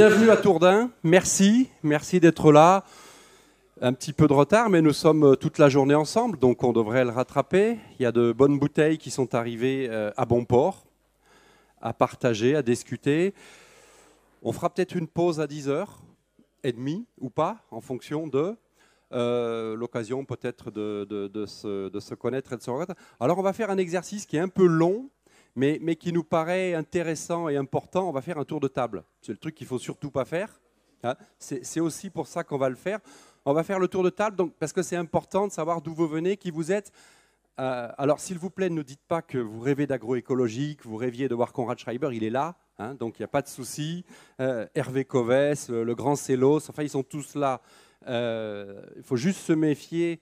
Bienvenue à Tourdin. Merci, merci d'être là. Un petit peu de retard, mais nous sommes euh, toute la journée ensemble, donc on devrait le rattraper. Il y a de bonnes bouteilles qui sont arrivées euh, à bon port, à partager, à discuter. On fera peut-être une pause à 10h30 ou pas, en fonction de euh, l'occasion peut-être de, se connaître et de se reconnaître. Alors on va faire un exercice qui est un peu long, mais, qui nous paraît intéressant et important. On va faire un tour de table. C'est le truc qu'il faut surtout pas faire. hein. C'est aussi pour ça qu'on va le faire. On va faire le tour de table donc, parce que c'est important de savoir d'où vous venez, qui vous êtes. Euh, alors, s'il vous plaît, ne dites pas que vous rêvez d'agroécologie, que vous rêviez de voir Conrad Schreiber, il est là, hein, donc il n'y a pas de souci. Euh, Hervé Covès, le, le grand Célos, enfin, ils sont tous là. Euh, Il faut juste se méfier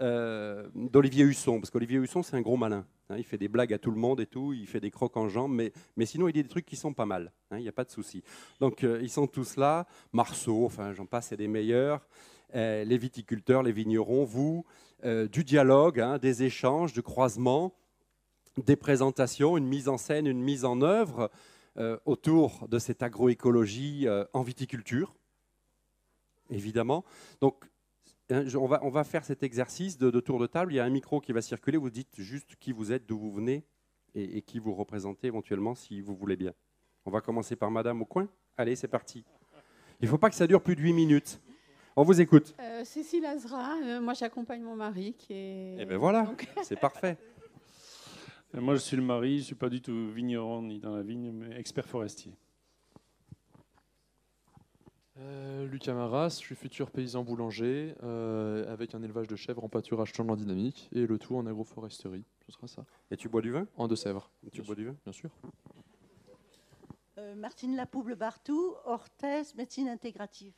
euh, d'Olivier Husson, parce qu'Olivier Husson, c'est un gros malin. Hein, il fait des blagues à tout le monde et tout, il fait des crocs en jambes, mais, mais sinon, il dit des trucs qui sont pas mal. hein, Il n'y a pas de souci. Donc, euh, ils sont tous là. Marceau, enfin, j'en passe, c'est des meilleurs. Euh, les viticulteurs, les vignerons, vous, euh, du dialogue, hein, des échanges, du croisement, des présentations, une mise en scène, une mise en œuvre autour de cette agroécologie en viticulture, évidemment. Donc, on, va, on va faire cet exercice de, de tour de table. Il y a un micro qui va circuler. Vous dites juste qui vous êtes, d'où vous venez et, et qui vous représentez éventuellement, si vous voulez bien. On va commencer par Madame au coin. Allez, c'est parti. Il ne faut pas que ça dure plus de 8 minutes. On vous écoute. Euh, Cécile Azra, euh, moi j'accompagne mon mari qui est. Eh ben voilà, Donc, c'est parfait. Et Moi, je suis le mari, je ne suis pas du tout vigneron ni dans la vigne, mais expert forestier. Euh, Lucas Maras, je suis futur paysan boulanger euh, avec un élevage de chèvres en pâturage changement dynamique et le tout en agroforesterie. Ce sera ça. Et tu bois du vin? En Deux-Sèvres. Tu Bien bois du vin? Bien sûr. Euh, Martine Lapouble-Bartou, orthèse, médecine intégrative.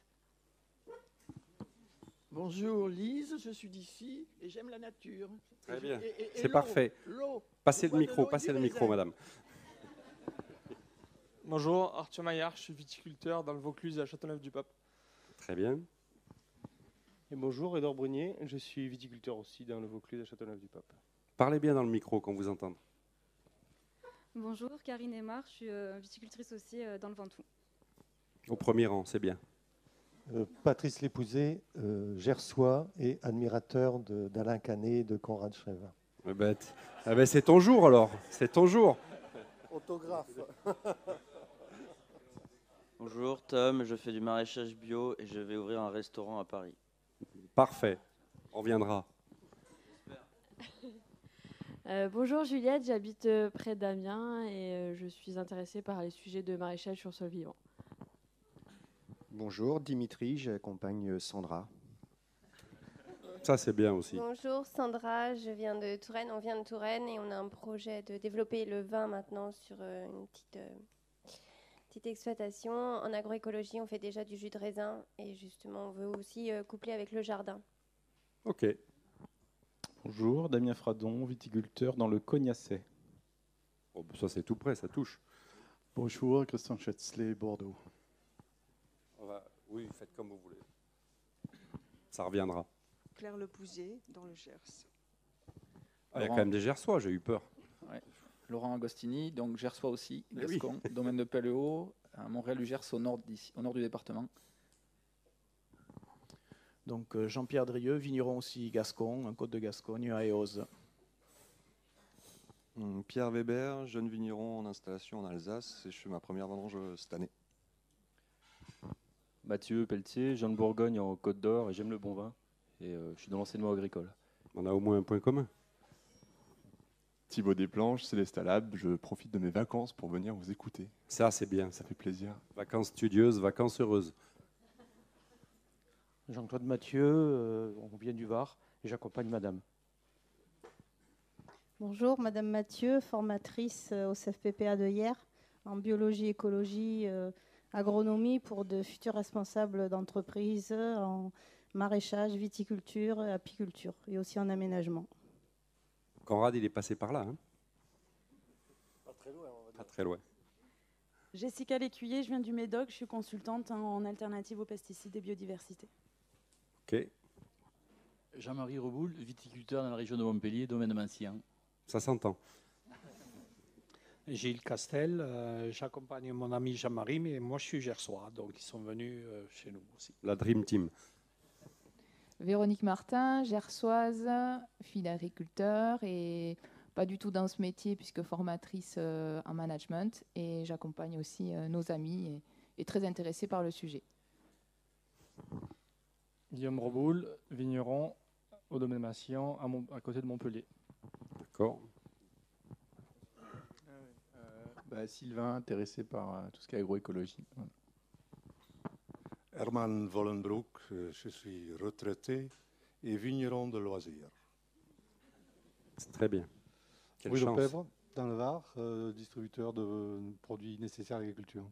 Bonjour Lise, je suis d'ici et j'aime la nature. Très bien. C'est parfait. Passez le micro, passez le micro, madame. Bonjour, Arthur Maillard, je suis viticulteur dans le Vaucluse à Châteauneuf-du-Pape. Très bien. Et bonjour, Edouard Brunier, je suis viticulteur aussi dans le Vaucluse à Châteauneuf-du-Pape. Parlez bien dans le micro qu'on vous entende. Bonjour, Karine Aymar, je suis euh, viticultrice aussi euh, dans le Ventoux. Au premier rang, c'est bien. Euh, Patrice Lépousé, euh, gersois et admirateur de- d'Alain Canet et de Conrad Schreiber. Eh ben, ah ben, c'est ton jour alors. C'est ton jour. Autographe. Bonjour Tom, je fais du maraîchage bio et je vais ouvrir un restaurant à Paris. Parfait. On viendra. Euh, bonjour Juliette, j'habite euh, près d'Amiens et euh, je suis intéressée par les sujets de maraîchage sur sol vivant. Bonjour, Dimitri, j'accompagne Sandra. Ça, c'est bien aussi. Bonjour Sandra, je viens de Touraine, on vient de Touraine et on a un projet de développer le vin maintenant sur une petite, petite exploitation. En agroécologie, on fait déjà du jus de raisin et justement on veut aussi euh, coupler avec le jardin. Ok. Bonjour, Damien Fradon, viticulteur dans le Cognacet. Oh, ben, ça, c'est tout près, ça touche. Bonjour, Christian Chetzley, Bordeaux. On va- Oui, faites comme vous voulez. Ça reviendra. Claire Lepousier, dans le Gers. Ah, Il y a quand même des gersois, j'ai eu peur. Laurent Agostini, donc Gersois aussi, Eh oui. Gascon, domaine de Paléo, à Montréal du Gers, au nord, d'ici- au nord du département. Donc euh, Jean-Pierre Drieux, vigneron aussi gascon, un côte de Gascogne à Eose. Hum, Pierre Weber, jeune vigneron en installation en Alsace, et je fais ma première vendange euh, cette année. Mathieu Pelletier, Jean de Bourgogne en Côte d'Or et j'aime le bon vin. Et euh, je suis dans l'enseignement agricole. On a au moins un point commun. Thibaut Desplanches, Céleste Lab, je profite de mes vacances pour venir vous écouter. Ça, c'est bien. Ça fait plaisir. Vacances studieuses, vacances heureuses. Jean-Claude Mathieu, euh, on vient du Var et j'accompagne madame. Bonjour, Madame Mathieu, formatrice euh, au CFPPA de hier en biologie, écologie, euh, agronomie pour de futurs responsables d'entreprises en maraîchage, viticulture, apiculture et aussi en aménagement. Conrad, il est passé par là. hein. Pas très loin, Pas très loin. Jessica Lécuyer, je viens du Médoc, je suis consultante en alternative aux pesticides et biodiversité. Ok. Jean-Marie Reboul, viticulteur dans la région de Montpellier, domaine de Mancien. Ça s'entend. Gilles Castel. Euh, j'accompagne mon ami Jean-Marie, mais moi je suis gersois, donc ils sont venus euh, chez nous aussi. La Dream Team. Véronique Martin, gersoise, fille d'agriculteur et pas du tout dans ce métier puisque formatrice euh, en management. Et j'accompagne aussi nos amis et, et, très intéressée par le sujet. Guillaume Roboul, vigneron au domaine Massian, à, à côté de Montpellier. D'accord. Bah, Sylvain, intéressé par euh, tout ce qui est agroécologie. Herman Vollenbroek, euh, je suis retraité et vigneron de loisirs. Très bien. Quelle Louis Pèvre, dans le Var, euh, distributeur de produits nécessaires à l'agriculture.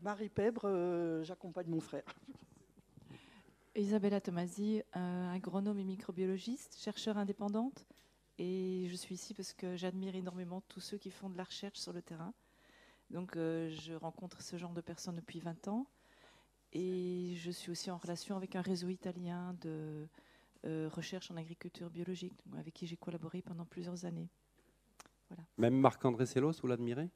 Marie Pèbre, j'accompagne mon frère. Isabella Tomasi, agronome et microbiologiste, chercheur indépendante. Et je suis ici parce que j'admire énormément tous ceux qui font de la recherche sur le terrain. Donc euh, je rencontre ce genre de personnes depuis 20 ans. Et je suis aussi en relation avec un réseau italien de euh, recherche en agriculture biologique, avec qui j'ai collaboré pendant plusieurs années. Voilà. Même Marc-André Sellos, vous l'admirez?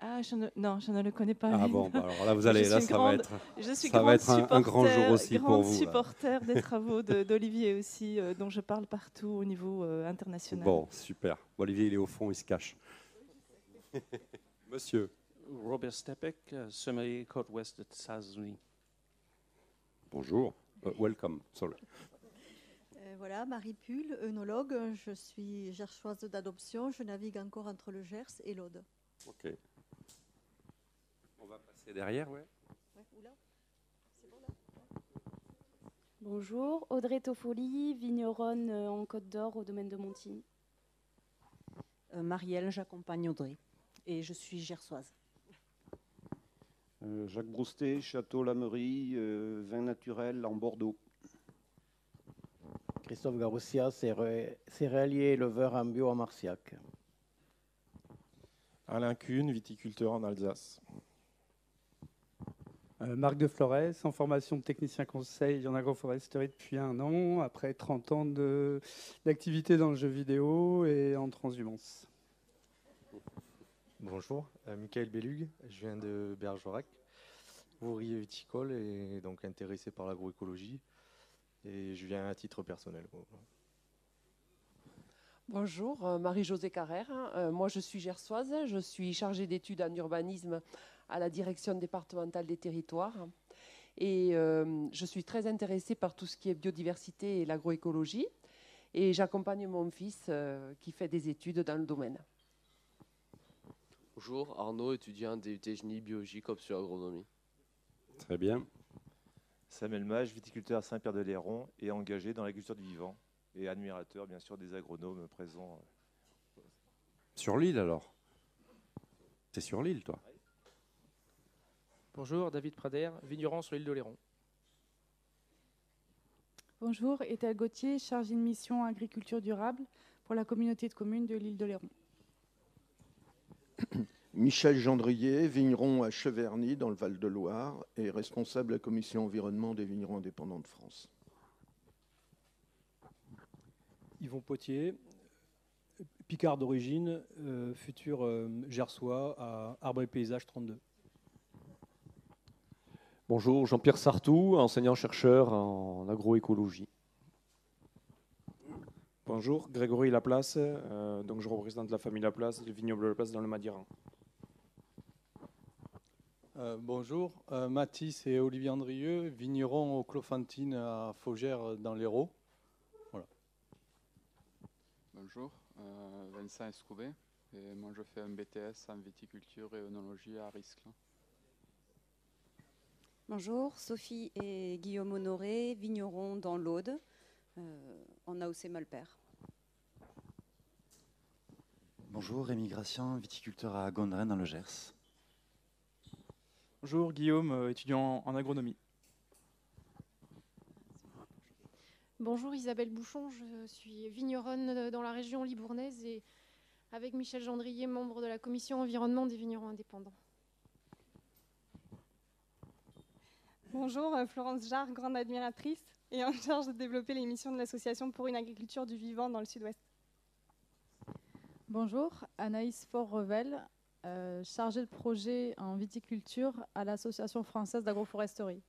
Ah, je ne, non, je ne le connais pas. Ah bon, bah alors là, vous allez, là, ça va être, je suis ça va être un, un, grand jour aussi pour vous. supporter des travaux d'Olivier aussi, euh, dont je parle partout au niveau euh, international. Bon, super. Olivier, il est au fond, il se cache. Monsieur. Robert Stepek, uh, sommelier côte ouest de États-Unis. Bonjour. Uh, welcome, sorry. Euh, voilà, Marie Pull, œnologue. Je suis gerchoise d'adoption. Je navigue encore entre le Gers et l'Aude. Ok derrière, ouais. Bonjour, Audrey Toffoli, vigneronne euh, en Côte d'Or au domaine de Montigny. Euh, Marielle, j'accompagne Audrey et je suis gersoise. Euh, Jacques Broustet, Château Lamerie, vin naturel en Bordeaux. Christophe Garoussia, céréalier éleveur en bio à Marciac. Alain Kuhn, viticulteur en Alsace. Euh, Marc de Flores, en formation de technicien conseil en agroforesterie depuis un an, après 30 ans d'activité dans le jeu vidéo et en transhumance. Bonjour, euh, Michael Bellugue, je viens de Bergerac, ouvrier viticole et donc intéressé par l'agroécologie. Et je viens à titre personnel. Bonjour, euh, Marie-Josée Carrère. moi, je suis gersoise. Je suis chargée d'études en urbanisme à la direction départementale des territoires. Et euh, je suis très intéressée par tout ce qui est biodiversité et l'agroécologie. Et j'accompagne mon fils euh, qui fait des études dans le domaine. Bonjour, Arnaud, étudiant DUT Génie Biologique, option agronomie. Très bien. Samuel Mage, viticulteur à Saint-Pierre-de-Léron et engagé dans l'agriculture du vivant et admirateur bien sûr des agronomes présents. Sur l'île alors? C'est sur l'île toi? Bonjour, David Prader, vigneron sur l'île de Léron. Bonjour, Ethel Gauthier, chargée de mission agriculture durable pour la communauté de communes de l'île de Léron. Michel Gendrier, vigneron à Cheverny dans le Val-de-Loire et responsable de la commission environnement des vignerons indépendants de France. Yvon Potier, Picard d'origine, euh, futur euh, Gersois à Arbre et Paysage 32. Bonjour, Jean-Pierre Sartou, enseignant-chercheur en agroécologie. Bonjour, Grégory Laplace, euh, donc je représente la famille Laplace, le vignoble Laplace dans le Madiran. Euh, bonjour, euh, Mathis et Olivier Andrieux, vignerons au Clofantine à Faugère dans l'Hérault. Voilà. Bonjour, Vincent Escoubet, et moi je fais un BTS en viticulture et œnologie à Riscle. Bonjour, Sophie et Guillaume Honoré, vignerons dans l'Aude, euh, en AOC Malpère. Bonjour, Rémi Gracien, viticulteur à Gondren dans le Gers. Bonjour, Guillaume, euh, étudiant en agronomie. Bonjour, Isabelle Bouchon, je suis vigneronne dans la région libournaise et avec Michel Gendrier, membre de la commission environnement des vignerons indépendants. Bonjour, euh, Florence Jarre, grande admiratrice et en charge de développer les missions de l'Association pour une agriculture du vivant dans le sud-ouest. Bonjour, Anaïs Fort-Revel, euh, chargée de projet en viticulture à l'Association française d'agroforesterie.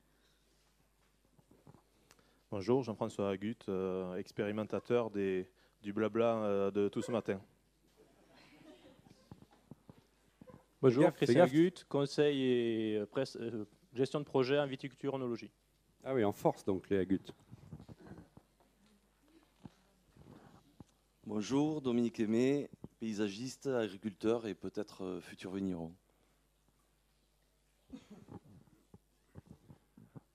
Bonjour, Jean-François Agut, euh, expérimentateur des, du blabla euh, de tout ce matin. Bonjour, Christian gaffe. Gut, conseil et presse- euh, gestion de projet en viticulture onologie. Ah oui, en force donc les Agut. Bonjour, Dominique Aimé, paysagiste, agriculteur et peut-être euh, futur vigneron.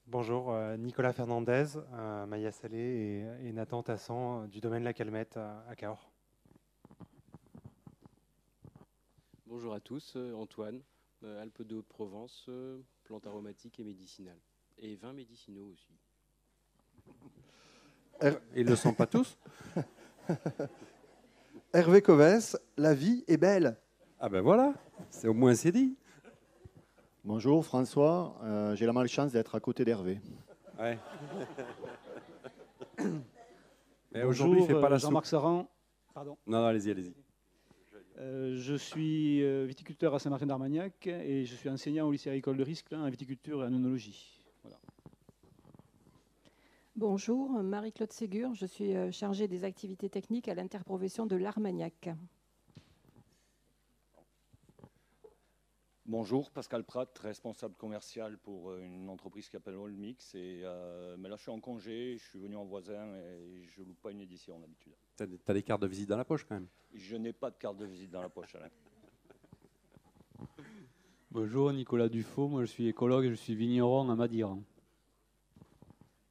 Bonjour, euh, Nicolas Fernandez, euh, Maya Salé et, Nathan Tassan du domaine La Calmette à, Cahors. Bonjour à tous, Antoine, Alpes de Haute-Provence, plantes aromatiques et médicinales. Et vins médicinaux aussi. Ils ne le sont pas tous Hervé Covès, la vie est belle. Ah ben voilà, c'est au moins c'est dit. Bonjour François, Euh, j'ai la malchance d'être à côté d'Hervé. Ouais. Aujourd'hui, il fait pas euh, la Jean-Marc soupe. Saran. Pardon. Non, non, allez-y, allez-y. Euh, je suis euh, viticulteur à Saint-Martin d'Armagnac et je suis enseignant au lycée agricole de Riscle en viticulture et en œnologie. Bonjour, Marie-Claude Ségur, je suis euh, chargée des activités techniques à l'interprofession de l'Armagnac. Bonjour, Pascal Pratt, responsable commercial pour euh, une entreprise qui s'appelle Allmix. Et, euh, mais là, je suis en congé, je suis venu en voisin et je ne loupe pas une édition d'habitude. T'as des, t'as des cartes de visite dans la poche quand même? Je n'ai pas de carte de visite dans la poche, Alain. Bonjour, Nicolas Dufaux. Moi, je suis écologue et je suis vigneron à Madiran.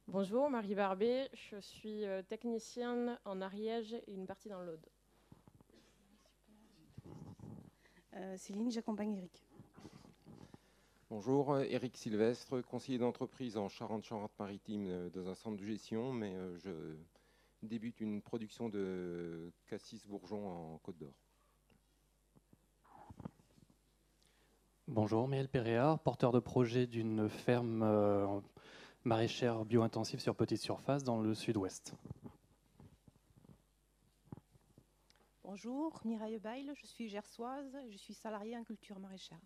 Bonjour, Marie Barbet. Je suis euh, technicienne en Ariège et une partie dans l'Aude. Euh, Céline, j'accompagne Eric. Bonjour, euh, Éric Sylvestre, conseiller d'entreprise en Charente-Charente-Maritime euh, dans un centre de gestion, mais euh, je débute une production de cassis bourgeon en Côte d'Or. Bonjour, Miel Péréard, porteur de projet d'une ferme euh, maraîchère bio-intensive sur petite surface dans le sud-ouest. Bonjour, Mireille Bail, je suis gersoise, je suis salariée en culture maraîchère.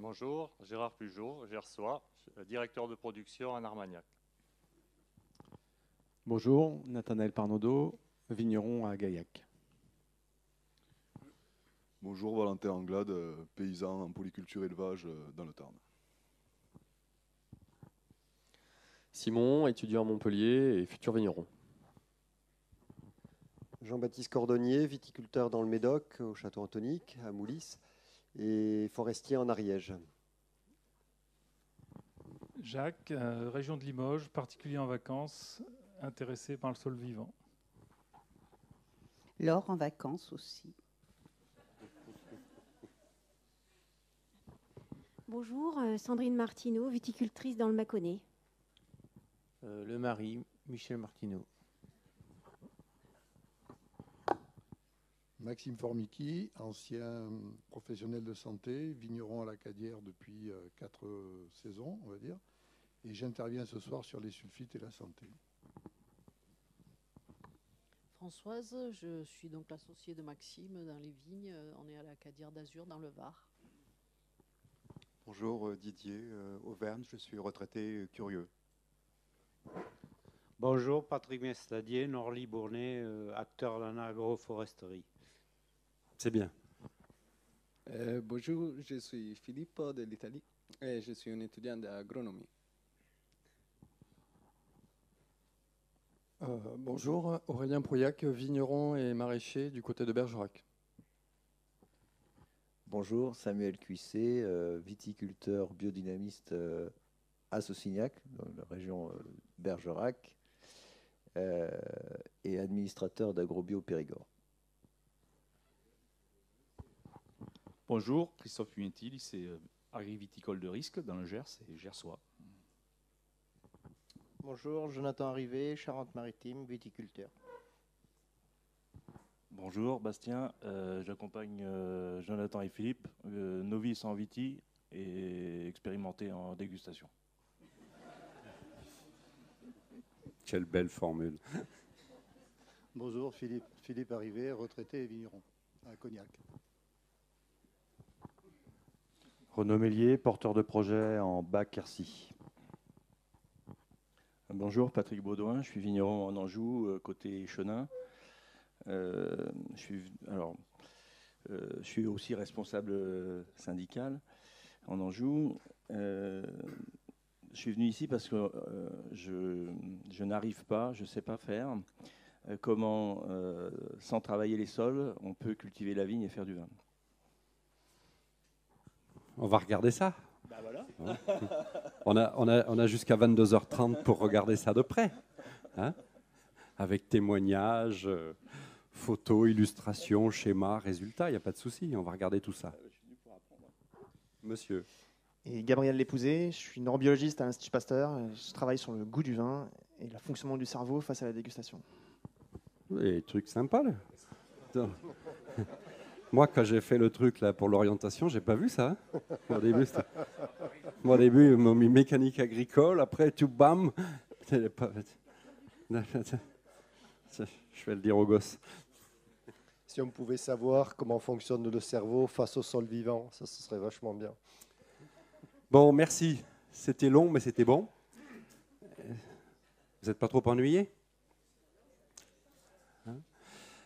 Bonjour, Gérard Pujot, Gersois, directeur de production en Armagnac. Bonjour, Nathanaël Parnaudot, vigneron à Gaillac. Bonjour, Valentin Anglade, paysan en polyculture élevage euh, dans le Tarn. Simon, étudiant à Montpellier et futur vigneron. Jean-Baptiste Cordonnier, viticulteur dans le Médoc, au Château Antonique, à Moulis, et forestier en Ariège. Jacques, euh, région de Limoges, particulier en vacances, intéressé par le sol vivant. Laure en vacances aussi. Bonjour, euh, Sandrine Martineau, viticultrice dans le Mâconnais. Euh, le mari, Michel Martineau. Maxime Formicky, ancien professionnel de santé, vigneron à la Cadière depuis euh, quatre saisons, on va dire. Et j'interviens ce soir sur les sulfites et la santé. Françoise, je suis donc l'associée de Maxime dans les vignes. On est à la Cadière d'Azur dans le Var. Bonjour euh, Didier, Auvergne, je suis retraité curieux. Bonjour, Patrick Mestadier, Nord-Libournais, euh, acteur dans l'agroforesterie. C'est bien. Euh, bonjour, je suis Philippe de l'Italie et je suis un étudiant d'agronomie. Euh, bonjour, Aurélien Prouillac, vigneron et maraîcher du côté de Bergerac. Bonjour, Samuel Cuissé, euh, viticulteur biodynamiste à Saucignac, dans la région Bergerac, euh, et administrateur d'AgroBio Périgord. Bonjour, Christophe Hunetti, lycée euh, agriviticole de risque dans le Gers et Gersois. Bonjour, Jonathan Arrivé, Charente-Maritime, viticulteur. Bonjour, Bastien. Euh, J'accompagne euh, Jonathan et Philippe, euh, novices en viti et expérimentés en dégustation. Quelle belle formule. Bonjour, Philippe, Philippe Arrivé, retraité et vigneron à Cognac. Renaud Mélier, porteur de projet en bac Quercy. Bonjour, Patrick Baudouin, je suis vigneron en Anjou, euh, côté Chenin. Euh, je, suis, alors, euh, je suis aussi responsable syndical en Anjou. Je suis venu ici parce que je, je n'arrive pas, je ne sais pas faire comment, sans travailler les sols, on peut cultiver la vigne et faire du vin. On va regarder ça. Bah voilà. on a, on a, on a jusqu'à 22h30 pour regarder ça de près. Hein Avec témoignages, euh, photos, illustrations, schémas, résultats, il n'y a pas de souci. On va regarder tout ça. Monsieur. Et Gabriel Lépousé, je suis neurobiologiste à l'Institut Pasteur. Je travaille sur le goût du vin et le fonctionnement du cerveau face à la dégustation. Oui, truc sympa là. Moi, quand j'ai fait le truc là pour l'orientation, j'ai pas vu ça. Hein. Au début, Moi, au début, ils m'ont mis mécanique agricole. Après, tout bam. Je vais le dire aux gosses. Si on pouvait savoir comment fonctionne le cerveau face au sol vivant, ça ce serait vachement bien. Bon, merci. C'était long, mais c'était bon. Vous n'êtes pas trop ennuyé? Hein?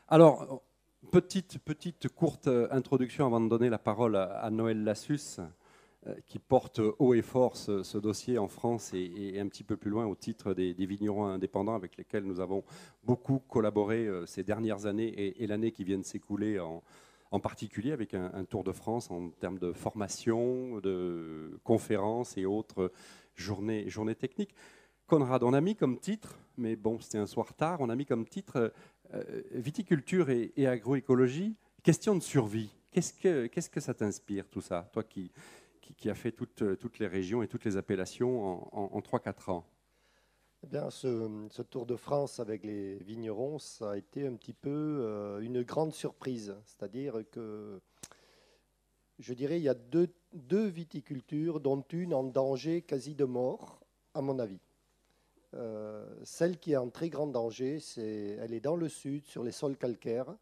Alors, Petite, petite courte euh, introduction avant de donner la parole à, Noël Lassus, euh, qui porte haut et fort ce, dossier en France et, un petit peu plus loin au titre des, vignerons indépendants avec lesquels nous avons beaucoup collaboré euh, ces dernières années et, l'année qui vient de s'écouler en, particulier avec un, Tour de France en termes de formation, de conférences et autres journées, techniques. Conrad, on a mis comme titre, mais bon, c'était un soir tard, on a mis comme titre euh, viticulture et, agroécologie, question de survie. Qu'est-ce que, ça t'inspire tout ça, toi qui, qui, as fait toutes, toutes les régions et toutes les appellations en, 3-4 ans? Eh bien, ce, Tour de France avec les vignerons, ça a été un petit peu euh, une grande surprise. C'est-à-dire que, je dirais, il y a deux, viticultures, dont une en danger quasi de mort, à mon avis. Euh, celle qui est en très grand danger, c'est, elle est dans le sud, sur les sols calcaires.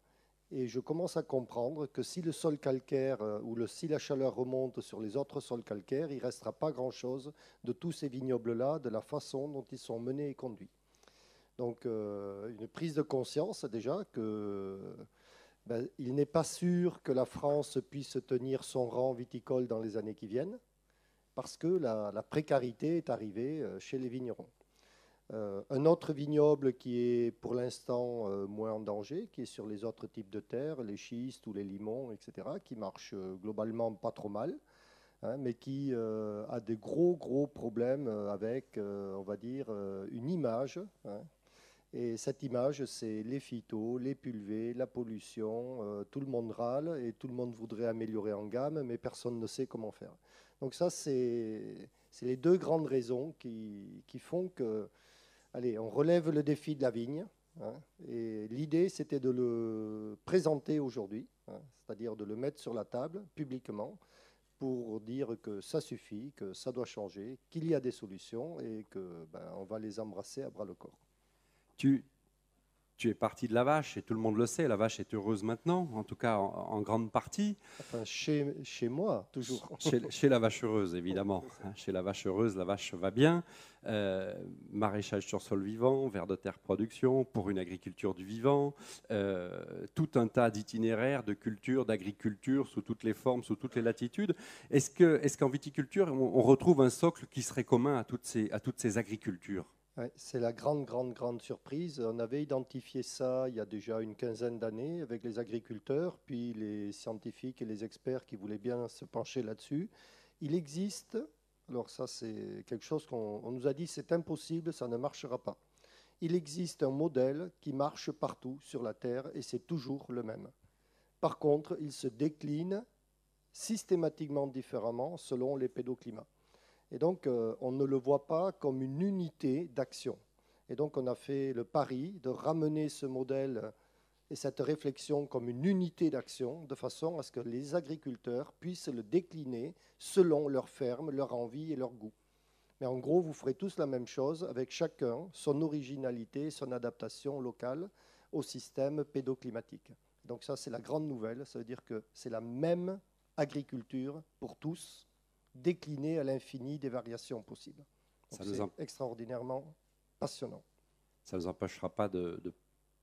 Et je commence à comprendre que si le sol calcaire euh, ou si la chaleur remonte sur les autres sols calcaires, il ne restera pas grand-chose de tous ces vignobles-là, de la façon dont ils sont menés et conduits. Donc euh, une prise de conscience déjà que ben, n'est pas sûr que la France puisse tenir son rang viticole dans les années qui viennent, parce que la précarité est arrivée chez les vignerons. Euh, un autre vignoble qui est pour l'instant euh, moins en danger, qui est sur les autres types de terres, les schistes ou les limons, etc., qui marche euh, globalement pas trop mal, hein, mais qui a des gros, gros problèmes avec, on va dire, une image. Hein. et cette image, c'est les phytos, les pulvés, la pollution. tout le monde râle et tout le monde voudrait améliorer en gamme, mais personne ne sait comment faire. Donc ça, c'est les deux grandes raisons qui, qui font que allez, on relève le défi de la vigne. Hein, et l'idée, c'était de le présenter aujourd'hui, hein, c'est-à-dire de le mettre sur la table publiquement pour dire que ça suffit, que ça doit changer, qu'il y a des solutions et que ben, on va les embrasser à bras le corps. Tu es parti de la vache et tout le monde le sait, la vache est heureuse maintenant, en tout cas en, grande partie. Enfin, chez, chez moi, toujours. Chez, la vache heureuse, évidemment. Hein, chez la vache heureuse, la vache va bien. Euh, maraîchage sur sol vivant, vers de terre production, pour une agriculture du vivant, euh, tout un tas d'itinéraires, de cultures, d'agriculture sous toutes les formes, sous toutes les latitudes. Est-ce qu'en est viticulture, on, retrouve un socle qui serait commun à toutes ces, à toutes ces agricultures? C'est la grande, grande, grande surprise. On avait identifié ça il y a déjà une quinzaine d'années avec les agriculteurs, puis les scientifiques et les experts qui voulaient bien se pencher là-dessus. Il existe, alors ça c'est quelque chose qu'on nous a dit, c'est impossible, ça ne marchera pas. Il existe un modèle qui marche partout sur la Terre et c'est toujours le même. Par contre, il se décline systématiquement différemment selon les pédoclimats. Et donc, euh, on ne le voit pas comme une unité d'action. Et donc, on a fait le pari de ramener ce modèle et cette réflexion comme une unité d'action, de façon à ce que les agriculteurs puissent le décliner selon leur ferme, leur envie et leur goût. Mais en gros, vous ferez tous la même chose avec chacun son originalité, son adaptation locale. au système pédoclimatique. Donc ça, c'est la grande nouvelle. Ça veut dire que c'est la même agriculture pour tous, déclinée à l'infini des variations possibles. C'est extraordinairement passionnant. Ça ne nous empêchera pas de,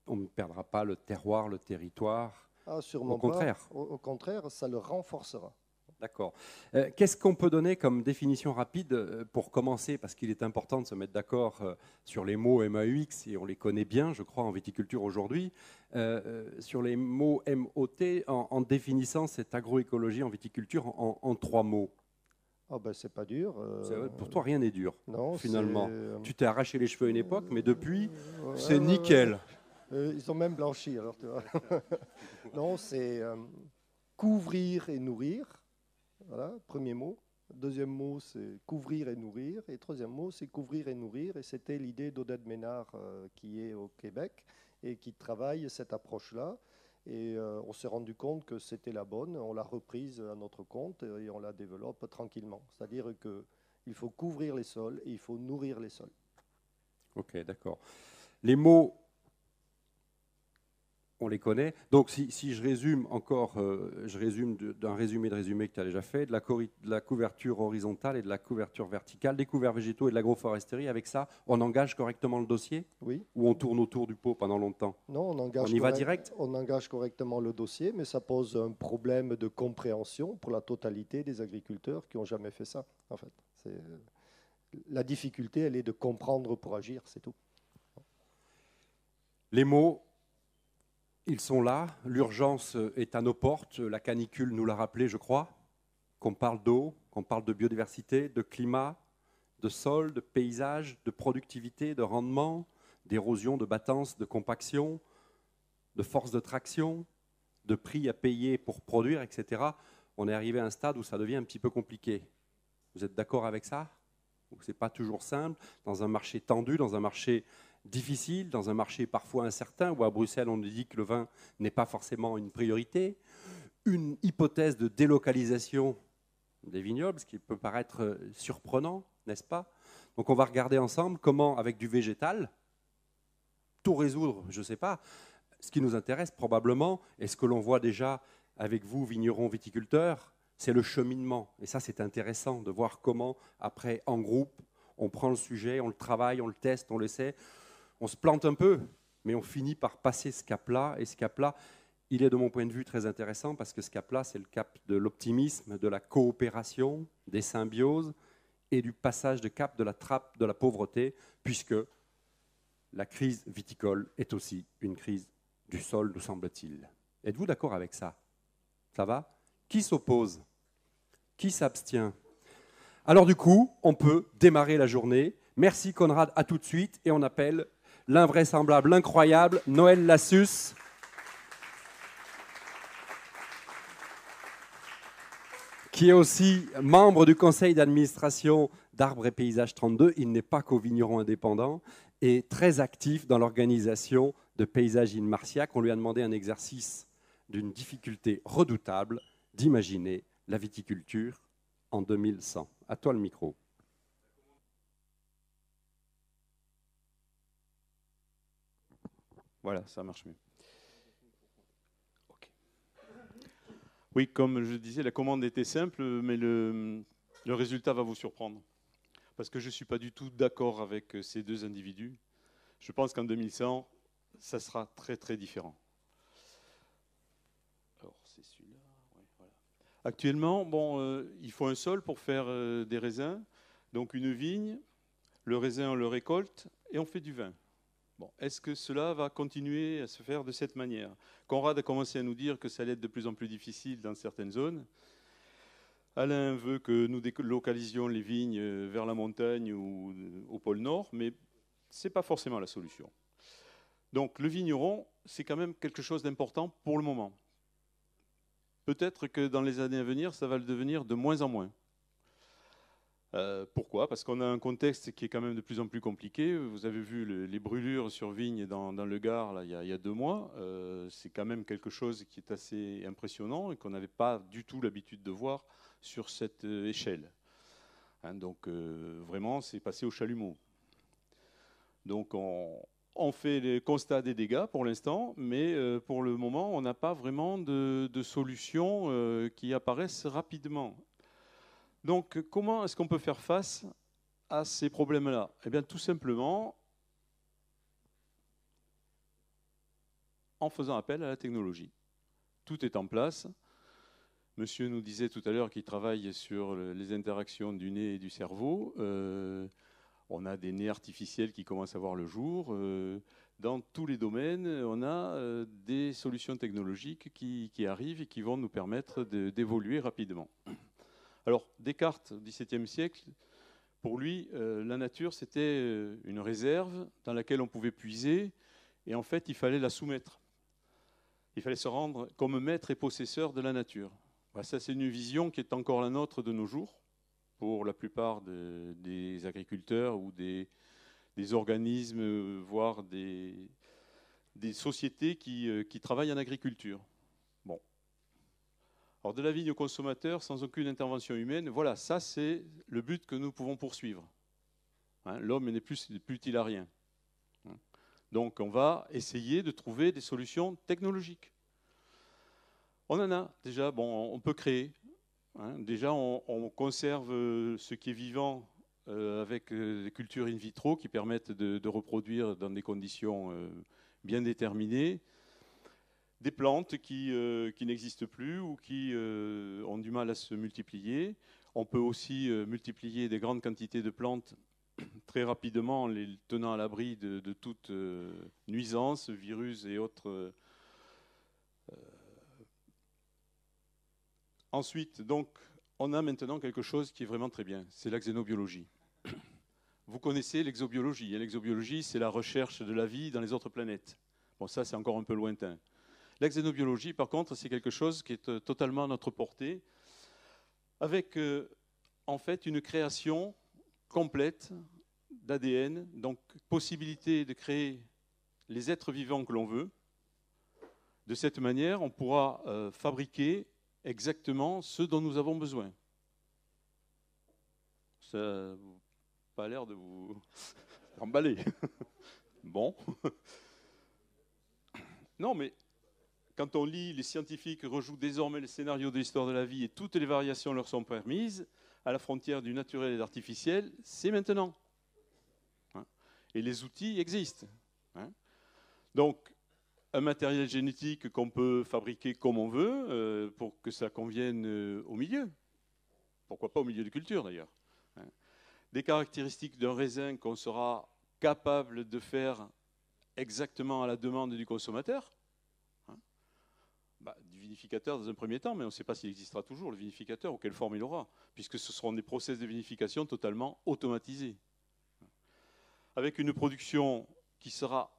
On ne perdra pas le terroir, le territoire. Ah, sûrement au contraire. au contraire, ça le renforcera. D'accord. Euh, qu'est-ce qu'on peut donner comme définition rapide euh, pour commencer? Parce qu'il est important de se mettre d'accord euh, sur les mots MAUX, et on les connaît bien, je crois, en viticulture aujourd'hui. sur les mots MOT, en, définissant cette agroécologie en viticulture en, trois mots. Oh ben c'est pas dur. Pour toi, rien n'est dur, non, finalement. Tu t'es arraché les cheveux à une époque, mais depuis, c'est nickel. ils ont même blanchi, alors tu vois. non, c'est couvrir et nourrir. Voilà, premier mot. Deuxième mot, c'est couvrir et nourrir. Et troisième mot, c'est couvrir et nourrir. Et c'était l'idée d'Odette Ménard euh, qui est au Québec et qui travaille cette approche-là. Et euh, on s'est rendu compte que c'était la bonne. On l'a reprise à notre compte et on la développe tranquillement. C'est-à-dire qu'il faut couvrir les sols et il faut nourrir les sols. Ok, d'accord. Les mots on les connaît. Donc si, je résume encore, euh, je résume d'un résumé de résumé que tu as déjà fait, de la, de la, couverture horizontale et de la couverture verticale, des couverts végétaux et de l'agroforesterie, avec ça, on engage correctement le dossier Oui. Ou on tourne autour du pot pendant longtemps? Non, on engage. On y va direct? On engage correctement le dossier, mais ça pose un problème de compréhension pour la totalité des agriculteurs qui n'ont jamais fait ça, en fait. La difficulté, elle est de comprendre pour agir, c'est tout. Les mots ils sont là, l'urgence est à nos portes, la canicule nous l'a rappelé, je crois, qu'on parle d'eau, qu'on parle de biodiversité, de climat, de sol, de paysage, de productivité, de rendement, d'érosion, de battance, de compaction, de force de traction, de prix à payer pour produire, etc. On est arrivé à un stade où ça devient un petit peu compliqué. Vous êtes d'accord avec ça? Ce n'est pas toujours simple, dans un marché tendu, dans un marché difficile, dans un marché parfois incertain, où à Bruxelles on nous dit que le vin n'est pas forcément une priorité, une hypothèse de délocalisation des vignobles, ce qui peut paraître surprenant, n'est-ce pas? Donc on va regarder ensemble comment, avec du végétal, tout résoudre, je ne sais pas. Ce qui nous intéresse probablement, et ce que l'on voit déjà avec vous, vignerons, viticulteurs, c'est le cheminement. Et ça, c'est intéressant de voir comment, après, en groupe, on prend le sujet, on le travaille, on le teste, on le sait, on se plante un peu, mais on finit par passer ce cap-là. Et ce cap-là, il est de mon point de vue très intéressant parce que ce cap-là, c'est le cap de l'optimisme, de la coopération, des symbioses et du passage de cap de la trappe de la pauvreté, puisque la crise viticole est aussi une crise du sol, nous semble-t-il. Êtes-vous d'accord avec ça? Ça va? Qui s'oppose? Qui s'abstient? Alors du coup, on peut démarrer la journée. Merci Conrad, à tout de suite, et on appelle l'invraisemblable, l'incroyable, Noël Lassus. qui est aussi membre du conseil d'administration d'Arbres et Paysages 32. Il n'est pas qu'au vigneron indépendant et très actif dans l'organisation de Paysages in Marciac. On lui a demandé un exercice d'une difficulté redoutable d'imaginer la viticulture en 2100. À toi le micro. Voilà, ça marche mieux. Oui, comme je disais, la commande était simple, mais le, résultat va vous surprendre. Parce que je ne suis pas du tout d'accord avec ces deux individus. Je pense qu'en 2100, ça sera très très différent. Actuellement, bon, euh, il faut un sol pour faire euh, des raisins. Donc une vigne, le raisin, on le récolte et on fait du vin. Est-ce que cela va continuer à se faire de cette manière? Conrad a commencé à nous dire que ça allait être de plus en plus difficile dans certaines zones. Alain veut que nous délocalisions les vignes vers la montagne ou au pôle Nord, mais ce n'est pas forcément la solution. Donc le vigneron, c'est quand même quelque chose d'important pour le moment. Peut-être que dans les années à venir, ça va le devenir de moins en moins. Euh, pourquoi? Parce qu'on a un contexte qui est quand même de plus en plus compliqué. Vous avez vu les brûlures sur vignes dans, le Gard là, il, y a, deux mois. Euh, c'est quand même quelque chose qui est assez impressionnant et qu'on n'avait pas du tout l'habitude de voir sur cette euh, échelle. Hein, donc vraiment, c'est passé au chalumeau. Donc on, fait les constats des dégâts pour l'instant, mais pour le moment, on n'a pas vraiment de, solutions euh, qui apparaissent rapidement. Donc, comment est-ce qu'on peut faire face à ces problèmes-là? Eh bien, tout simplement en faisant appel à la technologie. Tout est en place. Monsieur nous disait tout à l'heure qu'il travaille sur les interactions du nez et du cerveau. Euh, on a des nez artificiels qui commencent à voir le jour. Euh, dans tous les domaines, on a euh, des solutions technologiques qui, arrivent et qui vont nous permettre d'évoluer rapidement. Alors, Descartes, au XVIIe siècle, pour lui, la nature, c'était une réserve dans laquelle on pouvait puiser, et en fait, il fallait la soumettre. Il fallait se rendre comme maître et possesseur de la nature. Bah, ça, c'est une vision qui est encore la nôtre de nos jours pour la plupart des agriculteurs ou des, organismes, voire des, sociétés euh, qui, travaillent en agriculture. Alors, de la vigne au consommateur, sans aucune intervention humaine, voilà, ça, c'est le but que nous pouvons poursuivre. Hein, l'homme n'est plus, plus utile à rien. Hein. Donc, on va essayer de trouver des solutions technologiques. On en a déjà, bon, on peut créer. Hein. Déjà, on, conserve euh, ce qui est vivant euh, avec euh, des cultures in vitro qui permettent de, reproduire dans des conditions bien déterminées des plantes qui, qui n'existent plus ou qui ont du mal à se multiplier. On peut aussi multiplier des grandes quantités de plantes très rapidement en les tenant à l'abri de, de toute nuisance, virus et autres Ensuite, donc, on a maintenant quelque chose qui est vraiment très bien, c'est la xénobiologie. Vous connaissez l'exobiologie. L'exobiologie, c'est la recherche de la vie dans les autres planètes. Bon, ça, c'est encore un peu lointain. La xénobiologie, par contre, c'est quelque chose qui est euh, totalement à notre portée, avec euh, en fait une création complète d'ADN, donc possibilité de créer les êtres vivants que l'on veut. De cette manière, on pourra euh, fabriquer exactement ce dont nous avons besoin. Ça n'a pas l'air de vous emballer. bon. non, mais quand on lit les scientifiques rejouent désormais le scénario de l'histoire de la vie et toutes les variations leur sont permises, à la frontière du naturel et de l'artificiel, c'est maintenant. Hein. Et les outils existent. Hein. Donc, un matériel génétique qu'on peut fabriquer comme on veut euh, pour que ça convienne euh, au milieu. Pourquoi pas au milieu de culture d'ailleurs. Hein. Des caractéristiques d'un raisin qu'on sera capable de faire exactement à la demande du consommateur. Vinificateur dans un premier temps, mais on ne sait pas s'il existera toujours, le vinificateur, ou quelle forme il aura, puisque ce seront des process de vinification totalement automatisés. Avec une production qui sera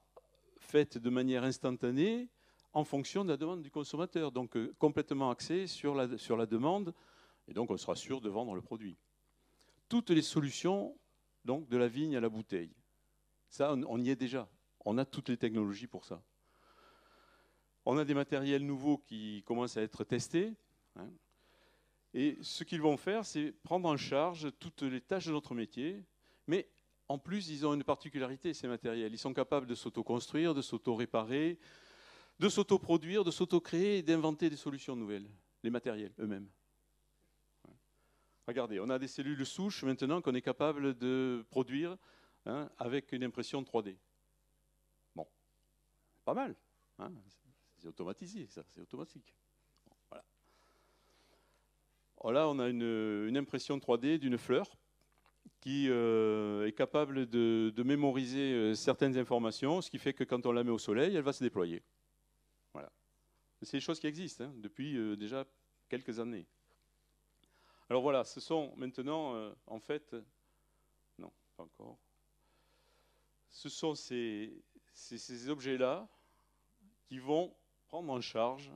faite de manière instantanée en fonction de la demande du consommateur, donc euh, complètement axé sur la, sur la demande, et donc on sera sûr de vendre le produit. Toutes les solutions donc, de la vigne à la bouteille, ça on, y est déjà, on a toutes les technologies pour ça. On a des matériels nouveaux qui commencent à être testés. Hein. et ce qu'ils vont faire, c'est prendre en charge toutes les tâches de notre métier, mais en plus, ils ont une particularité, ces matériels. Ils sont capables de s'auto-construire, de s'auto-réparer, de s'auto-produire, de s'auto-créer et d'inventer des solutions nouvelles, les matériels eux-mêmes. Regardez, on a des cellules souches maintenant qu'on est capable de produire hein, avec une impression 3D. Bon, pas mal. Hein. Automatisé, ça, c'est automatique. voilà. là, on a une impression 3D d'une fleur qui euh, est capable de, mémoriser euh, certaines informations, ce qui fait que quand on la met au soleil, elle va se déployer. Voilà. C'est des choses qui existent hein, depuis euh, déjà quelques années. Alors voilà, ce sont maintenant, en fait, non, pas encore. Ce sont ces objets-là qui vont en charge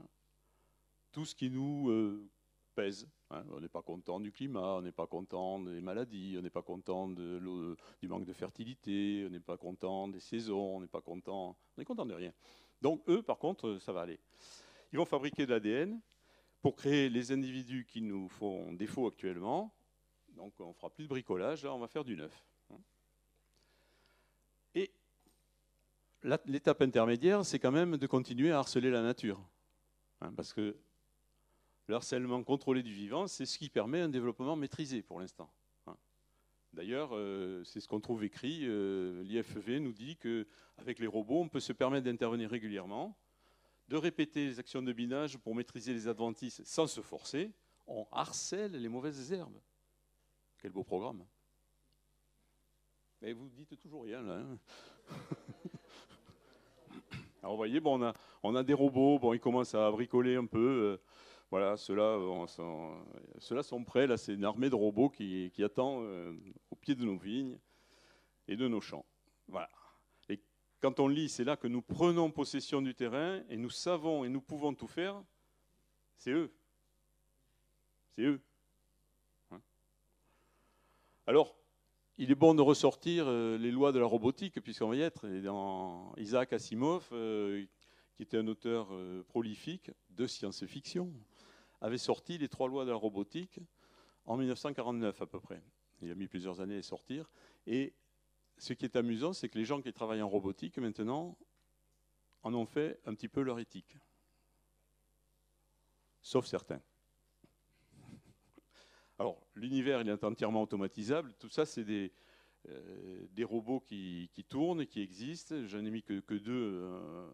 tout ce qui nous pèse Hein, on n'est pas content du climat, on n'est pas content des maladies, on n'est pas content du manque de fertilité, on n'est pas content des saisons, on n'est pas content, on est content de rien. Donc eux, par contre, ça va aller. Ils vont fabriquer de l'ADN pour créer les individus qui nous font défaut actuellement. Donc on fera plus de bricolage, là on va faire du neuf. Hein. Et l'étape intermédiaire, c'est quand même de continuer à harceler la nature. Hein, parce que le harcèlement contrôlé du vivant, c'est ce qui permet un développement maîtrisé pour l'instant. Hein. D'ailleurs, euh, c'est ce qu'on trouve écrit. Euh, L'IFV nous dit qu'avec les robots, on peut se permettre d'intervenir régulièrement, de répéter les actions de binage pour maîtriser les adventices sans se forcer. On harcèle les mauvaises herbes. Quel beau programme. Mais vous dites toujours rien là. Hein. Alors vous voyez, on, a, des robots, bon, ils commencent à bricoler un peu. Euh, voilà, ceux-là sont, prêts. Là, c'est une armée de robots qui, attend euh, au pied de nos vignes et de nos champs. Voilà. Et quand on lit, c'est là que nous prenons possession du terrain et nous savons et nous pouvons tout faire. C'est eux. C'est eux. Hein. Alors, il est bon de ressortir euh, les lois de la robotique, puisqu'on va y être. Dans Isaac Asimov, euh, qui était un auteur euh, prolifique de science-fiction, avait sorti les trois lois de la robotique en 1949 à peu près. Il a mis plusieurs années à sortir. Et ce qui est amusant, c'est que les gens qui travaillent en robotique maintenant en ont fait un petit peu leur éthique. Sauf certains. Alors, l'univers, il est entièrement automatisable. Tout ça, c'est des, euh, robots qui, tournent, qui existent. J'en ai mis que, deux euh,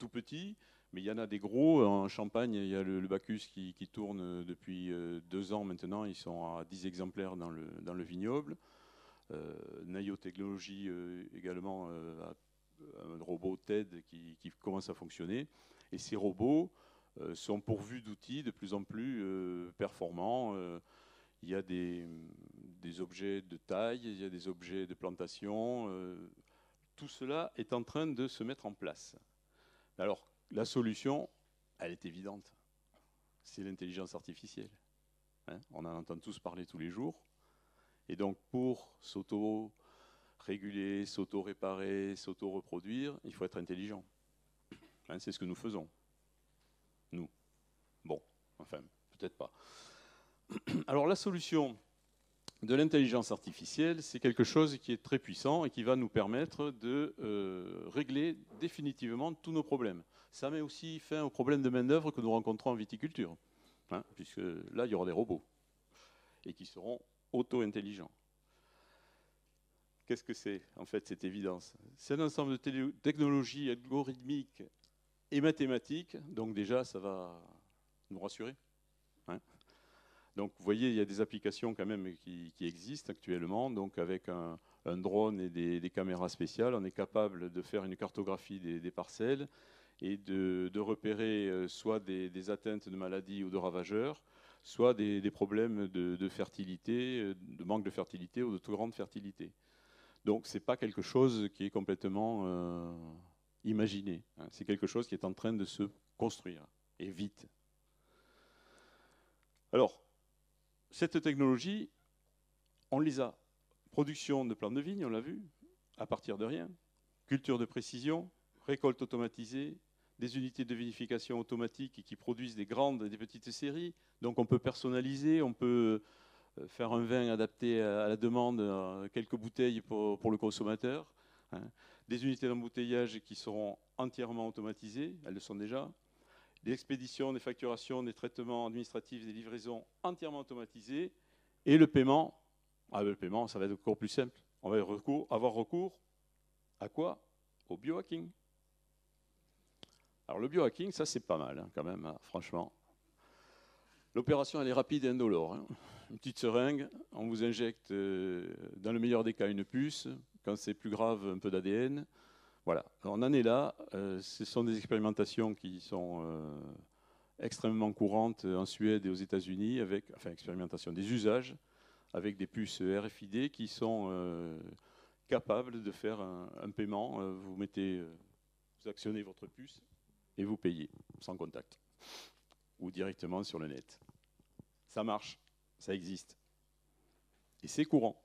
tout petits, mais il y en a des gros. En Champagne, il y a le, Bacchus qui, tourne depuis euh, deux ans maintenant. Ils sont à 10 exemplaires dans le, le vignoble. Nayo Technologies également un robot TED qui, commence à fonctionner. Et ces robots sont pourvus d'outils de plus en plus performants il y a des, objets de taille, il y a des objets de plantation. Euh, tout cela est en train de se mettre en place. Alors, la solution, elle est évidente. C'est l'intelligence artificielle. Hein. On en entend tous parler tous les jours. Et donc, pour s'auto-réguler, s'auto-réparer, s'auto-reproduire, il faut être intelligent. Hein, c'est ce que nous faisons. Nous. Bon, enfin, peut-être pas. Alors la solution de l'intelligence artificielle, c'est quelque chose qui est très puissant et qui va nous permettre de euh, régler définitivement tous nos problèmes. Ça met aussi fin aux problèmes de main-d'œuvre que nous rencontrons en viticulture, hein, puisque là, il y aura des robots et qui seront auto-intelligents. Qu'est-ce que c'est, en fait, cette évidence? C'est un ensemble de technologies algorithmiques et mathématiques, donc déjà, ça va nous rassurer. Hein. Donc vous voyez, il y a des applications quand même qui, existent actuellement. Donc avec un, drone et des, caméras spéciales, on est capable de faire une cartographie des, parcelles et de, repérer euh, soit des, atteintes de maladies ou de ravageurs, soit des, problèmes de, fertilité, euh, de manque de fertilité ou de trop grande fertilité. Donc ce n'est pas quelque chose qui est complètement euh, imaginé. Hein. C'est quelque chose qui est en train de se construire, et vite. Alors, cette technologie, on les a. Production de plantes de vigne, on l'a vu, à partir de rien. Culture de précision, récolte automatisée, des unités de vinification automatique qui produisent des grandes et des petites séries. Donc on peut personnaliser, on peut euh, faire un vin adapté à la demande, euh, quelques bouteilles pour, le consommateur. Hein. Des unités d'embouteillage qui seront entièrement automatisées, elles le sont déjà des expéditions, des facturations, des traitements administratifs, des livraisons entièrement automatisées. Et le paiement, ah le paiement, ça va être encore plus simple. On va avoir recours à quoi? Au biohacking. Alors le biohacking, ça c'est pas mal hein, quand même, hein, franchement. L'opération elle est rapide et indolore. Hein. Une petite seringue, on vous injecte euh, dans le meilleur des cas une puce, quand c'est plus grave un peu d'ADN. Voilà, on en est là. Euh, ce sont des expérimentations qui sont euh, extrêmement courantes en Suède et aux États-Unis, avec, enfin, expérimentation des usages avec des puces RFID qui sont euh, capables de faire un, paiement. vous mettez, vous actionnez votre puce et vous payez sans contact ou directement sur le net. Ça marche, ça existe. Et c'est courant.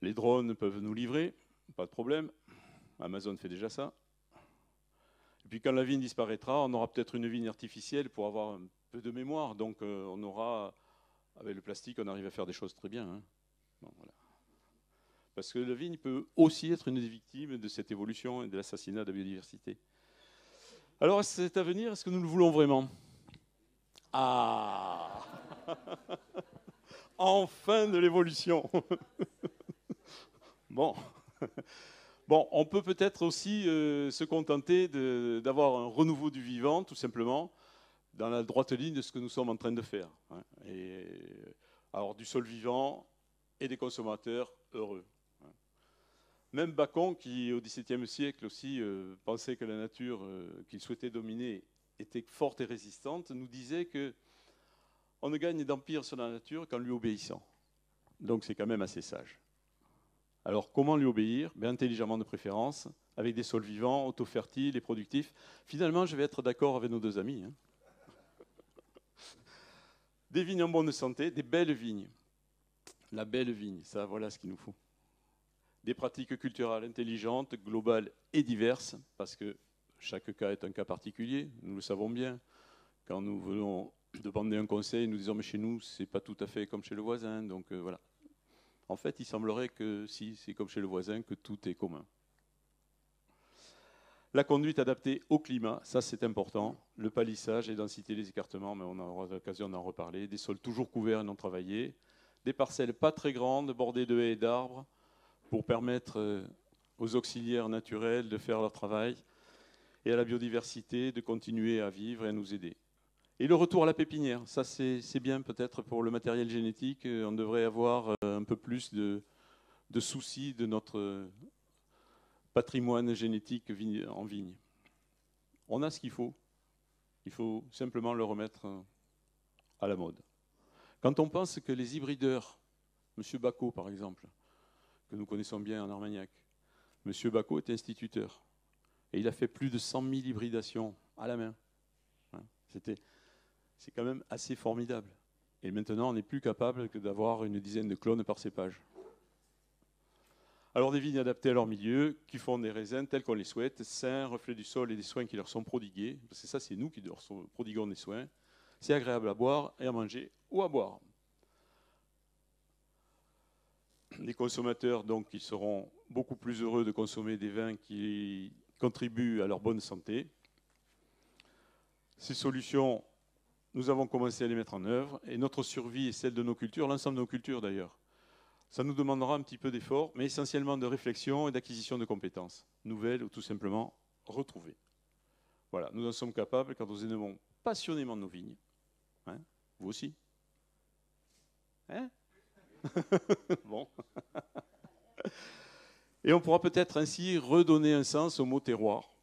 Les drones peuvent nous livrer, pas de problème. Amazon fait déjà ça. Et puis quand la vigne disparaîtra, on aura peut-être une vigne artificielle pour avoir un peu de mémoire. Donc euh, on aura, avec le plastique, on arrive à faire des choses très bien. Hein. Parce que la vigne peut aussi être une des victimes de cette évolution et de l'assassinat de la biodiversité. Alors, cet avenir, est-ce que nous le voulons vraiment? Ah Enfin de l'évolution Bon. Bon, on peut peut-être aussi euh, se contenter d'avoir un renouveau du vivant, tout simplement, dans la droite ligne de ce que nous sommes en train de faire. Hein. Et, alors, du sol vivant et des consommateurs heureux. Hein. Même Bacon, qui au XVIIe siècle aussi euh, pensait que la nature euh, qu'il souhaitait dominer était forte et résistante, nous disait que on ne gagne d'empire sur la nature qu'en lui obéissant. Donc c'est quand même assez sage. Alors comment lui obéir? Bien intelligemment de préférence, avec des sols vivants, auto-fertiles et productifs. Finalement, je vais être d'accord avec nos deux amis. Hein. Des vignes en bonne santé, des belles vignes. La belle vigne, ça voilà ce qu'il nous faut. Des pratiques culturelles intelligentes, globales et diverses, parce que chaque cas est un cas particulier, nous le savons bien. Quand nous venons demander un conseil, nous disons mais chez nous, c'est pas tout à fait comme chez le voisin, donc euh, voilà. En fait, il semblerait que si c'est comme chez le voisin, que tout est commun. La conduite adaptée au climat, ça c'est important. Le palissage, les densités, les écartements, mais on aura l'occasion d'en reparler. Des sols toujours couverts et non travaillés. Des parcelles pas très grandes, bordées de haies et d'arbres, pour permettre euh, aux auxiliaires naturels de faire leur travail et à la biodiversité de continuer à vivre et à nous aider. Et le retour à la pépinière, ça c'est bien peut-être pour le matériel génétique. Euh, on devrait avoir euh, un peu plus de, soucis de notre patrimoine génétique en vigne. On a ce qu'il faut. Il faut simplement le remettre euh, à la mode. Quand on pense que les hybrideurs, M. Bacot par exemple, que nous connaissons bien en Armagnac, M. Bacot est instituteur. Et il a fait plus de 100 000 hybridations à la main. Hein, c'était c'est quand même assez formidable. Et maintenant, on n'est plus capable que d'avoir une dizaine de clones par cépage. Alors des vignes adaptées à leur milieu, qui font des raisins tels qu'on les souhaite, sains, reflets du sol et des soins qui leur sont prodigués, parce que ça c'est nous qui leur prodiguons des soins. C'est agréable à boire et à manger ou à boire. Les consommateurs, donc, ils seront beaucoup plus heureux de consommer des vins qui contribuent à leur bonne santé. Ces solutions nous avons commencé à les mettre en œuvre, et notre survie et celle de nos cultures, l'ensemble de nos cultures d'ailleurs, ça nous demandera un petit peu d'effort, mais essentiellement de réflexion et d'acquisition de compétences nouvelles ou tout simplement retrouvées. Voilà, nous en sommes capables quand nous aimons passionnément nos vignes. Hein Vous aussi Hein Bon. Et on pourra peut-être ainsi redonner un sens au mot terroir,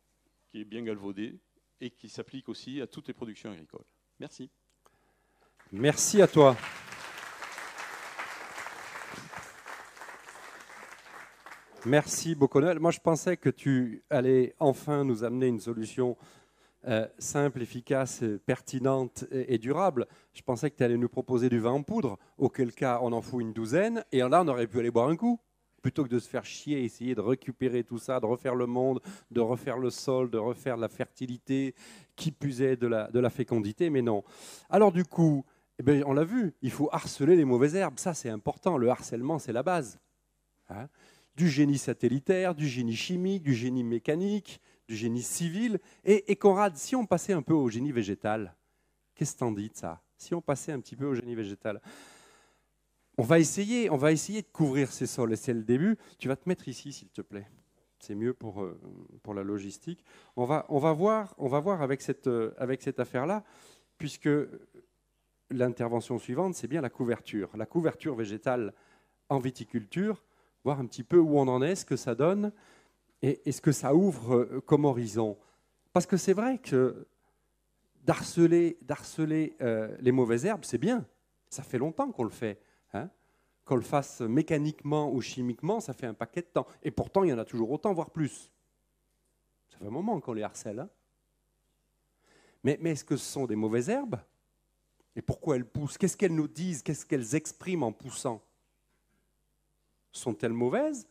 qui est bien galvaudé et qui s'applique aussi à toutes les productions agricoles. Merci. Merci à toi. Merci Boconel. Moi, je pensais que tu allais enfin nous amener une solution euh, simple, efficace, pertinente et, durable. Je pensais que tu allais nous proposer du vin en poudre, auquel cas on en fout une douzaine, et là on aurait pu aller boire un coup plutôt que de se faire chier, essayer de récupérer tout ça, de refaire le monde, de refaire le sol, de refaire la fertilité, qui puisait de la, fécondité, mais non. Alors du coup, eh bien, on l'a vu, il faut harceler les mauvaises herbes, ça c'est important, le harcèlement c'est la base. Hein. du génie satellitaire, du génie chimique, du génie mécanique, du génie civil. Et, et Conrad, si on passait un peu au génie végétal, qu'est-ce que t'en dis de ça? Si on passait un petit peu au génie végétal? On va essayer, on va essayer de couvrir ces sols et c'est le début. Tu vas te mettre ici, s'il te plaît. C'est mieux pour, euh, pour la logistique. On va, on va voir, on va voir avec cette, euh, avec cette affaire-là, puisque l'intervention suivante, c'est bien la couverture. La couverture végétale en viticulture, voir un petit peu où on en est, ce que ça donne et, ce que ça ouvre euh, comme horizon. Parce que c'est vrai que d'harceler, d'harceler les mauvaises herbes, c'est bien. Ça fait longtemps qu'on le fait. Qu'on le fasse mécaniquement ou chimiquement, ça fait un paquet de temps. Et pourtant, il y en a toujours autant, voire plus. Ça fait un moment qu'on les harcèle. Hein mais, mais est-ce que ce sont des mauvaises herbes? Et pourquoi elles poussent? Qu'est-ce qu'elles nous disent? Qu'est-ce qu'elles expriment en poussant? Sont-elles mauvaises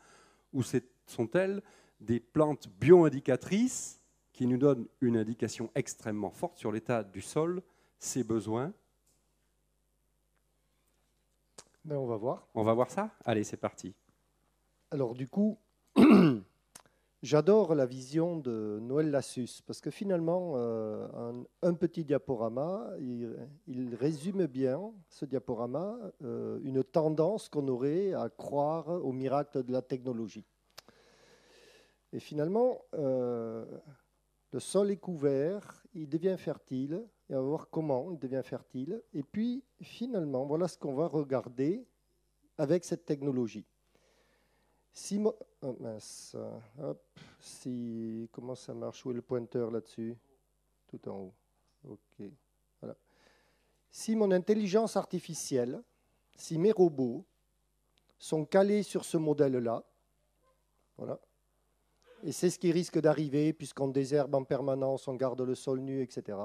ou sont-elles des plantes bio-indicatrices qui nous donnent une indication extrêmement forte sur l'état du sol, ses besoins ben, on va voir. On va voir ça? Allez, c'est parti. Alors du coup, j'adore la vision de Noël Lassus, parce que finalement, euh, un, un, petit diaporama, il, il, résume bien, ce diaporama, euh, une tendance qu'on aurait à croire au miracle de la technologie. Et finalement, euh, le sol est couvert, il devient fertile, et on va voir comment il devient fertile. Et puis, finalement, voilà ce qu'on va regarder avec cette technologie. Si, oh si, comment ça marche? Où est le pointeur là-dessus? Tout en haut. OK. Voilà. Si mon intelligence artificielle, si mes robots sont calés sur ce modèle-là, voilà, et c'est ce qui risque d'arriver puisqu'on désherbe en permanence, on garde le sol nu, etc.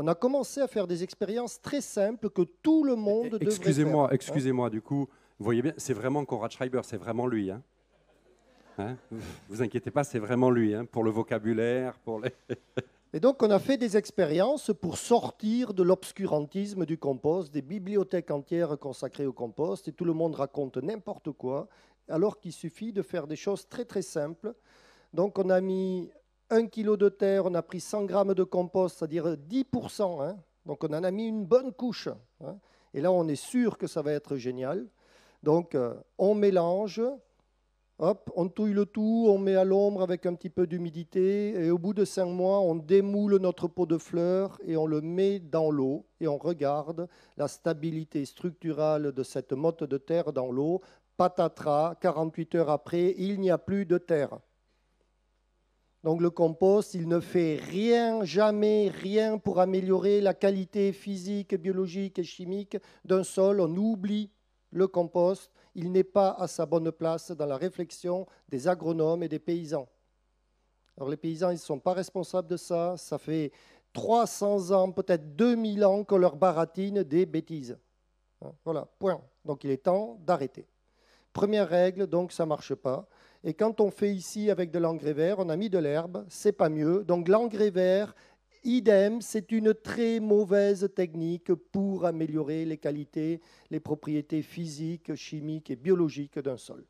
On a commencé à faire des expériences très simples que tout le monde devrait Excusez-moi, excusez-moi, du coup, vous voyez bien, c'est vraiment Conrad Schreiber, c'est vraiment lui. Hein. Hein? Vous inquiétez pas, c'est vraiment lui, hein, pour le vocabulaire, pour les... Et donc, on a fait des expériences pour sortir de l'obscurantisme du compost, des bibliothèques entières consacrées au compost, et tout le monde raconte n'importe quoi, alors qu'il suffit de faire des choses très très simples. Donc on a mis 1 kg de terre, on a pris 100 grammes de compost, c'est-à-dire 10%. Hein. donc on en a mis une bonne couche. Hein. et là, on est sûr que ça va être génial. Donc euh, on mélange, hop, on touille le tout, on met à l'ombre avec un petit peu d'humidité. Et au bout de 5 mois, on démoule notre pot de fleurs et on le met dans l'eau. Et on regarde la stabilité structurale de cette motte de terre dans l'eau. Patatras, 48 heures après, il n'y a plus de terre. Donc le compost, il ne fait rien, jamais rien pour améliorer la qualité physique, biologique et chimique d'un sol. On oublie le compost. Il n'est pas à sa bonne place dans la réflexion des agronomes et des paysans. Alors les paysans, ils ne sont pas responsables de ça. Ça fait 300 ans, peut-être 2000 ans qu'on leur baratine des bêtises. Hein, voilà, point. Donc il est temps d'arrêter. Première règle, donc ça ne marche pas. Et quand on fait ici avec de l'engrais vert, on a mis de l'herbe, c'est pas mieux. Donc l'engrais vert, idem, c'est une très mauvaise technique pour améliorer les qualités, les propriétés physiques, chimiques et biologiques d'un sol.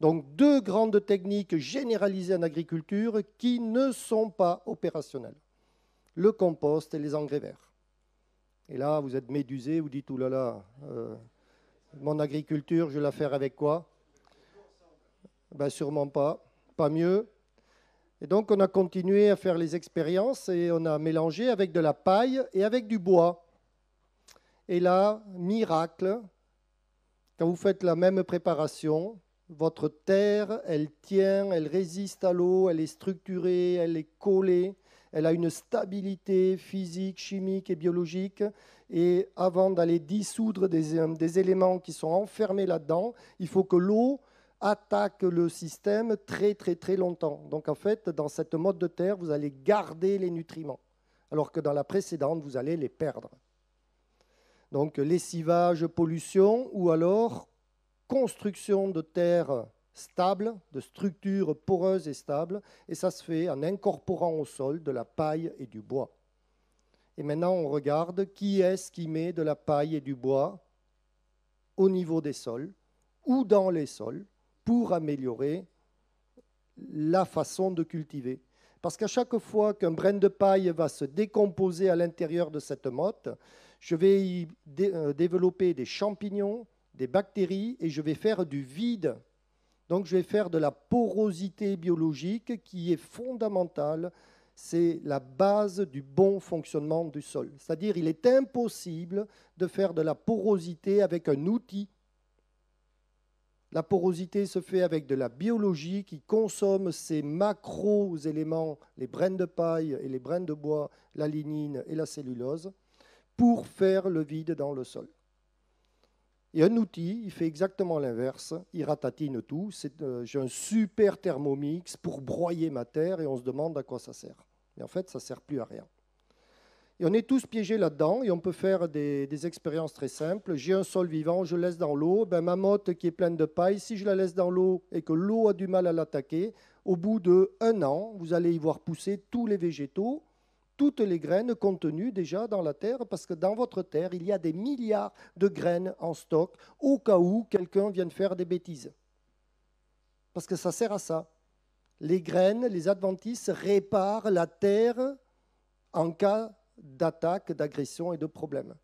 Donc deux grandes techniques généralisées en agriculture qui ne sont pas opérationnelles. Le compost et les engrais verts. Et là, vous êtes médusé, vous dites, oulala, là là, euh, mon agriculture, je vais la faire avec quoi? Ben, Sûrement pas, pas mieux. Et donc on a continué à faire les expériences et on a mélangé avec de la paille et avec du bois. Et là, miracle, quand vous faites la même préparation, votre terre, elle tient, elle résiste à l'eau, elle est structurée, elle est collée, elle a une stabilité physique, chimique et biologique. Et avant d'aller dissoudre des, des éléments qui sont enfermés là-dedans, il faut que l'eau attaque le système très très très longtemps. Donc en fait, dans cette mode de terre, vous allez garder les nutriments, alors que dans la précédente, vous allez les perdre. Donc lessivage, pollution, ou alors construction de terre stable, de structures poreuses et stables, et ça se fait en incorporant au sol de la paille et du bois. Et maintenant, on regarde qui est-ce qui met de la paille et du bois au niveau des sols ou dans les sols pour améliorer la façon de cultiver. Parce qu'à chaque fois qu'un brin de paille va se décomposer à l'intérieur de cette motte, je vais y euh, développer des champignons, des bactéries, et je vais faire du vide. Donc je vais faire de la porosité biologique qui est fondamentale. C'est la base du bon fonctionnement du sol. C'est-à-dire il est impossible de faire de la porosité avec un outil la porosité se fait avec de la biologie qui consomme ces macro-éléments, les brins de paille et les brins de bois, la lignine et la cellulose, pour faire le vide dans le sol. Et un outil, il fait exactement l'inverse, il ratatine tout. Euh, j'ai un super thermomix pour broyer ma terre et on se demande à quoi ça sert. Et en fait, ça ne sert plus à rien. Et on est tous piégés là-dedans et on peut faire des, expériences très simples. J'ai un sol vivant, je laisse dans l'eau. Ben, ma motte qui est pleine de paille, si je la laisse dans l'eau et que l'eau a du mal à l'attaquer, au bout d'un an, vous allez y voir pousser tous les végétaux, toutes les graines contenues déjà dans la terre, parce que dans votre terre, il y a des milliards de graines en stock au cas où quelqu'un vienne faire des bêtises. parce que ça sert à ça. Les graines, les adventices réparent la terre en cas d'attaque, d'agression et de problème.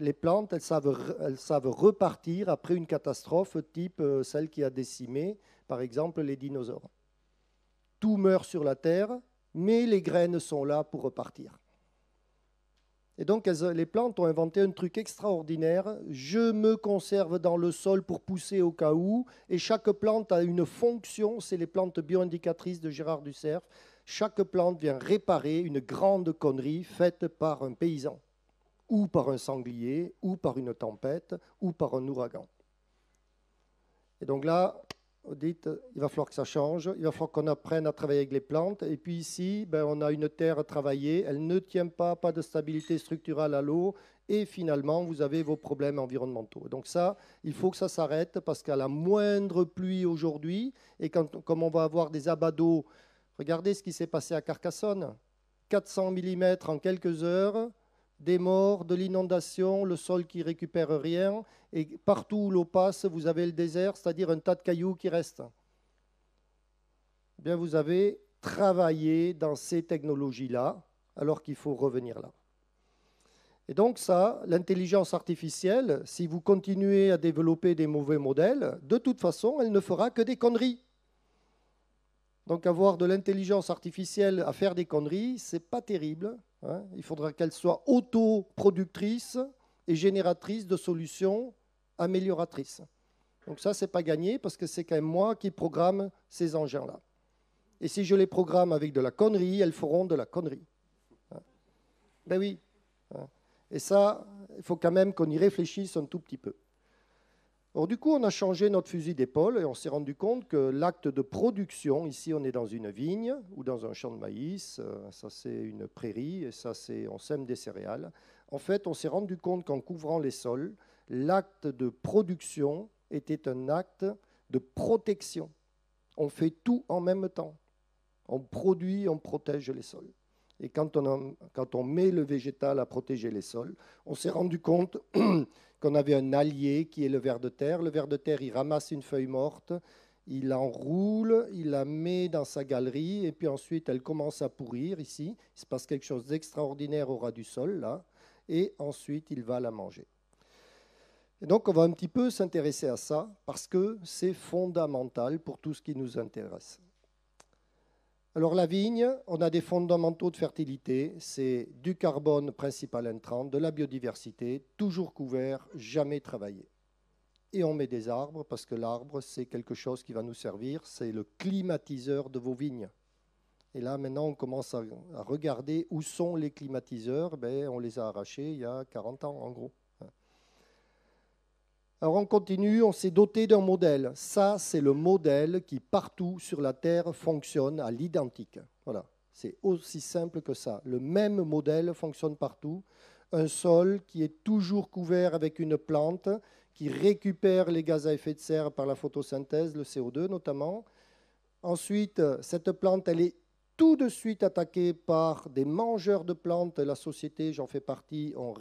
Les plantes, elles savent, elles repartir après une catastrophe type euh, celle qui a décimé, par exemple, les dinosaures. Tout meurt sur la terre, mais les graines sont là pour repartir. Et donc, les plantes ont inventé un truc extraordinaire. Je me conserve dans le sol pour pousser au cas où. Et chaque plante a une fonction. C'est les plantes bioindicatrices de Gérard Ducerf. Chaque plante vient réparer une grande connerie faite par un paysan, ou par un sanglier, ou par une tempête, ou par un ouragan. Et donc là, dites, il va falloir que ça change, il va falloir qu'on apprenne à travailler avec les plantes. Et puis ici, ben, on a une terre travaillée, elle ne tient pas, pas de stabilité structurelle à l'eau, et finalement, vous avez vos problèmes environnementaux. Donc ça, il faut que ça s'arrête, parce qu'à la moindre pluie aujourd'hui, et quand, comme on va avoir des abats regardez ce qui s'est passé à Carcassonne, 400 mm en quelques heures, des morts, de l'inondation, le sol qui récupère rien, et partout où l'eau passe, vous avez le désert, c'est-à-dire un tas de cailloux qui restent. Eh bien, vous avez travaillé dans ces technologies-là, alors qu'il faut revenir là. Et donc ça, l'intelligence artificielle, si vous continuez à développer des mauvais modèles, de toute façon, elle ne fera que des conneries. Donc avoir de l'intelligence artificielle à faire des conneries, c'est pas terrible. Hein. Il faudra qu'elle soit autoproductrice et génératrice de solutions amélioratrices. Donc ça, c'est pas gagné parce que c'est quand même moi qui programme ces engins-là. Et si je les programme avec de la connerie, elles feront de la connerie. Hein. Ben oui. Hein. Et ça, il faut quand même qu'on y réfléchisse un tout petit peu. Alors du coup, on a changé notre fusil d'épaule et on s'est rendu compte que l'acte de production, ici on est dans une vigne ou dans un champ de maïs, euh, ça c'est une prairie et ça c'est on sème des céréales. En fait, on s'est rendu compte qu'en couvrant les sols, l'acte de production était un acte de protection. On fait tout en même temps. On produit, on protège les sols. Et quand on, met le végétal à protéger les sols, on s'est rendu compte qu'on avait un allié qui est le ver de terre. Le ver de terre, il ramasse une feuille morte, il l'enroule, il la met dans sa galerie, et puis ensuite elle commence à pourrir ici. Il se passe quelque chose d'extraordinaire au ras du sol, là, et ensuite il va la manger. Donc on va un petit peu s'intéresser à ça, parce que c'est fondamental pour tout ce qui nous intéresse. Alors la vigne, on a des fondamentaux de fertilité, c'est du carbone principal intrant, de la biodiversité, toujours couvert, jamais travaillé. Et on met des arbres parce que l'arbre, c'est quelque chose qui va nous servir, c'est le climatiseur de vos vignes. Et là, maintenant, on commence à, regarder où sont les climatiseurs. Ben, on les a arrachés il y a 40 ans, en gros. Alors on continue, on s'est doté d'un modèle. Ça, c'est le modèle qui partout sur la Terre fonctionne à l'identique. Voilà, c'est aussi simple que ça. Le même modèle fonctionne partout. Un sol qui est toujours couvert avec une plante qui récupère les gaz à effet de serre par la photosynthèse, le CO2 notamment. Ensuite, cette plante, elle est tout de suite attaqué par des mangeurs de plantes. La société, j'en fais partie, on,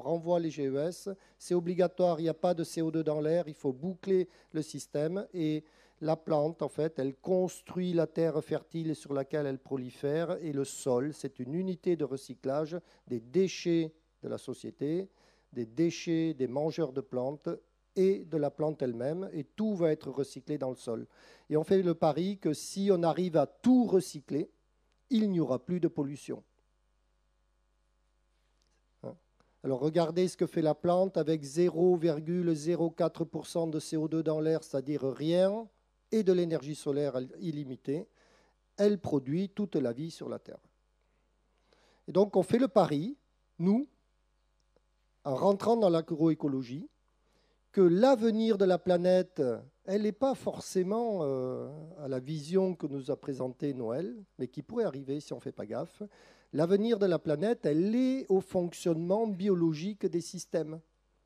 renvoie les GES. C'est obligatoire, il n'y a pas de CO2 dans l'air, il faut boucler le système. Et la plante, en fait, elle construit la terre fertile sur laquelle elle prolifère. Et le sol, c'est une unité de recyclage des déchets de la société, des déchets des mangeurs de plantes et de la plante elle-même, et tout va être recyclé dans le sol. Et on fait le pari que si on arrive à tout recycler, il n'y aura plus de pollution. Hein? Alors regardez ce que fait la plante avec 0,04% de CO2 dans l'air, c'est-à-dire rien, et de l'énergie solaire illimitée. Elle produit toute la vie sur la Terre. Et donc on fait le pari, nous, en rentrant dans l'agroécologie, que l'avenir de la planète elle n'est pas forcément euh, à la vision que nous a présentée Noël, mais qui pourrait arriver si on ne fait pas gaffe. L'avenir de la planète, elle est au fonctionnement biologique des systèmes.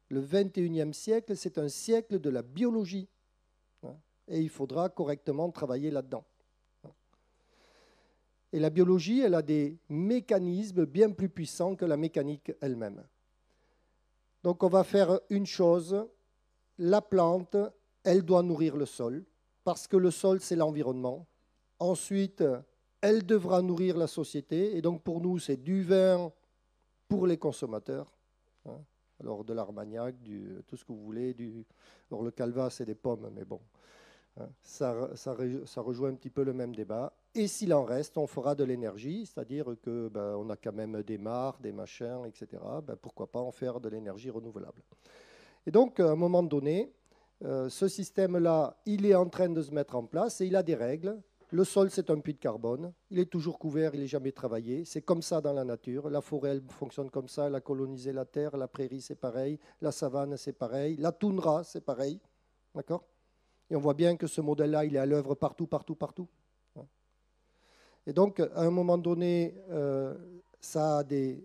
Le 21e siècle, c'est un siècle de la biologie. Hein, et il faudra correctement travailler là-dedans. Et la biologie, elle a des mécanismes bien plus puissants que la mécanique elle-même. Donc on va faire une chose, la plante, elle doit nourrir le sol. parce que le sol, c'est l'environnement. Ensuite, elle devra nourrir la société. Et donc, pour nous, c'est du vin pour les consommateurs. Hein. Alors, de l'armagnac, du, tout ce que vous voulez. Du, alors, le calva, c'est des pommes, mais bon. Hein. Ça, rejoint un petit peu le même débat. Et s'il en reste, on fera de l'énergie, c'est-à-dire que ben, on a quand même des mares, des machins, etc. Ben, pourquoi pas en faire de l'énergie renouvelable Et donc, à un moment donné, euh, ce système-là, il est en train de se mettre en place et il a des règles. Le sol, c'est un puits de carbone. Il est toujours couvert, il n'est jamais travaillé. C'est comme ça dans la nature. La forêt, elle fonctionne comme ça. Elle a colonisé la terre. La prairie, c'est pareil. La savane, c'est pareil. La toundra, c'est pareil. D'accord? Et on voit bien que ce modèle-là, il est à l'œuvre partout, partout, partout. Et donc, à un moment donné, euh, ça a des,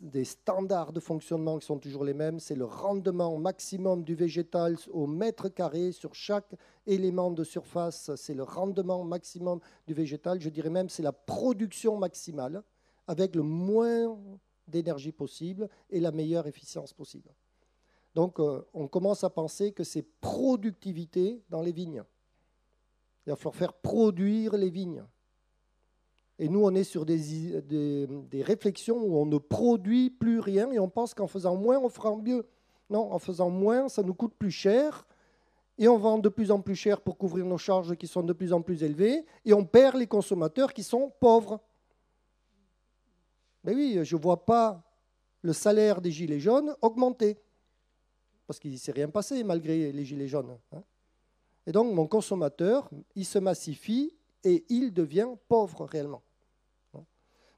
des, standards de fonctionnement qui sont toujours les mêmes. C'est le rendement maximum du végétal au mètre carré sur chaque élément de surface. C'est le rendement maximum du végétal. Je dirais même c'est la production maximale avec le moins d'énergie possible et la meilleure efficience possible. Donc euh, on commence à penser que c'est productivité dans les vignes. Il va falloir faire produire les vignes. Et nous, on est sur des, des, réflexions où on ne produit plus rien et on pense qu'en faisant moins, on fera mieux. Non, en faisant moins, ça nous coûte plus cher et on vend de plus en plus cher pour couvrir nos charges qui sont de plus en plus élevées et on perd les consommateurs qui sont pauvres. Mais oui, je ne vois pas le salaire des gilets jaunes augmenter parce qu'il ne s'est rien passé malgré les gilets jaunes. Hein. Et donc mon consommateur, il se massifie et il devient pauvre réellement.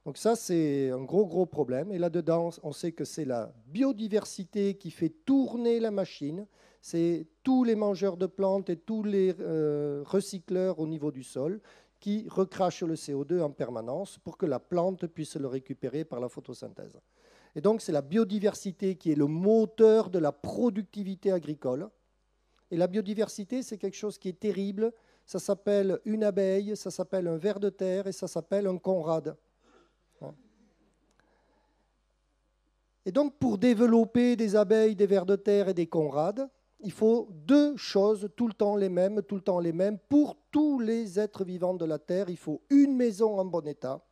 Donc ça, c'est un gros, gros problème. Et là-dedans, on sait que c'est la biodiversité qui fait tourner la machine. C'est tous les mangeurs de plantes et tous les euh, recycleurs au niveau du sol qui recrachent le CO2 en permanence pour que la plante puisse le récupérer par la photosynthèse. Et donc, c'est la biodiversité qui est le moteur de la productivité agricole. Et la biodiversité, c'est quelque chose qui est terrible. Ça s'appelle une abeille, ça s'appelle un ver de terre et ça s'appelle un conrad. Et donc, pour développer des abeilles, des vers de terre et des conrades, il faut deux choses tout le temps les mêmes, tout le temps les mêmes. Pour tous les êtres vivants de la Terre, il faut une maison en bon état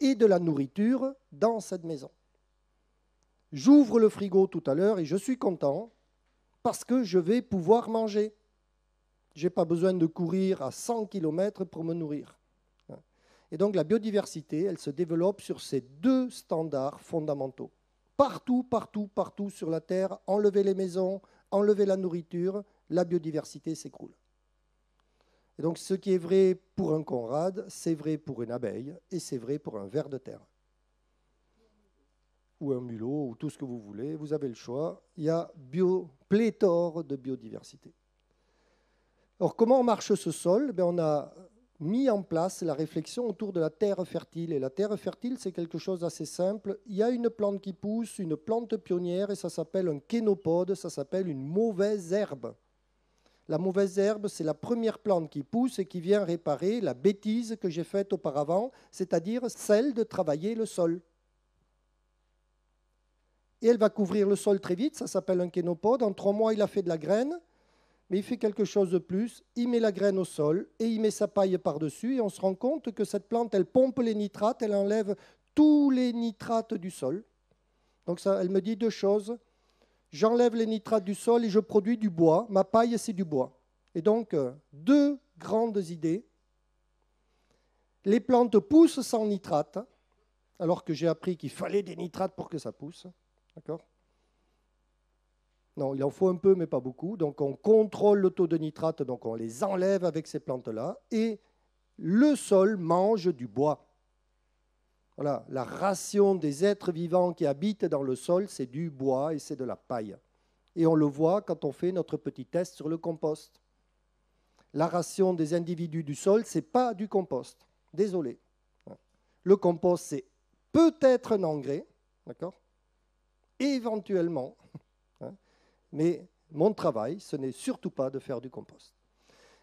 et de la nourriture dans cette maison. J'ouvre le frigo tout à l'heure et je suis content parce que je vais pouvoir manger. Je n'ai pas besoin de courir à 100 km pour me nourrir. Et donc la biodiversité, elle se développe sur ces deux standards fondamentaux partout, partout, partout sur la Terre, enlever les maisons, enlever la nourriture, la biodiversité s'écroule. Et donc ce qui est vrai pour un conrad, c'est vrai pour une abeille et c'est vrai pour un ver de terre. Ou un mulot, ou tout ce que vous voulez, vous avez le choix. Il y a pléthore de biodiversité. Alors comment marche ce sol? Ben, On a mis en place la réflexion autour de la terre fertile. Et la terre fertile, c'est quelque chose d'assez simple. Il y a une plante qui pousse, une plante pionnière, et ça s'appelle un kénopode, ça s'appelle une mauvaise herbe. La mauvaise herbe, c'est la première plante qui pousse et qui vient réparer la bêtise que j'ai faite auparavant, c'est-à-dire celle de travailler le sol. Et elle va couvrir le sol très vite, ça s'appelle un kénopode. En trois mois, il a fait de la graine mais il fait quelque chose de plus, il met la graine au sol et il met sa paille par-dessus et on se rend compte que cette plante, elle pompe les nitrates, elle enlève tous les nitrates du sol. Donc ça, elle me dit deux choses. J'enlève les nitrates du sol et je produis du bois. Ma paille, c'est du bois. Et donc, euh, deux grandes idées. Les plantes poussent sans nitrates, alors que j'ai appris qu'il fallait des nitrates pour que ça pousse. D'accord? Non, il en faut un peu, mais pas beaucoup. Donc on contrôle le taux de nitrate, donc on les enlève avec ces plantes-là. Et le sol mange du bois. Voilà, la ration des êtres vivants qui habitent dans le sol, c'est du bois et c'est de la paille. Et on le voit quand on fait notre petit test sur le compost. La ration des individus du sol, ce n'est pas du compost. Désolé. Le compost, c'est peut-être un engrais, d'accord? Éventuellement, mais mon travail, ce n'est surtout pas de faire du compost.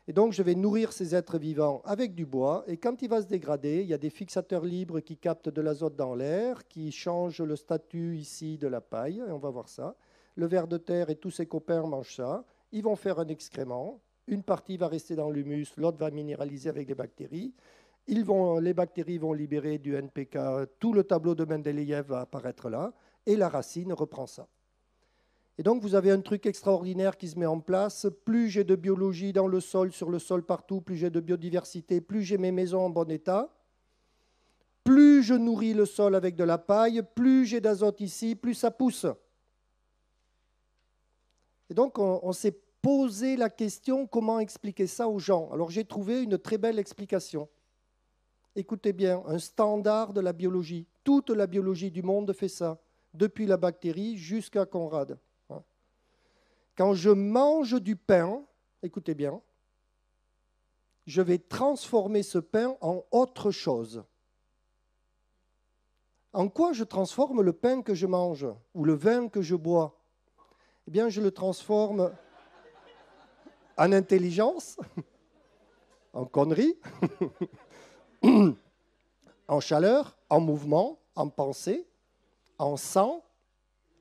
Et donc, je vais nourrir ces êtres vivants avec du bois. Et quand il va se dégrader, il y a des fixateurs libres qui captent de l'azote dans l'air, qui changent le statut ici de la paille. Et on va voir ça. Le ver de terre et tous ses copains mangent ça. Ils vont faire un excrément. Une partie va rester dans l'humus, l'autre va minéraliser avec les bactéries. Ils vont, les bactéries vont libérer du NPK, tout le tableau de Mendeleïev va apparaître là, et la racine reprend ça. Et donc vous avez un truc extraordinaire qui se met en place. Plus j'ai de biologie dans le sol, sur le sol partout, plus j'ai de biodiversité, plus j'ai mes maisons en bon état, plus je nourris le sol avec de la paille, plus j'ai d'azote ici, plus ça pousse. Et donc on, s'est posé la question comment expliquer ça aux gens? Alors j'ai trouvé une très belle explication. Écoutez bien, un standard de la biologie. Toute la biologie du monde fait ça, depuis la bactérie jusqu'à Conrad. Quand je mange du pain, écoutez bien, je vais transformer ce pain en autre chose. En quoi je transforme le pain que je mange ou le vin que je bois? Eh bien, je le transforme en intelligence, en connerie, en chaleur, en mouvement, en pensée, en sang,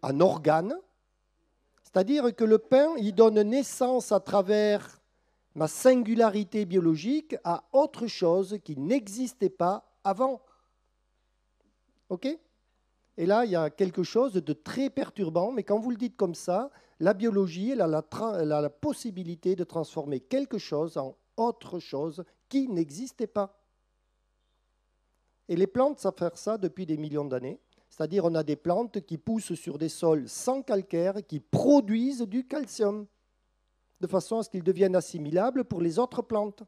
en organe, c'est-à-dire que le pain, il donne naissance à travers ma singularité biologique à autre chose qui n'existait pas avant. OK? Et là, il y a quelque chose de très perturbant, mais quand vous le dites comme ça, la biologie, elle a la, elle a la possibilité de transformer quelque chose en autre chose qui n'existait pas. Et les plantes savent faire ça depuis des millions d'années. C'est-à-dire on a des plantes qui poussent sur des sols sans calcaire, qui produisent du calcium, de façon à ce qu'ils deviennent assimilables pour les autres plantes.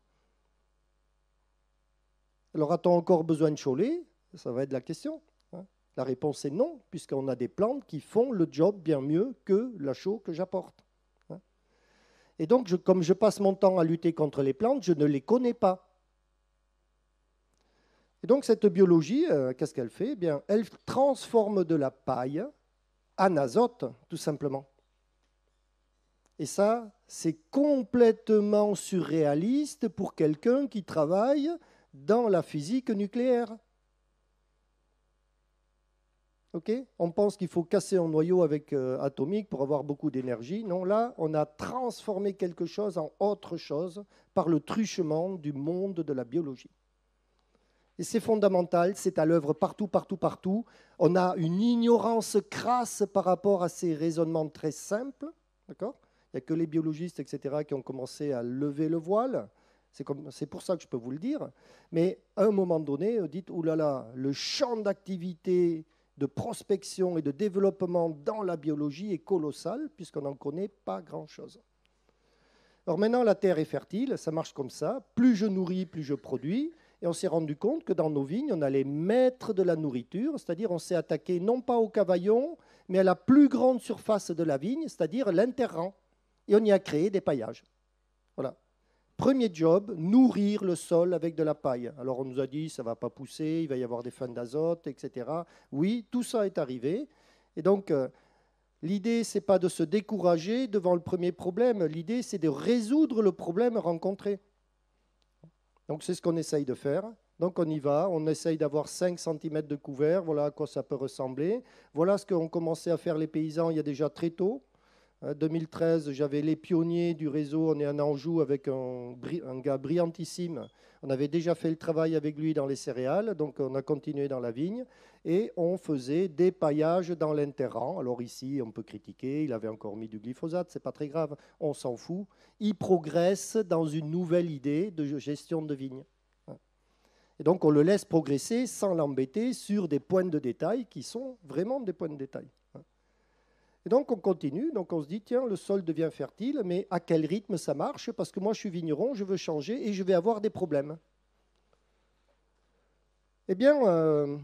Alors a-t-on encore besoin de cholet? Ça va être la question. Hein. La réponse est non, puisqu'on a des plantes qui font le job bien mieux que la chaux que j'apporte. Hein. Et donc, comme je passe mon temps à lutter contre les plantes, je ne les connais pas. Et donc cette biologie, euh, qu'est-ce qu'elle fait? Eh bien, Elle transforme de la paille en azote, tout simplement. Et ça, c'est complètement surréaliste pour quelqu'un qui travaille dans la physique nucléaire. on pense qu'il faut casser un noyau avec, euh, atomique pour avoir beaucoup d'énergie. Non, là, on a transformé quelque chose en autre chose par le truchement du monde de la biologie. Et c'est fondamental, c'est à l'œuvre partout, partout, partout. On a une ignorance crasse par rapport à ces raisonnements très simples. D'accord? Il n'y a que les biologistes, etc., qui ont commencé à lever le voile. C'est pour ça que je peux vous le dire. Mais à un moment donné, vous dites, oulala, le champ d'activité de prospection et de développement dans la biologie est colossal, puisqu'on n'en connaît pas grand-chose. Alors maintenant, la Terre est fertile, ça marche comme ça. Plus je nourris, plus je produis. Et on s'est rendu compte que dans nos vignes, on allait mettre de la nourriture, c'est-à-dire on s'est attaqué non pas au cavaillon, mais à la plus grande surface de la vigne, c'est-à-dire l'interrant. Et on y a créé des paillages. Voilà. Premier job, nourrir le sol avec de la paille. Alors on nous a dit ça ne va pas pousser, il va y avoir des fins d'azote, etc. Oui, tout ça est arrivé. Et donc euh, l'idée, c'est pas de se décourager devant le premier problème. L'idée, c'est de résoudre le problème rencontré. Donc c'est ce qu'on essaye de faire. Donc on y va, on essaye d'avoir 5 cm de couvert, voilà à quoi ça peut ressembler. Voilà ce qu'ont commencé à faire les paysans il y a déjà très tôt. En 2013, j'avais les pionniers du réseau, on est en Anjou avec un, un, gars brillantissime. On avait déjà fait le travail avec lui dans les céréales, donc on a continué dans la vigne et on faisait des paillages dans l'interrang. Alors ici, on peut critiquer, il avait encore mis du glyphosate, c'est pas très grave, on s'en fout. Il progresse dans une nouvelle idée de gestion de vigne. Et donc on le laisse progresser sans l'embêter sur des points de détail qui sont vraiment des points de détail. Et donc on continue, donc on se dit, tiens, le sol devient fertile, mais à quel rythme ça marche? Parce que moi je suis vigneron, je veux changer et je vais avoir des problèmes. Eh bien, euh,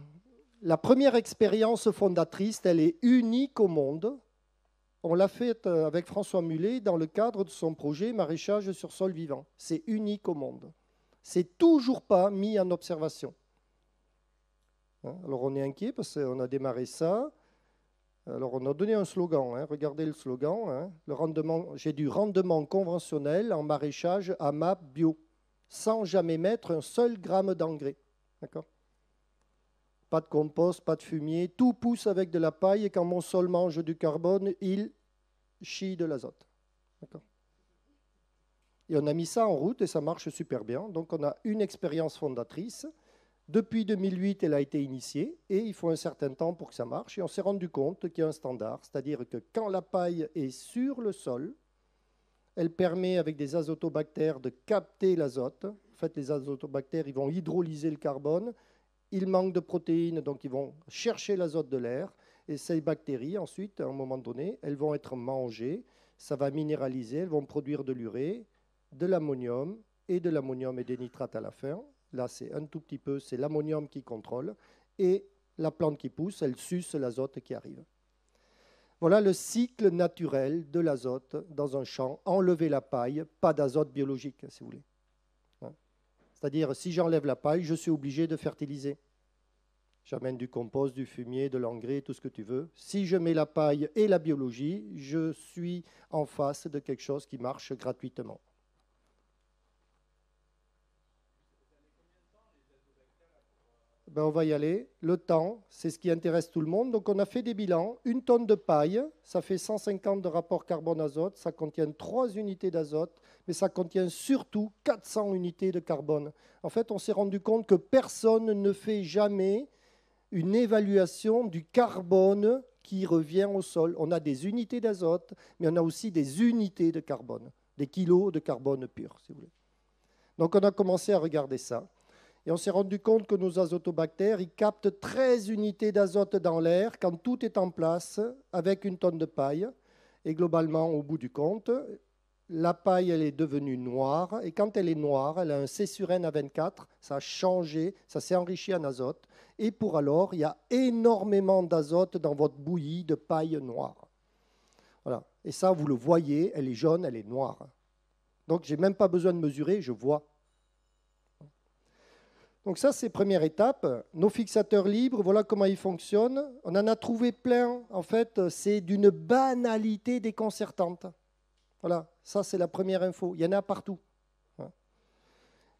la première expérience fondatrice, elle est unique au monde. On l'a faite euh, avec François Mullet dans le cadre de son projet Maraîchage sur sol vivant. C'est unique au monde. C'est toujours pas mis en observation. Hein, alors on est inquiet parce qu'on a démarré ça. Alors on a donné un slogan, hein. regardez le slogan, hein. j'ai du rendement conventionnel en maraîchage à MAP bio, sans jamais mettre un seul gramme d'engrais. D'accord? Pas de compost, pas de fumier, tout pousse avec de la paille et quand mon sol mange du carbone, il chie de l'azote. Et on a mis ça en route et ça marche super bien. Donc on a une expérience fondatrice. Depuis 2008, elle a été initiée et il faut un certain temps pour que ça marche. Et on s'est rendu compte qu'il y a un standard, c'est-à-dire que quand la paille est sur le sol, elle permet avec des azotobactères de capter l'azote. En fait, les azotobactères, ils vont hydrolyser le carbone. Il manque de protéines, donc ils vont chercher l'azote de l'air. Et ces bactéries, ensuite, à un moment donné, elles vont être mangées. Ça va minéraliser, elles vont produire de l'urée, de l'ammonium et de l'ammonium et des nitrates à la fin. Là, c'est un tout petit peu, c'est l'ammonium qui contrôle. Et la plante qui pousse, elle suce l'azote qui arrive. Voilà le cycle naturel de l'azote dans un champ. Enlever la paille, pas d'azote biologique, si vous voulez. Hein. C'est-à-dire, si j'enlève la paille, je suis obligé de fertiliser. J'amène du compost, du fumier, de l'engrais, tout ce que tu veux. Si je mets la paille et la biologie, je suis en face de quelque chose qui marche gratuitement. Ben, on va y aller. Le temps, c'est ce qui intéresse tout le monde. Donc on a fait des bilans. Une tonne de paille, ça fait 150 de rapport carbone-azote. Ça contient 3 unités d'azote, mais ça contient surtout 400 unités de carbone. En fait, on s'est rendu compte que personne ne fait jamais une évaluation du carbone qui revient au sol. On a des unités d'azote, mais on a aussi des unités de carbone, des kilos de carbone pur, si vous voulez. Donc on a commencé à regarder ça. Et on s'est rendu compte que nos azotobactères, ils captent 13 unités d'azote dans l'air quand tout est en place avec une tonne de paille. Et globalement, au bout du compte, la paille, elle est devenue noire. Et quand elle est noire, elle a un C sur N à 24. Ça a changé, ça s'est enrichi en azote. Et pour alors, il y a énormément d'azote dans votre bouillie de paille noire. Voilà. Et ça, vous le voyez, elle est jaune, elle est noire. Donc, je n'ai même pas besoin de mesurer, je vois. Donc ça, c'est première étape. Nos fixateurs libres, voilà comment ils fonctionnent. On en a trouvé plein. En fait, c'est d'une banalité déconcertante. Voilà, ça c'est la première info. Il y en a partout.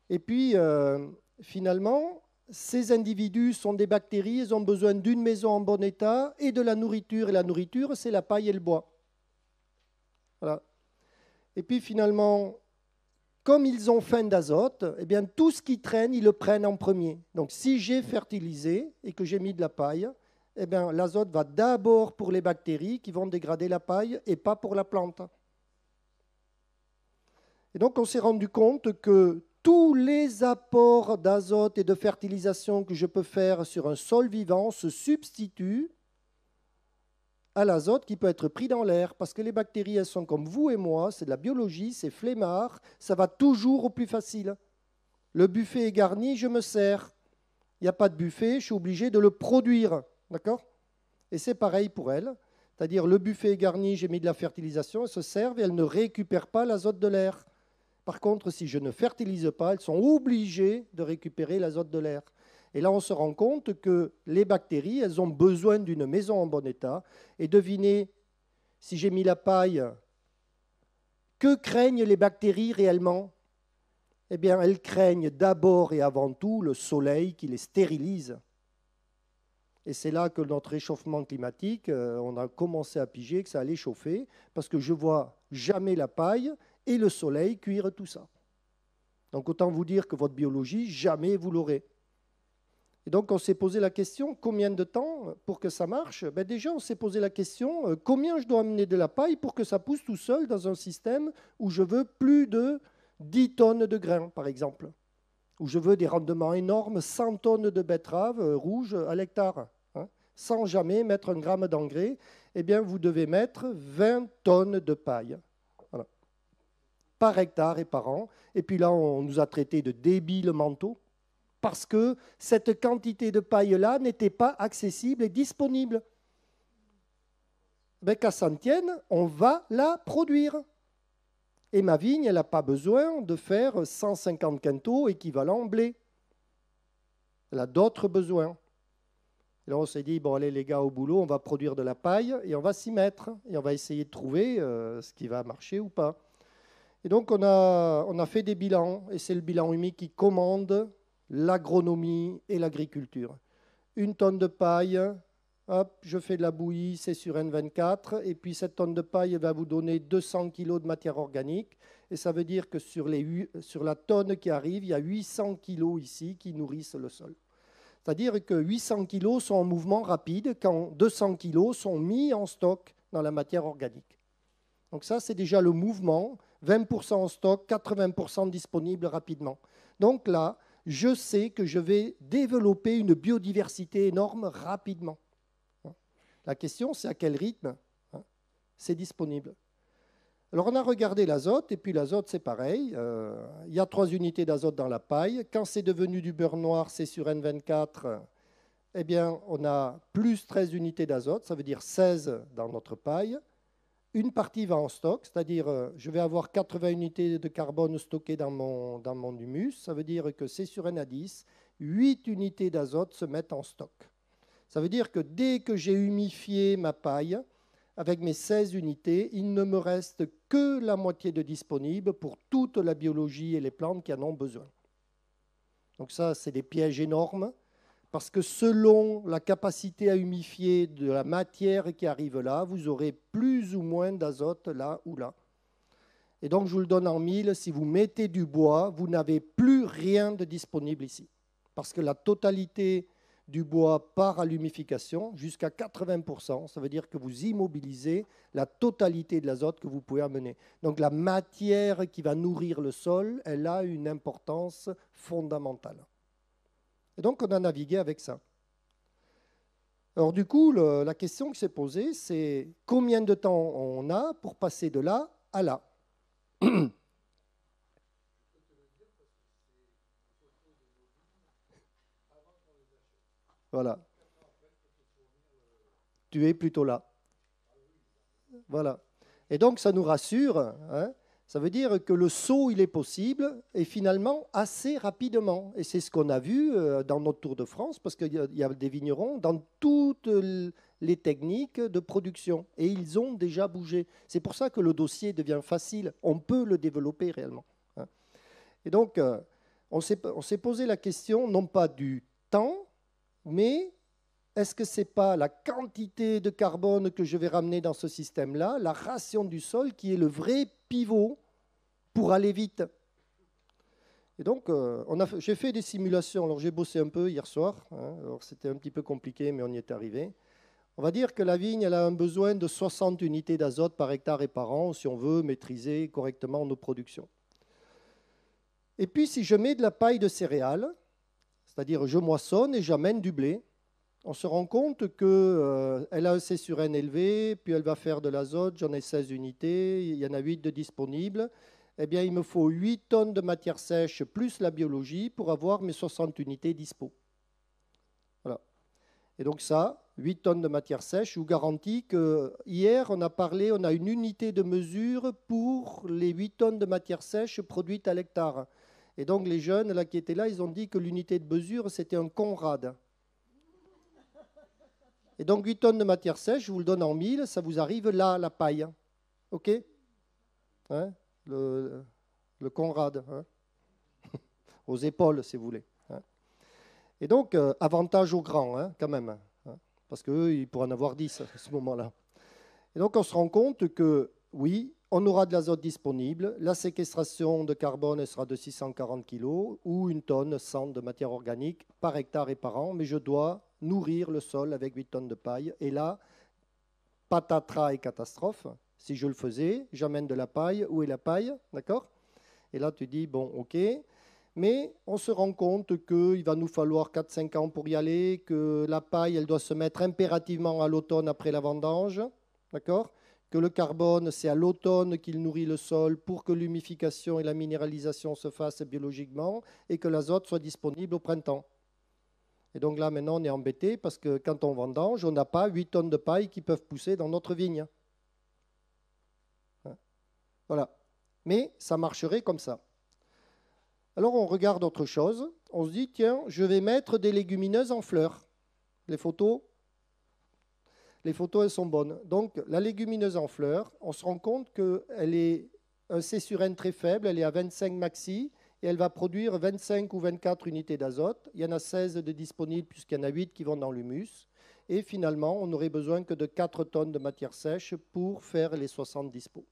Et puis, euh, finalement, ces individus sont des bactéries, ils ont besoin d'une maison en bon état et de la nourriture. Et la nourriture, c'est la paille et le bois. Voilà. Et puis finalement, comme ils ont faim d'azote, eh bien, tout ce qui traîne, ils le prennent en premier. Donc si j'ai fertilisé et que j'ai mis de la paille, eh bien, l'azote va d'abord pour les bactéries qui vont dégrader la paille et pas pour la plante. Et donc on s'est rendu compte que tous les apports d'azote et de fertilisation que je peux faire sur un sol vivant se substituent à l'azote qui peut être pris dans l'air, parce que les bactéries, elles sont comme vous et moi, c'est de la biologie, c'est flemmard, ça va toujours au plus facile. Le buffet est garni, je me sers. Il n'y a pas de buffet, je suis obligé de le produire. D'accord? Et c'est pareil pour elles. C'est-à-dire, le buffet est garni, j'ai mis de la fertilisation, elles se servent et elles ne récupèrent pas l'azote de l'air. Par contre, si je ne fertilise pas, elles sont obligées de récupérer l'azote de l'air. Et là, on se rend compte que les bactéries, elles ont besoin d'une maison en bon état. Et devinez, si j'ai mis la paille, que craignent les bactéries réellement? Eh bien, elles craignent d'abord et avant tout le soleil qui les stérilise. Et c'est là que notre réchauffement climatique, euh, on a commencé à piger que ça allait chauffer, parce que je vois jamais la paille et le soleil cuire tout ça. Donc autant vous dire que votre biologie, jamais vous l'aurez. Et donc on s'est posé la question, combien de temps pour que ça marche? Ben Déjà, on s'est posé la question, euh, combien je dois amener de la paille pour que ça pousse tout seul dans un système où je veux plus de 10 tonnes de grains, par exemple, où je veux des rendements énormes, 100 tonnes de betteraves euh, rouges à l'hectare, hein, sans jamais mettre un gramme d'engrais, eh bien, vous devez mettre 20 tonnes de paille. Par hectare et par an. Et puis là, on nous a traité de débiles mentaux parce que cette quantité de paille-là n'était pas accessible et disponible. Mais qu'à saint on va la produire. Et ma vigne, elle n'a pas besoin de faire 150 quintaux équivalent blé. Elle a d'autres besoins. Et là, on s'est dit, bon, allez les gars, au boulot, on va produire de la paille et on va s'y mettre. Et on va essayer de trouver euh, ce qui va marcher ou pas. Et donc, on a, on a fait des bilans, et c'est le bilan humique qui commande l'agronomie et l'agriculture. Une tonne de paille, hop, je fais de la bouillie, c'est sur N24, et puis cette tonne de paille va vous donner 200 kg de matière organique, et ça veut dire que sur, sur la tonne qui arrive, il y a 800 kg ici qui nourrissent le sol. C'est-à-dire que 800 kg sont en mouvement rapide quand 200 kg sont mis en stock dans la matière organique. Donc ça, c'est déjà le mouvement, 20% en stock, 80% disponible rapidement. Donc là, je sais que je vais développer une biodiversité énorme rapidement. La question, c'est à quel rythme hein, c'est disponible. Alors on a regardé l'azote, et puis l'azote c'est pareil. Euh, il y a trois unités d'azote dans la paille. Quand c'est devenu du beurre noir, c'est sur N24, eh bien on a plus 13 unités d'azote, ça veut dire 16 dans notre paille. Une partie va en stock, c'est-à-dire euh, je vais avoir 80 unités de carbone stockées dans mon, humus. Ça veut dire que c'est sur NA10, 8 unités d'azote se mettent en stock. Ça veut dire que dès que j'ai humifié ma paille, avec mes 16 unités, il ne me reste que la moitié de disponible pour toute la biologie et les plantes qui en ont besoin. Donc ça, c'est des pièges énormes parce que selon la capacité à humifier de la matière qui arrive là, vous aurez plus ou moins d'azote là ou là. Et donc, je vous le donne en mille, si vous mettez du bois, vous n'avez plus rien de disponible ici. Parce que la totalité du bois part à l'humification jusqu'à 80%. Ça veut dire que vous immobilisez la totalité de l'azote que vous pouvez amener. Donc la matière qui va nourrir le sol, elle a une importance fondamentale. Et donc, on a navigué avec ça. Alors, du coup, la question qui s'est posée, c'est combien de temps on a pour passer de là à là? Voilà. Tu es plutôt là. Voilà. Et donc, ça nous rassure. Hein ça veut dire que le saut, il est possible, et finalement assez rapidement. Et c'est ce qu'on a vu euh, dans notre Tour de France, parce qu'il y, a des vignerons dans toutes les techniques de production, et ils ont déjà bougé. C'est pour ça que le dossier devient facile. On peut le développer réellement. Hein. Et donc, euh, on s'est posé la question, non pas du temps, mais est-ce que ce n'est pas la quantité de carbone que je vais ramener dans ce système-là, la ration du sol, qui est le vrai pivot pour aller vite? Et donc, euh, j'ai fait des simulations. Alors, j'ai bossé un peu hier soir. Hein. c'était un petit peu compliqué, mais on y est arrivé. On va dire que la vigne a un besoin de 60 unités d'azote par hectare et par an si on veut maîtriser correctement nos productions. Et puis, si je mets de la paille de céréales, c'est-à-dire je moissonne et j'amène du blé, on se rend compte qu'elle euh, a un C sur N élevé, puis elle va faire de l'azote, j'en ai 16 unités, il y en a 8 de disponibles. Eh bien, il me faut 8 tonnes de matière sèche plus la biologie pour avoir mes 60 unités dispo. Voilà. Et donc ça, 8 tonnes de matière sèche, je vous garantis que hier, on a parlé, on a une unité de mesure pour les 8 tonnes de matière sèche produites à l'hectare. Et donc les jeunes là, qui étaient là, ils ont dit que l'unité de mesure, c'était un Conrad. Et donc 8 tonnes de matière sèche, je vous le donne en 1000, ça vous arrive là, la paille. OK? Hein? Le, Conrad. Hein aux épaules, si vous voulez. Hein Et donc, euh, avantage aux grands, hein, quand même. parce qu'eux, ils pourraient en avoir 10 à ce moment-là. Et donc, on se rend compte que, oui, on aura de l'azote disponible. La séquestration de carbone sera de 640 kg ou une tonne 100 de matière organique par hectare et par an, mais je dois nourrir le sol avec 8 tonnes de paille. Et là, patatras et catastrophe. Si je le faisais, j'amène de la paille. Où est la paille? D'accord? Et là, tu dis, bon, ok. Mais on se rend compte qu'il va nous falloir 4-5 ans pour y aller, que la paille, elle doit se mettre impérativement à l'automne après la vendange. D'accord? Que le carbone, c'est à l'automne qu'il nourrit le sol pour que l'humification et la minéralisation se fassent biologiquement et que l'azote soit disponible au printemps. Et donc là, maintenant, on est embêté parce que quand on vendange, on n'a pas 8 tonnes de paille qui peuvent pousser dans notre vigne. Hein? Voilà. Mais ça marcherait comme ça. Alors on regarde autre chose. On se dit, tiens, je vais mettre des légumineuses en fleurs. Les photos, les photos, elles sont bonnes. Donc la légumineuse en fleurs, on se rend compte qu'elle est un C sur N très faible, elle est à 25 maxi, et elle va produire 25 ou 24 unités d'azote. Il y en a 16 de disponibles puisqu'il y en a 8 qui vont dans l'humus. Et finalement, on n'aurait besoin que de 4 tonnes de matière sèche pour faire les 60 dispos.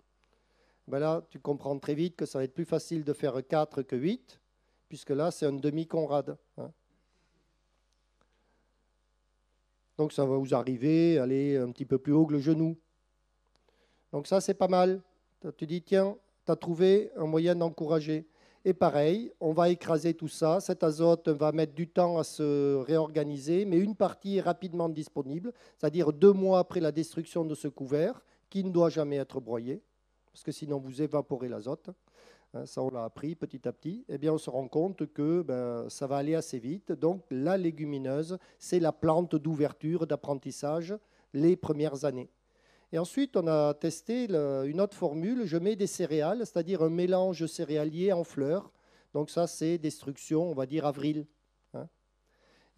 Ben là, tu comprends très vite que ça va être plus facile de faire 4 que 8, puisque là, c'est un demi-conrad. Hein. Donc ça va vous arriver, aller un petit peu plus haut que le genou. Donc ça, c'est pas mal. Tu dis, tiens, tu as trouvé un moyen d'encourager. Et pareil, on va écraser tout ça. Cet azote va mettre du temps à se réorganiser, mais une partie est rapidement disponible, c'est-à-dire deux mois après la destruction de ce couvert, qui ne doit jamais être broyé, parce que sinon vous évaporez l'azote. Hein, ça, on l'a appris petit à petit. Eh bien, on se rend compte que ben, ça va aller assez vite. Donc, la légumineuse, c'est la plante d'ouverture, d'apprentissage les premières années. Et ensuite, on a testé une autre formule. Je mets des céréales, c'est-à-dire un mélange céréalier en fleurs. Donc ça, c'est destruction, on va dire avril. Hein.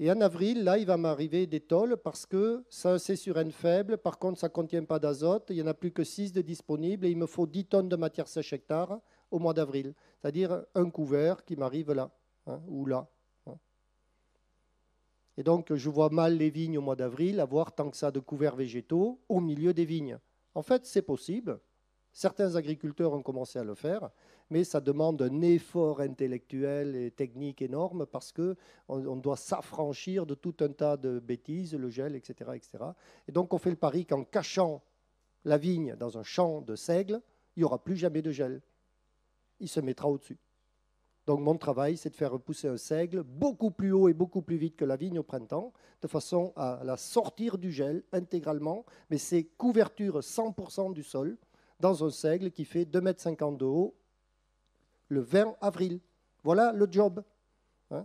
Et en avril, là, il va m'arriver des tôles parce que ça, c'est sur N faible. Par contre, ça ne contient pas d'azote. Il n'y en a plus que 6 de disponibles et il me faut 10 tonnes de matière sèche hectare au mois d'avril. C'est-à-dire un couvert qui m'arrive là hein, ou là. Et donc, je vois mal les vignes au mois d'avril avoir tant que ça de couverts végétaux au milieu des vignes. En fait, c'est possible. Certains agriculteurs ont commencé à le faire, mais ça demande un effort intellectuel et technique énorme parce qu'on on doit s'affranchir de tout un tas de bêtises, le gel, etc., etc. Et donc, on fait le pari qu'en cachant la vigne dans un champ de seigle, il n'y aura plus jamais de gel. Il se mettra au-dessus. Donc mon travail, c'est de faire pousser un seigle beaucoup plus haut et beaucoup plus vite que la vigne au printemps, de façon à la sortir du gel intégralement, mais c'est couverture 100% du sol dans un seigle qui fait 2,50 m de haut le 20 avril. Voilà le job. Hein.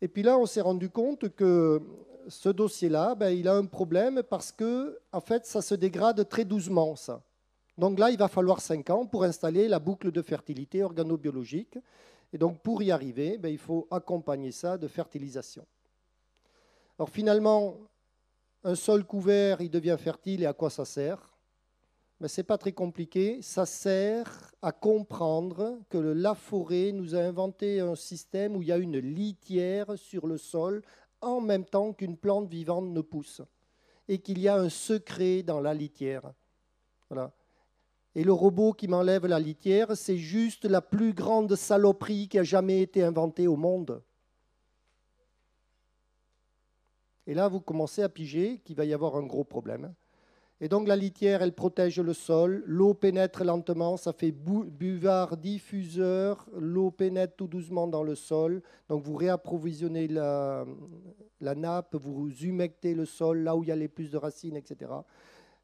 et puis là, on s'est rendu compte que ce dossier-là, ben, il a un problème parce que, en fait, ça se dégrade très doucement, ça. Donc là, il va falloir 5 ans pour installer la boucle de fertilité organobiologique. Et donc pour y arriver, ben, il faut accompagner ça de fertilisation. Alors finalement, un sol couvert, il devient fertile et à quoi ça sert? Ben, Ce n'est pas très compliqué. Ça sert à comprendre que la forêt nous a inventé un système où il y a une litière sur le sol en même temps qu'une plante vivante ne pousse. Et qu'il y a un secret dans la litière. Voilà. Et le robot qui m'enlève la litière, c'est juste la plus grande saloperie qui a jamais été inventée au monde. Et là, vous commencez à piger qu'il va y avoir un gros problème. Et donc la litière, elle protège le sol, l'eau pénètre lentement, ça fait buvard diffuseur, l'eau pénètre tout doucement dans le sol, donc vous réapprovisionnez la, la nappe, vous humectez le sol là où il y a les plus de racines, etc.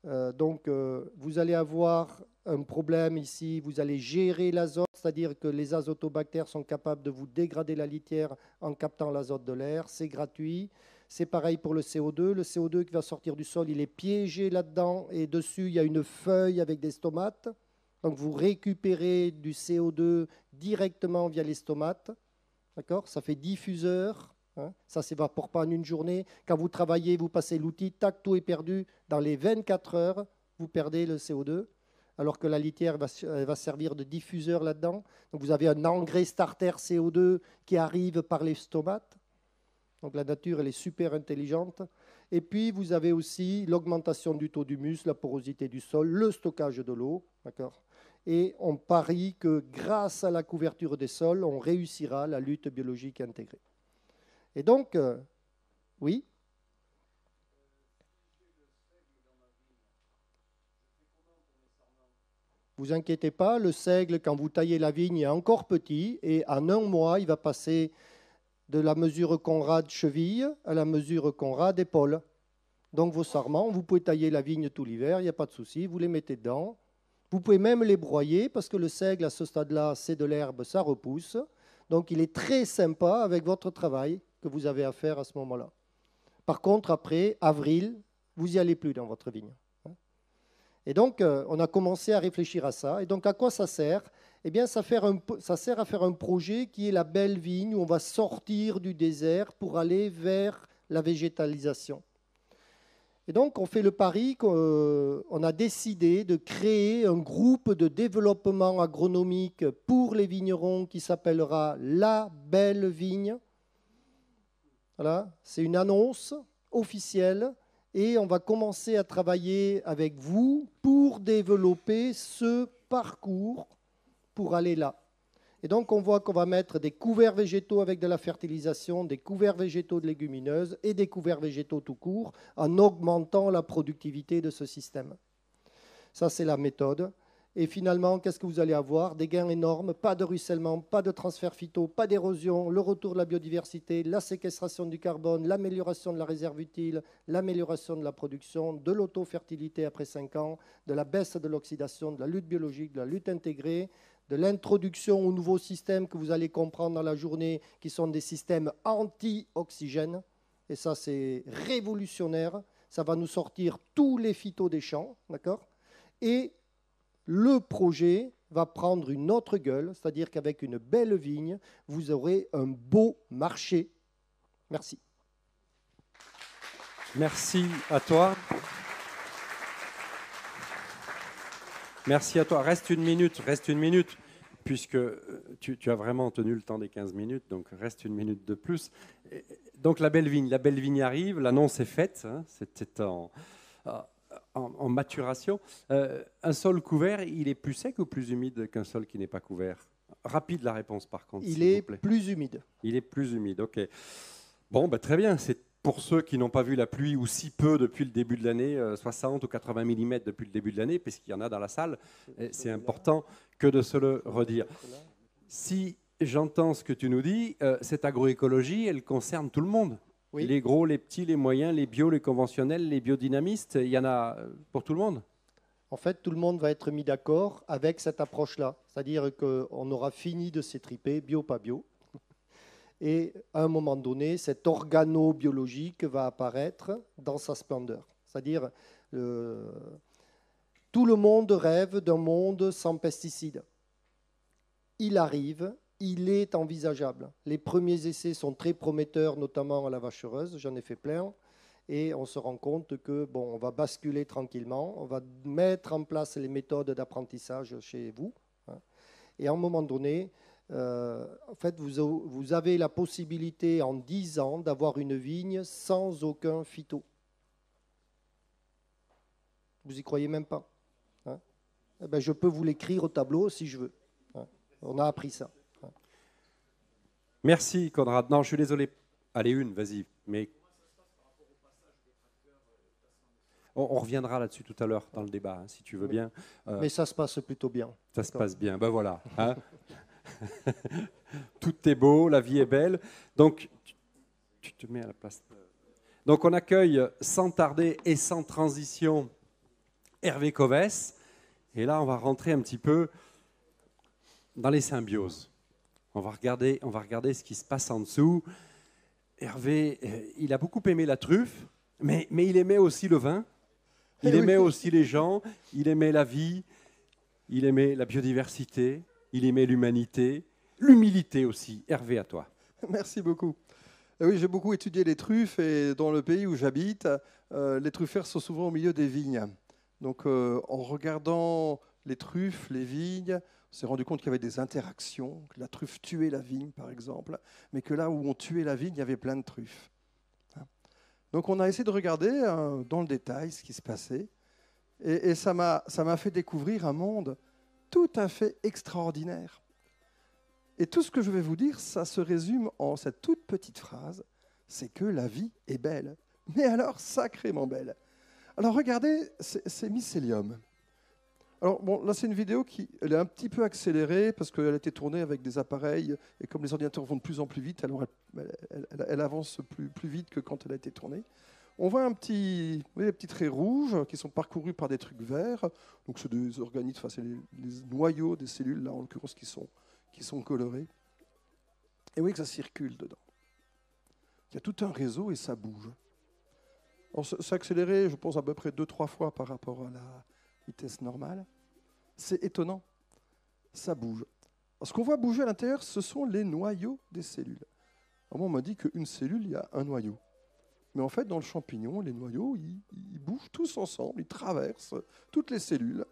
Euh, donc euh, vous allez avoir un problème ici, vous allez gérer l'azote, c'est-à-dire que les azotobactères sont capables de vous dégrader la litière en captant l'azote de l'air, c'est gratuit. C'est pareil pour le CO2. Le CO2 qui va sortir du sol, il est piégé là-dedans et dessus, il y a une feuille avec des stomates. Donc vous récupérez du CO2 directement via les stomates. D'accord? Ça fait diffuseur. Hein. ça ne s'évapore pas en une journée. Quand vous travaillez, vous passez l'outil, tac, tout est perdu. Dans les 24 heures, vous perdez le CO2 alors que la litière va, servir de diffuseur là-dedans. vous avez un engrais starter CO2 qui arrive par les stomates. Donc la nature, elle est super intelligente. Et puis, vous avez aussi l'augmentation du taux d'humus, la porosité du sol, le stockage de l'eau. Et on parie que grâce à la couverture des sols, on réussira la lutte biologique intégrée. Et donc, euh, oui Vous inquiétez pas, le seigle, quand vous taillez la vigne, est encore petit et en un mois, il va passer de la mesure Conrad cheville à la mesure Conrad épaule. Donc vos sarments, vous pouvez tailler la vigne tout l'hiver, il n'y a pas de souci, vous les mettez dedans. Vous pouvez même les broyer parce que le seigle, à ce stade-là, c'est de l'herbe, ça repousse. Donc il est très sympa avec votre travail que vous avez à faire à ce moment-là. Par contre, après, avril, vous n'y allez plus dans votre vigne. Et donc, euh, on a commencé à réfléchir à ça. Et donc, à quoi ça sert? Eh bien, ça, ça, sert à faire un projet qui est la belle vigne, où on va sortir du désert pour aller vers la végétalisation. Et donc, on fait le pari qu'on euh, a décidé de créer un groupe de développement agronomique pour les vignerons qui s'appellera La Belle Vigne. Voilà, c'est une annonce officielle et on va commencer à travailler avec vous pour développer ce parcours pour aller là. Et donc on voit qu'on va mettre des couverts végétaux avec de la fertilisation, des couverts végétaux de légumineuses et des couverts végétaux tout court en augmentant la productivité de ce système. Ça, c'est la méthode. Et finalement, qu'est-ce que vous allez avoir? Des gains énormes, pas de ruissellement, pas de transfert phyto, pas d'érosion, le retour de la biodiversité, la séquestration du carbone, l'amélioration de la réserve utile, l'amélioration de la production, de l'auto-fertilité après 5 ans, de la baisse de l'oxydation, de la lutte biologique, de la lutte intégrée, de l'introduction aux nouveaux systèmes que vous allez comprendre dans la journée, qui sont des systèmes anti-oxygène. Et ça, c'est révolutionnaire. Ça va nous sortir tous les phytos des champs, d'accord? Et le projet va prendre une autre gueule, c'est-à-dire qu'avec une belle vigne, vous aurez un beau marché. Merci. Merci à toi. Merci à toi. Reste une minute, reste une minute, puisque euh, tu, as vraiment tenu le temps des 15 minutes, donc reste une minute de plus. Donc la belle vigne, la belle vigne arrive, l'annonce est faite, hein, c'était en, maturation. Euh, un sol couvert, il est plus sec ou plus humide qu'un sol qui n'est pas couvert? Rapide la réponse par contre. Il est plus humide. Il est plus humide, ok. Bon, bah, très bien. C'est pour ceux qui n'ont pas vu la pluie ou si peu depuis le début de l'année, 60 euh, ou 80 mm depuis le début de l'année, puisqu'il y en a dans la salle, c'est important que de se le redire. Si j'entends ce que tu nous dis, euh, cette agroécologie, elle concerne tout le monde. Les gros, les petits, les moyens, les bio, les conventionnels, les biodynamistes, il y en a euh, pour tout le monde En fait, tout le monde va être mis d'accord avec cette approche-là. C'est-à-dire qu'on aura fini de s'étriper, bio, pas bio. Et à un moment donné, cet organo-biologique va apparaître dans sa splendeur. C'est-à-dire, euh, tout le monde rêve d'un monde sans pesticides. Il arrive, il est envisageable. Les premiers essais sont très prometteurs, notamment à la vachereuse, j'en ai fait plein, et on se rend compte que bon, on va basculer tranquillement, on va mettre en place les méthodes d'apprentissage chez vous, hein. et à un moment donné, euh, en fait, vous, vous, avez la possibilité en 10 ans d'avoir une vigne sans aucun phyto. Vous y croyez même pas hein. eh ben, Je peux vous l'écrire au tableau si je veux. Hein. On a appris ça. Merci, Conrad. Non, je suis désolé. Allez, une, vas-y. Mais on, reviendra là-dessus tout à l'heure dans le débat, hein, si tu veux bien. Euh, Mais ça se passe plutôt bien. Ça se passe bien. Ben voilà. Hein. tout est beau, la vie est belle. Donc, tu, te mets à la place. Donc, on accueille sans tarder et sans transition Hervé Covès. Et là, on va rentrer un petit peu dans les symbioses. On va regarder, on va regarder ce qui se passe en dessous. Hervé, euh, il a beaucoup aimé la truffe, mais, mais il aimait aussi le vin. Il eh aimait aussi les gens. Il aimait la vie. Il aimait la biodiversité. Il aimait l'humanité. L'humilité aussi. Hervé, à toi. Merci beaucoup. Eh oui, j'ai beaucoup étudié les truffes et dans le pays où j'habite, euh, les truffeurs sont souvent au milieu des vignes. Donc, euh, en regardant les truffes, les vignes, on s'est rendu compte qu'il y avait des interactions, que la truffe tuait la vigne, par exemple, mais que là où on tuait la vigne, il y avait plein de truffes. Hein. Donc on a essayé de regarder euh, dans le détail ce qui se passait, et, ça m'a fait découvrir un monde tout à fait extraordinaire. Et tout ce que je vais vous dire, ça se résume en cette toute petite phrase, c'est que la vie est belle. Mais alors, sacrément belle. Alors regardez ces mycéliums. Alors, bon, là, c'est une vidéo qui est un petit peu accélérée parce qu'elle a été tournée avec des appareils et comme les ordinateurs vont de plus en plus vite, elle, avance plus, vite que quand elle a été tournée. On voit un petit, les petits traits rouges qui sont parcourus par des trucs verts. Donc, c'est des organismes, enfin, c'est les, noyaux des cellules, là, en l'occurrence, qui sont, qui sont colorés. Et vous voyez que ça circule dedans. Il y a tout un réseau et ça bouge. C'est accéléré, je pense, à peu près 2-3 fois par rapport à la, vitesse normale. C'est étonnant. Ça bouge. ce qu'on voit bouger à l'intérieur, ce sont les noyaux des cellules. moi, on m'a dit qu'une cellule, il y a un noyau. Mais en fait, dans le champignon, les noyaux, ils, bougent tous ensemble, ils traversent toutes les cellules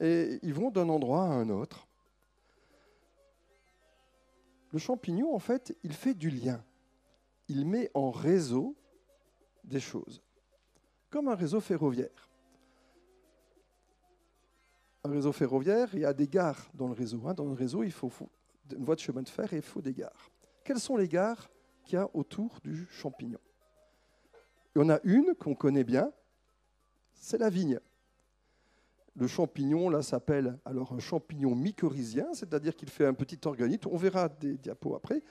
et ils vont d'un endroit à un autre. Le champignon, en fait, il fait du lien. Il met en réseau des choses, comme un réseau ferroviaire. Un réseau ferroviaire, il y a des gares dans le réseau. hein. Dans le réseau, il faut, une voie de chemin de fer et il faut des gares. Quelles sont les gares qu'il y a autour du champignon? Il y en a une qu'on connaît bien, c'est la vigne. Le champignon, là, s'appelle alors un champignon mycorhizien, c'est-à-dire qu'il fait un petit organite. On verra des diapos après,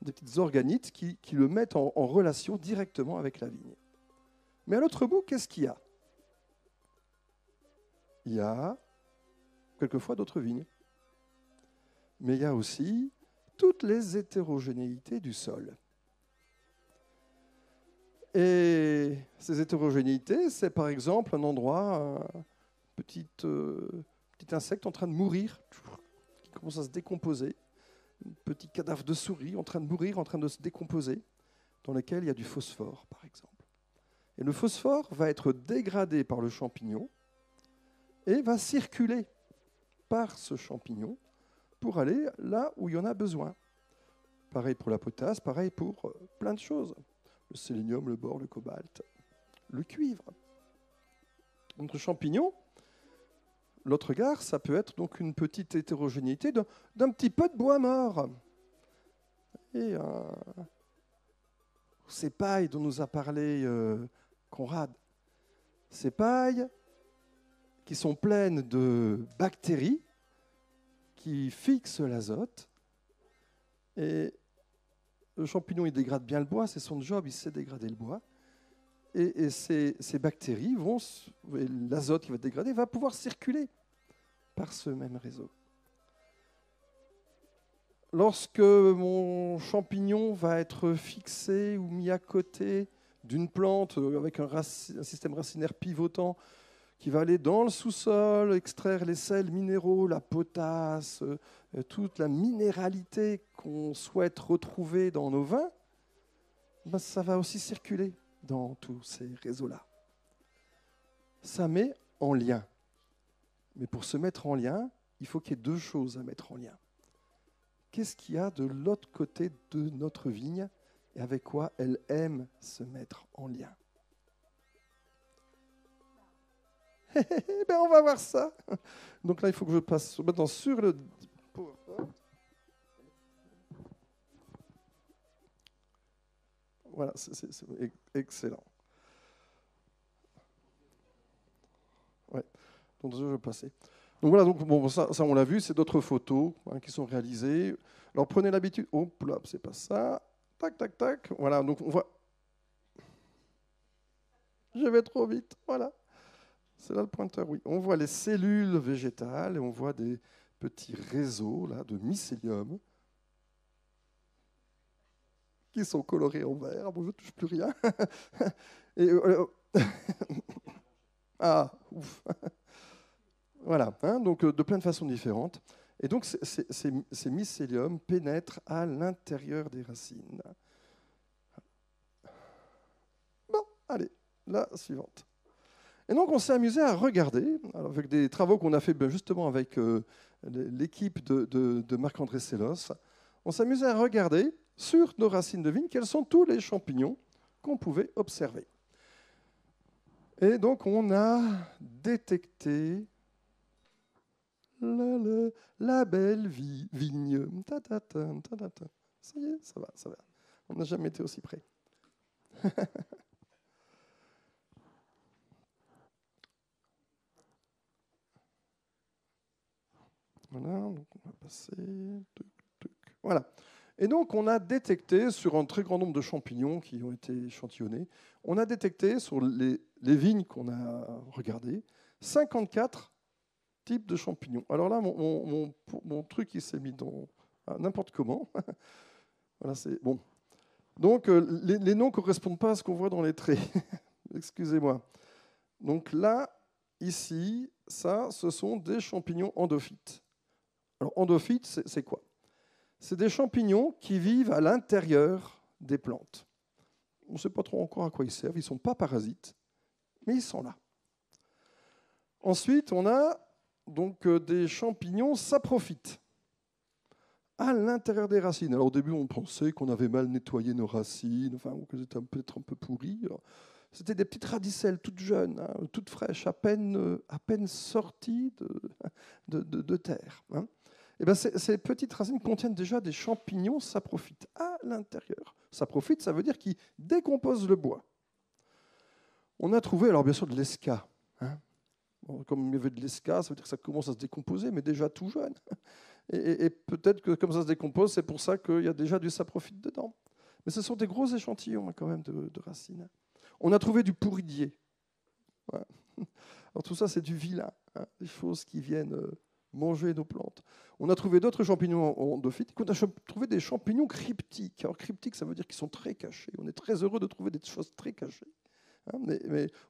des petites organites qui, qui le mettent en, en relation directement avec la vigne. Mais à l'autre bout, qu'est-ce qu'il y a? Il y a quelquefois d'autres vignes. Mais il y a aussi toutes les hétérogénéités du sol. Et ces hétérogénéités, c'est par exemple un endroit, un petit, euh, petit insecte en train de mourir, qui commence à se décomposer, un petit cadavre de souris en train de mourir, en train de se décomposer, dans lequel il y a du phosphore, par exemple. Et le phosphore va être dégradé par le champignon et va circuler par ce champignon pour aller là où il y en a besoin. Pareil pour la potasse, pareil pour euh, plein de choses. Le sélénium, le bore, le cobalt, le cuivre. Notre champignon, l'autre gare, ça peut être donc une petite hétérogénéité d'un- petit peu de bois mort. Et un, ces pailles dont nous a parlé euh, Conrad, ces pailles qui sont pleines de bactéries qui fixent l'azote. Et le champignon, il dégrade bien le bois, c'est son job, il sait dégrader le bois. Et, ces, bactéries vont, l'azote qui va dégradé va pouvoir circuler par ce même réseau. Lorsque mon champignon va être fixé ou mis à côté d'une plante euh, avec un système racinaire pivotant qui va aller dans le sous-sol, extraire les sels minéraux, la potasse, euh, toute la minéralité qu'on souhaite retrouver dans nos vins, ben, ça va aussi circuler dans tous ces réseaux-là. Ça met en lien. Mais pour se mettre en lien, il faut qu'il y ait deux choses à mettre en lien. Qu'est-ce qu'il y a de l'autre côté de notre vigne et avec quoi elle aime se mettre en lien? Ben, on va voir ça. Donc là, il faut que je passe maintenant sur le. Voilà, c'est c'est- c'est ex- excellent. Ouais. Donc je vais passer. Donc voilà, donc bon, ça, ça on l'a vu, c'est d'autres photos hein, qui sont réalisées. Alors prenez l'habitude. Oh là, c'est pas ça. Tac, tac, tac. Voilà, donc on voit. Je vais trop vite. Voilà. C'est là le pointeur, oui. On voit les cellules végétales et on voit des petits réseaux là, de mycélium qui sont colorés en vert. Bon, je ne touche plus rien. et, euh, ah, ouf. voilà, hein, donc euh, de plein de façons différentes. Et donc ces mycéliums pénètrent à l'intérieur des racines. Bon, allez, la suivante. Et donc, on s'est amusé à regarder, avec des travaux qu'on a fait ben, justement avec euh, l'équipe de, Marc-André Sellos. On s'est amusé à regarder sur nos racines de vigne quels sont tous les champignons qu'on pouvait observer. Et donc, on a détecté la, belle vi- vigne. Ça y est, ça va, ça va. On n'a jamais été aussi près. Voilà, donc on va passer. Voilà. Et donc, on a détecté sur un très grand nombre de champignons qui ont été échantillonnés, on a détecté sur les, vignes qu'on a regardées 54 types de champignons. Alors là, mon, truc, il s'est mis dans n'importe comment. voilà, c'est bon. Donc, euh, les, les noms ne correspondent pas à ce qu'on voit dans les traits. Excusez-moi. Donc là, ici, ça, ce sont des champignons endophytes. Alors, endophytes, c'est quoi? C'est des champignons qui vivent à l'intérieur des plantes. On ne sait pas trop encore à quoi ils servent. Ils ne sont pas parasites, mais ils sont là. Ensuite, on a donc euh, des champignons saprophytes à l'intérieur des racines. Alors au début, on pensait qu'on avait mal nettoyé nos racines, enfin, ou que c'était peut-être un peu pourri. Alors, C'était des petites radicelles toutes jeunes, hein, toutes fraîches, à peine, euh, sorties de, terre. Hein. Eh bien, ces, petites racines contiennent déjà des champignons saprophytes à l'intérieur. Saprophytes, ça veut dire qu'ils décomposent le bois. On a trouvé, alors bien sûr, de l'esca. Hein. comme il y avait de l'esca, ça veut dire que ça commence à se décomposer, mais déjà tout jeune. Et, peut-être que comme ça se décompose, c'est pour ça qu'il y a déjà du saprophyte dedans. Mais ce sont des gros échantillons hein, quand même de, racines. On a trouvé du pourridier. Alors tout ça, c'est du vilain, hein, des choses qui viennent euh, manger nos plantes. On a trouvé d'autres champignons endophytes. On a trouvé des champignons cryptiques. Alors cryptiques, ça veut dire qu'ils sont très cachés. On est très heureux de trouver des choses très cachées. Hein, mais,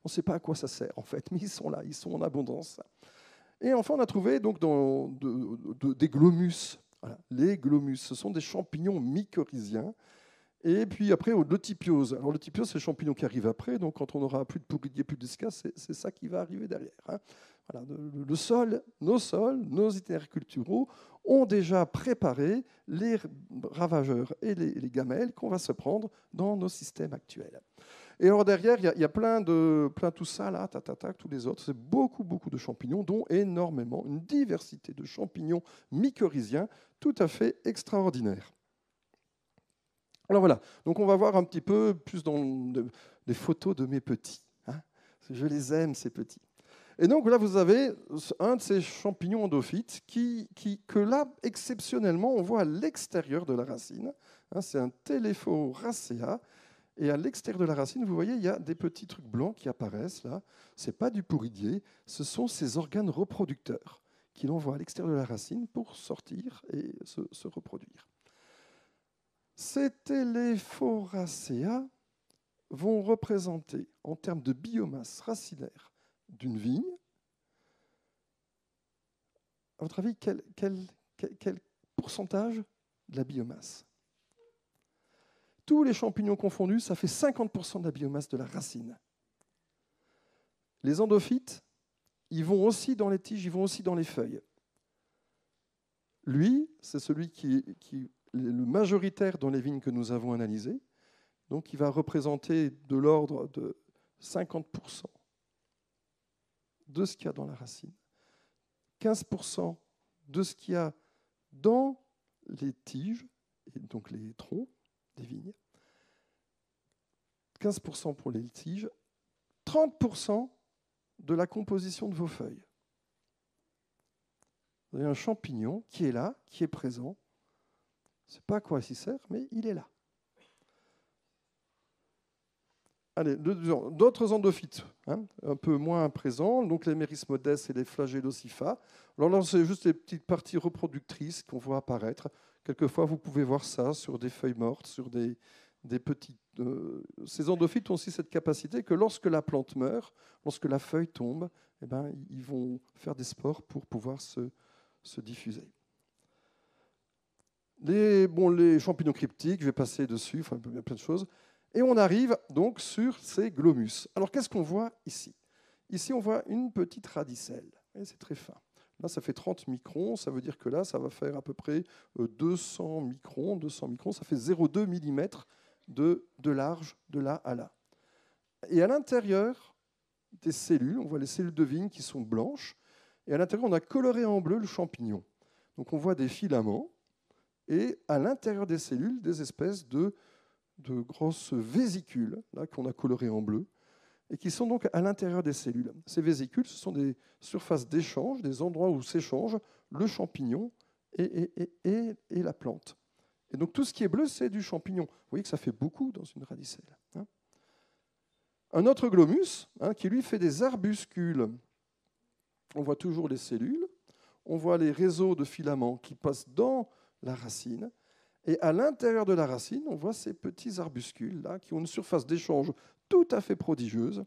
on ne sait pas à quoi ça sert en fait. Mais ils sont là, ils sont en abondance. Et enfin, on a trouvé donc des glomus. Les glomus, ce sont des champignons mycorhiziens. Et puis après, le typiose. Alors le typiose, c'est le champignon qui arrive après. Donc quand on n'aura plus de pourridier, plus d'escasse, c'est ça qui va arriver derrière. Hein. Le, sol, nos sols, nos itinéraires culturaux ont déjà préparé les ravageurs et les, gamelles qu'on va se prendre dans nos systèmes actuels. Et alors derrière, il y, a plein de plein tout ça là, tous les autres. C'est beaucoup beaucoup de champignons, dont énormément, une diversité de champignons mycorhiziens tout à fait extraordinaire. Alors voilà, donc on va voir un petit peu plus dans des photos de mes petits. Hein. Je les aime ces petits. Et donc là, vous avez un de ces champignons endophytes qui, que là, exceptionnellement, on voit à l'extérieur de la racine. Hein, c'est un téléphoracea. Et à l'extérieur de la racine, vous voyez, il y a des petits trucs blancs qui apparaissent là. Ce n'est pas du pourridier, ce sont ces organes reproducteurs qu'il envoie à l'extérieur de la racine pour sortir et se, se reproduire. Ces téléphoracea vont représenter, en termes de biomasse racinaire, d'une vigne, à votre avis, quel, pourcentage de la biomasse? Tous les champignons confondus, ça fait 50% de la biomasse de la racine. Les endophytes, ils vont aussi dans les tiges, ils vont aussi dans les feuilles. Lui, c'est celui qui, qui est le majoritaire dans les vignes que nous avons analysées. Donc, il va représenter de l'ordre de 50% de ce qu'il y a dans la racine, 15% de ce qu'il y a dans les tiges, et donc les troncs des vignes, 15% pour les tiges, 30% de la composition de vos feuilles. Vous avez un champignon qui est là, qui est présent. Je ne sais pas à quoi il sert, mais il est là. Allez, d'autres endophytes, hein, un peu moins présents, donc les mérismodes et les flagellocipha. Alors là, c'est juste les petites parties reproductrices qu'on voit apparaître. Quelquefois, vous pouvez voir ça sur des feuilles mortes, sur des, petites. Euh, ces endophytes ont aussi cette capacité que lorsque la plante meurt, lorsque la feuille tombe, eh ben, ils vont faire des spores pour pouvoir se, se diffuser. Les, champignons cryptiques, je vais passer dessus, il y a plein de choses. Et on arrive donc sur ces glomus. Alors qu'est-ce qu'on voit ici? Ici, on voit une petite radicelle. C'est très fin. Là, ça fait 30 microns. Ça veut dire que là, ça va faire à peu près 200 euh, microns. 200 microns, ça fait 0,2 mm de, de large de là à là. Et à l'intérieur des cellules, on voit les cellules de vigne qui sont blanches. Et à l'intérieur, on a coloré en bleu le champignon. Donc on voit des filaments. Et à l'intérieur des cellules, des espèces de de grosses vésicules qu'on a colorées en bleu et qui sont donc à l'intérieur des cellules. Ces vésicules, ce sont des surfaces d'échange, des endroits où s'échangent le champignon et, la plante. Et donc tout ce qui est bleu, c'est du champignon. Vous voyez que ça fait beaucoup dans une radicelle. Hein. Un autre glomus, hein, qui lui fait des arbuscules. On voit toujours les cellules, on voit les réseaux de filaments qui passent dans la racine, et à l'intérieur de la racine, on voit ces petits arbuscules là qui ont une surface d'échange tout à fait prodigieuse.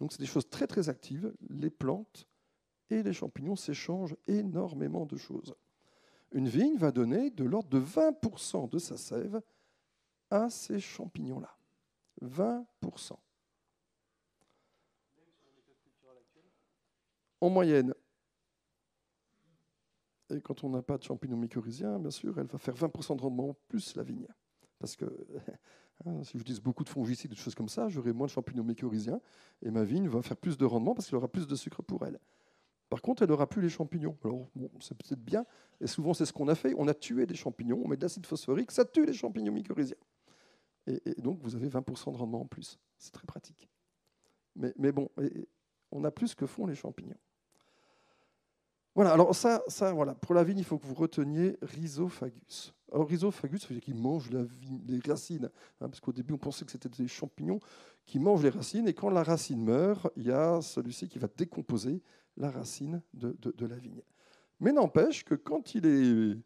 Donc c'est des choses très très actives. Les plantes et les champignons s'échangent énormément de choses. Une vigne va donner de l'ordre de 20% de sa sève à ces champignons-là. 20%. En moyenne, et quand on n'a pas de champignons mycorhiziens, bien sûr, elle va faire 20% de rendement plus la vigne. Parce que Hein, si j'utilise beaucoup de fongicides, des choses comme ça, j'aurai moins de champignons mycorhiziens et ma vigne va faire plus de rendement parce qu'elle aura plus de sucre pour elle. Par contre, elle n'aura plus les champignons. Alors, c'est peut-être bien, et souvent c'est ce qu'on a fait. On a tué des champignons, on met de l'acide phosphorique, ça tue les champignons mycorhiziens. Et, donc, vous avez 20% de rendement en plus. C'est très pratique. Mais, mais bon, on a plus que font les champignons. Voilà, alors ça, ça, voilà, pour la vigne, il faut que vous reteniez Rhizophagus. Alors, Rhizophagus, ça veut dire qu'il mange la vigne, les racines, hein, parce qu'au début, on pensait que c'était des champignons qui mangent les racines, et quand la racine meurt, il y a celui-ci qui va décomposer la racine de, la vigne. Mais n'empêche que quand il est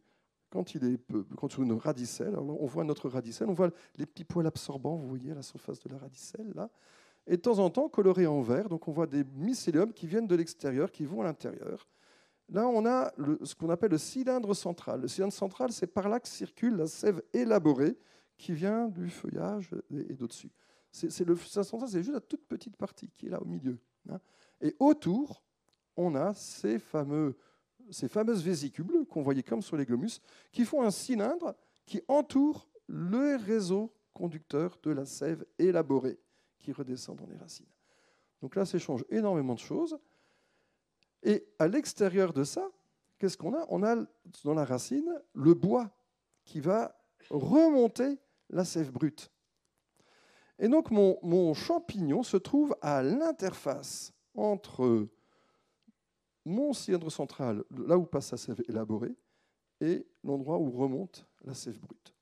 quand il est quand une radicelle, on voit notre radicelle, on voit les petits poils absorbants, vous voyez à la surface de la radicelle là, et de temps en temps colorés en vert, donc on voit des mycéliums qui viennent de l'extérieur, qui vont à l'intérieur. Là, on a ce qu'on appelle le cylindre central. Le cylindre central, c'est par là que circule la sève élaborée qui vient du feuillage et d'au-dessus. C'est le c'est juste la toute petite partie qui est là au milieu. Hein. Et autour, on a ces, ces fameuses vésicules qu'on voyait comme sur les glomus, qui font un cylindre qui entoure le réseau conducteur de la sève élaborée qui redescend dans les racines. Donc là, ça change énormément de choses. Et à l'extérieur de ça, qu'est-ce qu'on a? On a dans la racine le bois qui va remonter la sève brute. Et donc mon, champignon se trouve à l'interface entre mon cylindre central, là où passe la sève élaborée, et l'endroit où remonte la sève brute.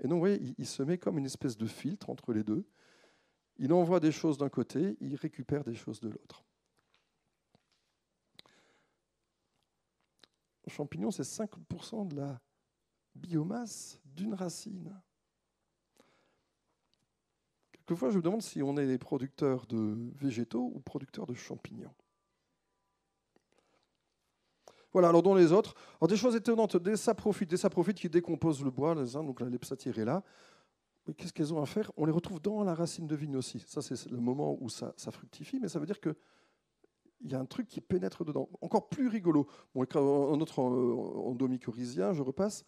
Et donc, vous voyez, il, se met comme une espèce de filtre entre les deux. Il envoie des choses d'un côté, il récupère des choses de l'autre. Champignon, c'est 50% de la biomasse d'une racine. Quelquefois, je me demande si on est des producteurs de végétaux ou producteurs de champignons. Voilà, alors dans les autres, alors des choses étonnantes, des saprophytes, des saprophytes qui décomposent le bois, les uns, donc la là. Mais qu'est-ce qu'elles ont à faire? On les retrouve dans la racine de vigne aussi. Ça, c'est le moment où ça, fructifie, mais ça veut dire que il y a un truc qui pénètre dedans. Encore plus rigolo. En autre endomycorhizien, je repasse.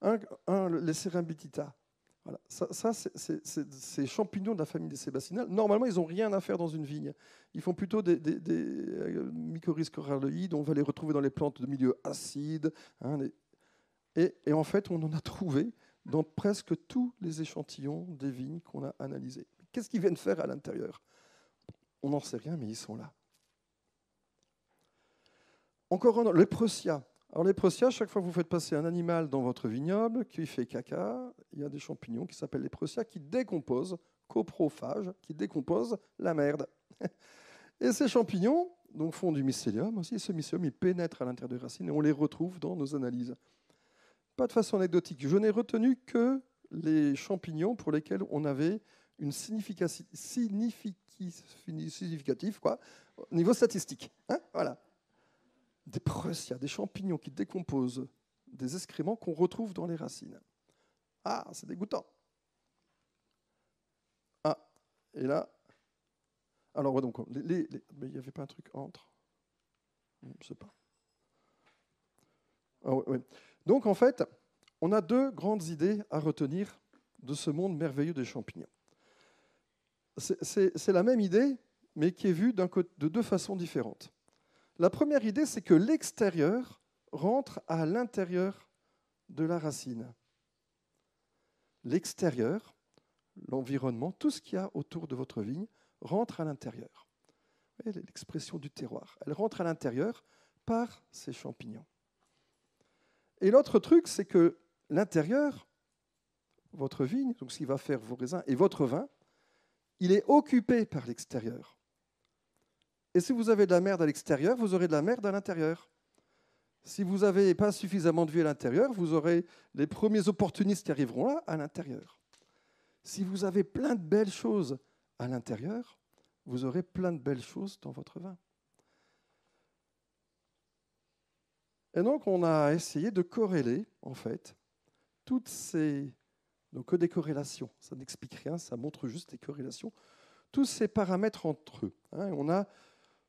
Un, un les Serambitita. Ça, c'est ces champignons de la famille des sébastinales. Normalement, ils n'ont rien à faire dans une vigne. Ils font plutôt des, euh, mycorhizes coralloïdes. On va les retrouver dans les plantes de milieu acide. Hein, et, en fait, on en a trouvé dans presque tous les échantillons des vignes qu'on a analysés. Qu'est-ce qu'ils viennent faire à l'intérieur? On n'en sait rien, mais ils sont là. Encore un, les Preusia. Alors les preussias, chaque fois que vous faites passer un animal dans votre vignoble qui fait caca, il y a des champignons qui s'appellent les preussias qui décomposent, coprophages, qui décomposent la merde. Et ces champignons donc, font du mycélium aussi. Ce mycélium, il pénètre à l'intérieur des racines et on les retrouve dans nos analyses. Pas de façon anecdotique. Je n'ai retenu que les champignons pour lesquels on avait une significative, significatif quoi, au niveau statistique. Hein voilà des preussias, des champignons qui décomposent des excréments qu'on retrouve dans les racines. Ah, c'est dégoûtant. Ah, et là, alors donc, il n'y avait pas un truc entre Je sais pas. Ah, donc en fait, on a deux grandes idées à retenir de ce monde merveilleux des champignons. C'est la même idée, mais qui est vue de deux façons différentes. La première idée, c'est que l'extérieur rentre à l'intérieur de la racine. L'extérieur, l'environnement, tout ce qu'il y a autour de votre vigne rentre à l'intérieur. L'expression du terroir. Elle rentre à l'intérieur par ces champignons. Et l'autre truc, c'est que l'intérieur, votre vigne, donc ce qui va faire vos raisins et votre vin, il est occupé par l'extérieur. Et si vous avez de la merde à l'extérieur, vous aurez de la merde à l'intérieur. Si vous n'avez pas suffisamment de vie à l'intérieur, vous aurez les premiers opportunistes qui arriveront là à l'intérieur. Si vous avez plein de belles choses à l'intérieur, vous aurez plein de belles choses dans votre vin. Et donc, on a essayé de corréler, en fait, toutes ces. Donc, des corrélations. Ça n'explique rien, ça montre juste des corrélations. Tous ces paramètres entre eux. Hein. on a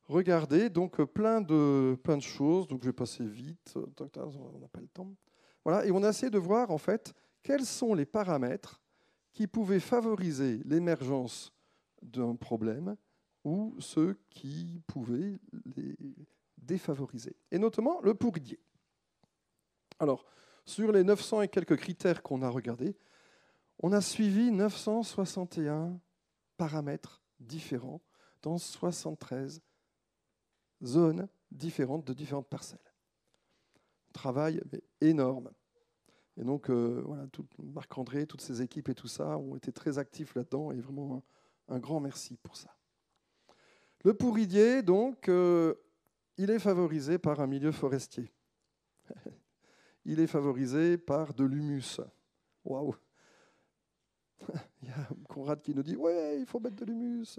Regardez, donc euh, plein de, plein de choses. Donc je vais passer vite, euh, on n'a pas le temps. Voilà, et on a essayé de voir en fait quels sont les paramètres qui pouvaient favoriser l'émergence d'un problème ou ceux qui pouvaient les défavoriser, et notamment le pourridier. Alors, sur les 900 et quelques critères qu'on a regardés, on a suivi 961 paramètres différents dans 73 zones différentes de différentes parcelles. Travail énorme. Et donc, euh, voilà, Marc-André, toutes ses équipes et tout ça ont été très actifs là-dedans et vraiment un, grand merci pour ça. Le pourridier, donc, euh, il est favorisé par un milieu forestier. il est favorisé par de l'humus. Waouh Il y a Conrad qui nous dit Ouais, il faut mettre de l'humus.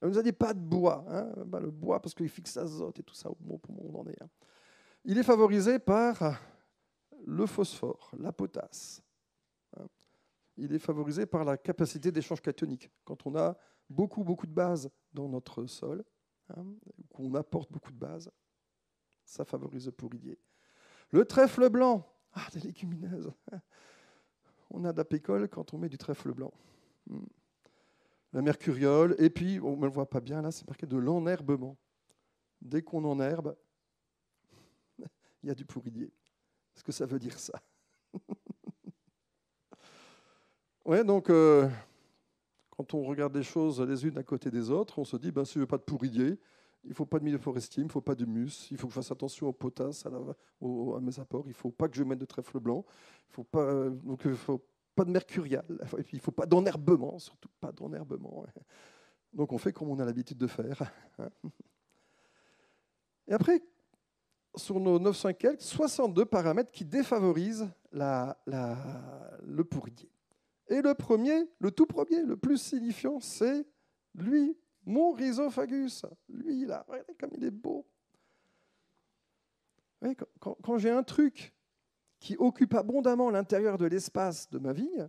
Elle nous a dit pas de bois. Hein. Le bois, parce qu'il fixe l'azote et tout ça, au bon on en est. Hein. Il est favorisé par le phosphore, la potasse. Hein. Il est favorisé par la capacité d'échange cationique. Quand on a beaucoup, beaucoup de bases dans notre sol, qu'on apporte beaucoup de bases, ça favorise le pourridier. Le trèfle blanc, ah, des légumineuses. On a d'apécole quand on met du trèfle blanc. La mercuriole, et puis, on ne le voit pas bien là, c'est marqué de l'enherbement. Dès qu'on enherbe, il y a du pourridier. Est-ce que ça veut dire ça? Ouais, donc, euh, quand on regarde les choses les unes à côté des autres, on se dit, ben, si je veux pas de pourridier, il ne faut pas de milieu forestier, il faut pas de mus, il faut que je fasse attention au potasse, à, mes apports, il ne faut pas que je mette de trèfle blanc, il faut pas, il faut pas de mercurial, il ne faut pas d'enherbement, surtout pas d'enherbement. Donc on fait comme on a l'habitude de faire. Hein. Et après, sur nos 900 quelques, 62 paramètres qui défavorisent le pourrier. Et le premier, le tout premier, le plus signifiant, c'est lui, mon rhizophagus, lui là, regardez comme il est beau. quand, j'ai un truc qui occupe abondamment l'intérieur de l'espace de ma vigne,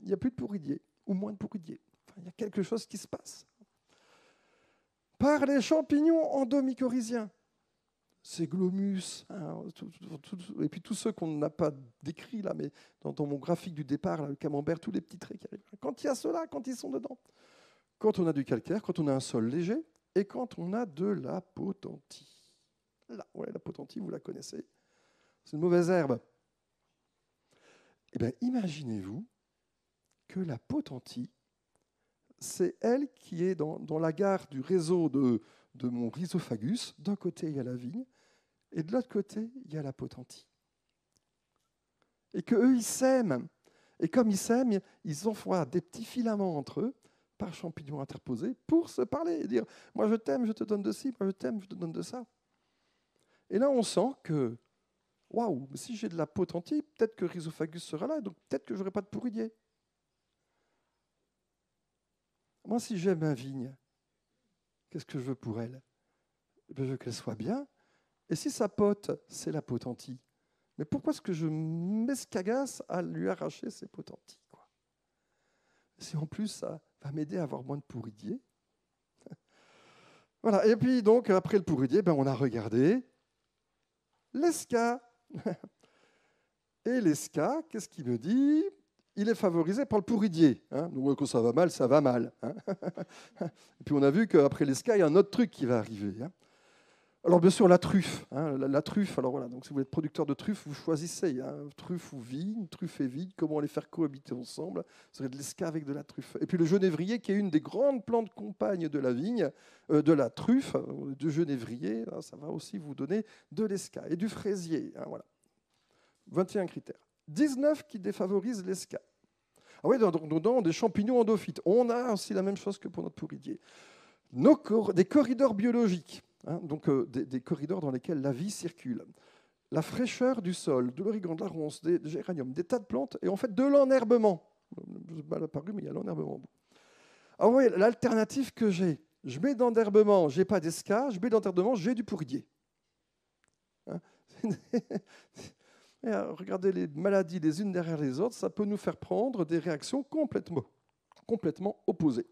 il n'y a plus de pourridier, ou moins de pourridier. il y a quelque chose qui se passe. Par les champignons endomycorhiziens, ces glomus, hein, et puis tous ceux qu'on n'a pas décrits là, mais dans, mon graphique du départ, le camembert, tous les petits traits qui arrivent. Quand il y a cela, quand ils sont dedans, quand on a du calcaire, quand on a un sol léger et quand on a de la potentie. Là, la potentie, vous la connaissez. C'est une mauvaise herbe. Eh bien, imaginez-vous que la potentie, c'est elle qui est dans, la gare du réseau de, de mon rhizophagus. D'un côté, il y a la vigne, et de l'autre côté, il y a la potentie. Et qu'eux, ils s'aiment. Et comme ils s'aiment, ils envoient des petits filaments entre eux, par champignons interposés pour se parler et dire Moi je t'aime, je te donne de ci, moi je t'aime, je te donne de ça. Et là, on sent que, waouh, si j'ai de la potentie, peut-être que Rhizophagus sera là, donc peut-être que je n'aurai pas de pourridier. Moi, si j'aime un vigne, qu'est-ce que je veux pour elle? Eh Je veux qu'elle soit bien. Et si sa pote, c'est la potentie, mais pourquoi est-ce que je m'escagasse à lui arracher ses potenties Si en plus ça va m'aider à avoir moins de pourridier. Voilà, et puis donc, après le pourridier, ben, on a regardé l'esca. Et l'esca, qu'est-ce qu'il me dit? Il est favorisé par le pourridier. Hein. Donc, quand ça va mal, ça va mal. Hein. et puis on a vu qu'après l'esca, il y a un autre truc qui va arriver. Hein. Alors bien sûr la truffe, hein, la, truffe. Alors voilà, donc si vous êtes producteur de truffes, vous choisissez hein, truffe ou vigne, truffe et vigne, comment les faire cohabiter ensemble. Ce serait de l'esca avec de la truffe. Et puis le genévrier, qui est une des grandes plantes compagnes de la vigne, euh, de la truffe, euh, du genévrier, hein, ça va aussi vous donner de l'esca et du fraisier. voilà, 21 critères. 19 qui défavorisent l'esca. Ah oui, dans, des champignons endophytes. On a aussi la même chose que pour notre pourridier. Nos des corridors biologiques. Hein, donc euh, des, corridors dans lesquels la vie circule. La fraîcheur du sol, de l'origan, de la ronce, des, géraniums, des tas de plantes, et en fait de l'enherbement. Mal apparu, mais il y a l'enherbement. Alors ah oui, l'alternative que j'ai, je mets d'enherbement, j'ai pas d'esca, je mets d'enherbement, j'ai du pourrier. Hein regardez les maladies les unes derrière les autres, ça peut nous faire prendre des réactions complètement, complètement opposées.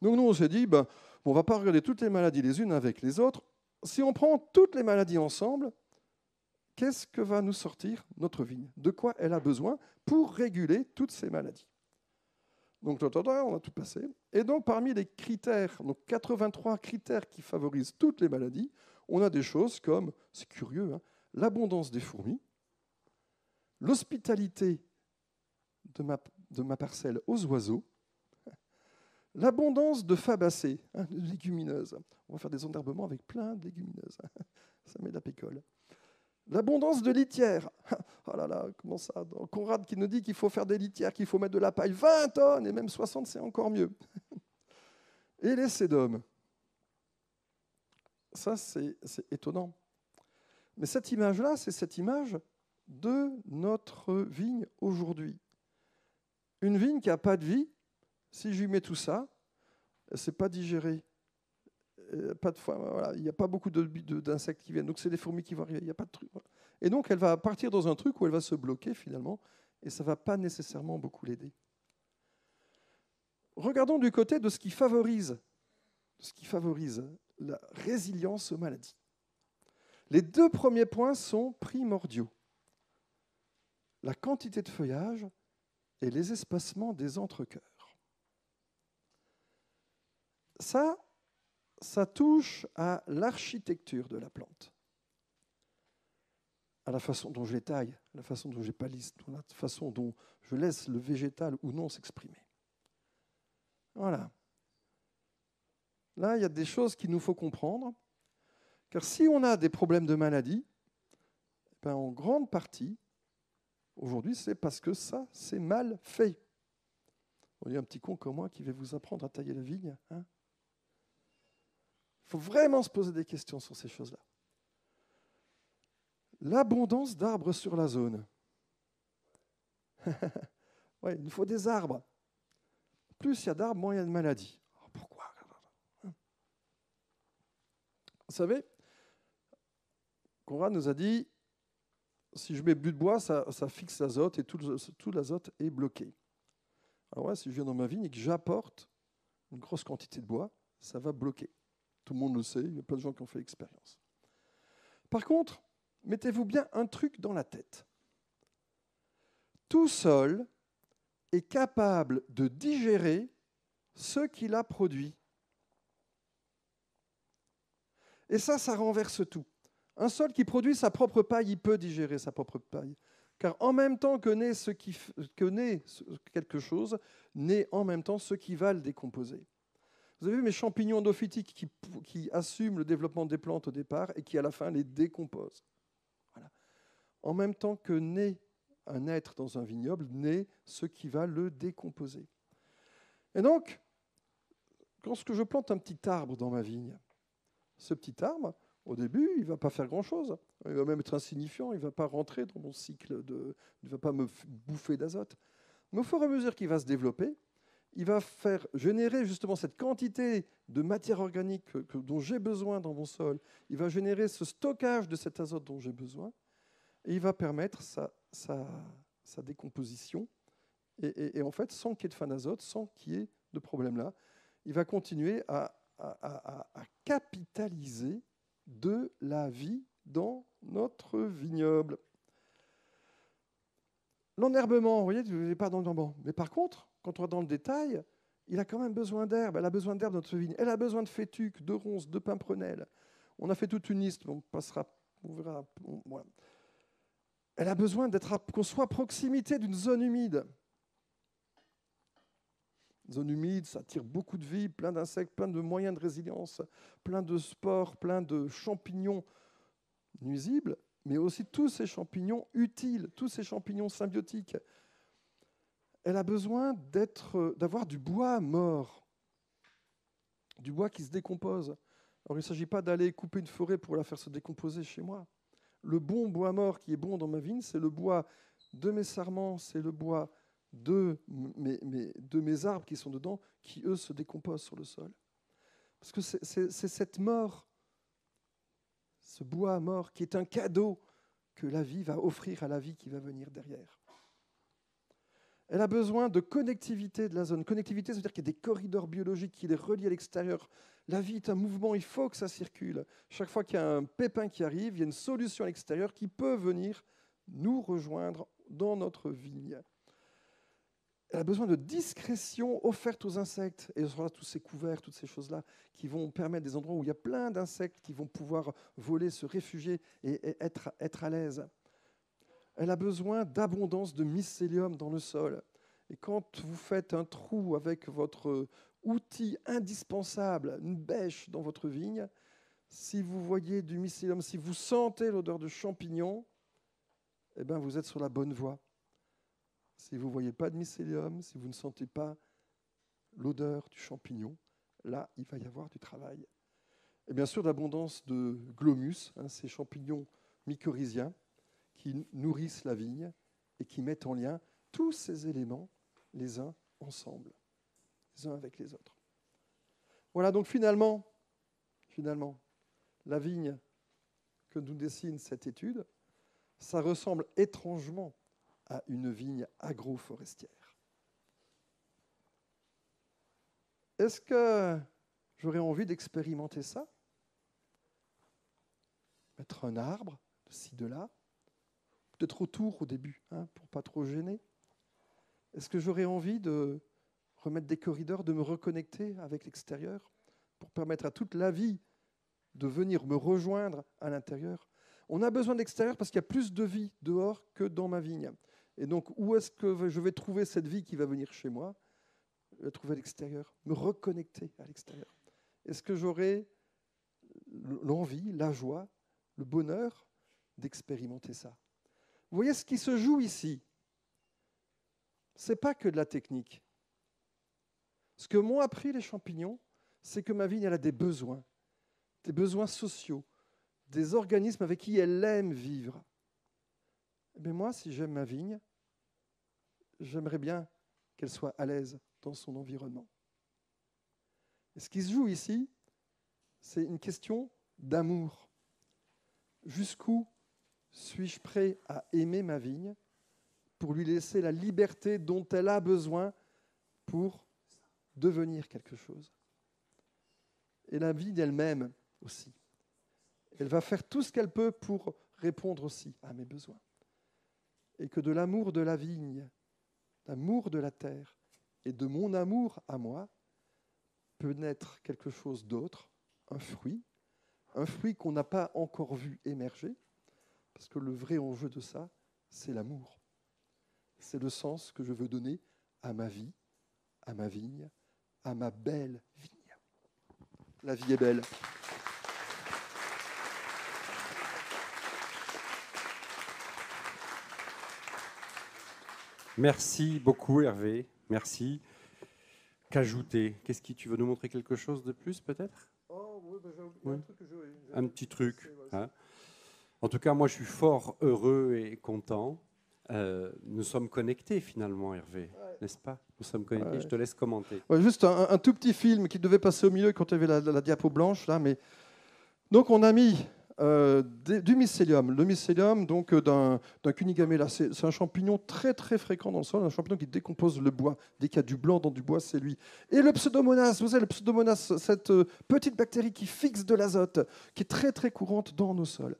Donc nous, on s'est dit, ben, on ne va pas regarder toutes les maladies les unes avec les autres. Si on prend toutes les maladies ensemble, qu'est-ce que va nous sortir notre vigne? De quoi elle a besoin pour réguler toutes ces maladies? Donc, on a tout passé. Et donc, parmi les critères, donc 83 critères qui favorisent toutes les maladies, on a des choses comme, c'est curieux, hein, l'abondance des fourmis, l'hospitalité de ma, de ma parcelle aux oiseaux, l'abondance de fabacées, hein, de légumineuses. On va faire des enherbements avec plein de légumineuses. Ça met la picole. L'abondance de litières. Oh là là, comment ça Conrad qui nous dit qu'il faut faire des litières, qu'il faut mettre de la paille. 20 tonnes, et même 60, c'est encore mieux. Et les sédums. Ça, c'est étonnant. Mais cette image-là, c'est cette image de notre vigne aujourd'hui. Une vigne qui n'a pas de vie, si je lui mets tout ça, c'est pas digéré. Euh, pas de il n'y a pas beaucoup d'insectes qui viennent. Donc c'est des fourmis qui vont arriver. Il a pas de. Et donc elle va partir dans un truc où elle va se bloquer finalement, et ça ne va pas nécessairement beaucoup l'aider. Regardons du côté de ce qui favorise, ce qui favorise la résilience aux maladies. Les deux premiers points sont primordiaux. La quantité de feuillage et les espacements des entrecœurs. Ça, ça touche à l'architecture de la plante, à la façon dont je les taille, à la façon dont palisse, à la façon dont je laisse le végétal ou non s'exprimer. Voilà. Là, il y a des choses qu'il nous faut comprendre, car si on a des problèmes de maladie, ben, en grande partie, aujourd'hui, c'est parce que ça, c'est mal fait. Il y a un petit con comme moi qui va vous apprendre à tailler la vigne. Hein faut vraiment se poser des questions sur ces choses-là. L'abondance d'arbres sur la zone. ouais, il nous faut des arbres. Plus il y a d'arbres, moins il y a de maladies. Oh, pourquoi? Vous savez, Conrad nous a dit, si je mets but de bois, ça, fixe l'azote et tout, l'azote est bloqué. Alors si je viens dans ma vigne et que j'apporte une grosse quantité de bois, ça va bloquer. Tout le monde le sait, il y a plein de gens qui ont fait l'expérience. Par contre, mettez-vous bien un truc dans la tête. Tout seul est capable de digérer ce qu'il a produit. Et ça, ça renverse tout. Un sol qui produit sa propre paille, il peut digérer sa propre paille. Car en même temps que naît, que naît quelque chose, naît en même temps ce qui va le décomposer. Vous avez mes champignons endophytiques qui, assument le développement des plantes au départ et qui à la fin les décomposent. En même temps que naît un être dans un vignoble, naît ce qui va le décomposer. Et donc, lorsque je plante un petit arbre dans ma vigne, ce petit arbre, au début, il ne va pas faire grand-chose. Il va même être insignifiant, il ne va pas rentrer dans mon cycle, de, il ne va pas me bouffer d'azote. Mais au fur et à mesure qu'il va se développer, il va faire générer justement cette quantité de matière organique dont j'ai besoin dans mon sol. Il va générer ce stockage de cet azote dont j'ai besoin et il va permettre sa, décomposition. Et, en fait, sans qu'il y ait de fin d'azote, sans qu'il y ait de problème là, il va continuer à, capitaliser de la vie dans notre vignoble. L'enherbement, vous voyez, vous n'êtes pas dans le Mais par contre, quand on va dans le détail, il a quand même besoin d'herbe. Elle a besoin d'herbe, notre vigne. Elle a besoin de fétuques, de ronces, de pimprenelles. On a fait toute une liste, on passera, on verra. Elle a besoin d'être qu'on soit à proximité d'une zone humide. Zone humide, ça attire beaucoup de vie, plein d'insectes, plein de moyens de résilience, plein de spores, plein de champignons nuisibles, mais aussi tous ces champignons utiles, tous ces champignons symbiotiques elle a besoin euh, d'avoir du bois mort, du bois qui se décompose. Alors il ne s'agit pas d'aller couper une forêt pour la faire se décomposer chez moi. Le bon bois mort qui est bon dans ma vigne, c'est le bois de mes sarments, c'est le bois de mes, de mes arbres qui sont dedans, qui eux se décomposent sur le sol. Parce que c'est cette mort, ce bois mort, qui est un cadeau que la vie va offrir à la vie qui va venir derrière. Elle a besoin de connectivité de la zone. Connectivité, ça veut dire qu'il y a des corridors biologiques qui les relient à l'extérieur. La vie est un mouvement, il faut que ça circule. Chaque fois qu'il y a un pépin qui arrive, il y a une solution à l'extérieur qui peut venir nous rejoindre dans notre vigne. Elle a besoin de discrétion offerte aux insectes. Et voilà tous ces couverts, toutes ces choses-là, qui vont permettre des endroits où il y a plein d'insectes qui vont pouvoir voler, se réfugier et, être à l'aise. Elle a besoin d'abondance de mycélium dans le sol. Et quand vous faites un trou avec votre outil indispensable, une bêche dans votre vigne, si vous voyez du mycélium, si vous sentez l'odeur de champignons, eh bien vous êtes sur la bonne voie. Si vous ne voyez pas de mycélium, si vous ne sentez pas l'odeur du champignon, là, il va y avoir du travail. Et bien sûr, l'abondance de glomus, hein, ces champignons mycorhiziens qui nourrissent la vigne et qui mettent en lien tous ces éléments les uns ensemble, les uns avec les autres. Voilà donc finalement, finalement, la vigne que nous dessine cette étude, ça ressemble étrangement à une vigne agroforestière. Est-ce que j'aurais envie d'expérimenter ça? Mettre un arbre de ci, de là, peut-être autour au début, hein, pour pas trop gêner est-ce que j'aurais envie de remettre des corridors, de me reconnecter avec l'extérieur pour permettre à toute la vie de venir me rejoindre à l'intérieur? On a besoin d'extérieur parce qu'il y a plus de vie dehors que dans ma vigne. Et donc, où est-ce que je vais trouver cette vie qui va venir chez moi? Vais trouver à l'extérieur, me reconnecter à l'extérieur. Est-ce que j'aurai l'envie, la joie, le bonheur d'expérimenter ça? Vous voyez ce qui se joue ici n'est pas que de la technique. Ce que m'ont appris les champignons, c'est que ma vigne, elle a des besoins, des besoins sociaux, des organismes avec qui elle aime vivre. Mais moi, si j'aime ma vigne, j'aimerais bien qu'elle soit à l'aise dans son environnement. Et ce qui se joue ici, c'est une question d'amour. Jusqu'où suis-je prêt à aimer ma vigne pour lui laisser la liberté dont elle a besoin pour devenir quelque chose? Et la vie d'elle-même aussi. Elle va faire tout ce qu'elle peut pour répondre aussi à mes besoins. Et que de l'amour de la vigne, l'amour de la terre et de mon amour à moi peut naître quelque chose d'autre, un fruit, un fruit qu'on n'a pas encore vu émerger, parce que le vrai enjeu de ça, c'est l'amour c'est le sens que je veux donner à ma vie, à ma vigne, à ma belle vigne. La vie est belle. Merci beaucoup Hervé, merci. Qu'ajouter? Qu'est-ce qui tu veux nous montrer quelque chose de plus peut-être? Oh, bah, un, petit truc. Hein. En tout cas, moi je suis fort heureux et content euh, nous sommes connectés finalement, Hervé, n'est-ce pas? Nous sommes connectés. Je te laisse commenter. juste un, tout petit film qui devait passer au milieu quand tu avais la, la, diapo blanche là, mais donc on a mis euh, du mycélium. Le mycélium, donc euh, d'un cunigamella, c'est un champignon très très fréquent dans le sol, un champignon qui décompose le bois. Dès qu'il y a du blanc dans du bois, c'est lui. Et le pseudomonas, vous savez, le pseudomonas, cette petite bactérie qui fixe de l'azote, qui est très très courante dans nos sols.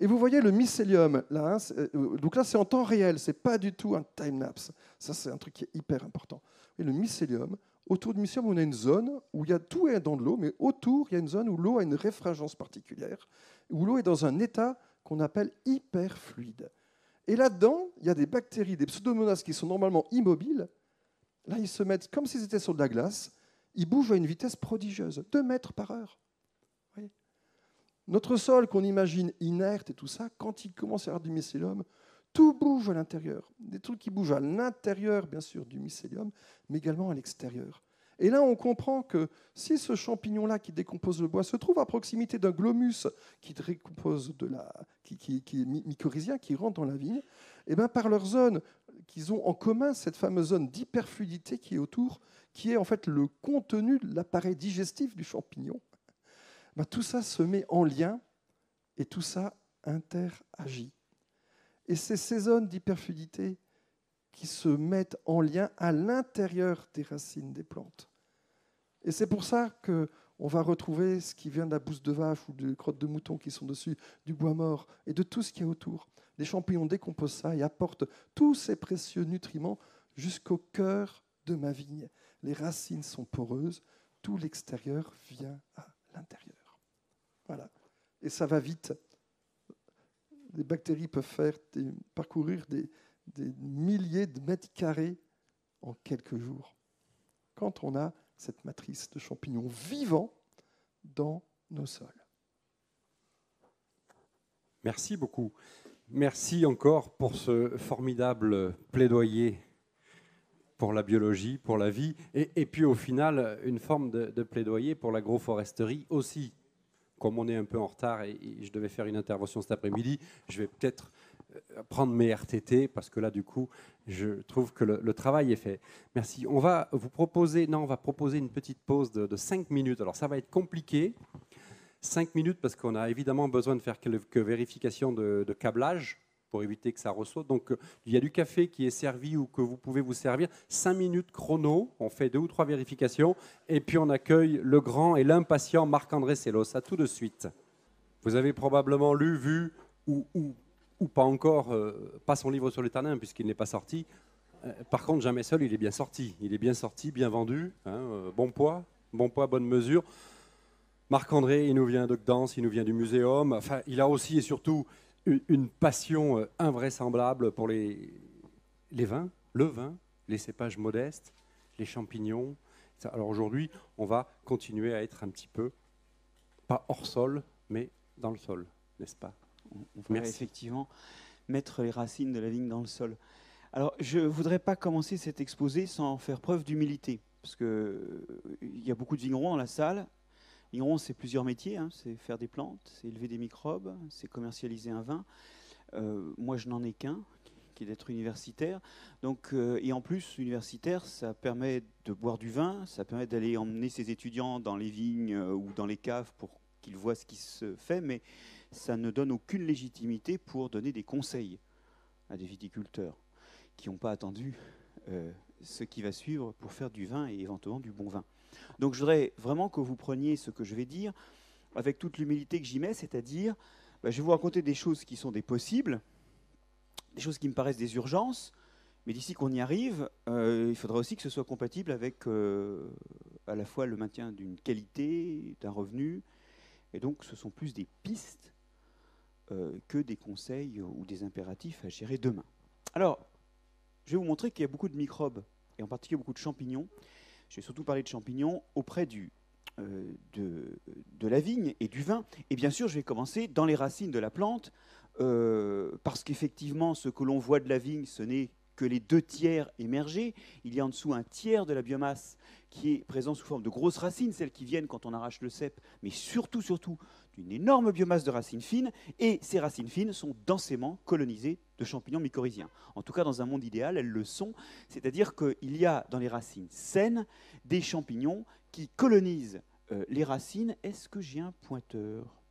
Et vous voyez le mycélium, là, hein, euh, donc là c'est en temps réel, c'est pas du tout un time-lapse. Ça c'est un truc qui est hyper important. Et le mycélium, autour du mycélium on a une zone où il y a tout est dans de l'eau, mais autour il y a une zone où l'eau a une réfringence particulière, où l'eau est dans un état qu'on appelle hyperfluide. Et là-dedans, il y a des bactéries, des pseudomonas qui sont normalement immobiles. Là, ils se mettent comme s'ils étaient sur de la glace. Ils bougent à une vitesse prodigieuse, 2 mètres par heure. Notre sol qu'on imagine inerte et tout ça, quand il commence à y avoir du mycélium, tout bouge à l'intérieur. Des trucs qui bougent à l'intérieur, bien sûr, du mycélium, mais également à l'extérieur. Et là, on comprend que si ce champignon-là qui décompose le bois se trouve à proximité d'un glomus qui décompose de la, qui, est mycorhizien, qui rentre dans la vigne, et eh bien par leur zone, qu'ils ont en commun cette fameuse zone d'hyperfluidité qui est autour, qui est en fait le contenu de l'appareil digestif du champignon, bah, tout ça se met en lien et tout ça interagit. Et c'est ces zones d'hyperfluidité qui se mettent en lien à l'intérieur des racines des plantes. Et c'est pour ça que on va retrouver ce qui vient de la bouse de vache ou des crottes de mouton qui sont dessus, du bois mort et de tout ce qui est autour. Les champignons décomposent ça et apportent tous ces précieux nutriments jusqu'au cœur de ma vigne. Les racines sont poreuses, tout l'extérieur vient à l'intérieur. Voilà. Et ça va vite. Les bactéries peuvent faire parcourir des, des milliers de mètres carrés en quelques jours. Quand on a cette matrice de champignons vivants dans nos sols. Merci beaucoup. Merci encore pour ce formidable plaidoyer pour la biologie, pour la vie, et, puis au final, une forme de, plaidoyer pour l'agroforesterie aussi. Comme on est un peu en retard et, je devais faire une intervention cet après-midi, je vais peut-être euh, prendre mes RTT parce que là, du coup, je trouve que le, travail est fait. Merci. On va vous proposer, non, on va proposer une petite pause de, 5 minutes. Alors, ça va être compliqué. 5 minutes parce qu'on a évidemment besoin de faire quelques vérifications de, câblage pour éviter que ça ressaute. Donc, il y a du café qui est servi ou que vous pouvez vous servir. 5 minutes chrono, on fait deux ou trois vérifications et puis on accueille le grand et l'impatient Marc-André Sellos. À tout de suite. Vous avez probablement lu, vu ou, ou ou pas encore, euh, pas son livre sur les tanins puisqu'il n'est pas sorti. Euh, par contre, Jamais seul, il est bien sorti. Il est bien sorti, bien vendu, hein, euh, bon poids, bon poids, bonne mesure. Marc-André, il nous vient de Gdansk, il nous vient du muséum. Enfin, il a aussi et surtout une, passion invraisemblable pour les, les vins, le vin, les cépages modestes, les champignons. Alors aujourd'hui, on va continuer à être un petit peu, pas hors sol, mais dans le sol, n'est-ce pas? On, pourrait effectivement mettre les racines de la vigne dans le sol. Alors, je ne voudrais pas commencer cet exposé sans faire preuve d'humilité, parce qu'il euh, y a beaucoup de vignerons dans la salle. Vigneron, c'est plusieurs métiers, hein. c'est faire des plantes, c'est élever des microbes, c'est commercialiser un vin. Euh, moi, je n'en ai qu'un, qui est d'être universitaire. Donc, euh, et en plus, universitaire, ça permet de boire du vin, ça permet d'aller emmener ses étudiants dans les vignes ou dans les caves pour qu'ils voient ce qui se fait, mais ça ne donne aucune légitimité pour donner des conseils à des viticulteurs qui n'ont pas attendu euh, ce qui va suivre pour faire du vin et éventuellement du bon vin. Donc je voudrais vraiment que vous preniez ce que je vais dire avec toute l'humilité que j'y mets, c'est-à-dire, bah, je vais vous raconter des choses qui sont des possibles, des choses qui me paraissent des urgences, mais d'ici qu'on y arrive, euh, il faudra aussi que ce soit compatible avec euh, à la fois le maintien d'une qualité, d'un revenu, et donc ce sont plus des pistes euh, que des conseils ou des impératifs à gérer demain. Alors, je vais vous montrer qu'il y a beaucoup de microbes, et en particulier beaucoup de champignons. Je vais surtout parler de champignons auprès euh, de, de, la vigne et du vin. Et bien sûr, je vais commencer dans les racines de la plante, euh, parce qu'effectivement, ce que l'on voit de la vigne, ce n'est que les deux tiers émergés. Il y a en dessous un tiers de la biomasse qui est présent sous forme de grosses racines, celles qui viennent quand on arrache le cep, mais surtout, surtout, d'une énorme biomasse de racines fines, et ces racines fines sont densément colonisées de champignons mycorhiziens. En tout cas, dans un monde idéal, elles le sont, c'est-à-dire qu'il y a dans les racines saines des champignons qui colonisent euh, les racines. Est-ce que j'ai un pointeur?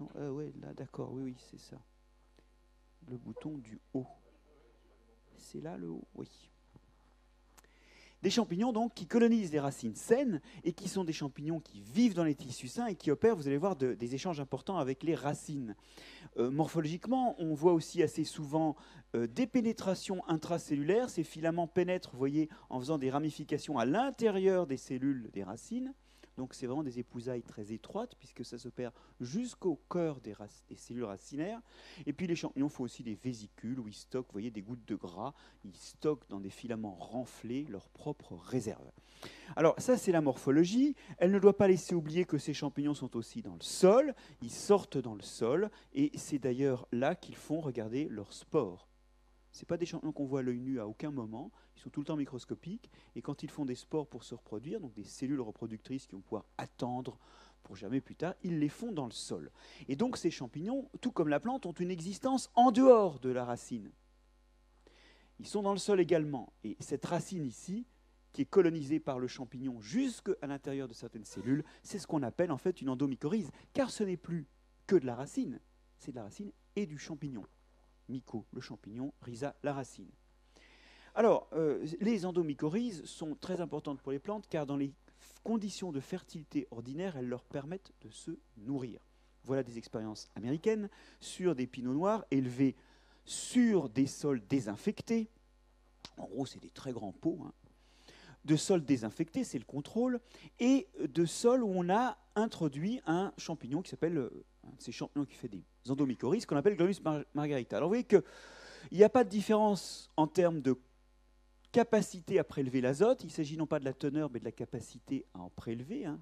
Non, euh, là, d'accord, oui, oui, c'est ça. Le bouton du haut. C'est là le haut, oui. Des champignons donc qui colonisent les racines saines et qui sont des champignons qui vivent dans les tissus sains et qui opèrent, vous allez voir, des échanges importants avec les racines. Euh, morphologiquement, on voit aussi assez souvent euh, des pénétrations intracellulaires. Ces filaments pénètrent, voyez, en faisant des ramifications à l'intérieur des cellules des racines. Donc c'est vraiment des épousailles très étroites puisque ça s'opère jusqu'au cœur des, cellules racinaires. Et puis les champignons font aussi des vésicules où ils stockent, vous voyez, des gouttes de gras. Ils stockent dans des filaments renflés leurs propres réserves. Alors ça c'est la morphologie. Elle ne doit pas laisser oublier que ces champignons sont aussi dans le sol. Ils sortent dans le sol et c'est d'ailleurs là qu'ils font regarder leurs spores. Ce pas des champignons qu'on voit à l'œil nu à aucun moment. Ils sont tout le temps microscopiques. Et quand ils font des spores pour se reproduire, donc des cellules reproductrices qui vont pouvoir attendre pour jamais plus tard, ils les font dans le sol. Et donc ces champignons, tout comme la plante, ont une existence en dehors de la racine. Ils sont dans le sol également. Et cette racine ici, qui est colonisée par le champignon jusqu'à l'intérieur de certaines cellules, c'est ce qu'on appelle en fait une endomycorhize, car ce n'est plus que de la racine, c'est de la racine et du champignon myco, le champignon, rhiza, la racine. Alors, euh, les endomycorhizes sont très importantes pour les plantes car dans les conditions de fertilité ordinaires, elles leur permettent de se nourrir. Voilà des expériences américaines sur des pinots noirs élevés sur des sols désinfectés. En gros, c'est des très grands pots. hein. De sols désinfectés, c'est le contrôle, et de sols où on a introduit un champignon qui s'appelle, euh, un champignons qui fait des endomycorhizes, qu'on appelle Globus mar- margarita. Alors vous voyez qu'il n'y a pas de différence en termes de capacité à prélever l'azote. Il s'agit non pas de la teneur, mais de la capacité à en prélever, hein,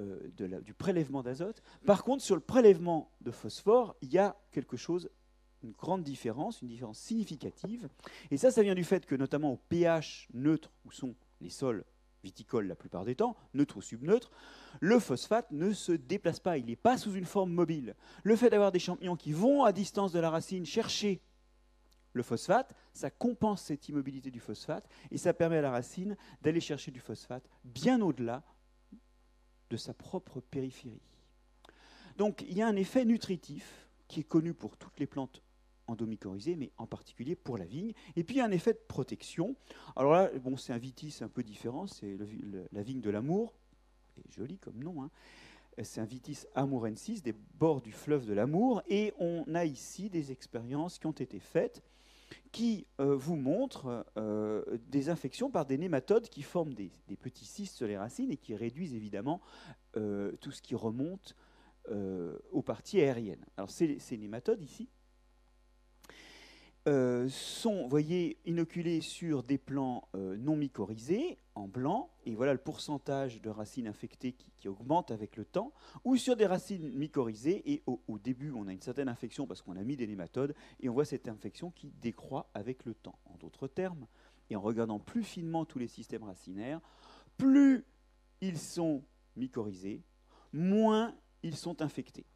euh, du prélèvement d'azote. Par contre, sur le prélèvement de phosphore, il y a quelque chose, une grande différence, une différence significative. Et ça, ça vient du fait que, notamment au pH neutre, où sont les sols viticoles la plupart des temps, neutre ou subneutre, le phosphate ne se déplace pas, il n'est pas sous une forme mobile. Le fait d'avoir des champignons qui vont à distance de la racine chercher le phosphate, ça compense cette immobilité du phosphate et ça permet à la racine d'aller chercher du phosphate bien au-delà de sa propre périphérie. Donc il y a un effet nutritif qui est connu pour toutes les plantes mais en particulier pour la vigne. Et puis un effet de protection. Alors là, bon, c'est un vitis un peu différent, c'est la vigne de l'amour. Joli comme nom. hein. C'est un vitis amurensis, des bords du fleuve de l'amour. Et on a ici des expériences qui ont été faites qui euh, vous montrent euh, des infections par des nématodes qui forment des, petits cystes sur les racines et qui réduisent évidemment euh, tout ce qui remonte aux parties aériennes. Alors ces, ces nématodes ici euh, sont, voyez, inoculés sur des plants euh, non mycorhizés, en blanc, et voilà le pourcentage de racines infectées qui, augmente avec le temps, ou sur des racines mycorhizées, et au, au début on a une certaine infection parce qu'on a mis des nématodes, et on voit cette infection qui décroît avec le temps. En d'autres termes, et en regardant plus finement tous les systèmes racinaires, plus ils sont mycorhizés, moins ils sont infectés.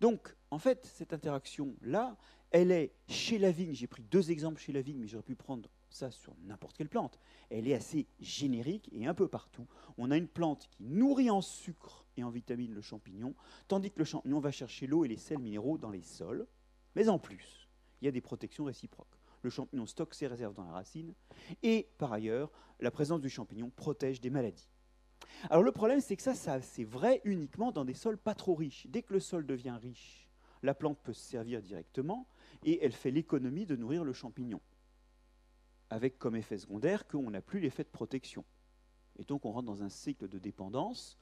Donc, en fait, cette interaction-là, elle est chez la vigne, j'ai pris deux exemples chez la vigne, mais j'aurais pu prendre ça sur n'importe quelle plante. Elle est assez générique et un peu partout. On a une plante qui nourrit en sucre et en vitamines le champignon, tandis que le champignon va chercher l'eau et les sels minéraux dans les sols. Mais en plus, il y a des protections réciproques. Le champignon stocke ses réserves dans la racine, et par ailleurs, la présence du champignon protège des maladies. Alors le problème, c'est que ça, c'est vrai uniquement dans des sols pas trop riches. Dès que le sol devient riche, la plante peut se servir directement et elle fait l'économie de nourrir le champignon, avec comme effet secondaire qu'on n'a plus l'effet de protection. Et donc on rentre dans un cycle de dépendance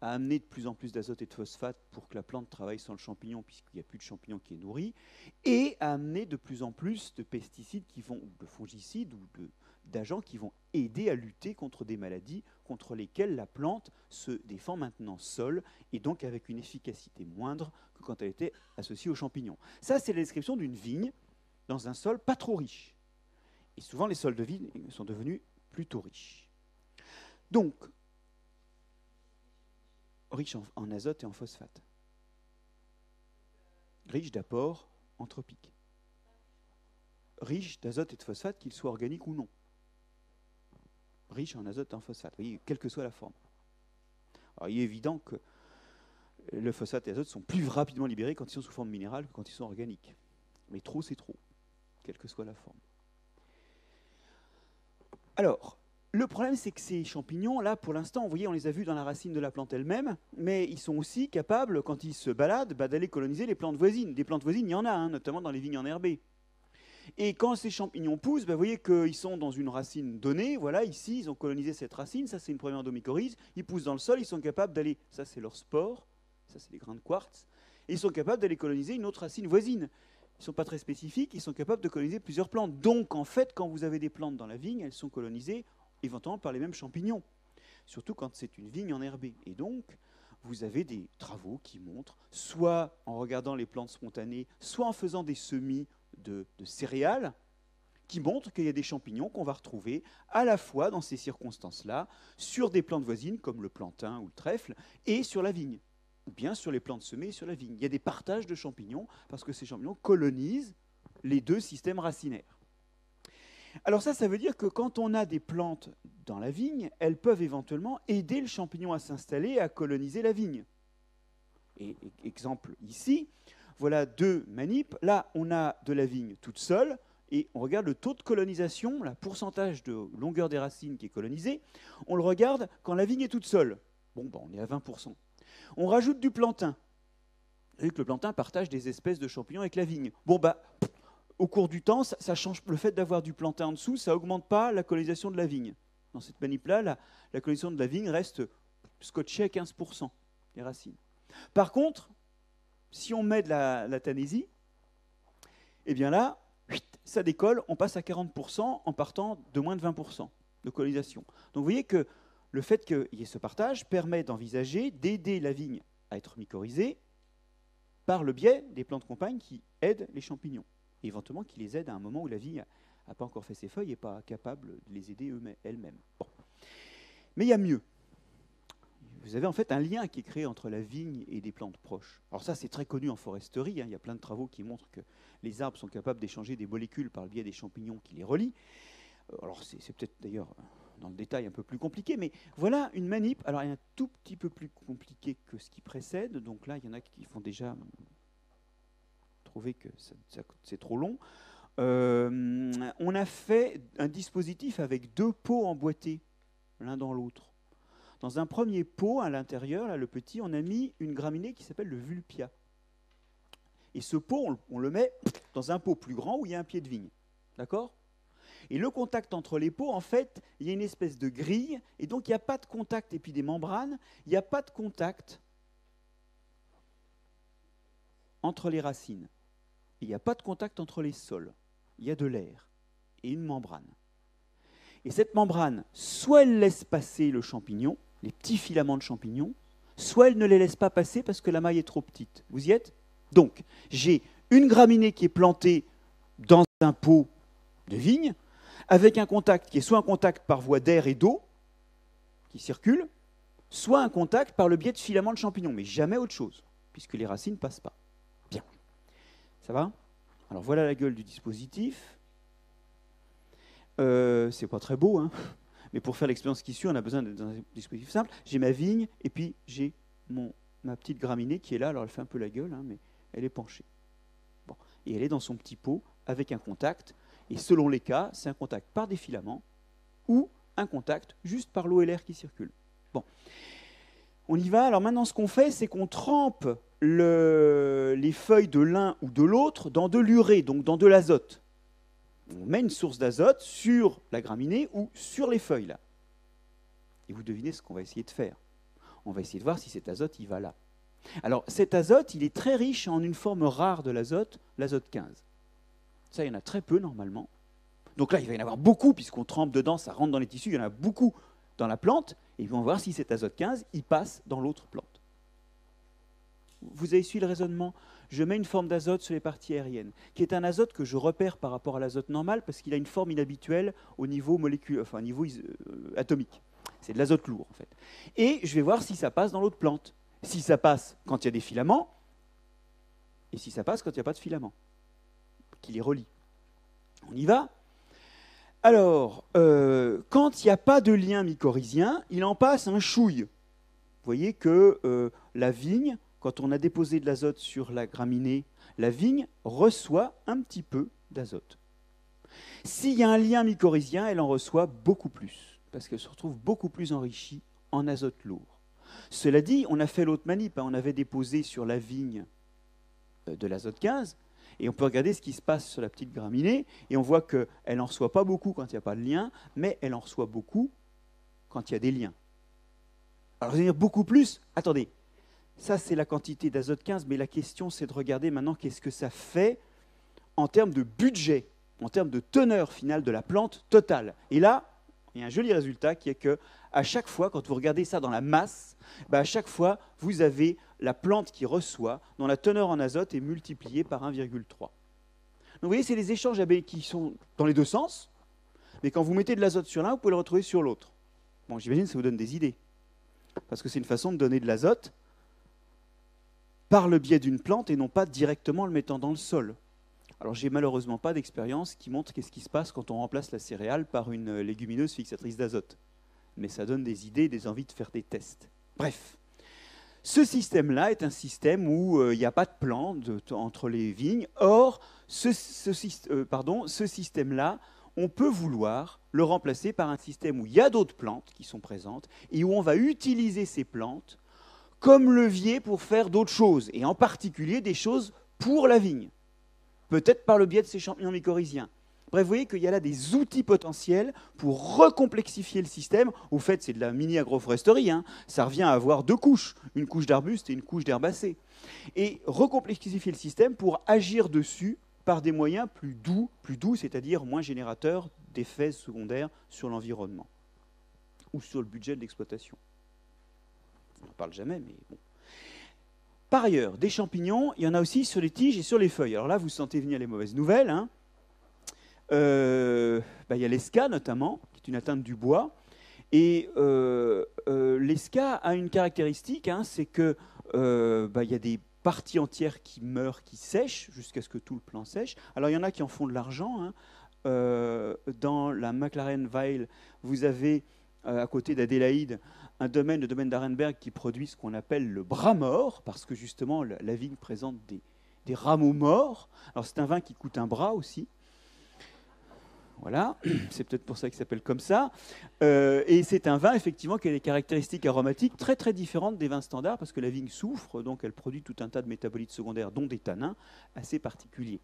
à amener de plus en plus d'azote et de phosphate pour que la plante travaille sans le champignon, puisqu'il n'y a plus de champignon qui est nourri, et à amener de plus en plus de pesticides qui vont, de fongicides ou de- d'agents qui vont aider à lutter contre des maladies contre lesquelles la plante se défend maintenant seule, et donc avec une efficacité moindre que quand elle était associée aux champignons. Ça, c'est la description d'une vigne dans un sol pas trop riche. Et souvent, les sols de vigne sont devenus plutôt riches. Donc, riche en, azote et en phosphate. Riche d'apports anthropiques. Riche d'azote et de phosphate, qu'ils soient organiques ou non. Riche en azote et en phosphate, voyez, quelle que soit la forme. Il est évident que le phosphate et l'azote sont plus rapidement libérés quand ils sont sous forme minérale que quand ils sont organiques. Mais trop, c'est trop, quelle que soit la forme. Alors, le problème, c'est que ces champignons, là, pour l'instant, vous voyez, on les a vus dans la racine de la plante elle-même, mais ils sont aussi capables, quand ils se baladent, bah, d'aller coloniser les plantes voisines. Des plantes voisines, il y en a, hein, notamment dans les vignes enherbées. Et quand ces champignons poussent, bah, vous voyez qu'ils sont dans une racine donnée. Voilà, ici, ils ont colonisé cette racine. Ça, c'est une première endomycorhize. Ils poussent dans le sol. Ils sont capables d'aller. Ça, c'est leur spore. Ça, c'est les grains de quartz. Et ils sont capables d'aller coloniser une autre racine voisine. Ils ne sont pas très spécifiques. Ils sont capables de coloniser plusieurs plantes. Donc, en fait, quand vous avez des plantes dans la vigne, elles sont colonisées éventuellement par les mêmes champignons. Surtout quand c'est une vigne enherbée. Et donc, vous avez des travaux qui montrent, soit en regardant les plantes spontanées, soit en faisant des semis de, céréales, qui montrent qu'il y a des champignons qu'on va retrouver à la fois dans ces circonstances-là, sur des plantes voisines comme le plantain ou le trèfle, et sur la vigne, ou bien sur les plantes semées et sur la vigne. Il y a des partages de champignons parce que ces champignons colonisent les deux systèmes racinaires. Alors ça, ça veut dire que quand on a des plantes dans la vigne, elles peuvent éventuellement aider le champignon à s'installer et à coloniser la vigne. Et- exemple ici, voilà deux manips. Là, on a de la vigne toute seule, et on regarde le taux de colonisation, le pourcentage de longueur des racines qui est colonisé, on le regarde quand la vigne est toute seule. Bon, ben, on est à 20%. On rajoute du plantain. Vous que le plantain partage des espèces de champignons avec la vigne. Bon, bah, au cours du temps, ça, change. Le fait d'avoir du plantain en dessous, ça augmente pas la colonisation de la vigne. Dans cette manip-là, la, colonisation de la vigne reste scotchée à 15%, les racines. Par contre, si on met de la, la eh bien là, ça décolle, on passe à 40% en partant de moins de 20% de colonisation. Donc vous voyez que le fait qu'il y ait ce partage permet d'envisager d'aider la vigne à être mycorhizée par le biais des plantes compagnes qui aident les champignons, éventuellement qui les aident à un moment où la vigne n'a pas encore fait ses feuilles et pas capable de les aider elles-mêmes. Mais il y a mieux. Vous avez en fait un lien qui est créé entre la vigne et des plantes proches. Alors ça, c'est très connu en foresterie. Hein. Il y a plein de travaux qui montrent que les arbres sont capables d'échanger des molécules par le biais des champignons qui les relient. Euh, alors c'est peut-être d'ailleurs dans le détail un peu plus compliqué, mais voilà une manip. Alors, il est un tout petit peu plus compliqué que ce qui précède. Donc là, il y en a qui font déjà trouver que c'est trop long. Euh, on a fait un dispositif avec deux pots emboîtés, l'un dans l'autre. Dans un premier pot, à l'intérieur, là, le petit, on a mis une graminée qui s'appelle le vulpia. Et ce pot, on le met dans un pot plus grand où il y a un pied de vigne. D'accord? Et le contact entre les peaux, en fait, il y a une espèce de grille, et donc il n'y a pas de contact, et puis des membranes, il n'y a pas de contact entre les racines. Il n'y a pas de contact entre les sols. Il y a de l'air et une membrane. Et cette membrane, soit elle laisse passer le champignon, les petits filaments de champignons, soit elle ne les laisse pas passer parce que la maille est trop petite. Vous y êtes? Donc, j'ai une graminée qui est plantée dans un pot de vigne, avec un contact qui est soit un contact par voie d'air et d'eau, qui circule, soit un contact par le biais de filaments de champignons, mais jamais autre chose, puisque les racines ne passent pas. Bien. Ça va? Alors voilà la gueule du dispositif. Euh, c'est pas très beau, hein? Mais pour faire l'expérience qui suit, on a besoin d'un dispositif simple. J'ai ma vigne et puis j'ai ma petite graminée qui est là. Alors elle fait un peu la gueule, hein, mais elle est penchée. Bon. Et elle est dans son petit pot avec un contact et selon les cas, c'est un contact par des filaments ou un contact juste par l'eau et l'air qui circulent. Bon. On y va. Alors maintenant, ce qu'on fait, c'est qu'on trempe les feuilles de l'un ou de l'autre dans de l'urée, donc dans de l'azote. On met une source d'azote sur la graminée ou sur les feuilles là. Et vous devinez ce qu'on va essayer de faire. On va essayer de voir si cet azote il va là. Alors cet azote, il est très riche en une forme rare de l'azote, l'azote 15. Ça, il y en a très peu normalement. Donc là, il va y en avoir beaucoup, puisqu'on trempe dedans, ça rentre dans les tissus, il y en a beaucoup dans la plante, et ils vont voir si cet azote 15, il passe dans l'autre plante. Vous avez suivi le raisonnement Je mets une forme d'azote sur les parties aériennes, qui est un azote que je repère par rapport à l'azote normal, parce qu'il a une forme inhabituelle au niveau, au niveau euh, atomique. C'est de l'azote lourd, en fait. Et je vais voir si ça passe dans l'autre plante. Si ça passe quand il y a des filaments, et si ça passe quand il n'y a pas de filaments qui les relie. On y va Alors, euh, quand il n'y a pas de lien mycorhizien, il en passe un chouille. Vous voyez que euh, la vigne, quand on a déposé de l'azote sur la graminée, la vigne reçoit un petit peu d'azote. S'il y a un lien mycorhizien, elle en reçoit beaucoup plus, parce qu'elle se retrouve beaucoup plus enrichie en azote lourd. Cela dit, on a fait l'autre manip, hein. on avait déposé sur la vigne euh, de l'azote 15, et on peut regarder ce qui se passe sur la petite graminée, et on voit qu'elle n'en reçoit pas beaucoup quand il n'y a pas de lien, mais elle en reçoit beaucoup quand il y a des liens. Alors, vous allez dire beaucoup plus Attendez, ça c'est la quantité d'azote 15, mais la question c'est de regarder maintenant qu'est-ce que ça fait en termes de budget, en termes de teneur finale de la plante totale. Et là, il y a un joli résultat qui est que à chaque fois, quand vous regardez ça dans la masse, bah, à chaque fois, vous avez la plante qui reçoit, dont la teneur en azote est multipliée par 1,3. Donc vous voyez, c'est les échanges qui sont dans les deux sens, mais quand vous mettez de l'azote sur l'un, vous pouvez le retrouver sur l'autre. Bon, j'imagine que ça vous donne des idées, parce que c'est une façon de donner de l'azote par le biais d'une plante et non pas directement le mettant dans le sol. Alors j'ai malheureusement pas d'expérience qui montre qu'est-ce qui se passe quand on remplace la céréale par une légumineuse fixatrice d'azote. Mais ça donne des idées, des envies de faire des tests. Bref, Ce système-là est un système où euh, il n'y a pas de plan entre les vignes. Or, euh, ce système-là, on peut vouloir le remplacer par un système où il y a d'autres plantes qui sont présentes et où on va utiliser ces plantes comme levier pour faire d'autres choses, et en particulier des choses pour la vigne, peut-être par le biais de ces champignons mycorhiziens. Bref, vous voyez qu'il y a là des outils potentiels pour recomplexifier le système. Au fait, c'est de la mini-agroforesterie. Hein. Ça revient à avoir deux couches, une couche d'arbustes et une couche d'herbacées. Et recomplexifier le système pour agir dessus par des moyens plus doux, plus doux, c'est-à-dire moins générateurs d'effets secondaires sur l'environnement ou sur le budget de l'exploitation. On n'en parle jamais, mais bon. Par ailleurs, des champignons, il y en a aussi sur les tiges et sur les feuilles. Alors là, vous sentez venir les mauvaises nouvelles. Hein. Euh, bah, il y a l'esca notamment, qui est une atteinte du bois. Et euh, euh, l'esca a une caractéristique, hein, c'est que bah, il y a des parties entières qui meurent, qui sèchent, jusqu'à ce que tout le plan sèche. Alors il y en a qui en font de l'argent. Hein. dans la McLaren Vale, vous avez à côté d'Adélaïde un domaine, le domaine d'Arenberg, qui produit ce qu'on appelle le bras mort, parce que justement la, vigne présente des, rameaux morts. Alors c'est un vin qui coûte un bras aussi. Voilà, c'est peut-être pour ça qu'il s'appelle comme ça. Euh, et c'est un vin, effectivement, qui a des caractéristiques aromatiques très très différentes des vins standards, parce que la vigne souffre, donc elle produit tout un tas de métabolites secondaires, dont des tanins, assez particuliers.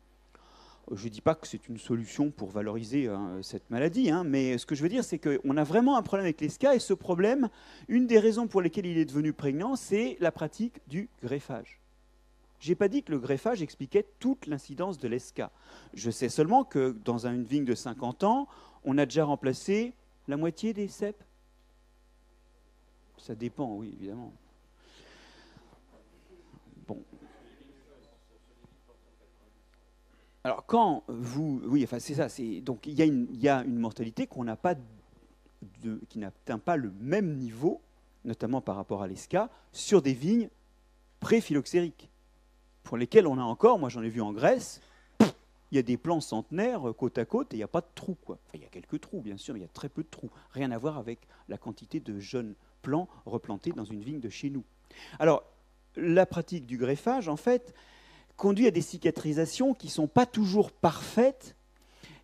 Je ne dis pas que c'est une solution pour valoriser hein, cette maladie, hein, mais ce que je veux dire, c'est qu'on a vraiment un problème avec l'esca, et ce problème, une des raisons pour lesquelles il est devenu prégnant, c'est la pratique du greffage. Je n'ai pas dit que le greffage expliquait toute l'incidence de l'ESCA. Je sais seulement que dans une vigne de 50 ans, on a déjà remplacé la moitié des cèpes. Ça dépend, oui, évidemment. Alors quand vous, oui, enfin c'est ça, donc il y, a une mortalité qu'on n'a pas qui n'atteint pas le même niveau, notamment par rapport à l'ESCA, sur des vignes pré-phylloxériques pour lesquels on a encore, moi j'en ai vu en Grèce, il y a des plants centenaires euh, côte à côte et il n'y a pas de trous. Quoi. il y a quelques trous, bien sûr, mais il y a très peu de trous. Rien à voir avec la quantité de jeunes plants replantés dans une vigne de chez nous. Alors, la pratique du greffage, en fait, conduit à des cicatrisations qui ne sont pas toujours parfaites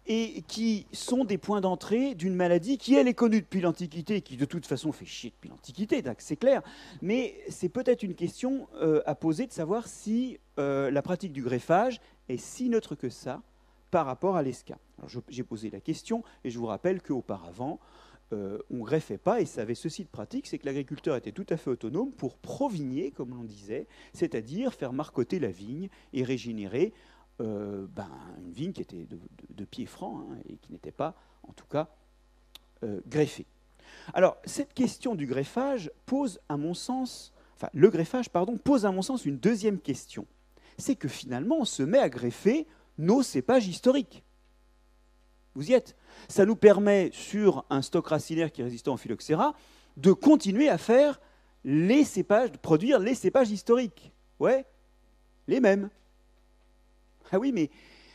et qui sont des points d'entrée d'une maladie qui, elle, est connue depuis l'Antiquité, qui de toute façon fait chier depuis l'Antiquité, c'est clair, mais c'est peut-être une question euh, à poser de savoir si euh, la pratique du greffage est si neutre que ça par rapport à l'ESCA. J'ai posé la question et je vous rappelle qu'auparavant, euh, on greffait pas et ça avait ceci de pratique, c'est que l'agriculteur était tout à fait autonome pour provigner, comme l'on disait, c'est-à-dire faire marcoter la vigne et régénérer euh, ben, une vigne qui était de, pied franc hein, et qui n'était pas, en tout cas, euh, greffée. Alors, cette question du greffage pose, à mon sens, enfin, le greffage, pardon, pose à mon sens une deuxième question. C'est que finalement, on se met à greffer nos cépages historiques. Vous y êtes? Ça nous permet, sur un stock racinaire qui est résistant au phylloxéra, de continuer à faire les cépages, de produire les cépages historiques. Ouais, les mêmes. Ah oui, mais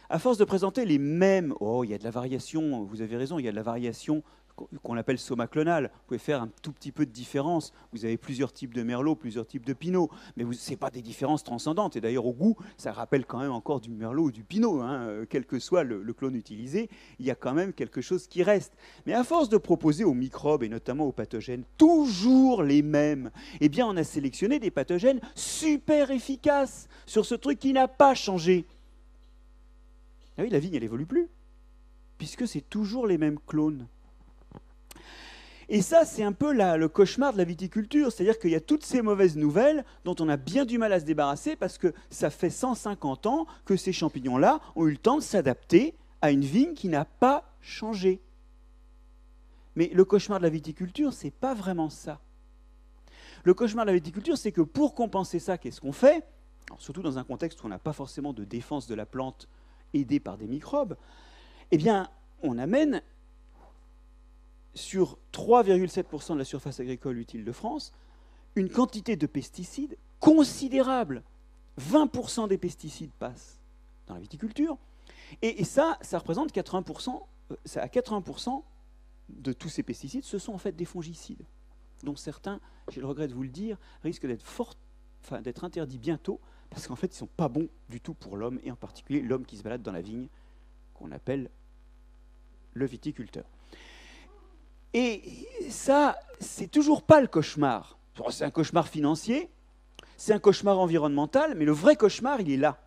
à force de présenter les mêmes, oh, il y a de la variation, vous avez raison, il y a de la variation qu'on appelle soma clonale. Vous pouvez faire un tout petit peu de différence. Vous avez plusieurs types de merlot, plusieurs types de pinot, mais ce n'est pas des différences transcendantes. Et d'ailleurs, au goût, ça rappelle quand même encore du merlot ou du pinot. Hein. Euh, quel que soit le, le, clone utilisé, il y a quand même quelque chose qui reste. Mais à force de proposer aux microbes et notamment aux pathogènes toujours les mêmes, eh bien, on a sélectionné des pathogènes super efficaces sur ce truc qui n'a pas changé. Ah oui, la vigne, elle évolue plus, puisque c'est toujours les mêmes clones. Et ça, c'est un peu le cauchemar de la viticulture, c'est-à-dire qu'il y a toutes ces mauvaises nouvelles dont on a bien du mal à se débarrasser parce que ça fait 150 ans que ces champignons-là ont eu le temps de s'adapter à une vigne qui n'a pas changé. Mais le cauchemar de la viticulture, c'est pas vraiment ça. Le cauchemar de la viticulture, c'est que pour compenser ça, qu'est-ce qu'on fait? Surtout dans un contexte où on n'a pas forcément de défense de la plante aidés par des microbes, eh bien, on amène sur 3,7% de la surface agricole utile de France une quantité de pesticides considérable. 20% des pesticides passent dans la viticulture. Et, ça, ça représente 80%, euh, à 80% de tous ces pesticides, ce sont en fait des fongicides, dont certains, j'ai le regret de vous le dire, risquent d'être interdits bientôt, parce qu'en fait, ils ne sont pas bons du tout pour l'homme, et en particulier l'homme qui se balade dans la vigne, qu'on appelle le viticulteur. Et ça, c'est toujours pas le cauchemar. C'est un cauchemar financier, c'est un cauchemar environnemental, mais le vrai cauchemar, il est là.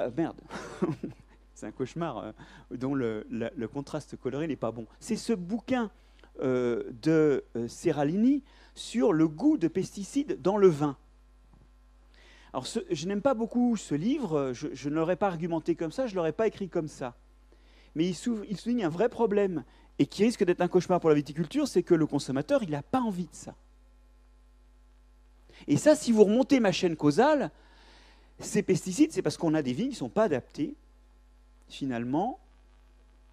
Euh, merde, c'est un cauchemar euh, dont le, contraste coloré n'est pas bon. C'est ce bouquin euh, de Serralini sur le goût de pesticides dans le vin. Alors, je n'aime pas beaucoup ce livre, je, ne l'aurais pas argumenté comme ça, je ne l'aurais pas écrit comme ça. Mais il, souligne un vrai problème, et qui risque d'être un cauchemar pour la viticulture, c'est que le consommateur, il n'a pas envie de ça. Et ça, si vous remontez ma chaîne causale, ces pesticides, c'est parce qu'on a des vignes qui ne sont pas adaptées, finalement,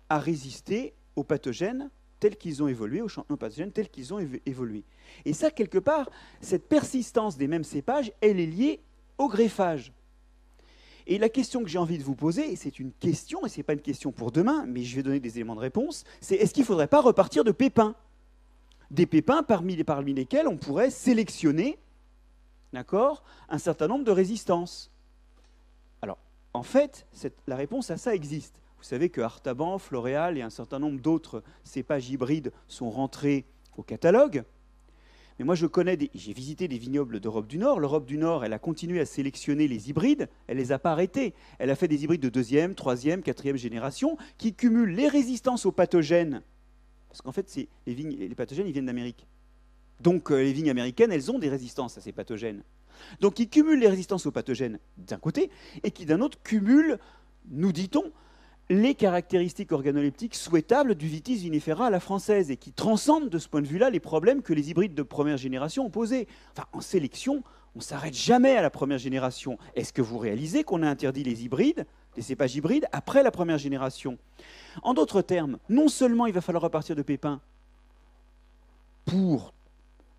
à résister aux pathogènes tels qu'ils ont évolué, aux champignons pathogènes tels qu'ils ont évolué. Et ça, quelque part, cette persistance des mêmes cépages, elle est liée au greffage. Et la question que j'ai envie de vous poser, et c'est une question, et ce n'est pas une question pour demain, mais je vais donner des éléments de réponse, c'est est-ce qu'il ne faudrait pas repartir de pépins? Des pépins parmi, lesquels on pourrait sélectionner d'accord, un certain nombre de résistances. Alors, en fait, la réponse à ça existe. Vous savez que Artaban, Floréal et un certain nombre d'autres cépages hybrides sont rentrés au catalogue. Mais moi, je connais, j'ai visité des vignobles d'Europe du Nord. L'Europe du Nord, elle a continué à sélectionner les hybrides. Elle les a pas arrêtés. Elle a fait des hybrides de deuxième, troisième, quatrième génération qui cumulent les résistances aux pathogènes. Parce qu'en fait, les, les pathogènes, ils viennent d'Amérique. Donc euh, les vignes américaines, elles ont des résistances à ces pathogènes. Donc ils cumulent les résistances aux pathogènes d'un côté, et qui d'un autre cumulent, nous dit-on, les caractéristiques organoleptiques souhaitables du vitis vinifera à la française, et qui transcendent de ce point de vue-là les problèmes que les hybrides de première génération ont posés. Enfin, en sélection, on ne s'arrête jamais à la première génération. Est-ce que vous réalisez qu'on a interdit les hybrides, les cépages hybrides, après la première génération? En d'autres termes, non seulement il va falloir repartir de pépins pour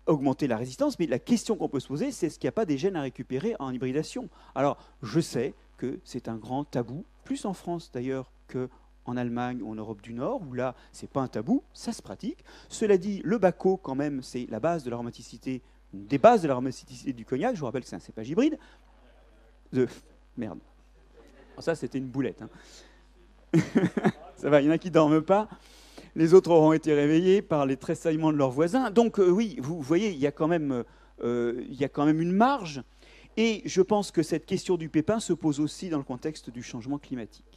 augmenter la résistance, mais la question qu'on peut se poser, c'est est-ce qu'il n'y a pas des gènes à récupérer en hybridation? Alors, je sais que c'est un grand tabou, plus en France d'ailleurs qu'en Allemagne ou en Europe du Nord, où là, c'est pas un tabou, ça se pratique. Cela dit, le baco, quand même, c'est la base de l'aromaticité, une des bases de l'aromaticité du cognac. Je vous rappelle que c'est un cépage hybride. De... Merde. Ça, c'était une boulette. Hein. ça va, il y en a qui dorment pas les autres auront été réveillés par les tressaillements de leurs voisins. Donc euh, oui, vous voyez, il y, a quand même, euh, il y a quand même une marge. Et je pense que cette question du pépin se pose aussi dans le contexte du changement climatique.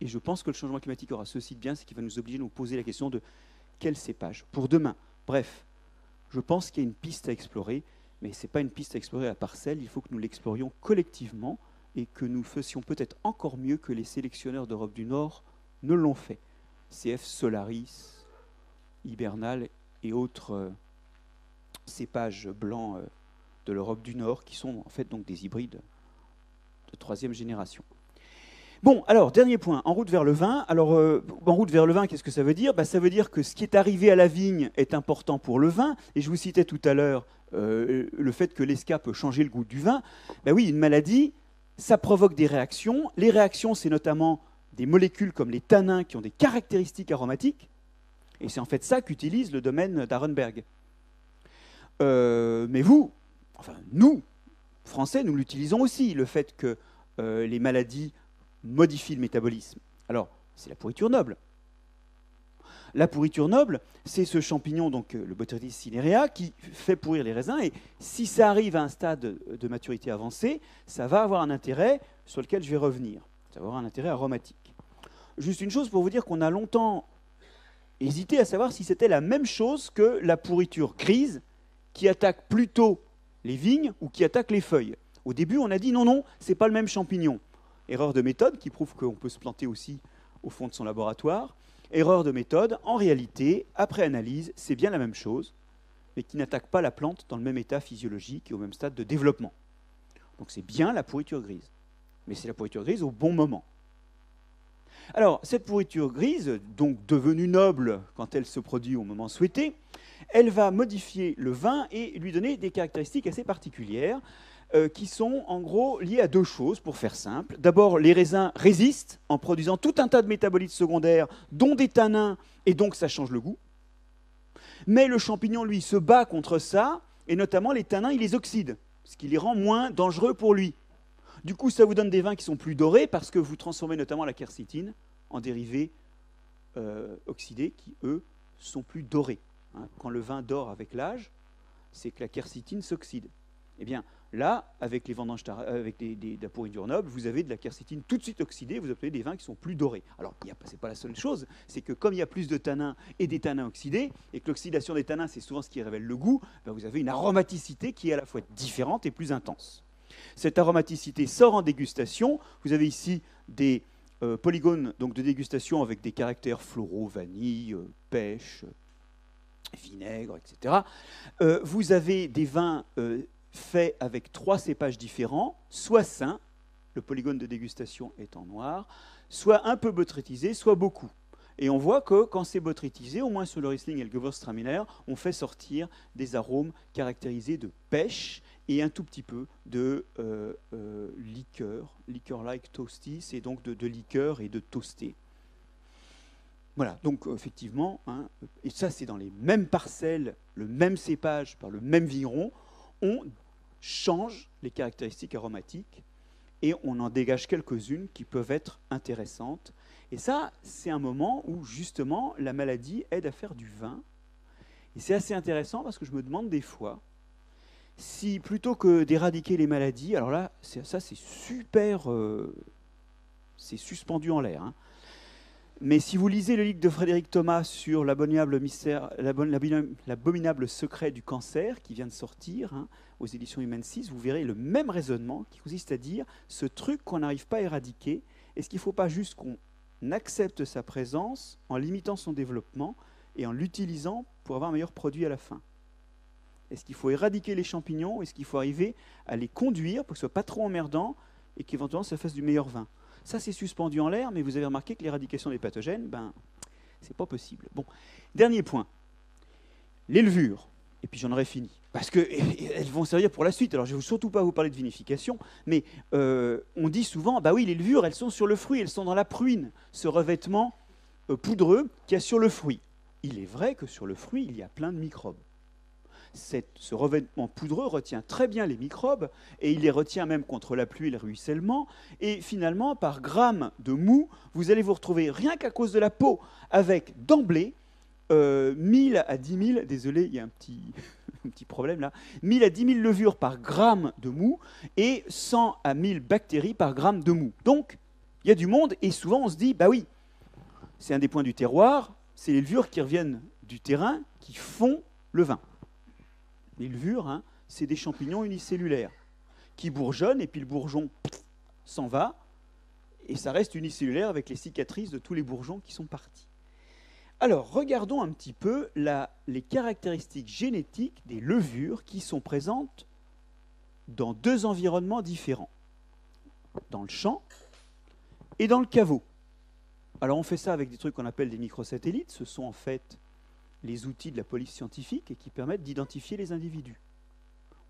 Et je pense que le changement climatique aura ceci de bien, c'est qu'il va nous obliger à nous poser la question de quel cépage pour demain. Bref, je pense qu'il y a une piste à explorer, mais ce n'est pas une piste à explorer à parcelle, il faut que nous l'explorions collectivement et que nous fassions peut-être encore mieux que les sélectionneurs d'Europe du Nord ne l'ont fait. CF Solaris, Hibernal et autres euh, cépages blancs euh, de l'Europe du Nord qui sont en fait donc des hybrides de troisième génération. Bon, alors, dernier point, en route vers le vin. Alors, euh, en route vers le vin, qu'est-ce que ça veut dire? Bah, Ça veut dire que ce qui est arrivé à la vigne est important pour le vin. Et je vous citais tout à l'heure le fait que l'esca peut changer le goût du vin. Ben oui, une maladie, ça provoque des réactions. Les réactions, c'est notamment des molécules comme les tanins qui ont des caractéristiques aromatiques. Et c'est en fait ça qu'utilise le domaine d'Arenberg. Euh, mais vous, enfin nous, Français, nous l'utilisons aussi, le fait que euh, les maladies modifient le métabolisme. Alors, c'est la pourriture noble. La pourriture noble, c'est ce champignon, donc euh, le Botrytis cinerea, qui fait pourrir les raisins. Et si ça arrive à un stade de maturité avancée, ça va avoir un intérêt sur lequel je vais revenir. Ça va avoir un intérêt aromatique. Juste une chose pour vous dire qu'on a longtemps hésité à savoir si c'était la même chose que la pourriture grise qui attaque plutôt les vignes ou qui attaque les feuilles. Au début, on a dit non, non, c'est pas le même champignon. Erreur de méthode qui prouve qu'on peut se planter aussi au fond de son laboratoire. Erreur de méthode, en réalité, après analyse, c'est bien la même chose, mais qui n'attaque pas la plante dans le même état physiologique et au même stade de développement. Donc c'est bien la pourriture grise. Mais c'est la pourriture grise au bon moment. Alors, cette pourriture grise, donc devenue noble quand elle se produit au moment souhaité, elle va modifier le vin et lui donner des caractéristiques assez particulières euh, qui sont en gros liées à deux choses, pour faire simple. D'abord, les raisins résistent en produisant tout un tas de métabolites secondaires, dont des tanins, et donc ça change le goût. Mais le champignon, lui, se bat contre ça, et notamment les tanins, il les oxyde, ce qui les rend moins dangereux pour lui. Du coup, ça vous donne des vins qui sont plus dorés parce que vous transformez notamment la quercétine en dérivés euh, oxydés qui, eux, sont plus dorés. Hein. Quand le vin dort avec l'âge, c'est que la quercétine s'oxyde. Eh bien, là, avec les vendanges, avec des, des, de la noble, vous avez de la quercétine tout de suite oxydée, vous obtenez des vins qui sont plus dorés. Alors, ce n'est pas la seule chose, c'est que comme il y a plus de tanins et des tanins oxydés, et que l'oxydation des tanins, c'est souvent ce qui révèle le goût, ben, vous avez une aromaticité qui est à la fois différente et plus intense. Cette aromaticité sort en dégustation. Vous avez ici des euh, polygones donc, de dégustation avec des caractères floraux, vanille, euh, pêche, vinaigre, etc. Euh, vous avez des vins faits avec trois cépages différents, soit sains, le polygone de dégustation est en noir, soit un peu botrytisé, soit beaucoup. Et on voit que quand c'est botrytisé, au moins sur le Riesling et le Gewürztraminer, on fait sortir des arômes caractérisés de pêche et un tout petit peu de euh, euh, liqueur, liqueur-like toasty, c'est donc de, liqueur et de toasté. Voilà, donc effectivement, hein, et ça c'est dans les mêmes parcelles, le même cépage par le même vigneron, on change les caractéristiques aromatiques et on en dégage quelques-unes qui peuvent être intéressantes. Et ça, c'est un moment où justement la maladie aide à faire du vin. Et c'est assez intéressant parce que je me demande des fois, si plutôt que d'éradiquer les maladies, alors là, ça c'est super, euh, c'est suspendu en l'air. Hein. Mais si vous lisez le livre de Frédéric Thomas sur l'abominable, secret du cancer, qui vient de sortir hein, aux éditions Human 6, vous verrez le même raisonnement qui consiste à dire ce truc qu'on n'arrive pas à éradiquer, est-ce qu'il ne faut pas juste qu'on accepte sa présence en limitant son développement et en l'utilisant pour avoir un meilleur produit à la fin? Est-ce qu'il faut éradiquer les champignons Est-ce qu'il faut arriver à les conduire pour que ce soit pas trop emmerdant et qu'éventuellement ça fasse du meilleur vin? Ça, c'est suspendu en l'air, mais vous avez remarqué que l'éradication des pathogènes, ben, c'est pas possible. Bon, dernier point. Les levures. Et puis j'en aurai fini. Parce qu'elles vont servir pour la suite. Alors je ne vais surtout pas vous parler de vinification, mais euh, on dit souvent, bah oui, les levures, elles sont sur le fruit, elles sont dans la pruine, ce revêtement euh, poudreux qu'il y a sur le fruit. Il est vrai que sur le fruit, il y a plein de microbes ce revêtement poudreux retient très bien les microbes et il les retient même contre la pluie et le ruissellement. Et finalement, par gramme de mou, vous allez vous retrouver rien qu'à cause de la peau avec d'emblée 1000 euh, à 10 000, désolé, il y a un petit, un petit problème là, 1000 à 10 000 levures par gramme de mou et 100 à 1000 bactéries par gramme de mou. Donc, il y a du monde et souvent on se dit, bah oui, c'est un des points du terroir, c'est les levures qui reviennent du terrain qui font le vin. Les levures, hein, c'est des champignons unicellulaires qui bourgeonnent et puis le bourgeon s'en va et ça reste unicellulaire avec les cicatrices de tous les bourgeons qui sont partis. Alors, regardons un petit peu les caractéristiques génétiques des levures qui sont présentes dans deux environnements différents, dans le champ et dans le caveau. Alors, on fait ça avec des trucs qu'on appelle des microsatellites. Ce sont en fait les outils de la police scientifique et qui permettent d'identifier les individus.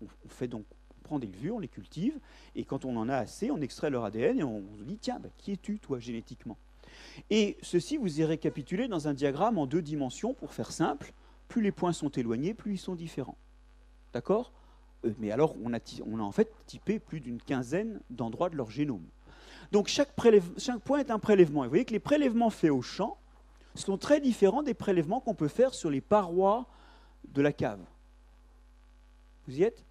On, fait donc, prend des levures, on les cultive, et quand on en a assez, on extrait leur ADN et on se dit tiens, bah, qui es-tu, toi, génétiquement? Et ceci, vous y récapitulé dans un diagramme en deux dimensions, pour faire simple. Plus les points sont éloignés, plus ils sont différents. D'accord? Euh, Mais alors, on a, on a en fait typé plus d'une quinzaine d'endroits de leur génome. Donc chaque, chaque point est un prélèvement. Et vous voyez que les prélèvements faits au champ sont très différents des prélèvements qu'on peut faire sur les parois de la cave. Vous y êtes?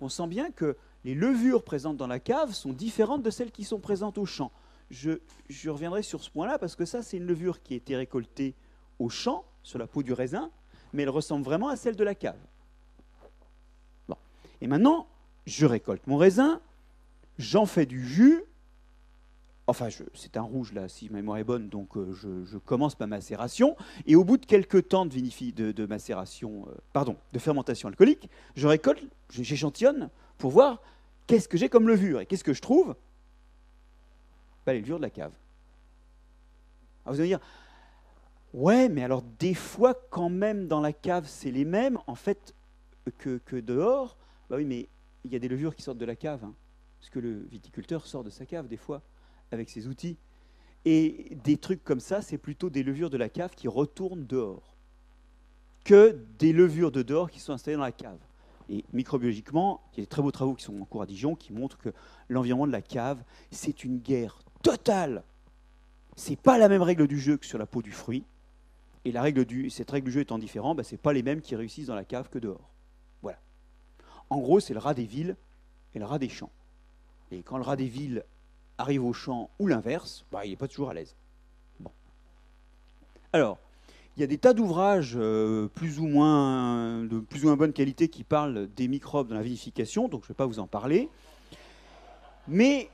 On sent bien que les levures présentes dans la cave sont différentes de celles qui sont présentes au champ. Je, reviendrai sur ce point-là parce que ça, c'est une levure qui a été récoltée au champ, sur la peau du raisin, mais elle ressemble vraiment à celle de la cave. Et maintenant, je récolte mon raisin, j'en fais du jus, Enfin, c'est un rouge là, si ma mémoire est bonne, donc euh, je, commence ma macération. Et au bout de quelques temps de, de, macération, euh, pardon, de fermentation alcoolique, je récolte, j'échantillonne pour voir qu'est-ce que j'ai comme levure. Et qu'est-ce que je trouve? Les levures de la cave. Alors vous allez dire, ouais, mais alors des fois, quand même, dans la cave, c'est les mêmes, en fait, que, que, dehors. Bah oui, mais il y a des levures qui sortent de la cave. Hein, parce que le viticulteur sort de sa cave des fois avec ses outils. Et des trucs comme ça, c'est plutôt des levures de la cave qui retournent dehors. que des levures de dehors qui sont installées dans la cave. Et microbiologiquement, il y a des très beaux travaux qui sont en cours à Dijon qui montrent que l'environnement de la cave, c'est une guerre totale. C'est pas la même règle du jeu que sur la peau du fruit. Et la règle du, cette règle du jeu étant différente, ben, ce pas les mêmes qui réussissent dans la cave que dehors. Voilà. En gros, c'est le rat des villes et le rat des champs. Et quand le rat des villes arrive au champ ou l'inverse, bah, il n'est pas toujours à l'aise. Bon. Alors, il y a des tas d'ouvrages euh, plus ou moins de plus ou moins bonne qualité qui parlent des microbes dans la vivification, donc je ne vais pas vous en parler. Mais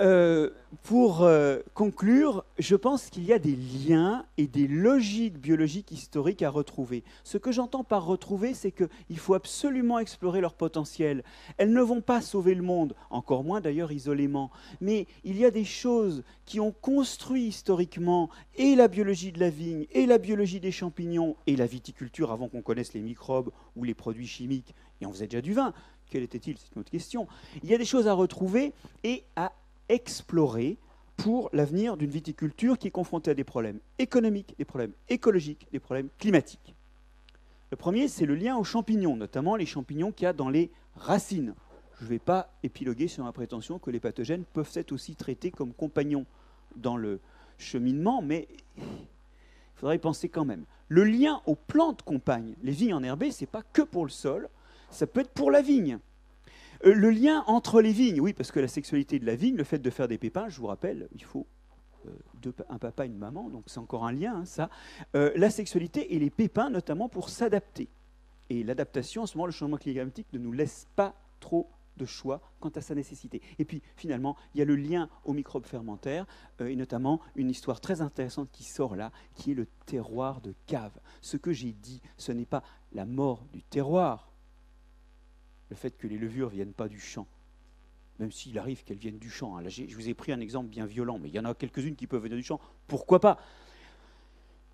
euh, pour euh, conclure, je pense qu'il y a des liens et des logiques biologiques historiques à retrouver. Ce que j'entends par retrouver, c'est qu'il faut absolument explorer leur potentiel. Elles ne vont pas sauver le monde, encore moins d'ailleurs isolément, mais il y a des choses qui ont construit historiquement et la biologie de la vigne, et la biologie des champignons, et la viticulture avant qu'on connaisse les microbes ou les produits chimiques, et on faisait déjà du vin. Quel était-il? C'est une autre question. Il y a des choses à retrouver et à explorer pour l'avenir d'une viticulture qui est confrontée à des problèmes économiques, des problèmes écologiques, des problèmes climatiques. Le premier, c'est le lien aux champignons, notamment les champignons qu'il y a dans les racines. Je ne vais pas épiloguer sur ma prétention que les pathogènes peuvent être aussi traités comme compagnons dans le cheminement, mais il faudrait y penser quand même. Le lien aux plantes compagnes, les vignes enherbées, ce n'est pas que pour le sol, ça peut être pour la vigne. Euh, le lien entre les vignes, oui, parce que la sexualité de la vigne, le fait de faire des pépins, je vous rappelle, il faut euh, un papa et une maman, donc c'est encore un lien, hein, ça. Euh, la sexualité et les pépins, notamment pour s'adapter. Et l'adaptation, en ce moment, le changement climatique ne nous laisse pas trop de choix quant à sa nécessité. Et puis finalement, il y a le lien aux microbes fermentaires, et notamment une histoire très intéressante qui sort là, qui est le terroir de cave. Ce que j'ai dit, ce n'est pas la mort du terroir, le fait que les levures ne viennent pas du champ. Même s'il arrive qu'elles viennent du champ. Hein. je vous ai pris un exemple bien violent, mais il y en a quelques-unes qui peuvent venir du champ. Pourquoi pas?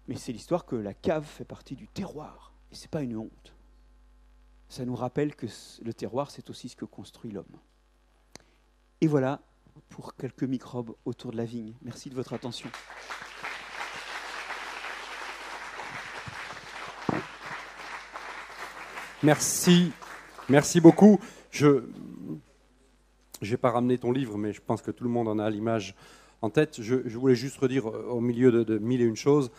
Mais c'est l'histoire que la cave fait partie du terroir. Et ce n'est pas une honte. Ça nous rappelle que le terroir, c'est aussi ce que construit l'homme. Et voilà pour quelques microbes autour de la vigne. Merci de votre attention. Merci. Merci beaucoup. Je ne vais pas ramener ton livre, mais je pense que tout le monde en a l'image en tête. Je, voulais juste redire euh, au milieu de, mille et une choses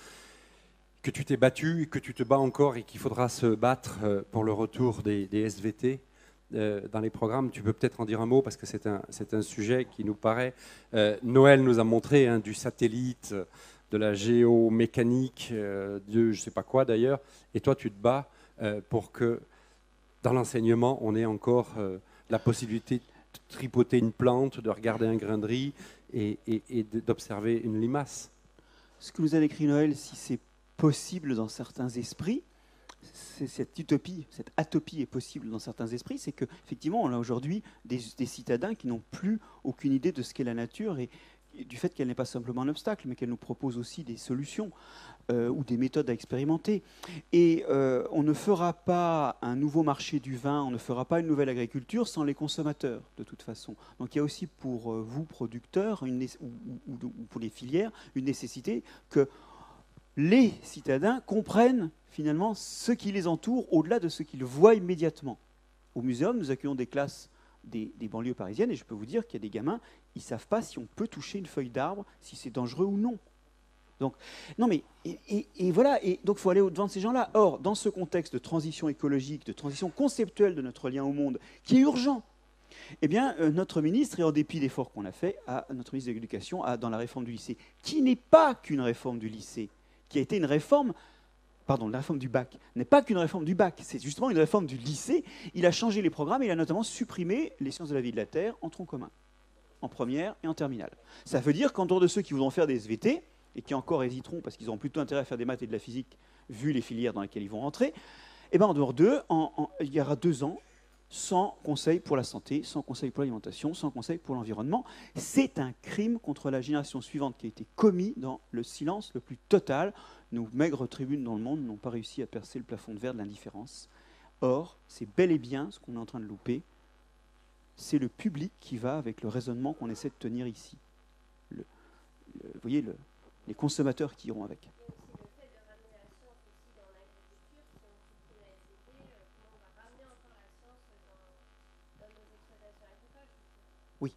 que tu t'es battu, que tu te bats encore et qu'il faudra se battre euh, pour le retour des, SVT euh, dans les programmes. Tu peux peut-être en dire un mot parce que c'est un, un, sujet qui nous paraît. Noël nous a montré hein, du satellite, de la géomécanique, de je ne sais pas quoi d'ailleurs. Et toi, tu te bats pour que dans l'enseignement, on ait encore euh, la possibilité de tripoter une plante, de regarder un grain de riz et, d'observer une limace. Ce que nous a décrit Noël, si c'est possible dans certains esprits, cette utopie, cette atopie est possible dans certains esprits, c'est qu'effectivement, on a aujourd'hui des, des, citadins qui n'ont plus aucune idée de ce qu'est la nature et, du fait qu'elle n'est pas simplement un obstacle, mais qu'elle nous propose aussi des solutions euh, ou des méthodes à expérimenter. Et euh, on ne fera pas un nouveau marché du vin, on ne fera pas une nouvelle agriculture sans les consommateurs, de toute façon. Donc il y a aussi pour euh, vous, producteurs, ou, ou, pour les filières, une nécessité que les citadins comprennent finalement ce qui les entoure au-delà de ce qu'ils voient immédiatement. Au muséum, nous accueillons des classes des, banlieues parisiennes et je peux vous dire qu'il y a des gamins, ils ne savent pas si on peut toucher une feuille d'arbre, si c'est dangereux ou non. Donc, non mais, et, voilà, et donc il faut aller au-devant de ces gens-là. Or, dans ce contexte de transition écologique, de transition conceptuelle de notre lien au monde, qui est urgent, eh bien, euh, notre ministre, et en dépit d'efforts qu'on a fait, à, notre ministre de l'Éducation, dans la réforme du lycée, qui n'est pas qu'une réforme du lycée, qui a été une réforme pardon, la réforme du bac n'est pas qu'une réforme du bac, c'est justement une réforme du lycée. Il a changé les programmes il a notamment supprimé les sciences de la vie de la Terre en tronc commun, en première et en terminale. Ça veut dire qu'en dehors de ceux qui voudront faire des SVT, et qui encore hésiteront parce qu'ils auront plutôt intérêt à faire des maths et de la physique, vu les filières dans lesquelles ils vont rentrer, eh ben en dehors d'eux, il y aura deux ans sans conseil pour la santé, sans conseil pour l'alimentation, sans conseil pour l'environnement. C'est un crime contre la génération suivante qui a été commis dans le silence le plus total. Nos maigres tribunes dans le monde n'ont pas réussi à percer le plafond de verre de l'indifférence. Or, c'est bel et bien ce qu'on est en train de louper. C'est le public qui va avec le raisonnement qu'on essaie de tenir ici. vous voyez, le, les consommateurs qui iront avec. Oui,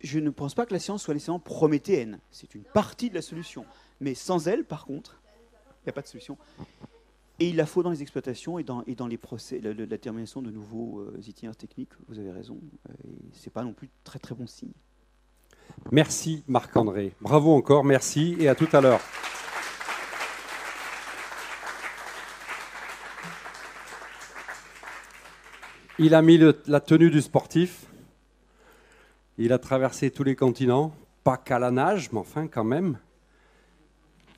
je ne pense pas que la science soit nécessairement prométhéenne. C'est une partie de la solution. Mais sans elle, par contre, il n'y a pas de solution. Et il la faut dans les exploitations et dans, les procès, la, la termination de nouveaux euh, itinéraires techniques. Vous avez raison. Euh, Ce n'est pas non plus très très bon signe. Merci Marc-André. Bravo encore, merci et à tout à l'heure. Il a mis la tenue du sportif. Il a traversé tous les continents, pas qu'à la nage, mais enfin quand même.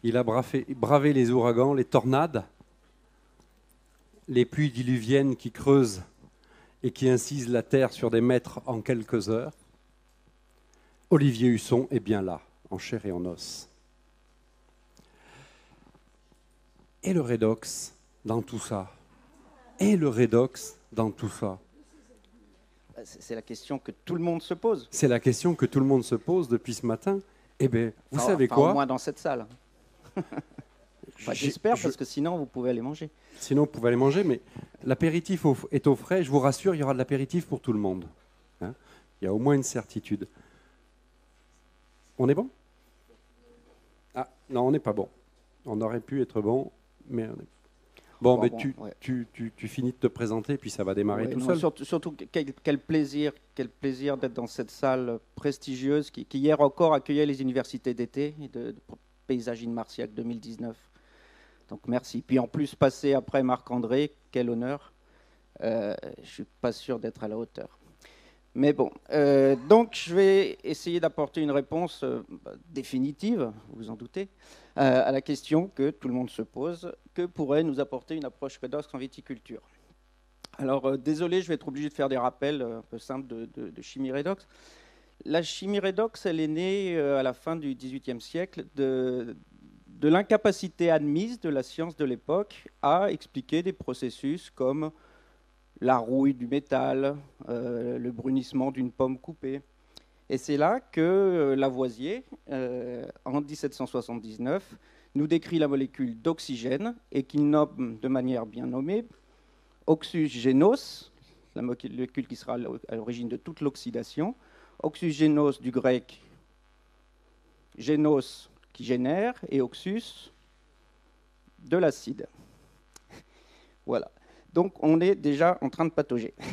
Il a bravé, les ouragans, les tornades, les pluies diluviennes qui creusent et qui incisent la terre sur des mètres en quelques heures. Olivier Husson est bien là, en chair et en os. Et le redox dans tout ça? Et le redox dans tout ça? C'est c'est la question que tout le monde se pose. C'est la question que tout le monde se pose depuis ce matin. Eh bien, vous Enfin, savez enfin, quoi Au moins dans cette salle. Enfin, J'espère, je- parce que sinon, vous pouvez aller manger. Sinon, vous pouvez aller manger, mais l'apéritif est au frais. Je vous rassure, il y aura de l'apéritif pour tout le monde. Hein. il y a au moins une certitude. On est bon? Ah, non, on n'est pas bon. On aurait pu être bon, mais on est... Bon, mais bon, tu, ouais. tu, tu, tu finis de te présenter, puis ça va démarrer Ouais, tout non, seul. Surtout, surtout quel, quel plaisir, quel plaisir d'être dans cette salle prestigieuse qui, qui hier encore accueillait les universités d'été et de, de paysage Martiac 2019. Donc merci. Puis en plus passer après Marc-André, quel honneur. Euh, je suis pas sûr d'être à la hauteur. Mais bon, euh, donc je vais essayer d'apporter une réponse euh, définitive, vous vous en doutez, euh, à la question que tout le monde se pose que pourrait nous apporter une approche redox en viticulture? Alors, désolé, je vais être obligé de faire des rappels un peu simples de, chimie redox. La chimie redox, elle est née à la fin du XVIIIe siècle de l'incapacité admise de la science de l'époque à expliquer des processus comme la rouille du métal, euh, le brunissement d'une pomme coupée. Et c'est là que euh, Lavoisier, euh, en 1779, nous décrit la molécule d'oxygène et qu'il nomme de manière bien nommée oxygénos, la molécule qui sera à l'origine de toute l'oxydation. Oxygénos du grec génos qui génère et oxus de l'acide. Voilà. Donc on est déjà en train de patauger.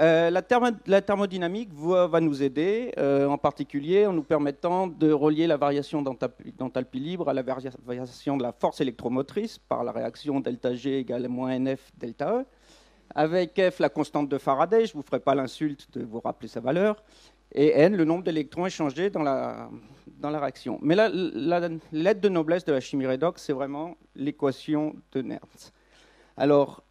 Euh, la, thermo- la thermodynamique va, nous aider, euh, en particulier en nous permettant de relier la variation d'enthalpie libre à la varia- variation de la force électromotrice par la réaction delta G égale moins NF delta E. Avec F, la constante de Faraday, je ne vous ferai pas l'insulte de vous rappeler sa valeur, et N, le nombre d'électrons échangés dans la, dans la réaction. Mais là, la lettre de noblesse de la chimie redox, c'est vraiment l'équation de Nernst. Alors,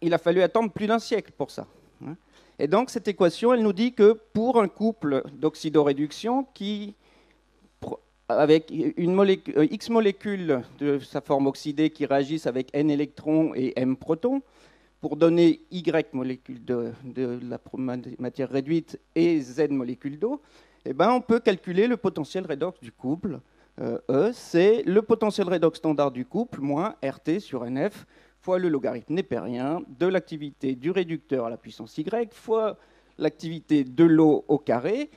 il a fallu attendre plus d'un siècle pour ça. hein. Et donc, cette équation, elle nous dit que pour un couple d'oxydoréduction qui, avec une molécule, euh, X molécules de sa forme oxydée qui réagissent avec N électrons et M protons, pour donner Y molécules de, la matière réduite et Z molécules d'eau, eh ben, on peut calculer le potentiel redox du couple. Euh, E, c'est le potentiel redox standard du couple moins RT sur NF fois le logarithme népérien de l'activité du réducteur à la puissance Y fois l'activité de l'eau au carré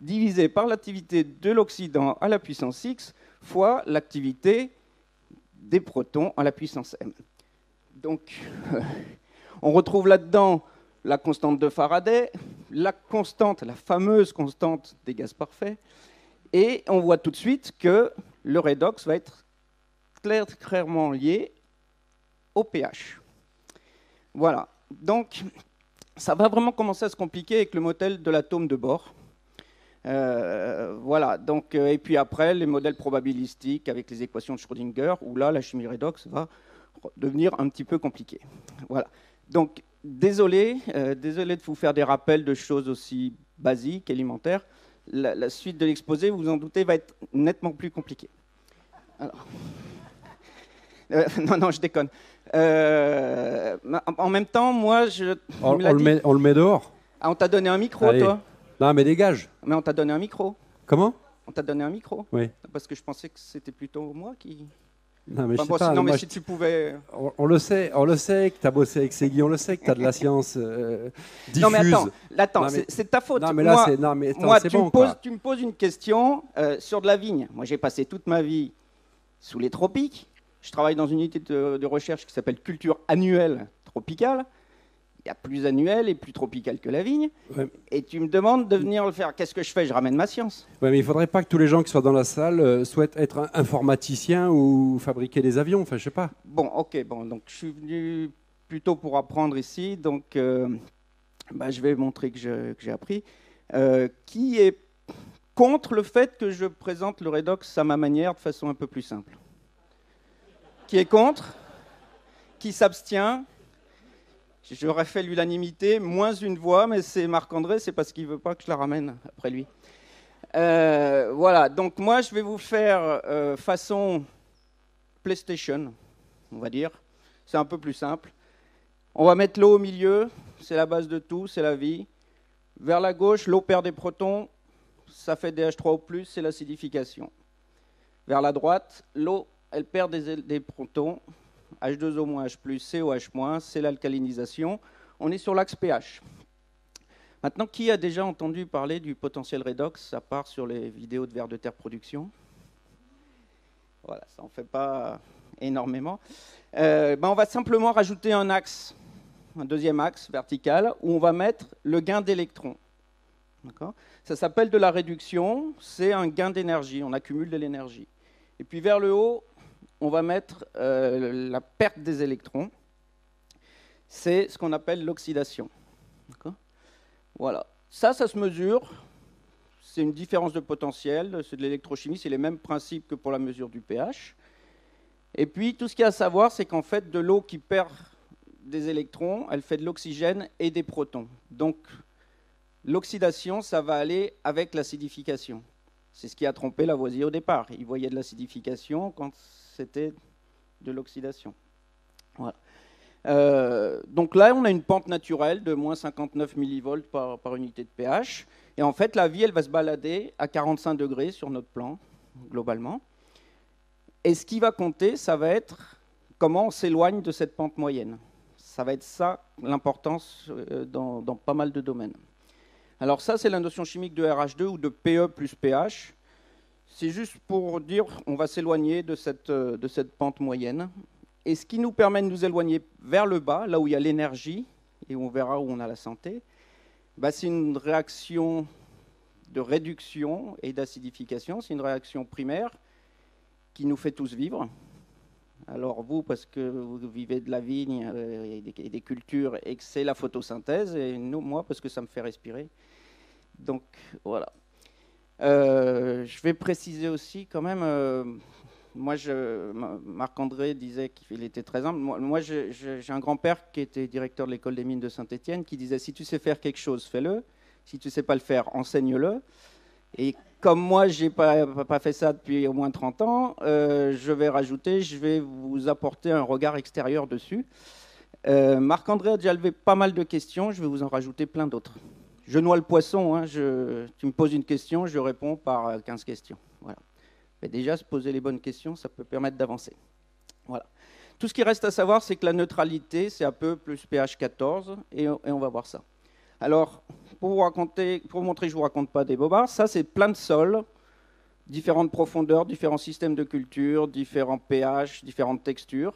divisé par l'activité de l'oxydant à la puissance X fois l'activité des protons à la puissance M. Donc, on retrouve là-dedans la constante de Faraday, la constante, la fameuse constante des gaz parfaits, et on voit tout de suite que le redox va être clair- clairement lié au pH. Voilà. Donc, ça va vraiment commencer à se compliquer avec le modèle de l'atome de bord. Euh, voilà. Donc, euh, et puis après, les modèles probabilistiques avec les équations de Schrödinger, où là, la chimie redox va devenir un petit peu compliquée. Voilà. Donc, désolé, euh, désolé de vous faire des rappels de choses aussi basiques, élémentaires. La, suite de l'exposé, vous vous en doutez, va être nettement plus compliquée. Non, non, je déconne. Euh, en- même temps, moi, je. On, le met, on le met dehors Ah, on t'a donné un micro, Allez. toi Non, mais dégage. Mais on t'a donné un micro. Comment On t'a donné un micro Oui. Parce que je pensais que c'était plutôt moi qui. Non, mais, je sais bon, pas, sinon, mais moi, si tu pouvais. On, on le sait, on le sait que tu as bossé avec Segui, on le sait que tu as de la science euh, diffuse. Non mais attends, attends, mais- c'est- ta faute. Non, mais là, c'est non, mais attends, moi, tu, bon, me poses, quoi. tu me poses une question euh, sur de la vigne. Moi, j'ai passé toute ma vie sous les tropiques. Je travaille dans une unité de, de recherche qui s'appelle culture annuelle tropicale. Il y a plus annuel et plus tropical que la vigne. Ouais. Et tu me demandes de venir le faire. Qu'est-ce que je fais? Je ramène ma science. Ouais, mais il faudrait pas que tous les gens qui soient dans la salle euh, souhaitent être informaticiens ou fabriquer des avions. Enfin, je sais pas. Bon, ok, bon, donc je suis venu plutôt pour apprendre ici, donc euh, bah, je vais montrer que j'ai appris. Euh, qui est contre le fait que je présente le redox à ma manière de façon un peu plus simple? Qui est contre? Qui s'abstient? J'aurais fait l'unanimité, moins une voix, mais c'est Marc-André, c'est parce qu'il veut pas que je la ramène après lui. Euh, voilà, donc moi je vais vous faire euh, façon PlayStation, on va dire. C'est un peu plus simple. On va mettre l'eau au milieu, c'est la base de tout, c'est la vie. Vers la gauche, l'eau perd des protons, ça fait des H3O+, c'est l'acidification. Vers la droite, l'eau, elle perd des, protons, H2O-, H+, COH-, c'est l'alcalinisation. On est sur l'axe pH. Maintenant, qui a déjà entendu parler du potentiel redox, à part sur les vidéos de vers de terre production? Voilà, ça n'en fait pas énormément. Euh, ben, on va simplement rajouter un axe, un deuxième axe vertical, où on va mettre le gain d'électrons. Ça s'appelle de la réduction, c'est un gain d'énergie, on accumule de l'énergie. Et puis vers le haut, on va mettre euh, la perte des électrons, c'est ce qu'on appelle l'oxydation. Voilà. Ça, ça se mesure. C'est une différence de potentiel, c'est de l'électrochimie, c'est les mêmes principes que pour la mesure du pH. Et puis, tout ce qu'il y a à savoir, c'est qu'en fait, de l'eau qui perd des électrons, elle fait de l'oxygène et des protons. Donc, l'oxydation, ça va aller avec l'acidification. C'est ce qui a trompé Lavoisier au départ. Il voyait de l'acidification quand c'était de l'oxydation. Euh, donc là, on a une pente naturelle de moins 59 millivolts par, par unité de pH. Et en fait, la vie, elle va se balader à 45 degrés sur notre plan, globalement. Et ce qui va compter, ça va être comment on s'éloigne de cette pente moyenne. Ça va être ça l'importance euh, dans, dans pas mal de domaines. Alors ça, c'est la notion chimique de RH2 ou de PE plus pH. C'est juste pour dire on va s'éloigner de cette, euh, de cette pente moyenne. Et ce qui nous permet de nous éloigner vers le bas, là où il y a l'énergie, et on verra où on a la santé, bah, c'est une réaction de réduction et d'acidification. C'est une réaction primaire qui nous fait tous vivre. Alors vous, parce que vous vivez de la vigne euh, et, des, cultures et que c'est la photosynthèse, et moi, parce que ça me fait respirer. Donc voilà. Euh, je vais préciser aussi quand même, euh, moi, je- Ma- Marc-André disait qu'il était très humble. Moi, je- je- j'ai un grand-père qui était directeur de l'école des mines de Saint-Étienne qui disait, si tu sais faire quelque chose, fais-le. Si tu sais pas le faire, enseigne-le. Et comme moi, j'ai pas, pas fait ça depuis au moins 30 ans, euh, je vais rajouter, je vais vous apporter un regard extérieur dessus. Marc-André a déjà levé pas mal de questions, je vais vous en rajouter plein d'autres. Je noie le poisson, hein, tu me poses une question, je réponds par euh, 15 questions. Voilà. Mais déjà, se poser les bonnes questions, ça peut permettre d'avancer. Voilà. Tout ce qui reste à savoir, c'est que la neutralité, c'est un peu plus pH 14, et, on va voir ça. Alors, pour vous, raconter, pour vous montrer je ne vous raconte pas des bobards, ça c'est plein de sols, différentes profondeurs, différents systèmes de culture, différents pH, différentes textures.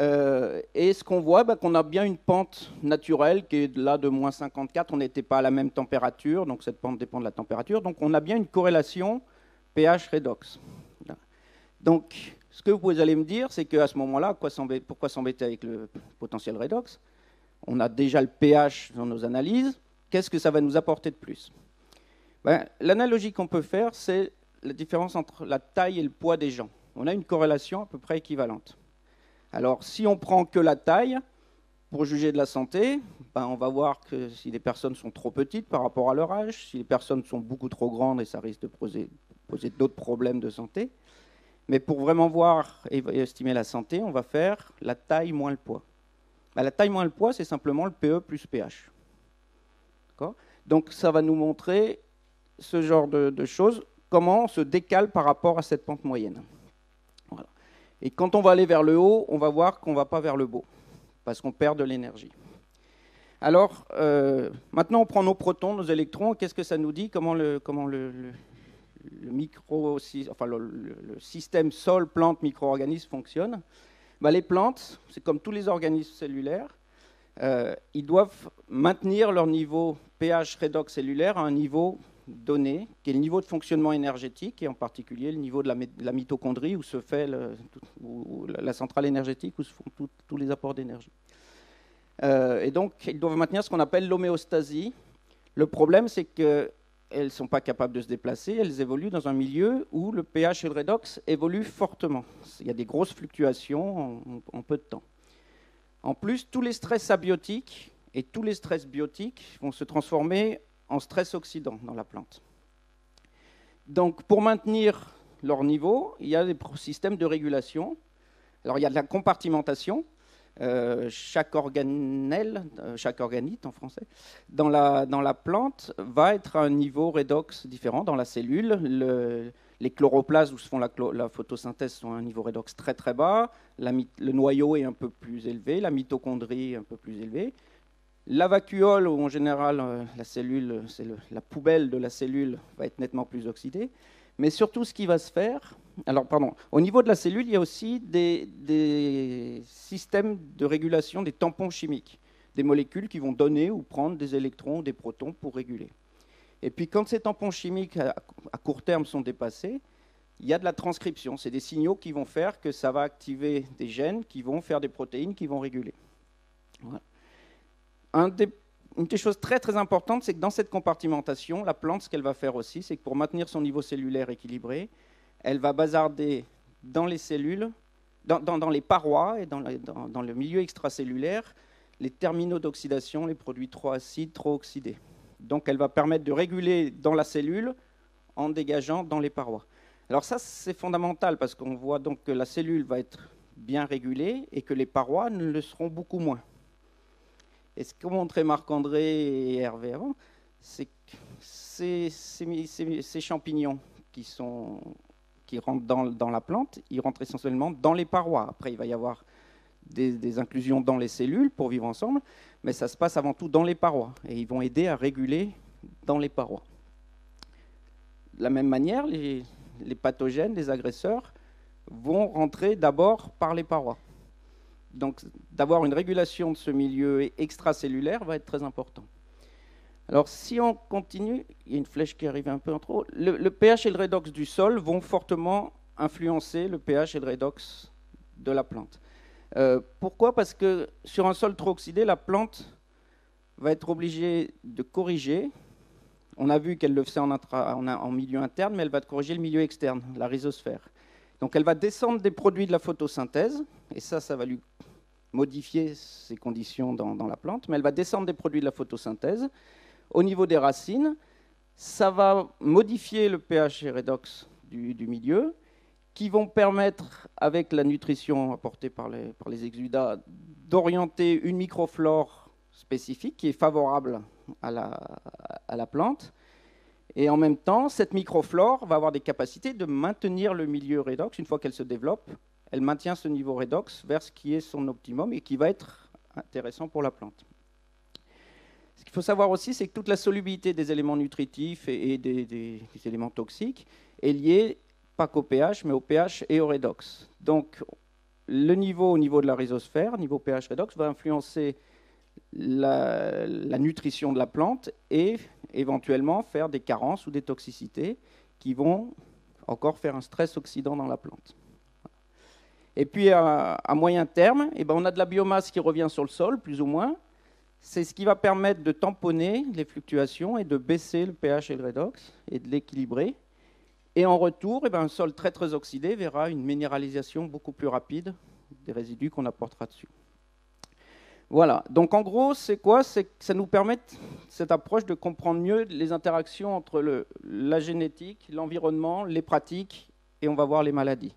Euh, et ce qu'on voit, bah, qu'on a bien une pente naturelle qui est là de moins 54, on n'était pas à la même température, donc cette pente dépend de la température, donc on a bien une corrélation pH redox. Voilà. Donc, ce que vous allez me dire, c'est qu'à ce moment-là, pourquoi s'embêter avec le potentiel redox? On a déjà le pH dans nos analyses. Qu'est-ce que ça va nous apporter de plus? Ben, L'analogie qu'on peut faire, c'est la différence entre la taille et le poids des gens. On a une corrélation à peu près équivalente. Alors, si on prend que la taille, pour juger de la santé, ben, on va voir que si les personnes sont trop petites par rapport à leur âge, si les personnes sont beaucoup trop grandes, et ça risque de poser, d'autres problèmes de santé. Mais pour vraiment voir et estimer la santé, on va faire la taille moins le poids. Ben, la taille moins le poids, c'est simplement le PE plus pH. Donc ça va nous montrer ce genre de, de choses, comment on se décale par rapport à cette pente moyenne. Et quand on va aller vers le haut, on va voir qu'on ne va pas vers le bas, parce qu'on perd de l'énergie. Alors, euh, maintenant, on prend nos protons, nos électrons. Qu'est-ce que ça nous dit? Comment le, système sol, plante, micro-organisme fonctionne? Bah, Les plantes, c'est comme tous les organismes cellulaires, euh, ils doivent maintenir leur niveau pH redox cellulaire à un niveau donné, qui est le niveau de fonctionnement énergétique, et en particulier le niveau de la, mitochondrie, où se fait la centrale énergétique, où se font tous les apports d'énergie. Euh, et donc, ils doivent maintenir ce qu'on appelle l'homéostasie. Le problème, c'est qu'elles ne sont pas capables de se déplacer, elles évoluent dans un milieu où le pH et le redox évoluent fortement. Il y a des grosses fluctuations en, peu de temps. En plus, tous les stress abiotiques et tous les stress biotiques vont se transformer en stress oxydant dans la plante. Donc, pour maintenir leur niveau, il y a des systèmes de régulation. Alors, il y a de la compartimentation, euh, chaque organelle, euh, chaque organite en français, dans la, dans la plante va être à un niveau redox différent dans la cellule. les chloroplastes où se font la, photosynthèse sont à un niveau redox très très bas, le noyau est un peu plus élevé, la mitochondrie un peu plus élevée. La vacuole, où en général euh, la poubelle de la cellule, va être nettement plus oxydée. Mais surtout, ce qui va se faire, alors pardon, au niveau de la cellule, il y a aussi des, systèmes de régulation des tampons chimiques, des molécules qui vont donner ou prendre des électrons ou des protons pour réguler. Et puis quand ces tampons chimiques à, court terme sont dépassés, il y a de la transcription. C'est des signaux qui vont faire que ça va activer des gènes qui vont faire des protéines qui vont réguler. Une des choses très très importantes, c'est que dans cette compartimentation, la plante, ce qu'elle va faire aussi, c'est que pour maintenir son niveau cellulaire équilibré, elle va bazarder dans les cellules, dans, les parois et dans, dans, le milieu extracellulaire, les terminaux d'oxydation, les produits trop acides, trop oxydés. Donc elle va permettre de réguler dans la cellule en dégageant dans les parois. Alors ça, c'est fondamental parce qu'on voit donc que la cellule va être bien régulée et que les parois ne le seront beaucoup moins. Et ce qu'ont montré Marc-André et Hervé avant, c'est que ces, champignons qui, rentrent dans, la plante, ils rentrent essentiellement dans les parois. Après, il va y avoir des, inclusions dans les cellules pour vivre ensemble, mais ça se passe avant tout dans les parois. Et ils vont aider à réguler dans les parois. De la même manière, les pathogènes, les agresseurs, vont rentrer d'abord par les parois. Donc d'avoir une régulation de ce milieu extracellulaire va être très important. Alors si on continue, il y a une flèche qui arrive un peu en trop, le, pH et le redox du sol vont fortement influencer le pH et le redox de la plante. Euh, pourquoi? Parce que sur un sol trop oxydé, la plante va être obligée de corriger. On a vu qu'elle le faisait en, en, milieu interne, mais elle va corriger le milieu externe, la rhizosphère. Donc elle va descendre des produits de la photosynthèse, et ça, ça va lui modifier ses conditions dans, la plante, mais elle va descendre des produits de la photosynthèse. Au niveau des racines, ça va modifier le pH et redox du, milieu, qui vont permettre, avec la nutrition apportée par les, exudats, d'orienter une microflore spécifique qui est favorable à la plante. Et en même temps, cette microflore va avoir des capacités de maintenir le milieu redox une fois qu'elle se développe elle maintient ce niveau redox vers ce qui est son optimum et qui va être intéressant pour la plante. Ce qu'il faut savoir aussi, c'est que toute la solubilité des éléments nutritifs et, des, éléments toxiques est liée pas qu'au pH, mais au pH et au redox. Donc, le niveau au niveau de la rhizosphère, niveau pH redox, va influencer la, nutrition de la plante et éventuellement faire des carences ou des toxicités qui vont encore faire un stress oxydant dans la plante. Et puis à, moyen terme, eh ben, on a de la biomasse qui revient sur le sol, plus ou moins. C'est ce qui va permettre de tamponner les fluctuations et de baisser le pH et le redox et de l'équilibrer. Et en retour, eh ben, un sol très très oxydé verra une minéralisation beaucoup plus rapide des résidus qu'on apportera dessus. Voilà. Donc en gros, c'est quoi? C'est que ça nous permet, cette approche, de comprendre mieux les interactions entre la génétique, l'environnement, les pratiques, et on va voir les maladies.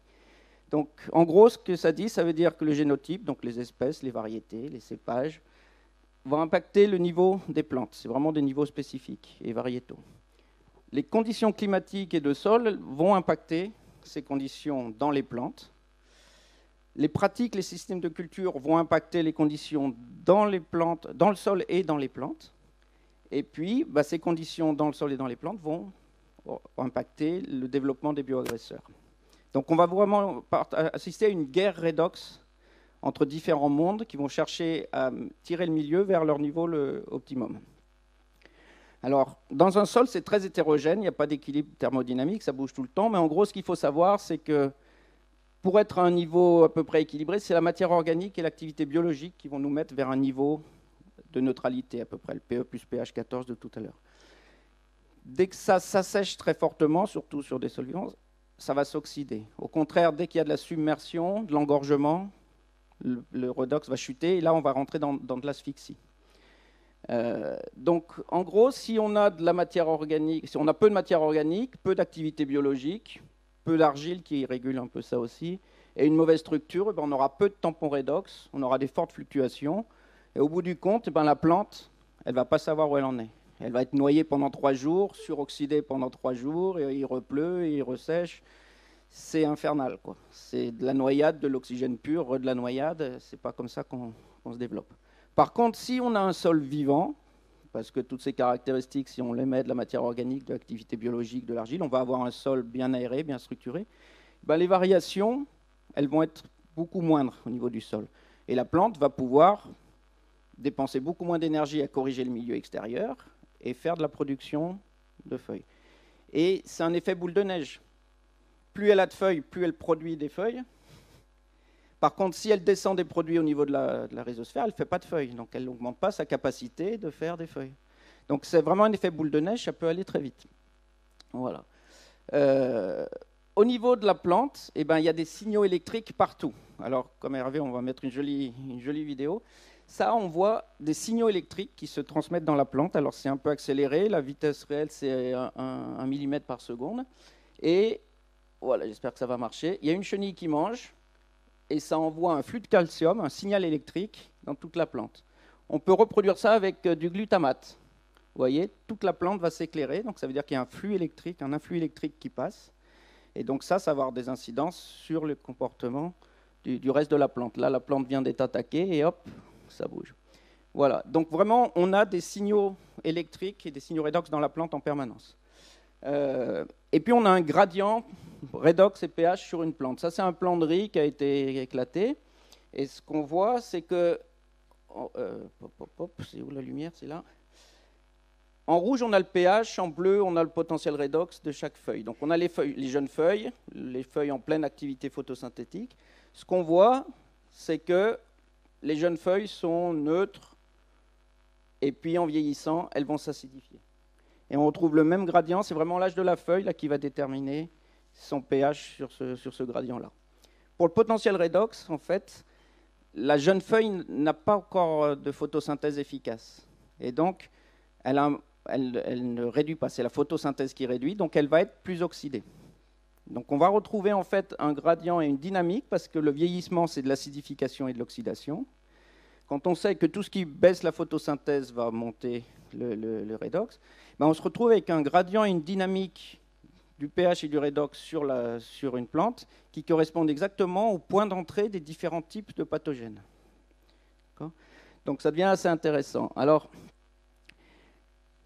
Donc, en gros, ce que ça dit, ça veut dire que le génotype, donc les espèces, les variétés, les cépages, vont impacter le niveau des plantes. C'est vraiment des niveaux spécifiques et variétaux. Les conditions climatiques et de sol vont impacter ces conditions dans les plantes. Les pratiques, les systèmes de culture vont impacter les conditions dans le sol et dans les plantes. Et puis, bah, ces conditions dans le sol et dans les plantes vont impacter le développement des bioagresseurs. Donc on va vraiment assister à une guerre redox entre différents mondes qui vont chercher à tirer le milieu vers leur niveau optimum. Alors, dans un sol, c'est très hétérogène, il n'y a pas d'équilibre thermodynamique, ça bouge tout le temps, mais en gros, ce qu'il faut savoir, c'est que pour être à un niveau à peu près équilibré, c'est la matière organique et l'activité biologique qui vont nous mettre vers un niveau de neutralité à peu près, le PE plus pH 14 de tout à l'heure. Dès que ça s'assèche très fortement, surtout sur des solvants, ça va s'oxyder. Au contraire, dès qu'il y a de la submersion, de l'engorgement, le, redox va chuter et là on va rentrer dans, de l'asphyxie. Euh, donc en gros, si on a si on a peu de matière organique, peu d'activité biologique, peu d'argile qui régule un peu ça aussi, et une mauvaise structure, eh ben, on aura peu de tampons redox, on aura des fortes fluctuations, et au bout du compte, eh ben, la plante, elle va pas savoir où elle en est. Elle va être noyée pendant trois jours, suroxydée pendant trois jours, et il repleut, il ressèche c'est infernal. C'est de la noyade, de l'oxygène pur, de la noyade. C'est pas comme ça qu'on, se développe. Par contre, si on a un sol vivant, parce que toutes ces caractéristiques, si on les met de la matière organique, de l'activité biologique, de l'argile, on va avoir un sol bien aéré, bien structuré. Ben, les variations, elles vont être beaucoup moindres au niveau du sol. Et la plante va pouvoir dépenser beaucoup moins d'énergie à corriger le milieu extérieur et faire de la production de feuilles. Et c'est un effet boule de neige plus elle a de feuilles, plus elle produit des feuilles. Par contre, si elle descend des produits au niveau de la, rhizosphère, elle ne fait pas de feuilles. Donc elle n'augmente pas sa capacité de faire des feuilles. Donc c'est vraiment un effet boule de neige, ça peut aller très vite. Voilà. Euh, au niveau de la plante, eh ben, il y a des signaux électriques partout. Alors, comme Hervé, on va mettre une jolie, une jolie vidéo. Ça, on voit des signaux électriques qui se transmettent dans la plante. Alors, c'est un peu accéléré. La vitesse réelle, c'est 1 mm par seconde. Et voilà, j'espère que ça va marcher. Il y a une chenille qui mange et ça envoie un flux de calcium, un signal électrique dans toute la plante. On peut reproduire ça avec euh, du glutamate. Vous voyez, toute la plante va s'éclairer, donc ça veut dire qu'il y a un flux électrique, un influx électrique qui passe. Et donc ça, ça va avoir des incidences sur le comportement du, du reste de la plante. Là, la plante vient d'être attaquée et hop, ça bouge. Voilà, donc vraiment, on a des signaux électriques et des signaux redox dans la plante en permanence. Euh, et puis on a un gradient redox et pH sur une plante. Ça, c'est un plan de riz qui a été éclaté. Et ce qu'on voit, c'est que. Oh, euh, c'est où la lumière? C'est là. En rouge, on a le pH, en bleu, on a le potentiel redox de chaque feuille. Donc on a les, les jeunes feuilles, les feuilles en pleine activité photosynthétique. Ce qu'on voit, c'est que les jeunes feuilles sont neutres, et puis en vieillissant, elles vont s'acidifier. Et on retrouve le même gradient, c'est vraiment l'âge de la feuille là, qui va déterminer son pH sur ce, sur ce gradient-là. Pour le potentiel redox, en fait, la jeune feuille n'a pas encore de photosynthèse efficace. Et donc, elle, elle, ne réduit pas, c'est la photosynthèse qui réduit, donc elle va être plus oxydée. Donc on va retrouver en fait un gradient et une dynamique, parce que le vieillissement, c'est de l'acidification et de l'oxydation. Quand on sait que tout ce qui baisse la photosynthèse va monter le, redox, ben, on se retrouve avec un gradient et une dynamique du pH et du redox sur, une plante qui correspondent exactement au point d'entrée des différents types de pathogènes. Donc ça devient assez intéressant. Alors,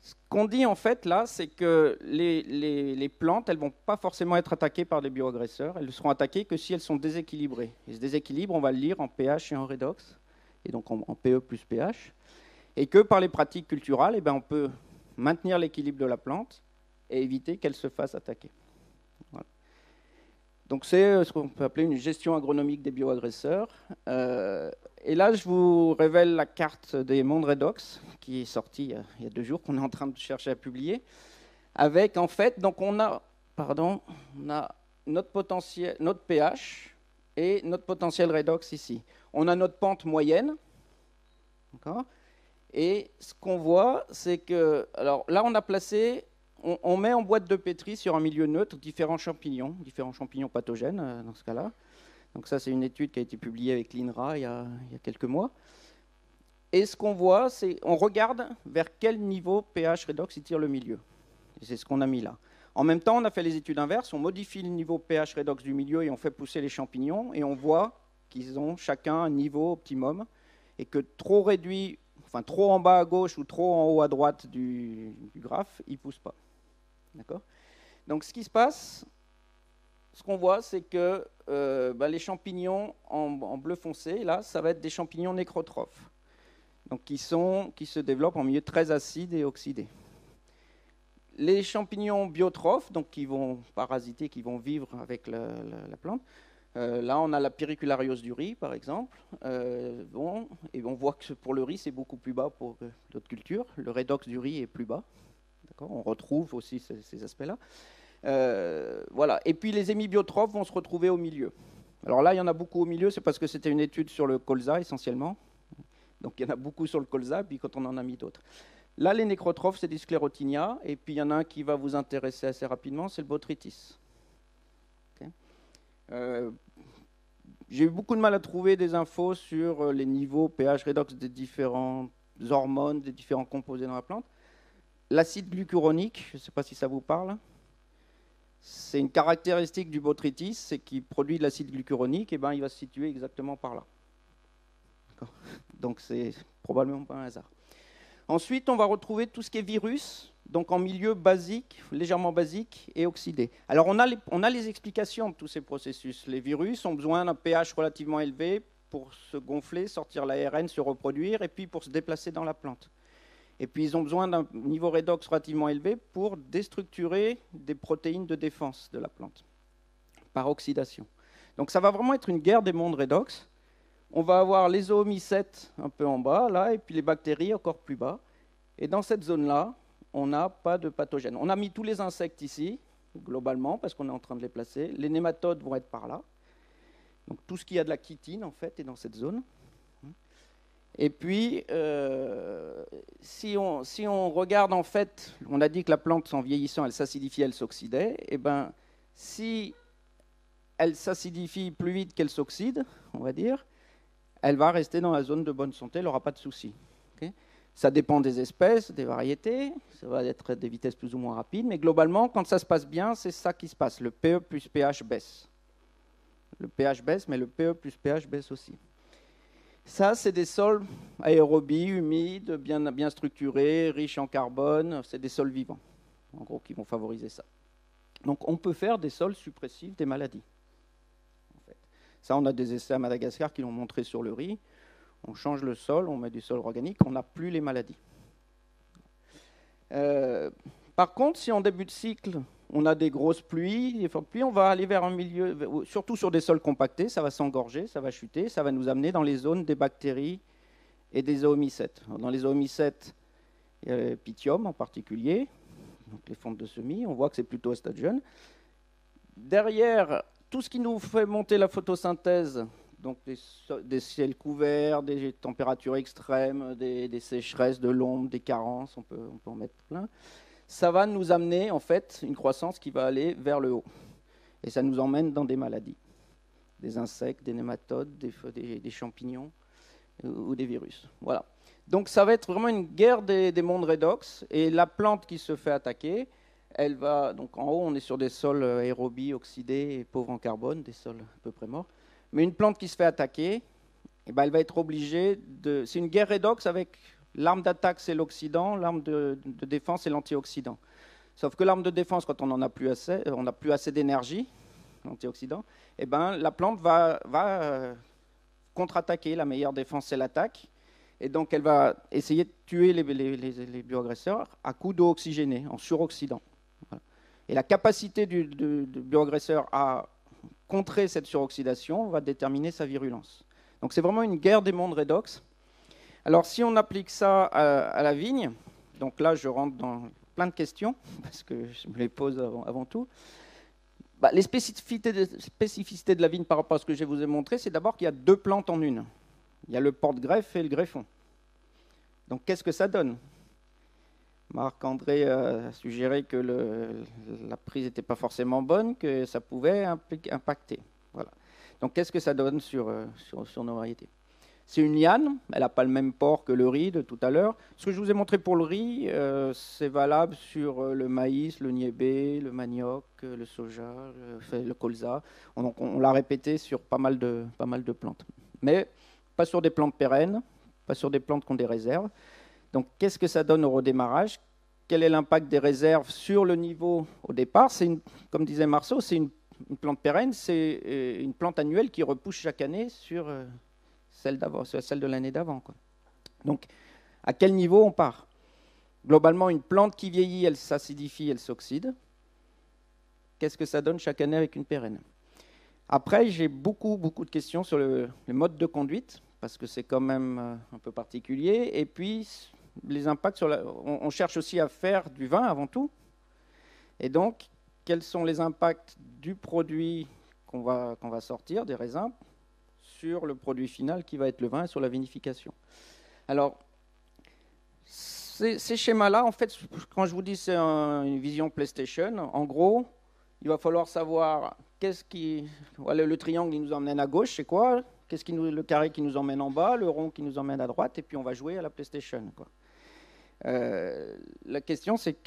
ce qu'on dit en fait là, c'est que les, les, plantes, elles ne vont pas forcément être attaquées par des bioagresseurs, elles ne seront attaquées que si elles sont déséquilibrées. Et ce déséquilibre, on va le lire en pH et en redox, et donc en, PE plus pH. Et que par les pratiques culturales, eh ben, on peut maintenir l'équilibre de la plante et éviter qu'elle se fasse attaquer. Donc c'est euh, ce qu'on peut appeler une gestion agronomique des bioagresseurs. Euh, et là, je vous révèle la carte des mondes redox, qui est sortie euh, il y a deux jours, qu'on est en train de chercher à publier, avec en fait, donc on a, pardon, on a notre potentiel, notre pH et notre potentiel redox ici. On a notre pente moyenne, et ce qu'on voit, c'est que, alors là, on a placé, on, met en boîte de pétri sur un milieu neutre différents champignons, différents champignons pathogènes euh, dans ce cas-là. Donc ça, c'est une étude qui a été publiée avec l'INRA il, y a, quelques mois. Et ce qu'on voit, c'est on regarde vers quel niveau pH redox il tire le milieu. Et c'est ce qu'on a mis là. En même temps, on a fait les études inverses, on modifie le niveau pH redox du milieu et on fait pousser les champignons et on voit qu'ils ont chacun un niveau optimum et que trop réduit, enfin trop en bas à gauche ou trop en haut à droite du, graphe, ils ne poussent pas. Donc ce qui se passe, ce qu'on voit, c'est que euh, bah, les champignons en, bleu foncé, là, ça va être des champignons nécrotrophes, donc qui, qui se développent en milieu très acide et oxydé. Les champignons biotrophes, donc qui vont parasiter, qui vont vivre avec la plante, euh, là, on a la périculariose du riz, par exemple. Euh, bon, et on voit que pour le riz, c'est beaucoup plus bas pour d'autres cultures. Le redox du riz est plus bas. On retrouve aussi ces, aspects-là. Euh, voilà. Et puis les hémibiotrophes vont se retrouver au milieu. Alors là, il y en a beaucoup au milieu, c'est parce que c'était une étude sur le colza essentiellement. Donc il y en a beaucoup sur le colza, puis quand on en a mis d'autres. Là, les nécrotrophes, c'est des sclérotinia, et puis il y en a un qui va vous intéresser assez rapidement, c'est le botrytis. Euh, j'ai eu beaucoup de mal à trouver des infos sur euh, les niveaux pH redox des différentes hormones, des différents composés dans la plante. L'acide glucuronique, je ne sais pas si ça vous parle, c'est une caractéristique du botrytis, c'est qu'il produit de l'acide glucuronique, et ben il va se situer exactement par là. Donc c'est probablement pas un hasard. Ensuite, on va retrouver tout ce qui est virus, donc en milieu basique, légèrement basique et oxydé. Alors on a, les, explications de tous ces processus. Les virus ont besoin d'un pH relativement élevé pour se gonfler, sortir l'ARN, se reproduire et puis pour se déplacer dans la plante. Et puis ils ont besoin d'un niveau redox relativement élevé pour déstructurer des protéines de défense de la plante par oxydation. Donc ça va vraiment être une guerre des mondes redox. On va avoir les oomycètes un peu en bas, là, et puis les bactéries encore plus bas. Et dans cette zone-là, on n'a pas de pathogènes. On a mis tous les insectes ici, globalement, parce qu'on est en train de les placer. Les nématodes vont être par là. Donc tout ce qui a de la chitine, en fait, est dans cette zone. Et puis, euh, si, on, si, on, regarde, en fait, on a dit que la plante, en vieillissant, elle s'acidifie, elle s'oxydait. Eh bien, si elle s'acidifie plus vite qu'elle s'oxyde, on va dire, elle va rester dans la zone de bonne santé, elle n'aura pas de soucis. Ça dépend des espèces, des variétés, ça va être des vitesses plus ou moins rapides, mais globalement, quand ça se passe bien, c'est ça qui se passe. Le PE plus pH baisse. Le pH baisse, mais le PE plus pH baisse aussi. Ça, c'est des sols aérobies, humides, bien, bien structurés, riches en carbone. C'est des sols vivants, en gros, qui vont favoriser ça. Donc, on peut faire des sols suppressifs des maladies. Ça, on a des essais à Madagascar qui l'ont montré sur le riz on change le sol, on met du sol organique, on n'a plus les maladies. Euh, par contre, si en début de cycle, on a des grosses pluies, des fortes pluies, on va aller vers un milieu, surtout sur des sols compactés, ça va s'engorger, ça va chuter, ça va nous amener dans les zones des bactéries et des oomycètes. Dans les oomycètes, il y a le pythium en particulier, donc les fontes de semis, on voit que c'est plutôt à stade jeune. Derrière, tout ce qui nous fait monter la photosynthèse, donc des, ciels couverts, des températures extrêmes, des, sécheresses, de l'ombre, des carences, on peut, en mettre plein. Ça va nous amener en fait une croissance qui va aller vers le haut. Et ça nous emmène dans des maladies, des insectes, des nématodes, des, champignons ou des virus. Voilà. Donc ça va être vraiment une guerre des, mondes redox. Et la plante qui se fait attaquer, elle va. Donc en haut, on est sur des sols aérobies, oxydés et pauvres en carbone, des sols à peu près morts. Mais une plante qui se fait attaquer, eh ben, elle va être obligée de. C'est une guerre redox avec l'arme d'attaque, c'est l'oxydant, l'arme de, défense, c'est l'antioxydant. Sauf que l'arme de défense, quand on n'en a plus assez, euh, on n'a plus assez d'énergie, l'antioxydant, eh ben, la plante va, va euh, contre-attaquer. La meilleure défense, c'est l'attaque. Et donc, elle va essayer de tuer les, les, bioagresseurs à coup d'eau oxygénée, en suroxydant. Et la capacité du, du bioagresseur à contrer cette suroxydation va déterminer sa virulence. Donc c'est vraiment une guerre des mondes redox. Alors si on applique ça à, la vigne, donc là je rentre dans plein de questions, parce que je me les pose avant, tout. Bah, les spécificités de, spécificités de, la vigne par rapport à ce que je vous ai montré, c'est d'abord qu'il y a deux plantes en une. Il y a le porte-greffe et le greffon. Donc qu'est-ce que ça donne? Marc-André a suggéré que la prise n'était pas forcément bonne, que ça pouvait impacter. Voilà. Donc qu'est-ce que ça donne sur, euh, nos variétés? C'est une liane, elle n'a pas le même port que le riz de tout à l'heure. Ce que je vous ai montré pour le riz, euh, c'est valable sur euh, le maïs, le niébé, le manioc, euh, le soja, le, colza. On, on l'a répété sur pas mal, de, pas mal de plantes. Mais pas sur des plantes pérennes, pas sur des plantes qui ont des réserves. Donc qu'est-ce que ça donne au redémarrage? Quel est l'impact des réserves sur le niveau au départ? C'est Comme disait Marceau, c'est une, plante pérenne, c'est une plante annuelle qui repousse chaque année sur celle, d'avant, celle de l'année d'avant. Donc, à quel niveau on part? Globalement, une plante qui vieillit, elle s'acidifie, elle s'oxyde. Qu'est-ce que ça donne chaque année avec une pérenne? Après, j'ai beaucoup, beaucoup de questions sur le, mode de conduite, parce que c'est quand même euh, un peu particulier. Et puis, les impacts on, cherche aussi à faire du vin avant tout. Et donc, quels sont les impacts du produit qu'on va, qu'on va sortir, des raisins, sur le produit final qui va être le vin et sur la vinification? Alors, ces, schémas-là, en fait, quand je vous dis c'est une vision PlayStation, en gros, il va falloir savoir qu'est-ce qui. Voilà, le triangle qui nous emmène à gauche, c'est quoi? Qu'est-ce qui nous, le carré qui nous emmène en bas, le rond qui nous emmène à droite, et puis on va jouer à la PlayStation. Quoi. Euh, la question, c'est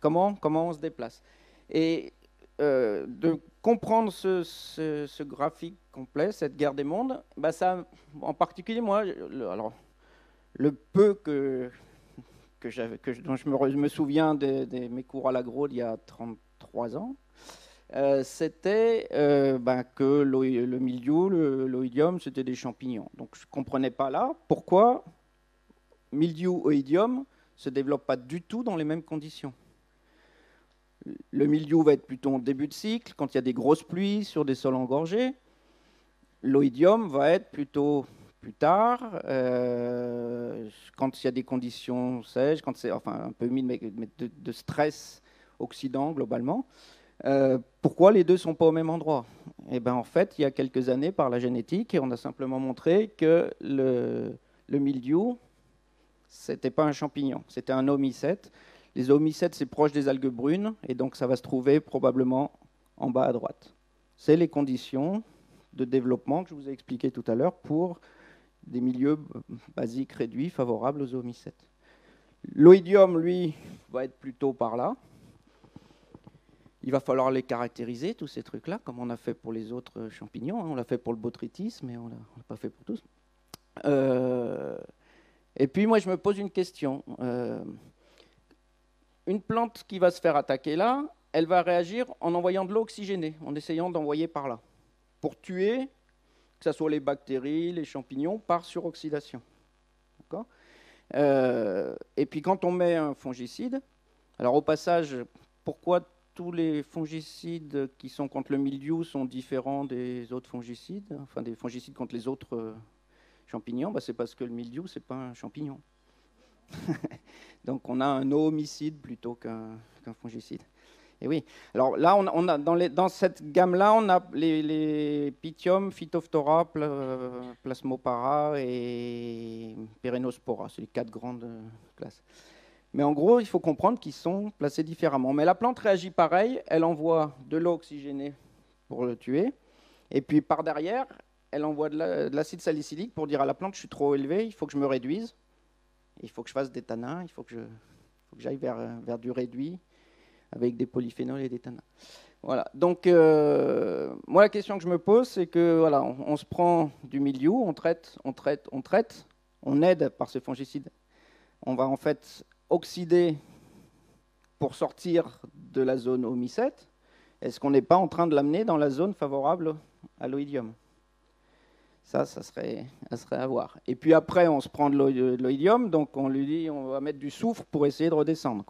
comment, on se déplace. Et euh, de comprendre ce, graphique complet, cette guerre des mondes, bah ça, en particulier moi, le, alors, le peu que, dont je me, souviens de, mes cours à l'agro il y a 33 ans, euh, c'était bah, que le milieu, l'oïdium, c'était des champignons. Donc je ne comprenais pas là pourquoi mildiou, oïdium se développent pas du tout dans les mêmes conditions. Le milieu va être plutôt en début de cycle, quand il y a des grosses pluies sur des sols engorgés. L'oïdium va être plutôt plus tard, euh, quand il y a des conditions sèches, quand c'est enfin un peu de, stress oxydant globalement. Euh, pourquoi les deux sont pas au même endroit? Eh bien, en fait, il y a quelques années, par la génétique, on a simplement montré que le, le mildiou, c'était pas un champignon, c'était un omicète. Les omicètes, c'est proche des algues brunes, et donc ça va se trouver probablement en bas à droite. C'est les conditions de développement que je vous ai expliqué tout à l'heure pour des milieux basiques réduits favorables aux omicètes. L'oïdium, lui, va être plutôt par là. Il va falloir les caractériser, tous ces trucs-là, comme on a fait pour les autres champignons. Hein. On l'a fait pour le botrytis, mais on ne l'a pas fait pour tous. Euh, et puis moi, je me pose une question. Euh, une plante qui va se faire attaquer là, elle va réagir en envoyant de l'eau oxygénée, en essayant d'envoyer par là, pour tuer, que ce soit les bactéries, les champignons, par suroxydation. Euh, et puis quand on met un fongicide, alors au passage, pourquoi tous les fongicides qui sont contre le mildiou sont différents des autres fongicides, enfin des fongicides contre les autres euh, champignons bah, C'est parce que le mildiou, ce n'est pas un champignon. Donc on a un homicide plutôt qu'un fongicide. Et oui. Alors là, on, a dans, cette gamme-là, on a les, les Pythium, Phytophthora, Plasmopara et Perennospora. C'est les quatre grandes classes. Mais en gros, il faut comprendre qu'ils sont placés différemment. Mais la plante réagit pareil. Elle envoie de l'eau oxygénée pour le tuer. Et puis par derrière, elle envoie de l'acide salicylique pour dire à la plante, je suis trop élevé, il faut que je me réduise il faut que je fasse des tanins, il faut que, j'aille vers, vers du réduit avec des polyphénols et des tanins. Voilà. Donc, euh, moi, la question que je me pose, c'est que voilà, on, se prend du milieu, on traite, on traite, on traite, on aide par ce fongicide. On va en fait oxyder pour sortir de la zone omicète. Est-ce qu'on n'est pas en train de l'amener dans la zone favorable à l'oïdium? Ça, ça serait, ça à voir. Et puis après, on se prend de l'oïdium, donc on lui dit on va mettre du soufre pour essayer de redescendre.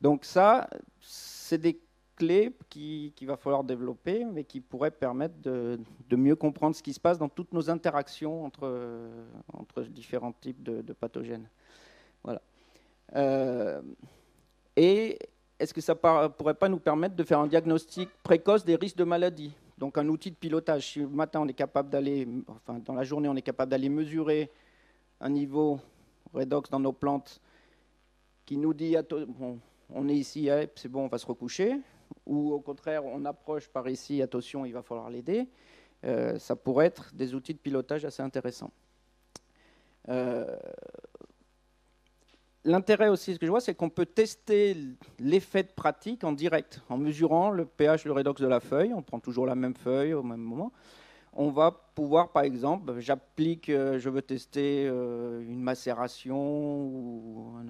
Donc ça, c'est des clés qu'il qui va falloir développer, mais qui pourraient permettre de, mieux comprendre ce qui se passe dans toutes nos interactions entre, entre différents types de, pathogènes. Voilà. Euh, et est-ce que ça ne pourrait pas nous permettre de faire un diagnostic précoce des risques de maladie? Donc un outil de pilotage. Si le matin on est capable d'aller, enfin dans la journée on est capable d'aller mesurer un niveau redox dans nos plantes qui nous dit bon, on est ici, c'est bon, on va se recoucher, ou au contraire on approche par ici, attention, il va falloir l'aider. euh, ça pourrait être des outils de pilotage assez intéressants. Euh, l'intérêt aussi, ce que je vois, c'est qu'on peut tester l'effet de pratique en direct, en mesurant le pH, le redox de la feuille. On prend toujours la même feuille au même moment. On va pouvoir, par exemple, j'applique, euh, je veux tester euh, une macération ou un,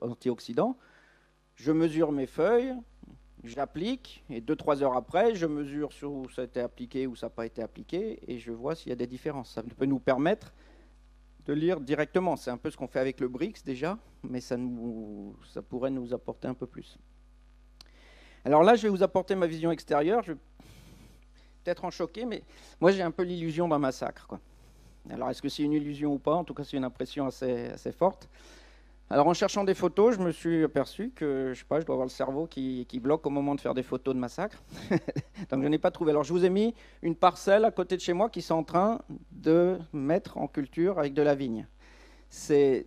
antioxydant. Je mesure mes feuilles, j'applique, et deux, trois heures après, je mesure sur où ça a été appliqué ou ça n'a pas été appliqué, et je vois s'il y a des différences. Ça peut nous permettre de lire directement. C'est un peu ce qu'on fait avec le BRICS déjà, mais ça, pourrait nous apporter un peu plus. Alors là, je vais vous apporter ma vision extérieure. Je vais peut-être en choquer, mais moi j'ai un peu l'illusion d'un massacre. Alors est-ce que c'est une illusion ou pas? En tout cas, c'est une impression assez, forte. Alors en cherchant des photos, je me suis aperçu que je sais pas, je dois avoir le cerveau qui, qui bloque au moment de faire des photos de massacre. Donc je n'ai pas trouvé. Alors je vous ai mis une parcelle à côté de chez moi qui sont en train de mettre en culture avec de la vigne. C'est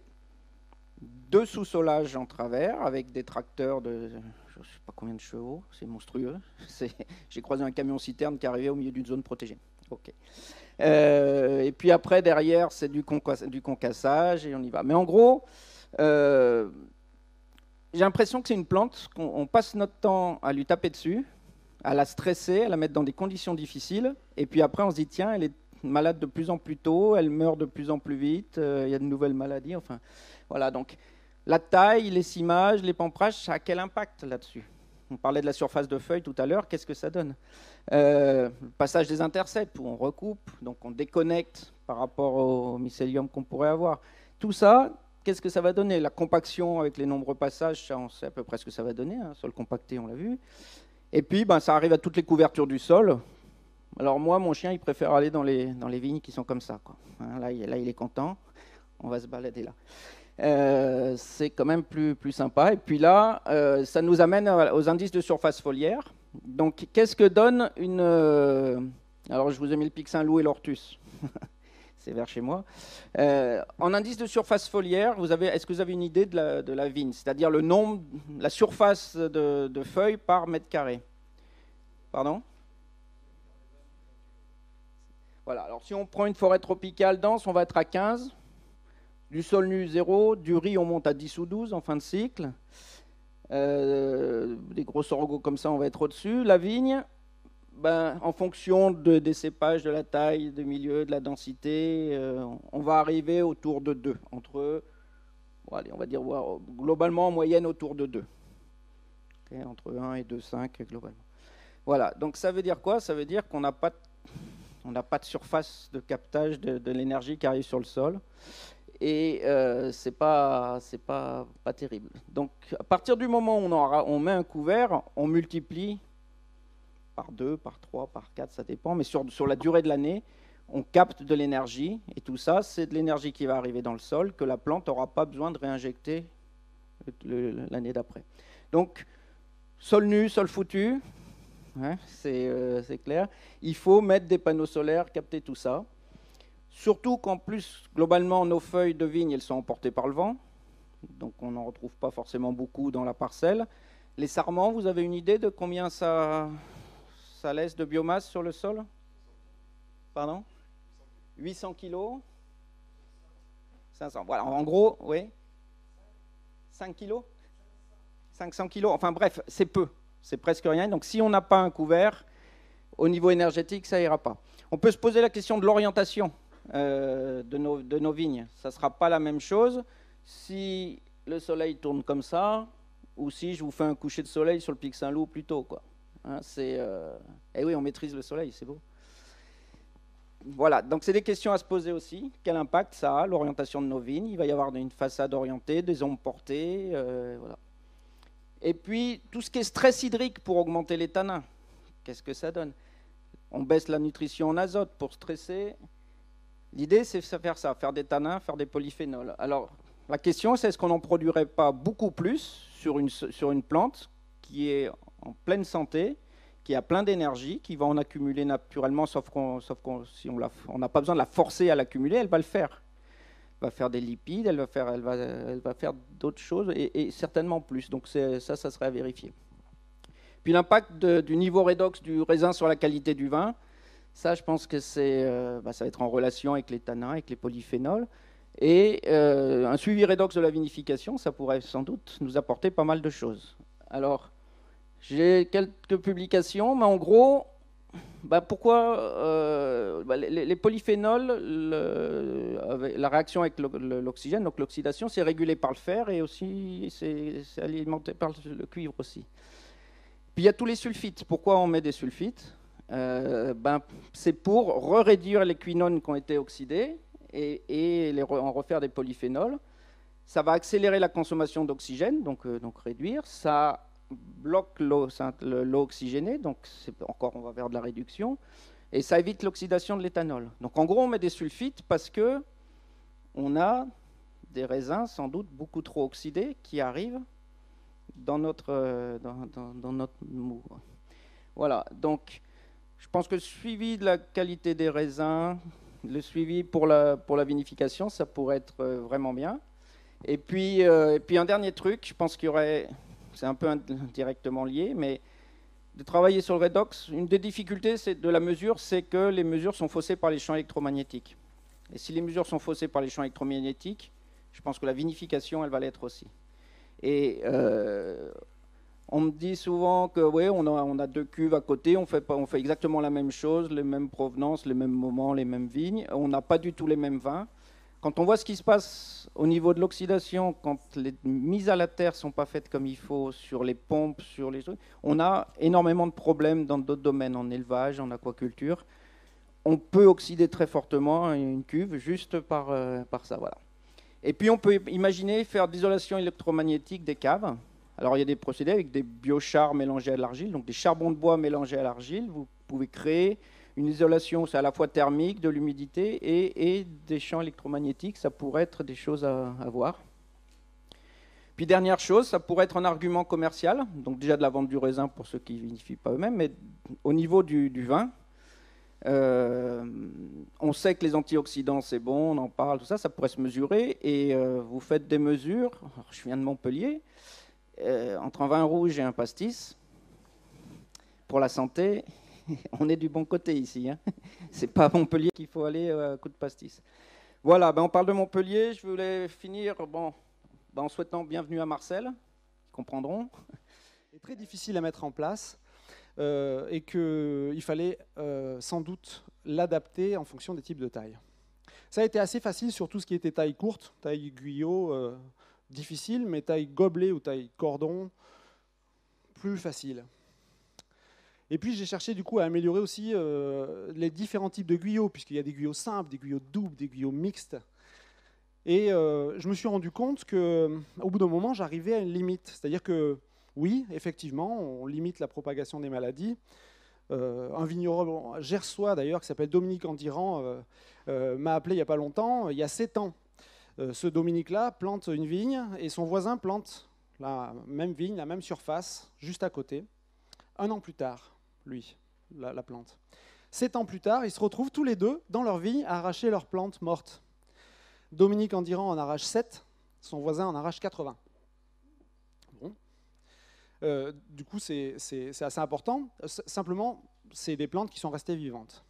deux sous-solages en travers avec des tracteurs de je ne sais pas combien de chevaux, c'est monstrueux. J'ai croisé un camion citerne qui arrivait au milieu d'une zone protégée. Euh, et puis après derrière c'est du, du concassage et on y va. Mais en gros euh, j'ai l'impression que c'est une plante qu'on passe notre temps à lui taper dessus, à la stresser, à la mettre dans des conditions difficiles, et puis après on se dit tiens, elle est malade de plus en plus tôt, elle meurt de plus en plus vite, euh, il y a de nouvelles maladies, enfin voilà. Donc la taille, les cimages, les pamprages, ça a quel impact là-dessus? On parlait de la surface de feuilles tout à l'heure, qu'est-ce que ça donne? Euh, Le passage des intercepts, où on recoupe, donc on déconnecte par rapport au mycélium qu'on pourrait avoir. Tout ça, Qu'est-ce que ça va donner? La compaction avec les nombreux passages, ça, on sait à peu près ce que ça va donner. Hein. sol compacté, on l'a vu. Et puis, ben, ça arrive à toutes les couvertures du sol. Alors moi, mon chien, il préfère aller dans les, dans les vignes qui sont comme ça. Hein, là, il, là, il est content. On va se balader là. Euh, c'est quand même plus, plus sympa. Et puis là, euh, ça nous amène aux indices de surface foliaire. Donc, qu'est-ce que donne une... Euh, alors, je vous ai mis le pic Saint-Loup et l'ortus. c'est vers chez moi. En indice de surface foliaire, vous avez, est-ce que vous avez une idée de la, de la vigne? C'est-à-dire le nombre, la surface de, feuilles par mètre carré Pardon? Voilà, alors si on prend une forêt tropicale dense, on va être à 15. Du sol nu, 0. Du riz, on monte à 10 ou 12 en fin de cycle. Euh, des gros sorgho comme ça, on va être au-dessus. La vigne, ben, en fonction des cépages, de la taille, du milieu, de la densité, euh, on va arriver autour de 2. Entre, on va dire globalement en moyenne autour de 2. entre 1 et 2,5 globalement. Voilà, donc ça veut dire quoi? Ça veut dire qu'on n'a pas, on pas de surface de captage de, l'énergie qui arrive sur le sol. Et euh, c'est pas, pas, pas terrible. Donc à partir du moment où on, met un couvert, on multiplie par deux, par trois, par quatre, ça dépend, mais sur, sur la durée de l'année, on capte de l'énergie, et tout ça, c'est de l'énergie qui va arriver dans le sol, que la plante n'aura pas besoin de réinjecter l'année d'après. Donc, sol nu, sol foutu, hein, c'est clair. Il faut mettre des panneaux solaires, capter tout ça. Surtout qu'en plus, globalement, nos feuilles de vigne, elles sont emportées par le vent, donc on n'en retrouve pas forcément beaucoup dans la parcelle. Les sarments, vous avez une idée de combien ça, ça laisse de biomasse sur le sol? Pardon? 800 kilos? 500. Voilà, en gros, oui. 5 kilos? 500 kilos? Enfin bref, c'est peu. C'est presque rien. Donc si on n'a pas un couvert, au niveau énergétique, ça ira pas. On peut se poser la question de l'orientation euh, de, nos, vignes. Ça ne sera pas la même chose si le soleil tourne comme ça ou si je vous fais un coucher de soleil sur le pic Saint-Loup plus tôt. Quoi. Hein, euh... Eh oui, on maîtrise le soleil, c'est beau. Voilà, donc c'est des questions à se poser aussi. Quel impact ça a, l'orientation de nos vignes? Il va y avoir une façade orientée, des ombres portées, euh. Et puis, tout ce qui est stress hydrique pour augmenter les tanins, qu'est-ce que ça donne? On baisse la nutrition en azote pour stresser. L'idée, c'est faire ça, faire des tanins, faire des polyphénols. Alors, la question, c'est est-ce qu'on n'en produirait pas beaucoup plus sur une, sur une plante qui est en pleine santé, qui a plein d'énergie, qui va en accumuler naturellement, sauf qu'on, si on n'a pas besoin de la forcer à l'accumuler, elle va le faire. Va faire des lipides, elle va faire, elle va, elle va faire d'autres choses et, certainement plus. Donc ça, ça serait à vérifier. Puis l'impact du niveau redox du raisin sur la qualité du vin, Ça, je pense que euh, bah, ça va être en relation avec les tanins, avec les polyphénols. Et euh, un suivi redox de la vinification, ça pourrait sans doute nous apporter pas mal de choses. Alors, j'ai quelques publications, mais en gros, bah, pourquoi euh, bah, les, polyphénols, la réaction avec l'oxygène, donc l'oxydation, c'est régulé par le fer et aussi c'est alimenté par le cuivre aussi. Puis il y a tous les sulfites. Pourquoi on met des sulfites? Euh, ben, C'est pour réduire les quinones qui ont été oxydées et, en refaire des polyphénols. Ça va accélérer la consommation d'oxygène, donc, euh, donc réduire. Ça bloque l'eau oxygénée, donc encore on va vers de la réduction, et ça évite l'oxydation de l'éthanol. Donc en gros, on met des sulfites parce que on a des raisins sans doute beaucoup trop oxydés qui arrivent dans notre, euh, dans, notre mou. Voilà, donc je pense que le suivi de la qualité des raisins, le suivi pour la, pour la vinification, ça pourrait être euh, vraiment bien. Et puis, euh, et puis un dernier truc, je pense qu'il y aurait c'est un peu indirectement lié, mais de travailler sur le redox, une des difficultés de la mesure, c'est que les mesures sont faussées par les champs électromagnétiques. Et si les mesures sont faussées par les champs électromagnétiques, je pense que la vinification, elle va l'être aussi. Et euh, on me dit souvent que oui, on a, deux cuves à côté, on fait exactement la même chose, les mêmes provenances, les mêmes moments, les mêmes vignes. On n'a pas du tout les mêmes vins. Quand on voit ce qui se passe au niveau de l'oxydation, quand les mises à la terre sont pas faites comme il faut sur les pompes, sur les trucs, on a énormément de problèmes dans d'autres domaines, en élevage, en aquaculture. On peut oxyder très fortement une cuve juste par, euh, par ça, voilà. Et puis on peut imaginer faire de l'isolation électromagnétique des caves. Alors il y a des procédés avec des biochars mélangés à l'argile, donc des charbons de bois mélangés à l'argile. Vous pouvez créer une isolation, c'est à la fois thermique, de l'humidité et, des champs électromagnétiques. Ça pourrait être des choses à, voir. Puis dernière chose, ça pourrait être un argument commercial, donc déjà de la vente du raisin pour ceux qui ne vinifient pas eux-mêmes, mais au niveau du, vin, euh, on sait que les antioxydants c'est bon, on en parle, tout ça, ça pourrait se mesurer, et euh, vous faites des mesures, je viens de Montpellier, euh, entre un vin rouge et un pastis, pour la santé, on est du bon côté ici. Hein. C'est pas Montpellier qu'il faut aller euh, à coup de pastis. Voilà, ben on parle de Montpellier. Je voulais finir bon, ben en souhaitant bienvenue à Marcel. Ils comprendront. C'est très difficile à mettre en place euh, et qu'il fallait euh, sans doute l'adapter en fonction des types de taille. Ça a été assez facile sur tout ce qui était taille courte, taille guyot, difficile, mais taille gobelet ou taille cordon, plus facile. Et puis j'ai cherché du coup à améliorer aussi euh, les différents types de guyos, puisqu'il y a des guyos simples, des guyos doubles, des guyos mixtes. Et euh, je me suis rendu compte que, au bout d'un moment, j'arrivais à une limite. C'est-à-dire que, oui, effectivement, on limite la propagation des maladies. Euh, un vigneron gersois, d'ailleurs, qui s'appelle Dominique Andiran, m'a appelé il n'y a pas longtemps, il y a sept ans. ce Dominique-là plante une vigne et son voisin plante la même vigne, la même surface, juste à côté. Un an plus tard, lui, la, plante. Sept ans plus tard, ils se retrouvent tous les deux dans leur vigne à arracher leurs plantes mortes. Dominique Andiran en arrache 7, son voisin en arrache 80. Bon. Euh, du coup, c'est assez important. Simplement, c'est des plantes qui sont restées vivantes.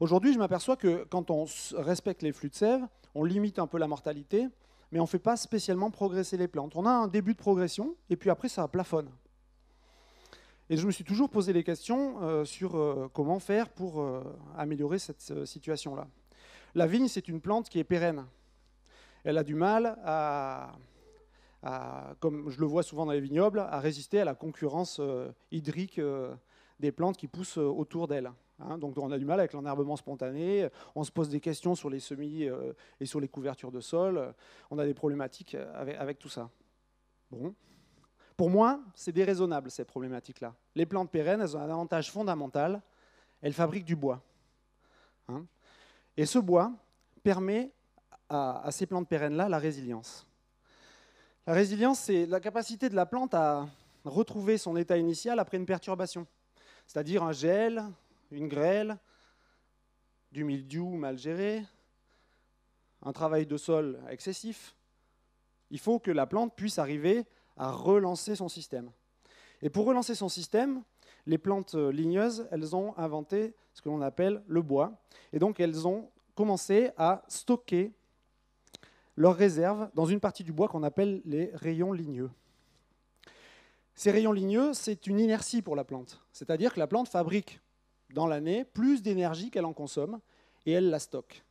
Aujourd'hui, je m'aperçois que quand on respecte les flux de sève, on limite un peu la mortalité, mais on ne fait pas spécialement progresser les plantes. On a un début de progression, et puis après, ça plafonne. Et je me suis toujours posé des questions euh, sur euh, comment faire pour euh, améliorer cette situation-là. La vigne, c'est une plante qui est pérenne. Elle a du mal à, comme je le vois souvent dans les vignobles, à résister à la concurrence hydrique des plantes qui poussent autour d'elle. Hein. donc on a du mal avec l'enherbement spontané, on se pose des questions sur les semis et sur les couvertures de sol, on a des problématiques avec, avec tout ça. Bon. Pour moi, c'est déraisonnable, ces problématiques-là. Les plantes pérennes, elles ont un avantage fondamental, elles fabriquent du bois. Hein. Et ce bois permet à, ces plantes pérennes-là la résilience. La résilience, c'est la capacité de la plante à retrouver son état initial après une perturbation, c'est-à-dire un gel, une grêle, du mildiou mal géré, un travail de sol excessif. Il faut que la plante puisse arriver à relancer son système. Et pour relancer son système, les plantes ligneuses, elles ont inventé ce que l'on appelle le bois. Et donc, elles ont commencé à stocker leurs réserves dans une partie du bois qu'on appelle les rayons ligneux. Ces rayons ligneux, c'est une inertie pour la plante. C'est-à-dire que la plante fabrique dans l'année plus d'énergie qu'elle en consomme et elle la stocke.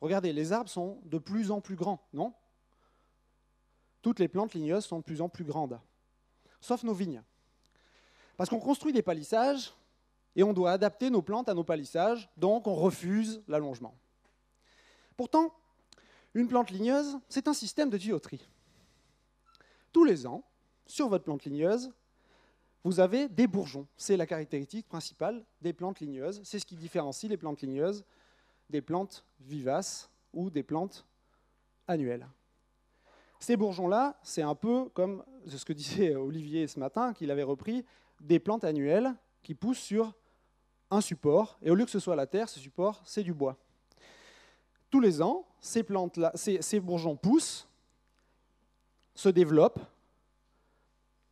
Regardez, les arbres sont de plus en plus grands, non? Toutes les plantes ligneuses sont de plus en plus grandes, sauf nos vignes. Parce qu'on construit des palissages et on doit adapter nos plantes à nos palissages, donc on refuse l'allongement. Pourtant, une plante ligneuse, c'est un système de tuyauterie. Tous les ans, sur votre plante ligneuse, vous avez des bourgeons. C'est la caractéristique principale des plantes ligneuses. C'est ce qui différencie les plantes ligneuses des plantes vivaces ou des plantes annuelles. Ces bourgeons-là, c'est un peu comme ce que disait Olivier ce matin, qu'il avait repris, des plantes annuelles qui poussent sur un support, et au lieu que ce soit la terre, ce support, c'est du bois. Tous les ans, ces, bourgeons poussent, se développent,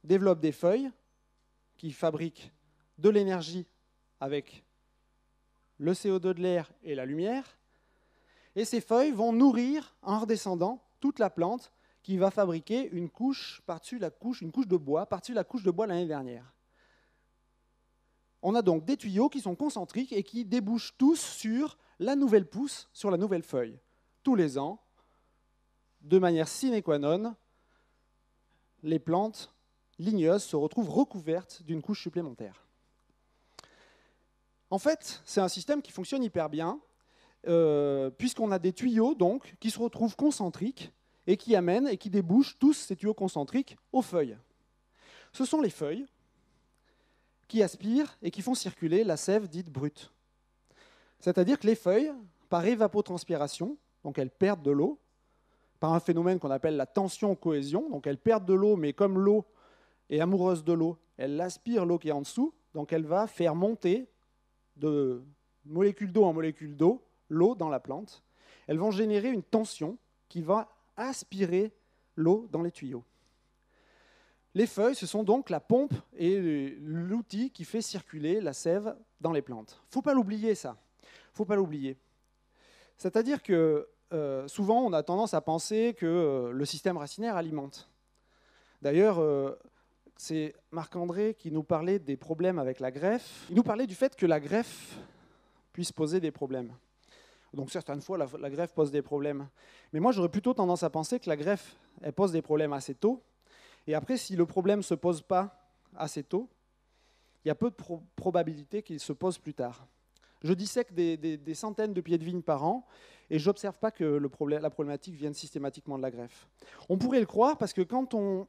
développent des feuilles qui fabriquent de l'énergie avec le CO2 de l'air et la lumière, et ces feuilles vont nourrir, en redescendant, toute la plante qui va fabriquer une couche par-dessus la couche, une couche de bois, par-dessus la couche de bois l'année dernière. On a donc des tuyaux qui sont concentriques et qui débouchent tous sur la nouvelle pousse, sur la nouvelle feuille. Tous les ans, de manière sine qua non, les plantes ligneuses se retrouvent recouvertes d'une couche supplémentaire. En fait, c'est un système qui fonctionne hyper bien, euh, puisqu'on a des tuyaux donc, qui se retrouvent concentriques et qui amènent et qui débouchent tous ces tuyaux concentriques aux feuilles. Ce sont les feuilles qui aspirent et qui font circuler la sève dite brute. C'est-à-dire que les feuilles, par évapotranspiration, donc elles perdent de l'eau, par un phénomène qu'on appelle la tension-cohésion, donc elles perdent de l'eau, mais comme l'eau est amoureuse de l'eau, elle aspire l'eau qui est en dessous, donc elle va faire monter de molécules d'eau en molécules d'eau l'eau dans la plante. Elles vont générer une tension qui va aspirer l'eau dans les tuyaux. Les feuilles, ce sont donc la pompe et l'outil qui fait circuler la sève dans les plantes. Faut pas l'oublier, ça. Faut pas l'oublier. C'est-à-dire que euh, souvent, on a tendance à penser que euh, le système racinaire alimente. D'ailleurs, euh, c'est Marc-André qui nous parlait des problèmes avec la greffe. Il nous parlait du fait que la greffe puisse poser des problèmes. Donc certaines fois, la, greffe pose des problèmes. Mais moi, j'aurais plutôt tendance à penser que la greffe, elle pose des problèmes assez tôt et après, si le problème ne se pose pas assez tôt, il y a peu de probabilité qu'il se pose plus tard. Je dissèque des, centaines de pieds de vigne par an et je n'observe pas que la problématique vienne systématiquement de la greffe. On pourrait le croire parce que quand on,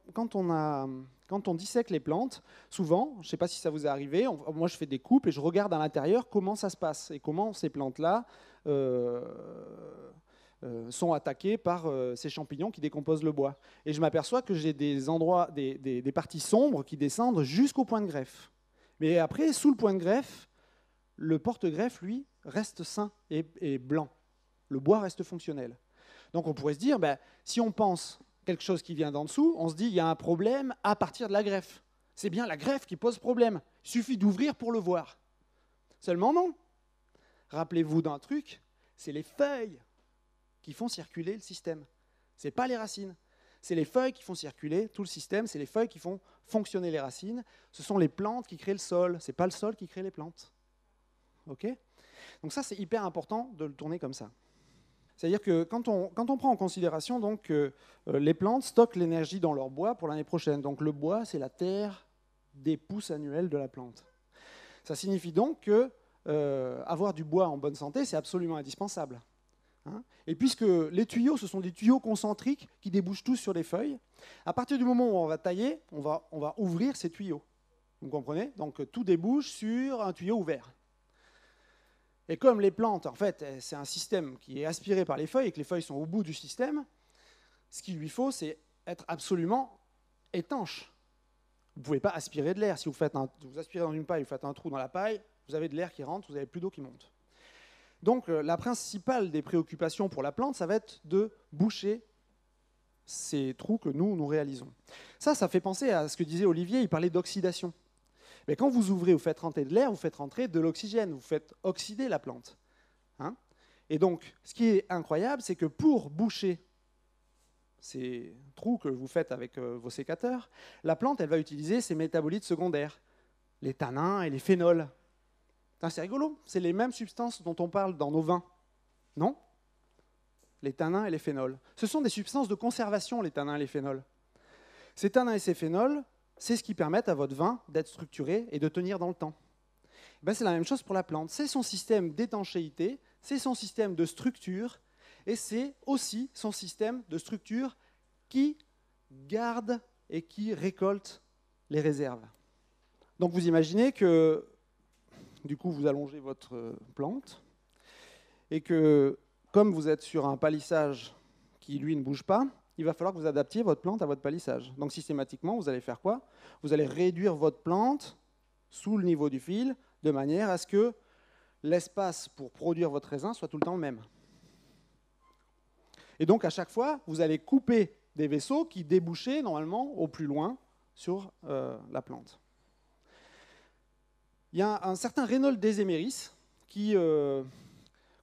a, quand on dissèque les plantes, souvent, je ne sais pas si ça vous est arrivé, moi je fais des coupes et je regarde à l'intérieur comment ça se passe et comment ces plantes-là euh, euh, sont attaqués par euh, ces champignons qui décomposent le bois. Et je m'aperçois que j'ai des endroits, des, parties sombres qui descendent jusqu'au point de greffe. Mais après, sous le point de greffe, le porte-greffe, lui, reste sain et, et, blanc. Le bois reste fonctionnel. Donc on pourrait se dire, ben, si on pense quelque chose qui vient d'en dessous, on se dit, il y a un problème à partir de la greffe. C'est bien la greffe qui pose problème. Il suffit d'ouvrir pour le voir. Seulement non. Rappelez-vous d'un truc, c'est les feuilles qui font circuler le système. Ce n'est pas les racines. C'est les feuilles qui font circuler tout le système, c'est les feuilles qui font fonctionner les racines. Ce sont les plantes qui créent le sol, ce n'est pas le sol qui crée les plantes. Donc ça, c'est hyper important de le tourner comme ça. C'est-à-dire que quand on, prend en considération donc, que euh, les plantes stockent l'énergie dans leur bois pour l'année prochaine, donc le bois, c'est la terre des pousses annuelles de la plante. Ça signifie donc que euh, avoir du bois en bonne santé, c'est absolument indispensable. Hein. et puisque les tuyaux, ce sont des tuyaux concentriques qui débouchent tous sur les feuilles, à partir du moment où on va tailler, on va, on va ouvrir ces tuyaux. Vous comprenez? Donc tout débouche sur un tuyau ouvert. Et comme les plantes, en fait, c'est un système qui est aspiré par les feuilles et que les feuilles sont au bout du système, ce qu'il lui faut, c'est être absolument étanche. Vous ne pouvez pas aspirer de l'air. Si vous, faites vous aspirez dans une paille, vous faites un trou dans la paille, vous avez de l'air qui rentre, vous n'avez plus d'eau qui monte. Donc euh, la principale des préoccupations pour la plante, ça va être de boucher ces trous que nous, nous réalisons. Ça, ça fait penser à ce que disait Olivier, il parlait d'oxydation. Mais quand vous ouvrez, vous faites rentrer de l'air, vous faites rentrer de l'oxygène, vous faites oxyder la plante. Hein et donc, ce qui est incroyable, c'est que pour boucher ces trous que vous faites avec euh, vos sécateurs, la plante, elle va utiliser ses métabolites secondaires, les tanins et les phénols. C'est rigolo, c'est les mêmes substances dont on parle dans nos vins, non? Les tanins et les phénols. Ce sont des substances de conservation, les tanins et les phénols. Ces tanins et ces phénols, c'est ce qui permet à votre vin d'être structuré et de tenir dans le temps. Eh ben, c'est la même chose pour la plante. C'est son système d'étanchéité, c'est son système de structure, et c'est aussi son système de structure qui garde et qui récolte les réserves. Donc vous imaginez que du coup vous allongez votre plante et que comme vous êtes sur un palissage qui lui ne bouge pas, il va falloir que vous adaptiez votre plante à votre palissage. Donc systématiquement, vous allez faire quoi? Vous allez réduire votre plante sous le niveau du fil de manière à ce que l'espace pour produire votre raisin soit tout le temps le même. Et donc à chaque fois, vous allez couper des vaisseaux qui débouchaient normalement au plus loin sur euh, la plante. Il y a un certain Reynold Desemeris, qui, euh,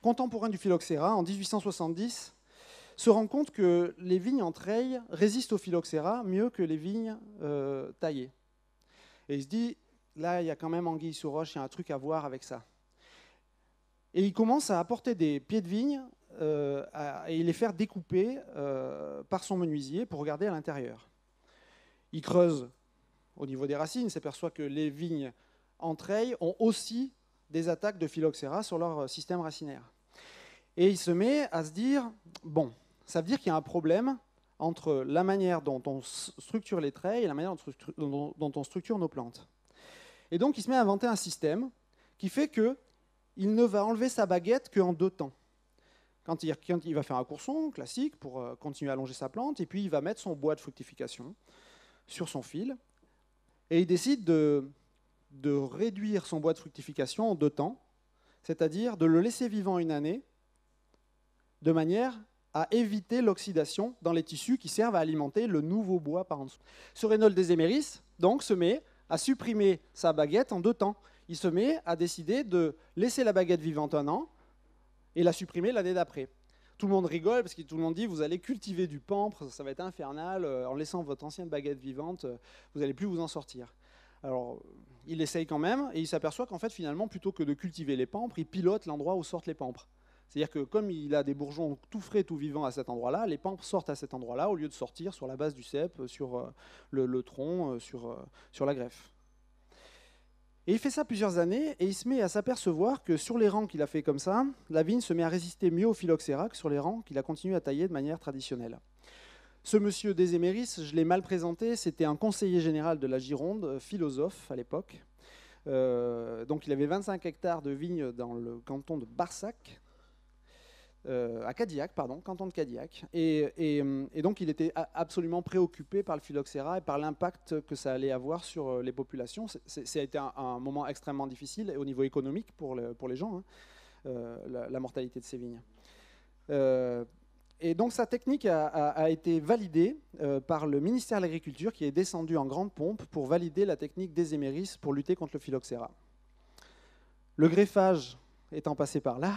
contemporain du phylloxéra, en 1870, se rend compte que les vignes en treille résistent au phylloxéra mieux que les vignes euh, taillées. Et il se dit, là, il y a quand même anguille sous roche, il y a un truc à voir avec ça. Et il commence à apporter des pieds de vigne euh, et les faire découper par son menuisier pour regarder à l'intérieur. Il creuse au niveau des racines, il s'aperçoit que les vignes entre elles ont aussi des attaques de phylloxéra sur leur système racinaire. Et il se met à se dire, bon, ça veut dire qu'il y a un problème entre la manière dont on structure les traits et la manière dont on structure nos plantes. Et donc il se met à inventer un système qui fait qu'il ne va enlever sa baguette qu'en deux temps. Quand il, il, va faire un courson classique pour euh, continuer à allonger sa plante, et puis il va mettre son bois de fructification sur son fil, et il décide de de réduire son bois de fructification en deux temps, c'est-à-dire de le laisser vivant une année, de manière à éviter l'oxydation dans les tissus qui servent à alimenter le nouveau bois par en dessous. Ce Reynold des Éméris, donc, se met à supprimer sa baguette en deux temps. Il se met à décider de laisser la baguette vivante un an et la supprimer l'année d'après. Tout le monde rigole parce que tout le monde dit vous allez cultiver du pampre, ça va être infernal, euh, en laissant votre ancienne baguette vivante, euh, vous n'allez plus vous en sortir. Alors, il essaye quand même, et il s'aperçoit qu'en fait, finalement, plutôt que de cultiver les pampres, il pilote l'endroit où sortent les pampres. C'est-à-dire que comme il a des bourgeons tout frais, tout vivants à cet endroit-là, les pampres sortent à cet endroit-là au lieu de sortir sur la base du cep, euh, sur euh, le, tronc, euh, sur, la greffe. Et il fait ça plusieurs années, et il se met à s'apercevoir que sur les rangs qu'il a fait comme ça, la vigne se met à résister mieux au phylloxéra que sur les rangs qu'il a continué à tailler de manière traditionnelle. Ce monsieur Deséméris, je l'ai mal présenté, c'était un conseiller général de la Gironde, philosophe à l'époque. Donc il avait 25 hectares de vignes dans le canton de Barsac, euh, à Cadillac, pardon, canton de Cadillac. Et, donc il était absolument préoccupé par le phylloxéra et par l'impact que ça allait avoir sur les populations. ça a été un, moment extrêmement difficile au niveau économique pour, les gens, hein, la, mortalité de ces vignes. Et donc sa technique a, été validée euh, par le ministère de l'Agriculture qui est descendu en grande pompe pour valider la technique des éméris pour lutter contre le phylloxéra. Le greffage étant passé par là,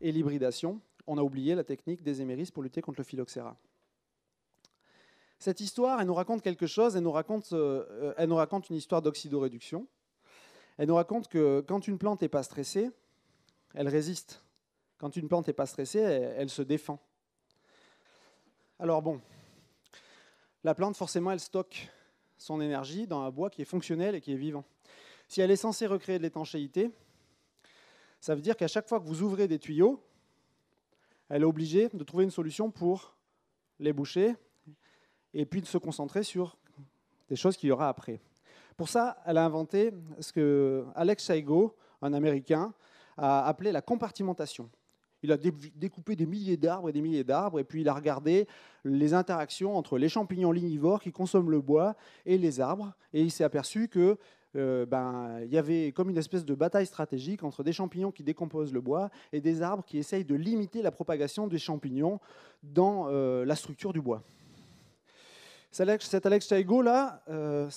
et l'hybridation, on a oublié la technique des éméris pour lutter contre le phylloxéra. Cette histoire, elle nous raconte quelque chose, elle nous raconte, euh, elle nous raconte une histoire d'oxydoréduction. Elle nous raconte que quand une plante n'est pas stressée, elle résiste. Quand une plante n'est pas stressée, elle se défend. Alors bon, la plante, forcément, elle stocke son énergie dans un bois qui est fonctionnel et qui est vivant. Si elle est censée recréer de l'étanchéité, ça veut dire qu'à chaque fois que vous ouvrez des tuyaux, elle est obligée de trouver une solution pour les boucher et puis de se concentrer sur des choses qu'il y aura après. Pour ça, elle a inventé ce que Alex Saigo, un Américain, a appelé la compartimentation. Il a découpé des milliers d'arbres et des milliers d'arbres, et puis il a regardé les interactions entre les champignons lignivores qui consomment le bois et les arbres, et il s'est aperçu que euh, ben, il y avait comme une espèce de bataille stratégique entre des champignons qui décomposent le bois et des arbres qui essayent de limiter la propagation des champignons dans euh, la structure du bois. Cet Alex Taigo là, euh.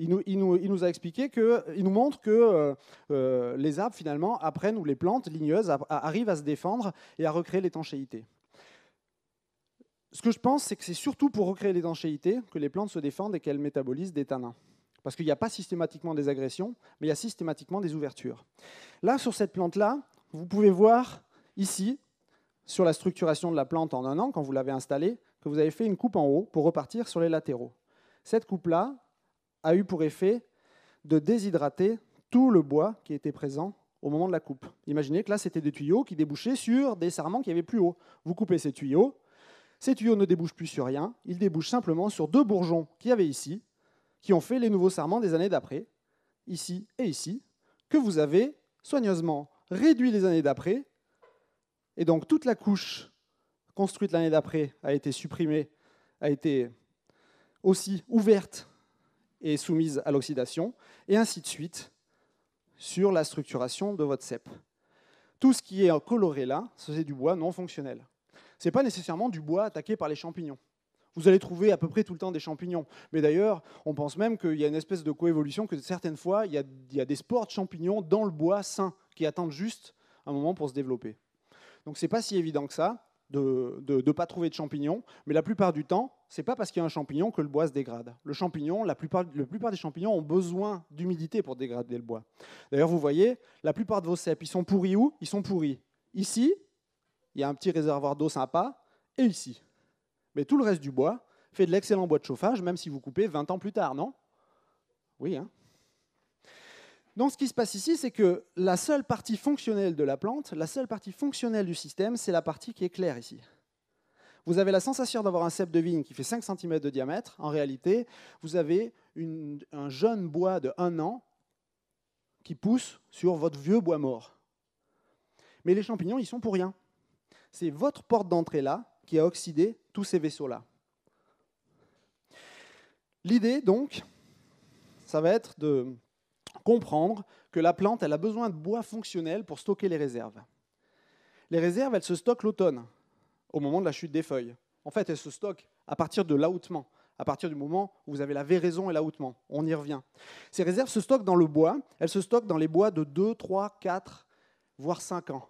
Il nous, a expliqué que, nous montre que les arbres finalement apprennent ou les plantes ligneuses arrivent à se défendre et à recréer l'étanchéité. Ce que je pense, c'est que c'est surtout pour recréer l'étanchéité que les plantes se défendent et qu'elles métabolisent des tanins. Parce qu'il n'y a pas systématiquement des agressions, mais il y a systématiquement des ouvertures. Là, sur cette plante-là, vous pouvez voir ici, sur la structuration de la plante en un an, quand vous l'avez installée, que vous avez fait une coupe en haut pour repartir sur les latéraux. Cette coupe-là a eu pour effet de déshydrater tout le bois qui était présent au moment de la coupe. Imaginez que là, c'était des tuyaux qui débouchaient sur des sarments qui avaient plus haut. Vous coupez ces tuyaux, ces tuyaux ne débouchent plus sur rien, ils débouchent simplement sur deux bourgeons qu'il y avait ici, qui ont fait les nouveaux sarments des années d'après, ici et ici, que vous avez soigneusement réduit les années d'après, et donc toute la couche construite l'année d'après a été supprimée, a été aussi ouverte et soumise à l'oxydation, et ainsi de suite sur la structuration de votre cep. Tout ce qui est coloré là, c'est du bois non fonctionnel. Ce n'est pas nécessairement du bois attaqué par les champignons. Vous allez trouver à peu près tout le temps des champignons. Mais d'ailleurs, on pense même qu'il y a une espèce de coévolution, que certaines fois, il y, a, des spores de champignons dans le bois sain qui attendent juste un moment pour se développer. Donc ce n'est pas si évident que ça de ne pas trouver de champignons, mais la plupart du temps, ce n'est pas parce qu'il y a un champignon que le bois se dégrade. Le champignon, la plupart, la plupart des champignons ont besoin d'humidité pour dégrader le bois. D'ailleurs, vous voyez, la plupart de vos cèpes, ils sont pourris où? Ils sont pourris ici, il y a un petit réservoir d'eau sympa, et ici. Mais tout le reste du bois fait de l'excellent bois de chauffage, même si vous coupez 20 ans plus tard, non? Oui, hein donc ce qui se passe ici, c'est que la seule partie fonctionnelle de la plante, la seule partie fonctionnelle du système, c'est la partie qui est claire ici. Vous avez la sensation d'avoir un cep de vigne qui fait 5 cm de diamètre. En réalité, vous avez un jeune bois de 1 an qui pousse sur votre vieux bois mort. Mais les champignons, ils sont pour rien. C'est votre porte d'entrée là qui a oxydé ces vaisseaux-là. L'idée, donc, ça va être de comprendre que la plante elle a besoin de bois fonctionnel pour stocker les réserves. Les réserves, elles se stockent l'automne, au moment de la chute des feuilles. En fait, elles se stockent à partir de l'aoutement, à partir du moment où vous avez la véraison et l'aoutement. On y revient. Ces réserves se stockent dans le bois, elles se stockent dans les bois de 2, 3, 4, voire 5 ans.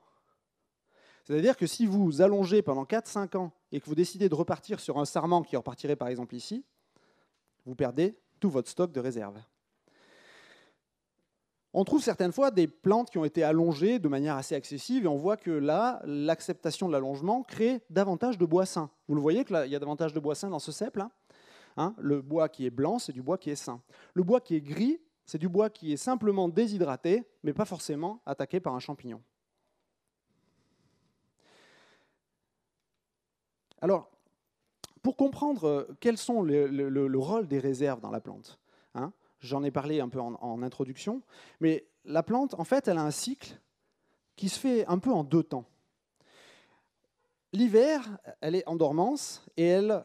C'est-à-dire que si vous allongez pendant 4-5 ans et que vous décidez de repartir sur un sarment qui repartirait par exemple ici, vous perdez tout votre stock de réserves. On trouve certaines fois des plantes qui ont été allongées de manière assez excessive et on voit que là, l'acceptation de l'allongement crée davantage de bois sain. Vous le voyez qu'il y a davantage de bois sain dans ce cep là hein Le bois qui est blanc, c'est du bois qui est sain. Le bois qui est gris, c'est du bois qui est simplement déshydraté, mais pas forcément attaqué par un champignon. Alors, pour comprendre euh, quels sont le, rôle des réserves dans la plante, hein, J'en ai parlé un peu en, introduction. Mais la plante, en fait, elle a un cycle qui se fait un peu en deux temps. L'hiver, elle est en dormance et elle,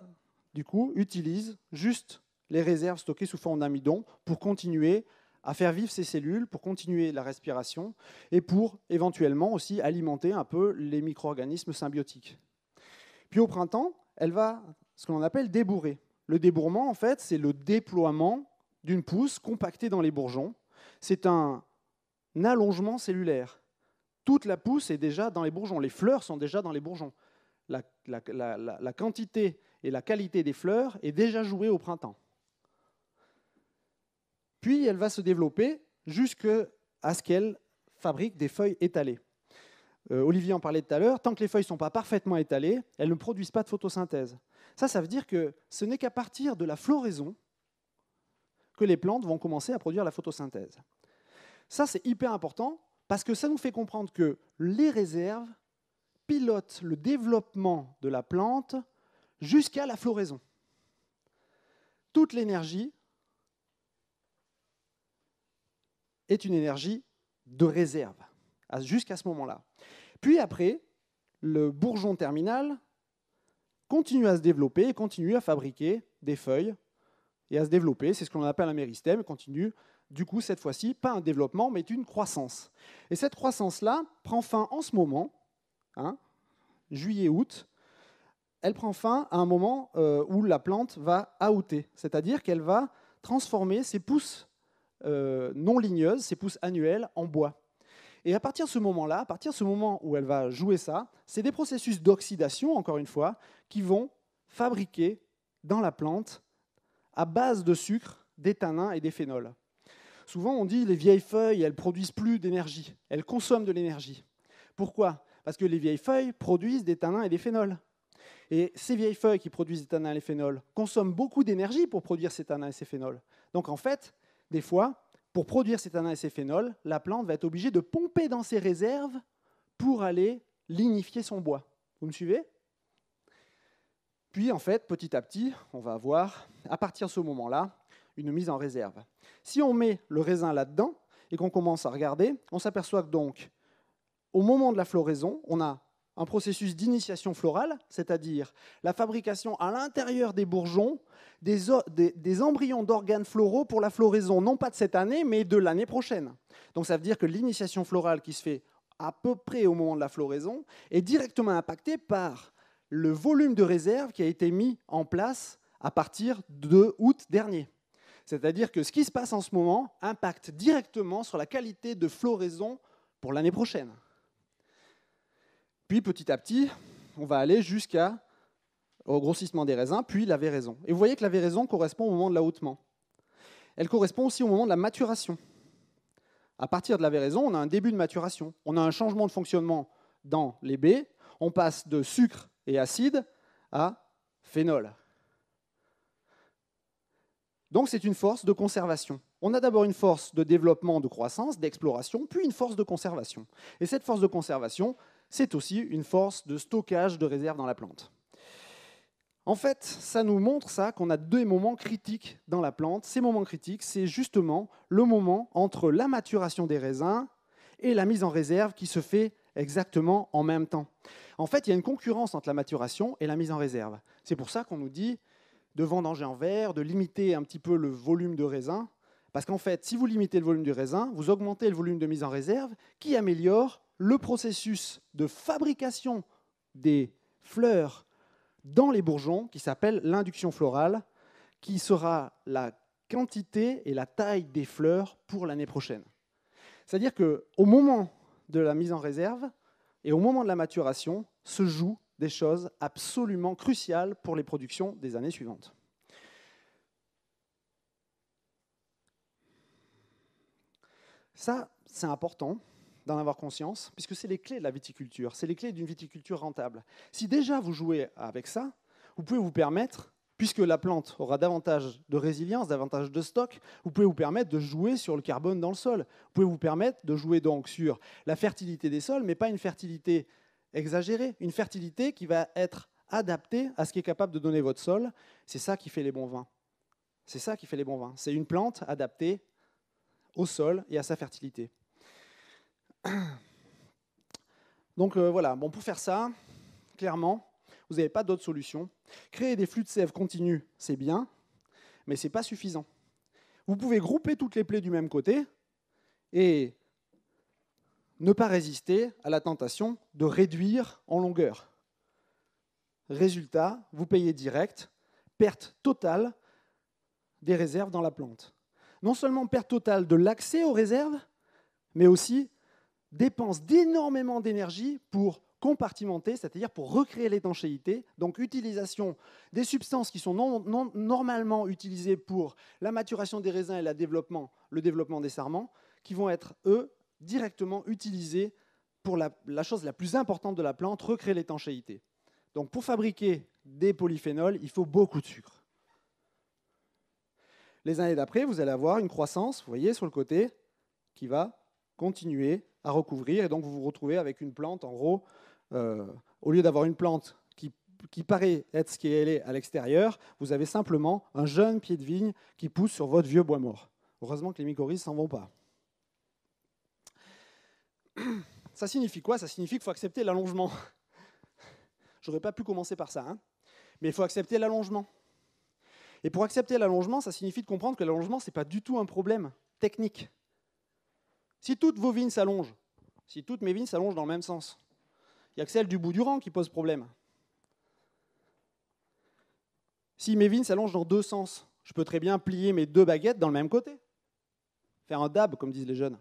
du coup, utilise juste les réserves stockées sous forme d'amidon pour continuer à faire vivre ses cellules, pour continuer la respiration et pour éventuellement aussi alimenter un peu les micro-organismes symbiotiques. Puis au printemps, elle va ce que l'on appelle débourrer. Le débourrement, en fait, c'est le déploiement d'une pousse compactée dans les bourgeons. C'est un allongement cellulaire. Toute la pousse est déjà dans les bourgeons. Les fleurs sont déjà dans les bourgeons. La, la quantité et la qualité des fleurs est déjà jouée au printemps. Puis elle va se développer jusqu'à ce qu'elle fabrique des feuilles étalées. Euh, Olivier en parlait tout à l'heure, tant que les feuilles ne sont pas parfaitement étalées, elles ne produisent pas de photosynthèse. Ça, ça veut dire que ce n'est qu'à partir de la floraison que les plantes vont commencer à produire la photosynthèse. Ça, c'est hyper important parce que ça nous fait comprendre que les réserves pilotent le développement de la plante jusqu'à la floraison. Toute l'énergie est une énergie de réserve jusqu'à ce moment-là. Puis après, le bourgeon terminal continue à se développer et continue à fabriquer des feuilles et à se développer. C'est ce qu'on appelle un méristème continue, du coup, cette fois-ci, pas un développement, mais une croissance. Et cette croissance-là prend fin en ce moment, hein, juillet-août. elle prend fin à un moment euh, où la plante va outer, c'est-à-dire qu'elle va transformer ses pousses euh, non ligneuses, ses pousses annuelles, en bois. Et à partir de ce moment-là, à partir de ce moment où elle va jouer ça, c'est des processus d'oxydation, encore une fois, qui vont fabriquer dans la plante, à base de sucre, des tanins et des phénols. Souvent, on dit les vieilles feuilles, elles produisent plus d'énergie, elles consomment de l'énergie. Pourquoi? Parce que les vieilles feuilles produisent des tanins et des phénols. Et ces vieilles feuilles qui produisent des tanins et des phénols consomment beaucoup d'énergie pour produire ces tanins et ces phénols. Donc en fait, des fois, pour produire ces tanins et ces phénols, la plante va être obligée de pomper dans ses réserves pour aller lignifier son bois. Vous me suivez? Puis en fait, petit à petit, on va avoir, à partir de ce moment-là, une mise en réserve. Si on met le raisin là-dedans et qu'on commence à regarder, on s'aperçoit que donc, au moment de la floraison, on a un processus d'initiation florale, c'est-à-dire la fabrication à l'intérieur des bourgeons des, embryons d'organes floraux pour la floraison, non pas de cette année, mais de l'année prochaine. Donc ça veut dire que l'initiation florale qui se fait à peu près au moment de la floraison est directement impactée par le volume de réserve qui a été mis en place à partir de août dernier. C'est-à-dire que ce qui se passe en ce moment impacte directement sur la qualité de floraison pour l'année prochaine. Puis petit à petit, on va aller jusqu'à au grossissement des raisins, puis la véraison. Et vous voyez que la véraison correspond au moment de l'ahoutement. Elle correspond aussi au moment de la maturation. À partir de la véraison, on a un début de maturation. On a un changement de fonctionnement dans les baies. On passe de sucre et acide à phénol. Donc c'est une force de conservation. On a d'abord une force de développement, de croissance, d'exploration, puis une force de conservation. Et cette force de conservation, c'est aussi une force de stockage de réserves dans la plante. En fait, ça nous montre ça qu'on a deux moments critiques dans la plante. Ces moments critiques, c'est justement le moment entre la maturation des raisins et la mise en réserve qui se fait exactement en même temps. En fait, il y a une concurrence entre la maturation et la mise en réserve. C'est pour ça qu'on nous dit de vendanger en verre, de limiter un petit peu le volume de raisin, parce qu'en fait, si vous limitez le volume du raisin, vous augmentez le volume de mise en réserve, qui améliore le processus de fabrication des fleurs dans les bourgeons, qui s'appelle l'induction florale, qui sera la quantité et la taille des fleurs pour l'année prochaine. C'est-à-dire qu'au moment de la mise en réserve et au moment de la maturation se jouent des choses absolument cruciales pour les productions des années suivantes. Ça, c'est important d'en avoir conscience, puisque c'est les clés de la viticulture, c'est les clés d'une viticulture rentable. Si déjà vous jouez avec ça, vous pouvez vous permettre, puisque la plante aura davantage de résilience, davantage de stock, vous pouvez vous permettre de jouer sur le carbone dans le sol. Vous pouvez vous permettre de jouer donc sur la fertilité des sols, mais pas une fertilité exagérée, une fertilité qui va être adaptée à ce qui est capable de donner votre sol. C'est ça qui fait les bons vins. C'est ça qui fait les bons vins. C'est une plante adaptée au sol et à sa fertilité. Donc euh, voilà, bon, pour faire ça, clairement, vous n'avez pas d'autre solution. Créer des flux de sève continus, c'est bien, mais ce n'est pas suffisant. Vous pouvez grouper toutes les plaies du même côté et ne pas résister à la tentation de réduire en longueur. Résultat, vous payez direct, perte totale des réserves dans la plante. Non seulement perte totale de l'accès aux réserves, mais aussi dépense d'énormément d'énergie pour compartimenter, c'est-à-dire pour recréer l'étanchéité, donc utilisation des substances qui sont non, normalement utilisées pour la maturation des raisins et le développement, des sarments, qui vont être, eux, directement utilisés pour la chose la plus importante de la plante, recréer l'étanchéité. Donc pour fabriquer des polyphénols, il faut beaucoup de sucre. Les années d'après, vous allez avoir une croissance, vous voyez sur le côté, qui va continuer à recouvrir. Et donc, vous vous retrouvez avec une plante, en gros, euh, au lieu d'avoir une plante qui, qui paraît être ce qu'elle est à l'extérieur, vous avez simplement un jeune pied de vigne qui pousse sur votre vieux bois mort. Heureusement que les mycorhizes s'en vont pas. Ça signifie quoi? Ça signifie qu'il faut accepter l'allongement. J'aurais pas pu commencer par ça, hein mais il faut accepter l'allongement. Et pour accepter l'allongement, ça signifie de comprendre que l'allongement, ce n'est pas du tout un problème technique. Si toutes vos vignes s'allongent, si toutes mes vignes s'allongent dans le même sens, il n'y a que celle du bout du rang qui pose problème. Si mes vignes s'allongent dans deux sens, je peux très bien plier mes deux baguettes dans le même côté. Faire un dab, comme disent les jeunes.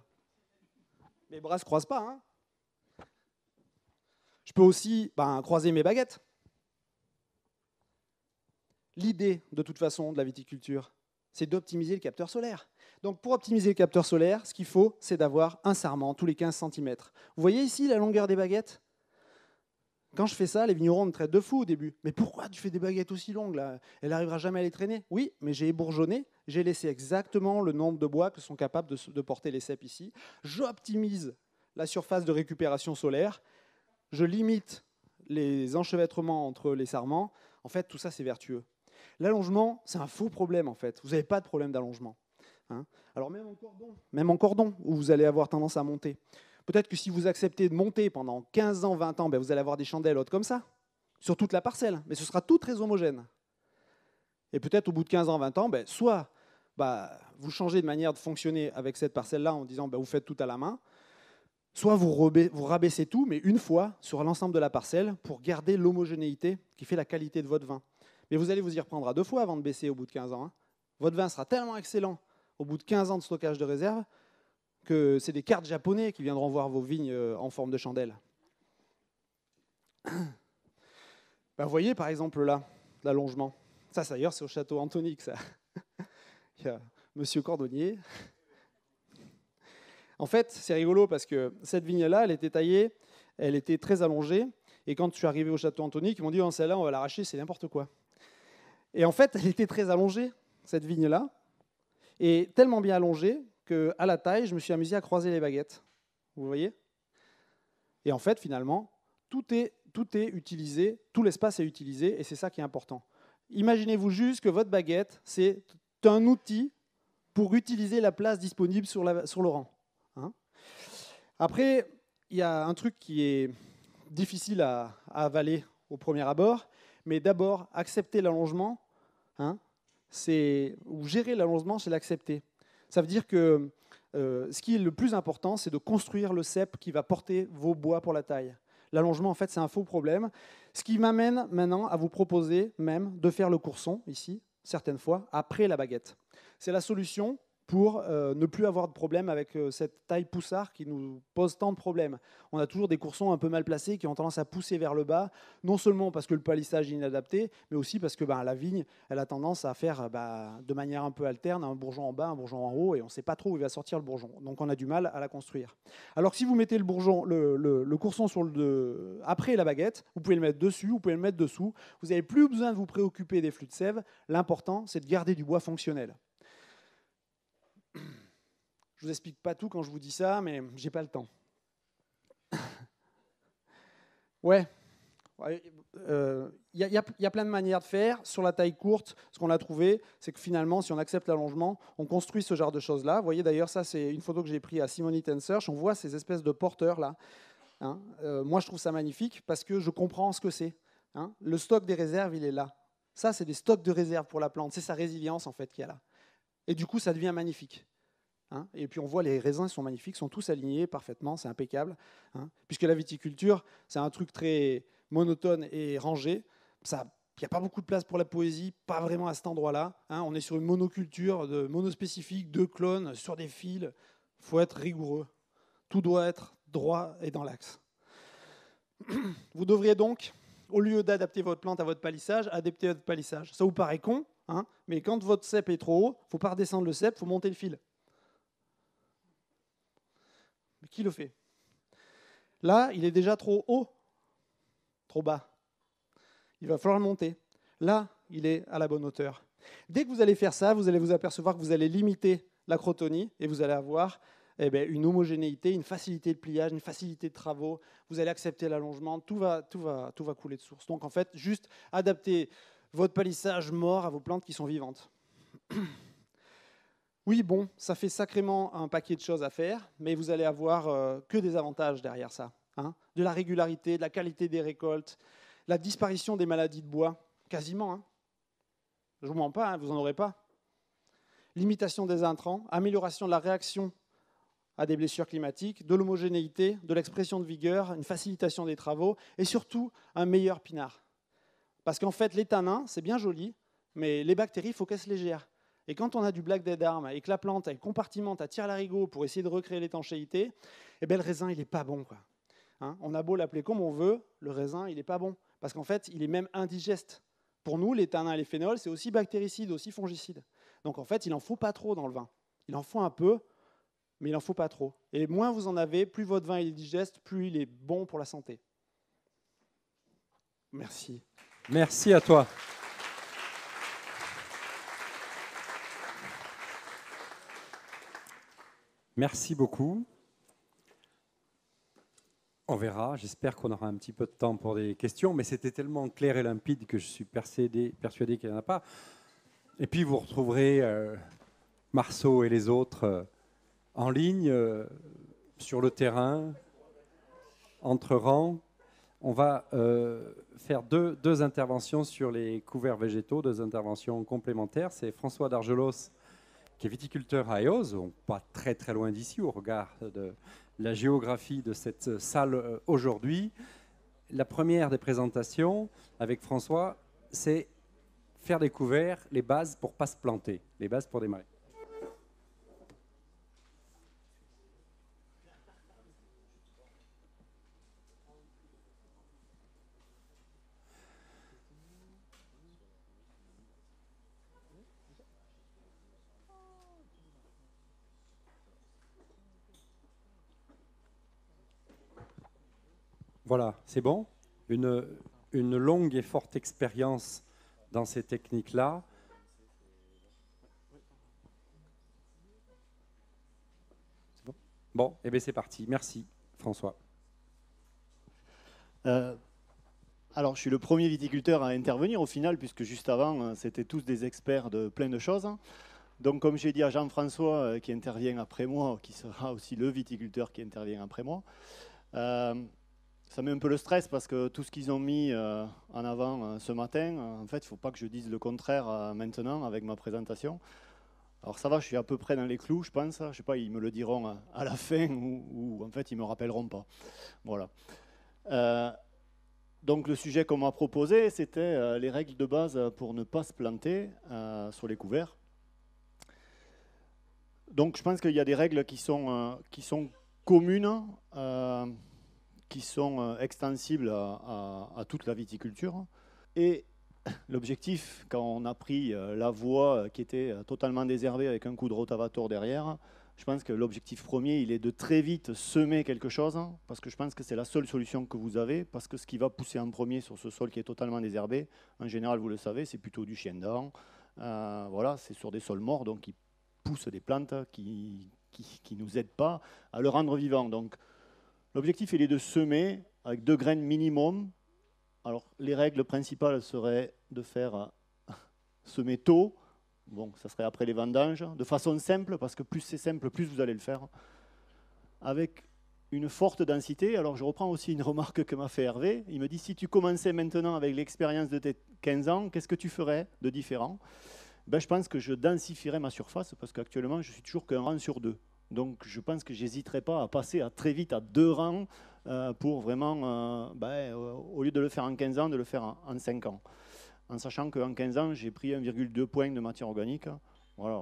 Mes bras ne se croisent pas. Hein. je peux aussi ben, croiser mes baguettes. L'idée, de toute façon, de la viticulture, c'est d'optimiser le capteur solaire. Donc pour optimiser le capteur solaire, ce qu'il faut, c'est d'avoir un sarment tous les 15 cm. Vous voyez ici la longueur des baguettes? Quand je fais ça, les vignerons me traitent de fou au début. Mais pourquoi tu fais des baguettes aussi longues Elle n'arrivera jamais à les traîner. Oui, mais j'ai ébourgeonné, j'ai laissé exactement le nombre de bois que sont capables de, de porter les cèpes ici. J'optimise la surface de récupération solaire, je limite les enchevêtrements entre les sarments. En fait, tout ça, c'est vertueux. L'allongement, c'est un faux problème en fait. Vous n'avez pas de problème d'allongement. Hein. Alors même en cordon, où vous allez avoir tendance à monter. Peut-être que si vous acceptez de monter pendant 15 ans, 20 ans, ben vous allez avoir des chandelles hautes comme ça, sur toute la parcelle, mais ce sera tout très homogène. Et peut-être au bout de 15 ans, 20 ans, ben, soit bah, vous changez de manière de fonctionner avec cette parcelle-là en disant ben, vous faites tout à la main, soit vous rabaissez tout, mais une fois sur l'ensemble de la parcelle pour garder l'homogénéité qui fait la qualité de votre vin. Mais vous allez vous y reprendre à deux fois avant de baisser au bout de 15 ans. Hein. Votre vin sera tellement excellent au bout de 15 ans de stockage de réserve, que c'est des cartes japonais qui viendront voir vos vignes euh, en forme de chandelle. Vous voyez par exemple là, l'allongement. Ça, d'ailleurs, c'est au château Antonique, ça. Il y a Monsieur Cordonnier. En fait, c'est rigolo parce que cette vigne-là, elle était taillée, elle était très allongée. Et quand je suis arrivé au château Antonique, ils m'ont dit oh, celle-là, on va l'arracher, c'est n'importe quoi. Et en fait, elle était très allongée, cette vigne-là et tellement bien allongé qu'à la taille, je me suis amusé à croiser les baguettes. Vous voyez? Et en fait, finalement, tout est, tout est utilisé, tout l'espace est utilisé, et c'est ça qui est important. Imaginez-vous juste que votre baguette, c'est un outil pour utiliser la place disponible sur, la, sur le rang. Hein Après, il y a un truc qui est difficile à, à avaler au premier abord, mais d'abord, accepter l'allongement, hein, c'est ou gérer l'allongement, c'est l'accepter. Ça veut dire que euh, ce qui est le plus important, c'est de construire le cep qui va porter vos bois pour la taille. L'allongement, en fait, c'est un faux problème. Ce qui m'amène maintenant à vous proposer même de faire le courson, ici, certaines fois, après la baguette. C'est la solution pour euh, ne plus avoir de problème avec euh, cette taille poussard qui nous pose tant de problèmes. On a toujours des coursons un peu mal placés qui ont tendance à pousser vers le bas, non seulement parce que le palissage est inadapté, mais aussi parce que ben, la vigne, elle a tendance à faire ben, de manière un peu alterne un bourgeon en bas, un bourgeon en haut, et on ne sait pas trop où il va sortir le bourgeon. Donc on a du mal à la construire. Alors si vous mettez le, bourgeon, le, courson sur le, après la baguette, vous pouvez le mettre dessus, vous pouvez le mettre dessous. Vous n'avez plus besoin de vous préoccuper des flux de sève. L'important, c'est de garder du bois fonctionnel. Je vous explique pas tout quand je vous dis ça, mais j'ai pas le temps. ouais. Il euh, y, a plein de manières de faire. Sur la taille courte, ce qu'on a trouvé, c'est que finalement, si on accepte l'allongement, on construit ce genre de choses-là. Vous voyez d'ailleurs, ça, c'est une photo que j'ai prise à Simonite Search. On voit ces espèces de porteurs là. Hein. Euh, moi, je trouve ça magnifique parce que je comprends ce que c'est. Hein. Le stock des réserves, il est là. Ça, c'est des stocks de réserves pour la plante. C'est sa résilience en fait qu'il y a là. Et du coup, ça devient magnifique. Hein. et puis on voit les raisins sont magnifiques, sont tous alignés parfaitement, c'est impeccable. Hein. puisque la viticulture, c'est un truc très monotone et rangé. il n'y a pas beaucoup de place pour la poésie, pas vraiment à cet endroit-là. Hein. on est sur une monoculture de monospécifique, de clones, sur des fils. Il faut être rigoureux. Tout doit être droit et dans l'axe. Vous devriez donc, au lieu d'adapter votre plante à votre palissage, adapter votre palissage. Ça vous paraît con, mais quand votre cep est trop haut, il ne faut pas redescendre le cep, il faut monter le fil. Mais qui le fait? Là, il est déjà trop haut, trop bas. Il va falloir le monter. Là, il est à la bonne hauteur. Dès que vous allez faire ça, vous allez vous apercevoir que vous allez limiter la crotonie et vous allez avoir eh bien, une homogénéité, une facilité de pliage, une facilité de travaux. Vous allez accepter l'allongement, tout va, tout, va, tout va couler de source. Donc en fait, juste adapter votre palissage mort à vos plantes qui sont vivantes. Oui, bon, ça fait sacrément un paquet de choses à faire, mais vous allez avoir euh, que des avantages derrière ça. Hein. de la régularité, de la qualité des récoltes, la disparition des maladies de bois, quasiment. Hein. Je vous mens pas, hein, vous n'en aurez pas. Limitation des intrants, amélioration de la réaction à des blessures climatiques, de l'homogénéité, de l'expression de vigueur, une facilitation des travaux et surtout un meilleur pinard. Parce qu'en fait, les tanins, c'est bien joli, Mais les bactéries, il faut qu'elles se les gèrent. Et quand on a du Black Dead Arm et que la plante, elle compartimente, elle tire l'arigot pour essayer de recréer l'étanchéité, eh ben, le raisin, il n'est pas bon. Quoi. Hein, on a beau l'appeler comme on veut, le raisin, il n'est pas bon. Parce qu'en fait, il est même indigeste. Pour nous, les et les phénols, c'est aussi bactéricide, aussi fongicide. Donc en fait, il n'en faut pas trop dans le vin. Il en faut un peu, mais il n'en faut pas trop. Et moins vous en avez, plus votre vin est digeste, plus il est bon pour la santé. Merci. Merci à toi. Merci beaucoup. On verra, j'espère qu'on aura un petit peu de temps pour des questions, mais c'était tellement clair et limpide que je suis persuadé, qu'il n'y en a pas. Et puis vous retrouverez euh, Marceau et les autres euh, en ligne, euh, sur le terrain, entre rangs. On va faire deux, deux, interventions sur les couverts végétaux, deux interventions complémentaires. C'est François Dargelos, qui est à Eos, pas très très loin d'ici au regard de la géographie de cette salle aujourd'hui. La première des présentations avec François, c'est faire des couverts, les bases pour pas se planter, les bases pour démarrer. Voilà, c'est bon. Une, longue et forte expérience dans ces techniques-là. Bon, et eh bien c'est parti. Merci, François. Euh, alors, je suis le premier viticulteur à intervenir au final, puisque juste avant, euh, c'était tous des experts de plein de choses. Donc, comme j'ai dit à Jean-François, euh, qui intervient après moi, qui sera aussi le viticulteur qui intervient après moi, ça met un peu le stress parce que tout ce qu'ils ont mis euh, en avant euh, ce matin, euh, en fait, il ne faut pas que je dise le contraire maintenant avec ma présentation. Alors ça va, je suis à peu près dans les clous, je pense. Je sais pas, ils me le diront à, la fin ou, en fait ils me rappelleront pas. Voilà. donc le sujet qu'on m'a proposé, c'était les règles de base pour ne pas se planter sur les couverts. Donc je pense qu'il y a des règles qui sont, qui sont communes qui sont euh, extensibles à, toute la viticulture. Et l'objectif, quand on a pris euh, la voie qui était euh, totalement déshervée avec un coup de rotavator derrière, je pense que l'objectif premier, il est de très vite semer quelque chose, parce que je pense que c'est la seule solution que vous avez, parce que ce qui va pousser en premier sur ce sol qui est totalement désherbé, en général, vous le savez, c'est plutôt du chien dent. voilà, c'est sur des sols morts, donc qui poussent des plantes qui ne nous aident pas à le rendre vivant. Donc, L'objectif, il est de semer avec deux graines minimum. Alors, les règles principales seraient de faire euh, semer tôt. Bon, ça serait après les vendanges, de façon simple, parce que plus c'est simple, plus vous allez le faire. Avec une forte densité. Alors, je reprends aussi une remarque que m'a fait Hervé. Il me dit si tu commençais maintenant avec l'expérience de tes 15 ans, qu'est-ce que tu ferais de différent? Ben, Je pense que je densifierais ma surface, parce qu'actuellement, je suis toujours qu'un rang sur deux. Donc je pense que j'hésiterai pas à passer très vite à deux rangs euh, pour vraiment, euh, ben, euh, au lieu de le faire en 15 ans, de le faire en, 5 ans. En sachant qu'en 15 ans, j'ai pris 1,2 points de matière organique.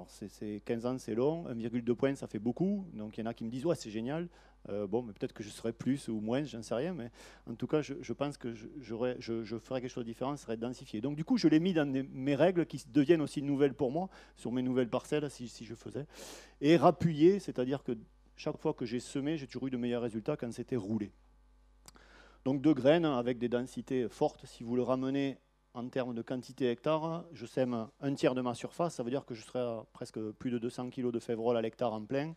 C'est 15 ans, c'est long. 1,2 points, ça fait beaucoup. Donc il y en a qui me disent, ouais, c'est génial. Euh, bon, mais peut-être que je serai plus ou moins, j'en sais rien, mais en tout cas, je, pense que je, je, ferai quelque chose de différent, ça serait densifié. Donc, du coup, je l'ai mis dans mes règles qui deviennent aussi nouvelles pour moi, sur mes nouvelles parcelles, si, je faisais. Et rappuyer, c'est-à-dire que chaque fois que j'ai semé, j'ai toujours eu de meilleurs résultats quand c'était roulé. Donc, deux graines avec des densités fortes, si vous le ramenez en termes de quantité hectare, je sème un tiers de ma surface, ça veut dire que je serai à presque plus de 200 kg de févrole à l'hectare en plein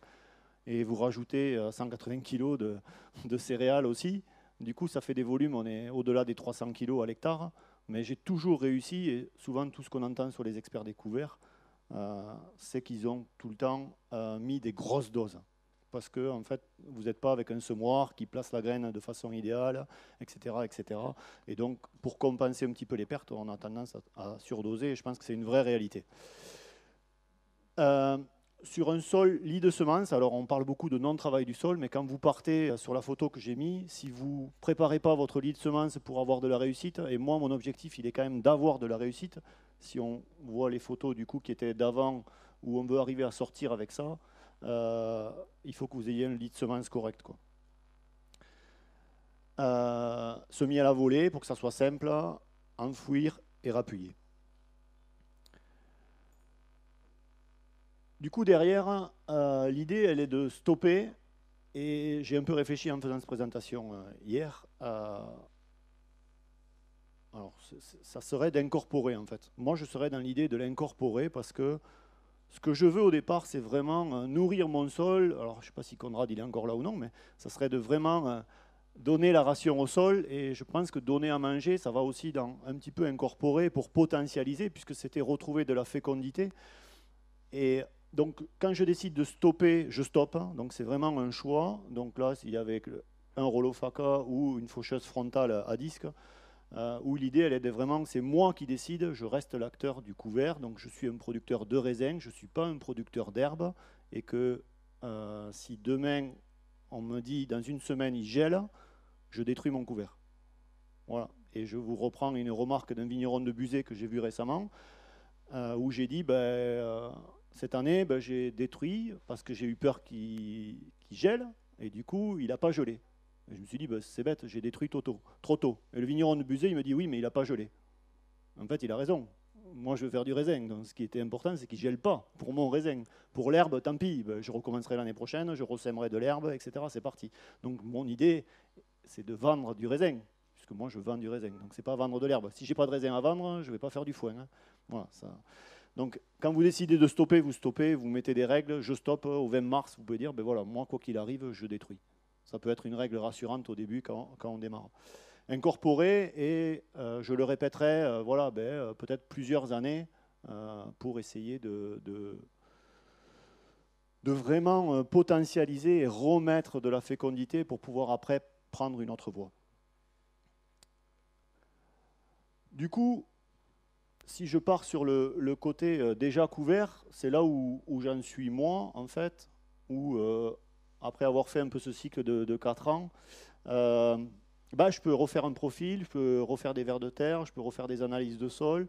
et vous rajoutez 180 kg de, céréales aussi. Du coup, ça fait des volumes, on est au-delà des 300 kg à l'hectare. Mais j'ai toujours réussi, et souvent tout ce qu'on entend sur les experts découverts, euh, c'est qu'ils ont tout le temps euh, mis des grosses doses. Parce que en fait, vous n'êtes pas avec un semoir qui place la graine de façon idéale, etc., etc. Et donc, pour compenser un petit peu les pertes, on a tendance à, surdoser, et je pense que c'est une vraie réalité. Euh, sur un sol lit de semences, alors on parle beaucoup de non-travail du sol, mais quand vous partez sur la photo que j'ai mis, si vous préparez pas votre lit de semences pour avoir de la réussite, et moi mon objectif il est quand même d'avoir de la réussite, si on voit les photos du coup qui étaient d'avant, où on veut arriver à sortir avec ça, euh, il faut que vous ayez un lit de semences correct. Quoi. Euh, à la volée pour que ça soit simple, enfouir et rappuyer. Du coup, derrière, euh, l'idée, elle est de stopper. Et j'ai un peu réfléchi en faisant cette présentation euh, hier. Euh, alors, ça serait d'incorporer, en fait. Moi, je serais dans l'idée de l'incorporer parce que ce que je veux au départ, c'est vraiment nourrir mon sol. Alors, je ne sais pas si Conrad il est encore là ou non, mais ça serait de vraiment donner la ration au sol. Et je pense que donner à manger, ça va aussi dans, un petit peu incorporer pour potentialiser, puisque c'était retrouver de la fécondité. Et donc, quand je décide de stopper, je stoppe. Hein. Donc, c'est vraiment un choix. Donc là, s'il y avait un rouleau FACA ou une faucheuse frontale à disque, euh, où l'idée, elle est vraiment, c'est moi qui décide, je reste l'acteur du couvert. Donc, je suis un producteur de raisin, je ne suis pas un producteur d'herbe. Et que euh, si demain, on me dit, dans une semaine, il gèle, je détruis mon couvert. Voilà. Et je vous reprends une remarque d'un vigneron de Buzet que j'ai vu récemment, euh, où j'ai dit, ben cette année, ben, j'ai détruit parce que j'ai eu peur qu'il gèle et du coup, il n'a pas gelé. je me suis dit, ben, c'est bête, j'ai détruit trop tôt, trop tôt. Et le vigneron de Buzet, il me dit, oui, mais il n'a pas gelé. En fait, il a raison. Moi, je veux faire du raisin. Donc, ce qui était important, c'est qu'il ne gèle pas pour mon raisin. Pour l'herbe, tant pis. Ben, je recommencerai l'année prochaine, je ressèmerai de l'herbe, etc. C'est parti. Donc, mon idée, c'est de vendre du raisin. Puisque moi, je vends du raisin. Donc, ce n'est pas vendre de l'herbe. Si j'ai pas de raisin à vendre, je ne vais pas faire du foin. Hein. Voilà, ça. Donc, quand vous décidez de stopper, vous stoppez, vous mettez des règles. Je stoppe au 20 mars, vous pouvez dire, ben voilà, moi, quoi qu'il arrive, je détruis. Ça peut être une règle rassurante au début quand, on démarre. Incorporer, et euh, je le répéterai, euh, voilà, ben, euh, peut-être plusieurs années pour essayer de, de vraiment potentialiser et remettre de la fécondité pour pouvoir après prendre une autre voie. Du coup, si je pars sur le, côté euh, déjà couvert, c'est là où, j'en suis moi, en fait, où euh, après avoir fait un peu ce cycle de, 4 ans, euh, bah, je peux refaire un profil, je peux refaire des vers de terre, je peux refaire des analyses de sol.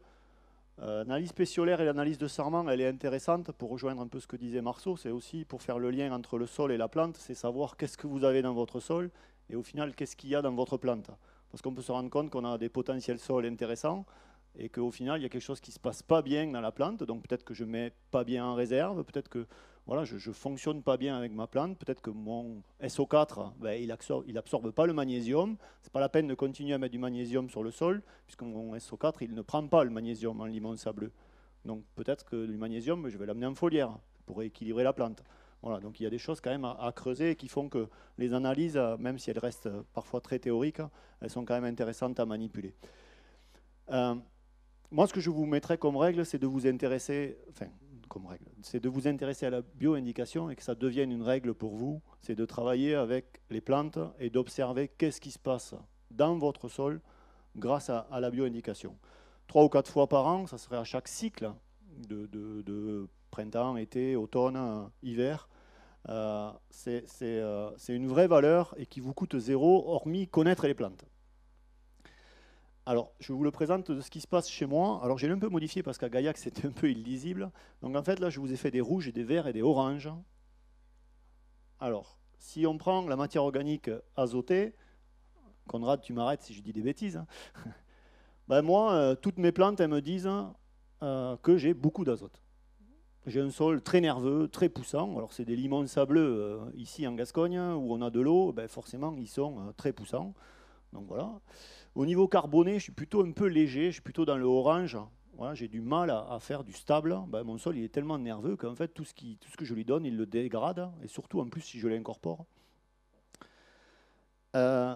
L'analyse spéciolaire et l'analyse de sarment, elle est intéressante pour rejoindre un peu ce que disait Marceau. C'est aussi pour faire le lien entre le sol et la plante, c'est savoir qu'est-ce que vous avez dans votre sol et au final, qu'est-ce qu'il y a dans votre plante. Parce qu'on peut se rendre compte qu'on a des potentiels sols intéressants, et qu'au final, il y a quelque chose qui ne se passe pas bien dans la plante, donc peut-être que je ne mets pas bien en réserve, peut-être que voilà, je ne fonctionne pas bien avec ma plante, peut-être que mon SO4, ben, il n'absorbe absorbe pas le magnésium, ce n'est pas la peine de continuer à mettre du magnésium sur le sol, puisque mon SO4, il ne prend pas le magnésium en limon sableux. Donc peut-être que le magnésium, je vais l'amener en foliaire pour équilibrer la plante. Voilà, donc il y a des choses quand même à, creuser qui font que les analyses, même si elles restent parfois très théoriques, elles sont quand même intéressantes à manipuler. Euh, moi, ce que je vous mettrais comme règle, c'est de vous intéresser, enfin, comme règle, c'est de vous intéresser à la bioindication et que ça devienne une règle pour vous. C'est de travailler avec les plantes et d'observer qu'est-ce qui se passe dans votre sol grâce à, la bioindication. Trois ou quatre fois par an, ça serait à chaque cycle de, printemps, été, automne, hiver. Euh, euh, c'est une vraie valeur et qui vous coûte zéro, hormis connaître les plantes. Alors, je vous le présente de ce qui se passe chez moi. Alors, j'ai un peu modifié parce qu'à Gaillac, c'était un peu illisible. Donc, en fait, là, je vous ai fait des rouges, des verts et des oranges. Alors, si on prend la matière organique azotée, Conrad, tu m'arrêtes si je dis des bêtises. Hein. ben moi, euh, toutes mes plantes, elles me disent euh, que j'ai beaucoup d'azote. J'ai un sol très nerveux, très poussant. Alors, c'est des limons sableux euh, ici en Gascogne où on a de l'eau. Ben, forcément, ils sont très poussants. Donc, voilà. Au niveau carboné, je suis plutôt un peu léger, je suis plutôt dans le orange. j'ai du mal à, faire du stable. Ben, mon sol il est tellement nerveux qu'en fait tout ce, que je lui donne, il le dégrade, et surtout en plus si je l'incorpore. Euh,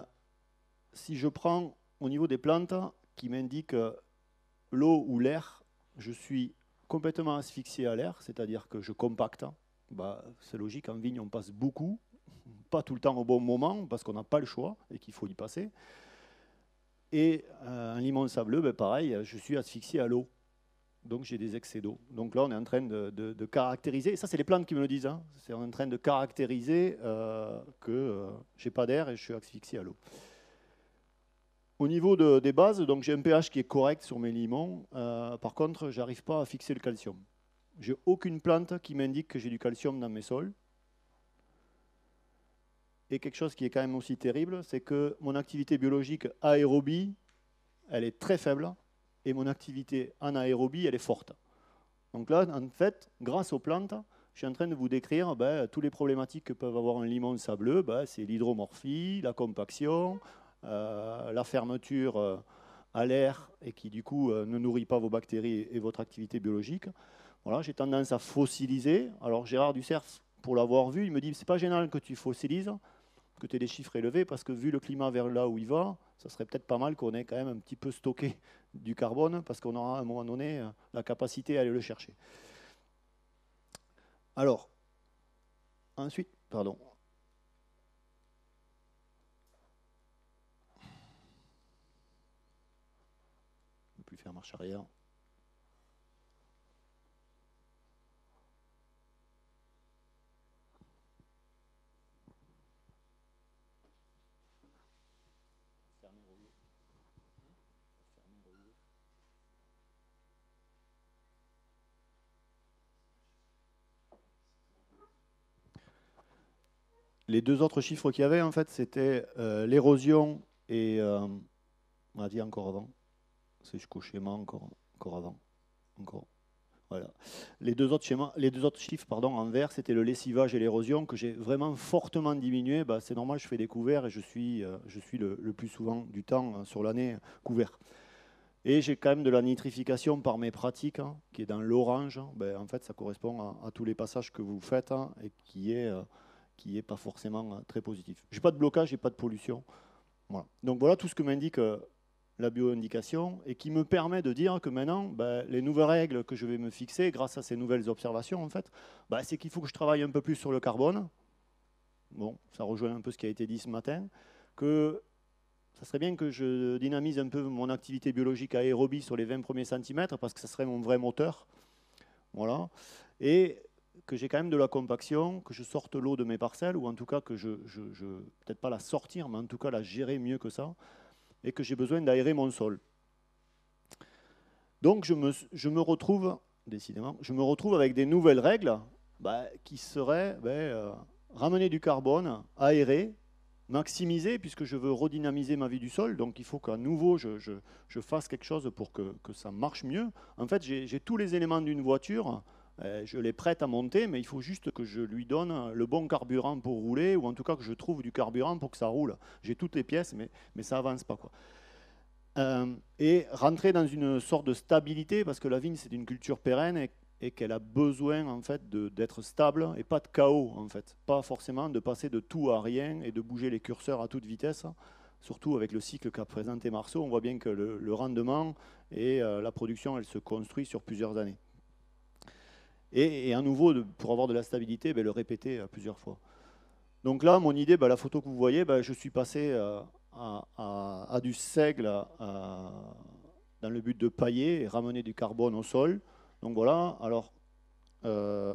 si je prends au niveau des plantes qui m'indiquent l'eau ou l'air, je suis complètement asphyxié à l'air, c'est-à-dire que je compacte. Bah, c'est logique, en vigne on passe beaucoup, pas tout le temps au bon moment parce qu'on n'a pas le choix et qu'il faut y passer. Et euh, un limon sableux, ben pareil, je suis asphyxié à l'eau. donc j'ai des excès d'eau. Donc là, on est en train de, caractériser, ça c'est les plantes qui me le disent, hein. c'est en train de caractériser euh, que euh, j'ai pas d'air et je suis asphyxié à l'eau. Au niveau des bases, donc j'ai un pH qui est correct sur mes limons. Euh, par contre, j'arrive pas à fixer le calcium. J'ai aucune plante qui m'indique que j'ai du calcium dans mes sols. Et quelque chose qui est quand même aussi terrible, c'est que mon activité biologique aérobie, elle est très faible et mon activité anaérobie, elle est forte. Donc là, en fait, grâce aux plantes, je suis en train de vous décrire ben, tous les problématiques que peuvent avoir un limon sableux. Ben, c'est l'hydromorphie, la compaction, euh, la fermeture euh, à l'air et qui du coup euh, ne nourrit pas vos bactéries et votre activité biologique. Voilà, j'ai tendance à fossiliser. Alors Gérard Ducerf, pour l'avoir vu, il me dit c'est pas gênant que tu fossilises, que tu aies des chiffres élevés, parce que vu le climat vers là où il va, ça serait peut-être pas mal qu'on ait quand même un petit peu stocké du carbone, parce qu'on aura à un moment donné euh, la capacité à aller le chercher. Alors, ensuite, pardon. On ne plus faire marche arrière. Les deux autres chiffres qu'il y avait, en fait, c'était euh, l'érosion et. Euh, on a dit encore avant. C'est jusqu'au schéma encore, encore avant. Voilà. Les deux autres, chiffres pardon, en vert, c'était le lessivage et l'érosion que j'ai vraiment fortement diminué. Bah, c'est normal, je fais des couverts et je suis, euh, le, plus souvent du temps sur l'année couvert. Et j'ai quand même de la nitrification par mes pratiques, hein, qui est dans l'orange. Ben, en fait, ça correspond à, tous les passages que vous faites hein, et qui est qui n'est pas forcément euh, très positif. Je n'ai pas de blocage, je n'ai pas de pollution. Voilà. Donc voilà tout ce que m'indique euh, la bioindication et qui me permet de dire que maintenant, ben, les nouvelles règles que je vais me fixer grâce à ces nouvelles observations, en fait, ben, c'est qu'il faut que je travaille un peu plus sur le carbone. Bon, ça rejoint un peu ce qui a été dit ce matin, que ça serait bien que je dynamise un peu mon activité biologique aérobie sur les 20 premiers centimètres parce que ça serait mon vrai moteur. Voilà. Et que j'ai quand même de la compaction, que je sorte l'eau de mes parcelles, ou en tout cas que je, peut-être pas la sortir, mais en tout cas la gérer mieux que ça, et que j'ai besoin d'aérer mon sol. Donc je me, je me, retrouve, décidément, je me retrouve avec des nouvelles règles bah, qui seraient bah, euh, ramener du carbone, aérer, maximiser, puisque je veux redynamiser ma vie du sol. Donc il faut qu'à nouveau, je, je, fasse quelque chose pour que, que ça marche mieux. En fait, j'ai tous les éléments d'une voiture je l'ai prête à monter, mais il faut juste que je lui donne le bon carburant pour rouler, ou en tout cas que je trouve du carburant pour que ça roule. J'ai toutes les pièces, mais, mais ça avance pas. Quoi. Euh, et rentrer dans une sorte de stabilité, parce que la vigne, c'est une culture pérenne et, qu'elle a besoin en fait d'être stable et pas de chaos en fait, pas forcément de passer de tout à rien et de bouger les curseurs à toute vitesse. Surtout avec le cycle qu'a présenté Marceau, on voit bien que le, rendement et euh, la production, elle se construit sur plusieurs années. Et, à nouveau, pour avoir de la stabilité, ben, le répéter euh, plusieurs fois. Donc là, mon idée, ben, la photo que vous voyez, ben, je suis passé euh, à, du seigle dans le but de pailler et ramener du carbone au sol. Donc voilà, alors euh,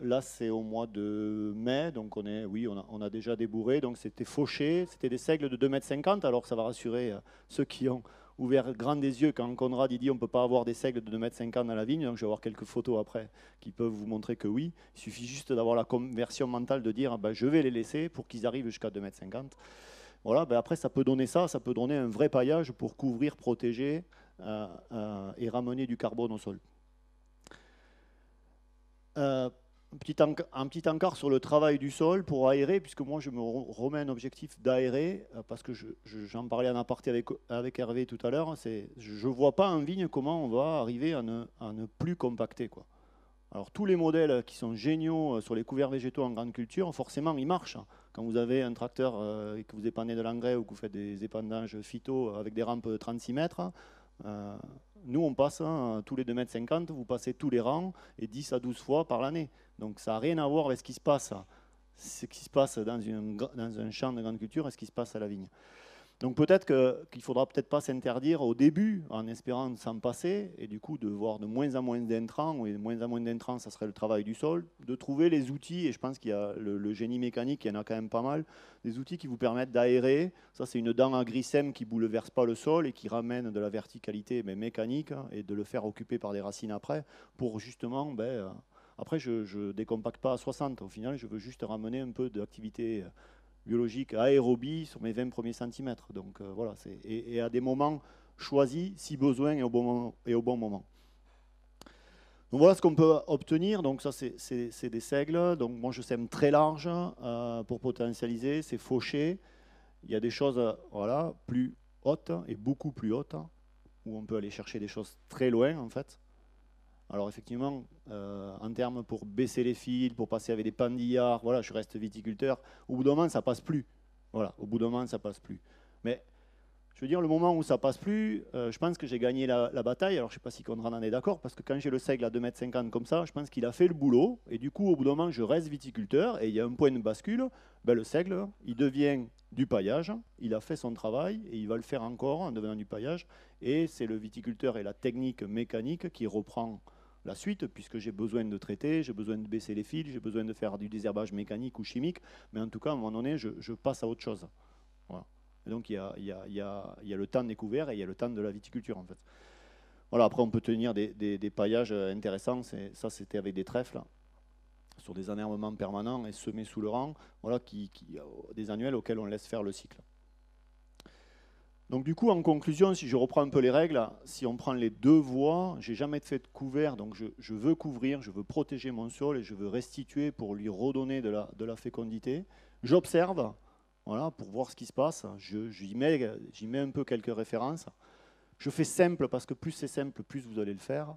là c'est au mois de mai, donc on est, oui, on a déjà débourré, donc c'était fauché, c'était des seigles de 2,50 m, alors ça va rassurer ceux qui ont ouvert grand des yeux quand Conrad dit on ne peut pas avoir des seigles de 2,50 m dans la vigne. Donc je vais avoir quelques photos après qui peuvent vous montrer que oui. Il suffit juste d'avoir la conversion mentale de dire ben, je vais les laisser pour qu'ils arrivent jusqu'à 2,50 m. Voilà, ben après ça peut donner ça, ça peut donner un vrai paillage pour couvrir, protéger euh, euh, et ramener du carbone au sol. Euh, un petit, encart sur le travail du sol pour aérer, puisque moi je me remets un objectif d'aérer, euh, parce que j'en parlais en aparté avec, Hervé tout à l'heure, je ne vois pas en vigne comment on va arriver à ne, plus compacter. Quoi. Alors tous les modèles qui sont géniaux euh, sur les couverts végétaux en grande culture, forcément ils marchent. Quand vous avez un tracteur euh, et que vous épandez de l'engrais ou que vous faites des épandages phyto avec des rampes de 36 mètres, nous, on passe hein, tous les 2,50 m, vous passez tous les rangs et 10 à 12 fois par l'année. Donc ça n'a rien à voir avec ce qui se passe, ce qui se passe dans, un champ de grande culture et ce qui se passe à la vigne. Donc peut-être qu'il ne faudra peut-être pas s'interdire au début en espérant s'en passer et du coup de voir de moins en moins d'intrants, et de moins en moins d'intrants, ça serait le travail du sol, de trouver les outils, et je pense qu'il y a le, génie mécanique, il y en a quand même pas mal, des outils qui vous permettent d'aérer. Ça c'est une dent à grissème qui bouleverse pas le sol et qui ramène de la verticalité mécanique hein, et de le faire occuper par des racines après pour justement... Ben, euh, après, je ne décompacte pas à 60. Au final, je veux juste ramener un peu d'activité biologique aérobie sur mes 20 premiers centimètres. Donc euh, voilà, et, et, à des moments choisis, si besoin, et au bon moment. Et au bon moment. Donc voilà ce qu'on peut obtenir. Donc ça, c'est des seigles. Donc moi, je sème très large euh, pour potentialiser. C'est fauché. Il y a des choses voilà, plus hautes et beaucoup plus hautes, où on peut aller chercher des choses très loin, en fait. Alors effectivement, euh, en termes pour baisser les fils, pour passer avec des pandillards, voilà, je reste viticulteur. Au bout d'un moment, ça passe plus. Voilà, au bout d'un moment, ça passe plus. Mais je veux dire, le moment où ça passe plus, euh, je pense que j'ai gagné la, bataille. Alors je ne sais pas si Conrad en est d'accord, parce que quand j'ai le seigle à 2,50 m comme ça, je pense qu'il a fait le boulot. Et du coup, au bout d'un moment, je reste viticulteur et il y a un point de bascule. Ben, le seigle, il devient du paillage. Il a fait son travail et il va le faire encore en devenant du paillage. Et c'est le viticulteur et la technique mécanique qui reprend la suite, puisque j'ai besoin de traiter, j'ai besoin de baisser les fils, j'ai besoin de faire du désherbage mécanique ou chimique, mais en tout cas, à un moment donné, je, passe à autre chose. Donc, il y, a, le temps découvert et il y a le temps de la viticulture, en fait. Voilà, après, on peut tenir des, paillages intéressants. Ça, c'était avec des trèfles, sur des enherbements permanents et semés sous le rang, voilà, qui, des annuels auxquels on laisse faire le cycle. Donc du coup, en conclusion, si je reprends un peu les règles, si on prend les deux voies, j'ai jamais fait de couvert, donc je, veux couvrir, je veux protéger mon sol et je veux restituer pour lui redonner de la, fécondité. J'observe, voilà, pour voir ce qui se passe. J'y mets, un peu quelques références. Je fais simple parce que plus c'est simple, plus vous allez le faire.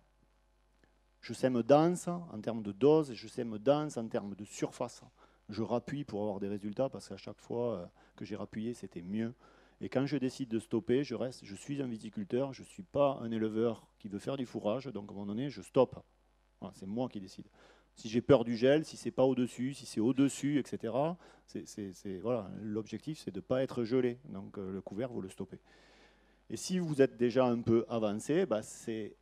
Je sème dense en termes de dose, je sème dense en termes de surface. Je rappuie pour avoir des résultats parce qu'à chaque fois euh, que j'ai rappuyé, c'était mieux. Et quand je décide de stopper, je reste, je suis un viticulteur, je ne suis pas un éleveur qui veut faire du fourrage, donc à un moment donné, je stoppe. c'est moi qui décide. Si j'ai peur du gel, si c'est pas au-dessus, si c'est au-dessus, etc. Voilà, l'objectif, c'est de ne pas être gelé. Donc euh, le couvert, vous le stoppez. Et si vous êtes déjà un peu avancé, bah, c'est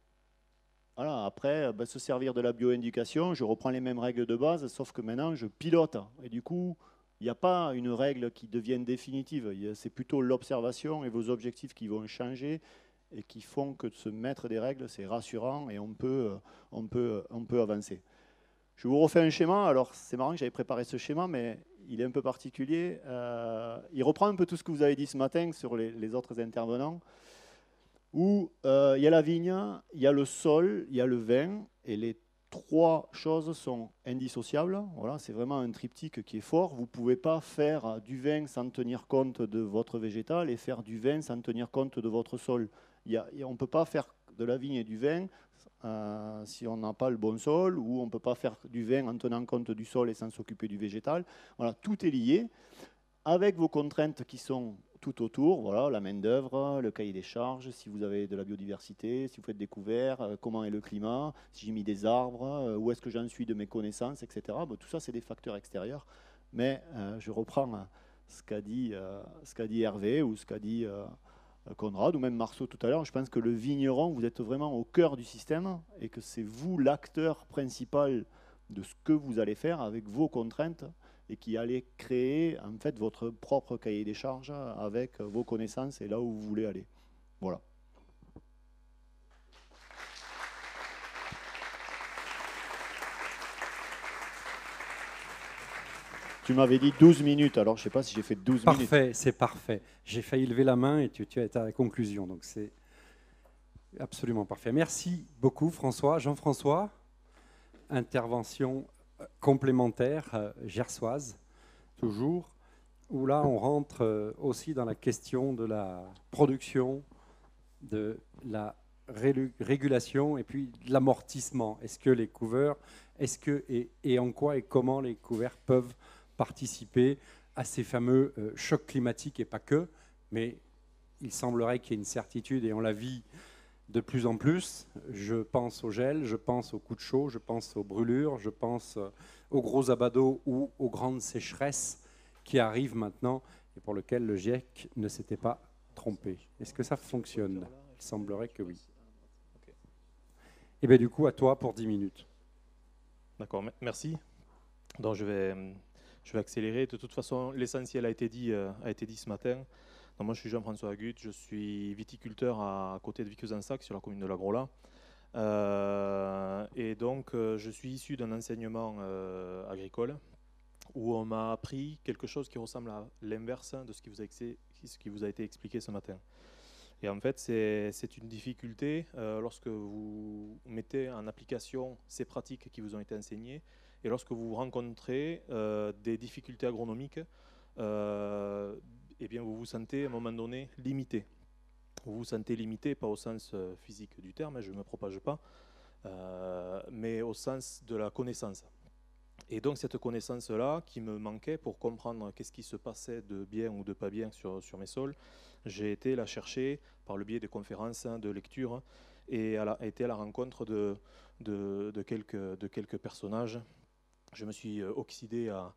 voilà, après, bah, se servir de la bioindication, je reprends les mêmes règles de base, sauf que maintenant, je pilote. Et du coup, il n'y a pas une règle qui devienne définitive. C'est plutôt l'observation et vos objectifs qui vont changer et qui font que de se mettre des règles, c'est rassurant et on peut, euh, peut avancer. Je vous refais un schéma. Alors, c'est marrant que j'avais préparé ce schéma, mais il est un peu particulier. Euh, il reprend un peu tout ce que vous avez dit ce matin sur les, autres intervenants, où euh, il y a la vigne, il y a le sol, il y a le vin, et les trois choses sont indissociables. Voilà, c'est vraiment un triptyque qui est fort. Vous ne pouvez pas faire du vin sans tenir compte de votre végétal et faire du vin sans tenir compte de votre sol. Il y on ne peut pas faire de la vigne et du vin euh, si on n'a pas le bon sol, ou on ne peut pas faire du vin en tenant compte du sol et sans s'occuper du végétal. Voilà, tout est lié avec vos contraintes qui sont tout autour, voilà, la main-d'œuvre, le cahier des charges, si vous avez de la biodiversité, si vous faites des couverts, euh, comment est le climat, si j'ai mis des arbres, euh, où est-ce que j'en suis de mes connaissances, etc. tout ça, c'est des facteurs extérieurs. Mais euh, je reprends ce qu'a dit, dit Hervé ou ce qu'a dit Conrad ou même Marceau tout à l'heure. Je pense que le vigneron, vous êtes vraiment au cœur du système et que c'est vous l'acteur principal de ce que vous allez faire avec vos contraintes et qui allait créer en fait votre propre cahier des charges avec vos connaissances et là où vous voulez aller. Voilà. Tu m'avais dit 12 minutes, alors je ne sais pas si j'ai fait 12 minutes. Parfait, c'est parfait. J'ai failli lever la main et tu, tu es à la conclusion, donc c'est absolument parfait. Merci beaucoup François. Jean-François, intervention complémentaire euh, gersoise, toujours, où là on rentre euh, aussi dans la question de la production, de la régulation et puis de l'amortissement. Est-ce que les couverts, est-ce que et, en quoi et comment les couverts peuvent participer à ces fameux euh, chocs climatiques et pas que, mais il semblerait qu'il y ait une certitude et on la vit de plus en plus. Je pense au gel, je pense aux coups de chaud, je pense aux brûlures, je pense euh, aux gros abados ou aux grandes sécheresses qui arrivent maintenant et pour lesquelles le GIEC ne s'était pas trompé. Est-ce que ça fonctionne? Il semblerait que oui. Et bien du coup, à toi pour 10 minutes. D'accord, merci. Donc je vais, accélérer. De toute façon, l'essentiel a, euh, a été dit ce matin. Donc moi, je suis Jean-François Agut, je suis viticulteur à, côté de Viqueux-en-Sac, sur la commune de La Grola. Euh, et donc, euh, je suis issu d'un enseignement agricole où on m'a appris quelque chose qui ressemble à l'inverse de ce qui, vous a, été expliqué ce matin. Et en fait, c'est une difficulté euh, lorsque vous mettez en application ces pratiques qui vous ont été enseignées et lorsque vous rencontrez euh, des difficultés agronomiques, euh, eh bien vous vous sentez à un moment donné limité. Vous vous sentez limité, pas au sens physique du terme, hein, je ne me propage pas, mais au sens de la connaissance. Et donc cette connaissance-là qui me manquait pour comprendre qu'est-ce qui se passait de bien ou de pas bien sur, sur mes sols, j'ai été la chercher par le biais de conférences, de lectures, et a été à la rencontre de, de, quelques, de quelques personnages. Je me suis euh, oxydé à,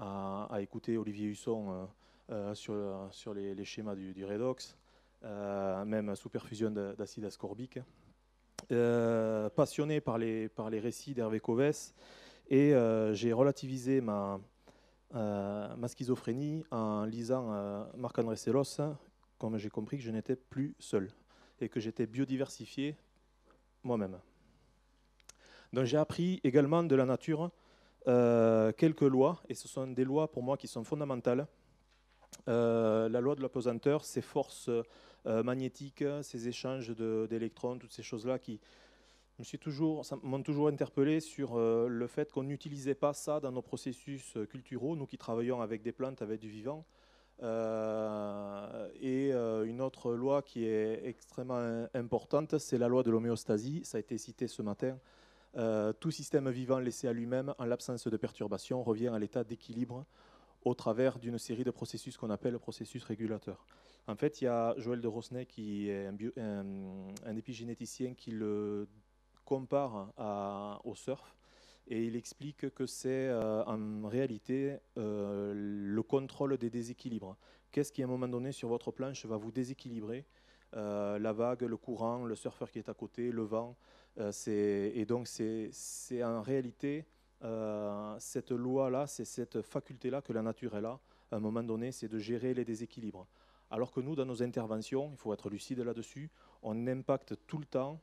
à, écouter Olivier Husson euh, euh, sur, les, schémas du, du redox, même sous perfusion d'acide ascorbique. passionné par les, récits d'Hervé Covès, et j'ai relativisé ma, schizophrénie en lisant Marc-André Sellos, comme j'ai compris que je n'étais plus seul et que j'étais biodiversifié moi-même. Donc j'ai appris également de la nature euh, quelques lois, et ce sont des lois pour moi qui sont fondamentales. Euh, la loi de l'apesanteur, ces forces euh, magnétiques, ces échanges d'électrons, toutes ces choses-là qui m'ont toujours, toujours interpellé sur le fait qu'on n'utilisait pas ça dans nos processus culturaux, nous qui travaillons avec des plantes, avec du vivant. Et une autre loi qui est extrêmement importante, c'est la loi de l'homéostasie. Ça a été cité ce matin. Euh, tout système vivant laissé à lui-même, en l'absence de perturbation, revient à l'état d'équilibre au travers d'une série de processus qu'on appelle le processus régulateur. En fait, il y a Joël de Rosnay, qui est un, épigénéticien, qui le compare au surf et il explique que c'est euh, en réalité euh, le contrôle des déséquilibres. Qu'est-ce qui à un moment donné sur votre planche va vous déséquilibrer? La vague, le courant, le surfeur qui est à côté, le vent. Et donc c'est en réalité cette loi-là, c'est cette faculté-là que la nature est là. À un moment donné, c'est de gérer les déséquilibres. Alors que nous, dans nos interventions, il faut être lucide là-dessus, on impacte tout le temps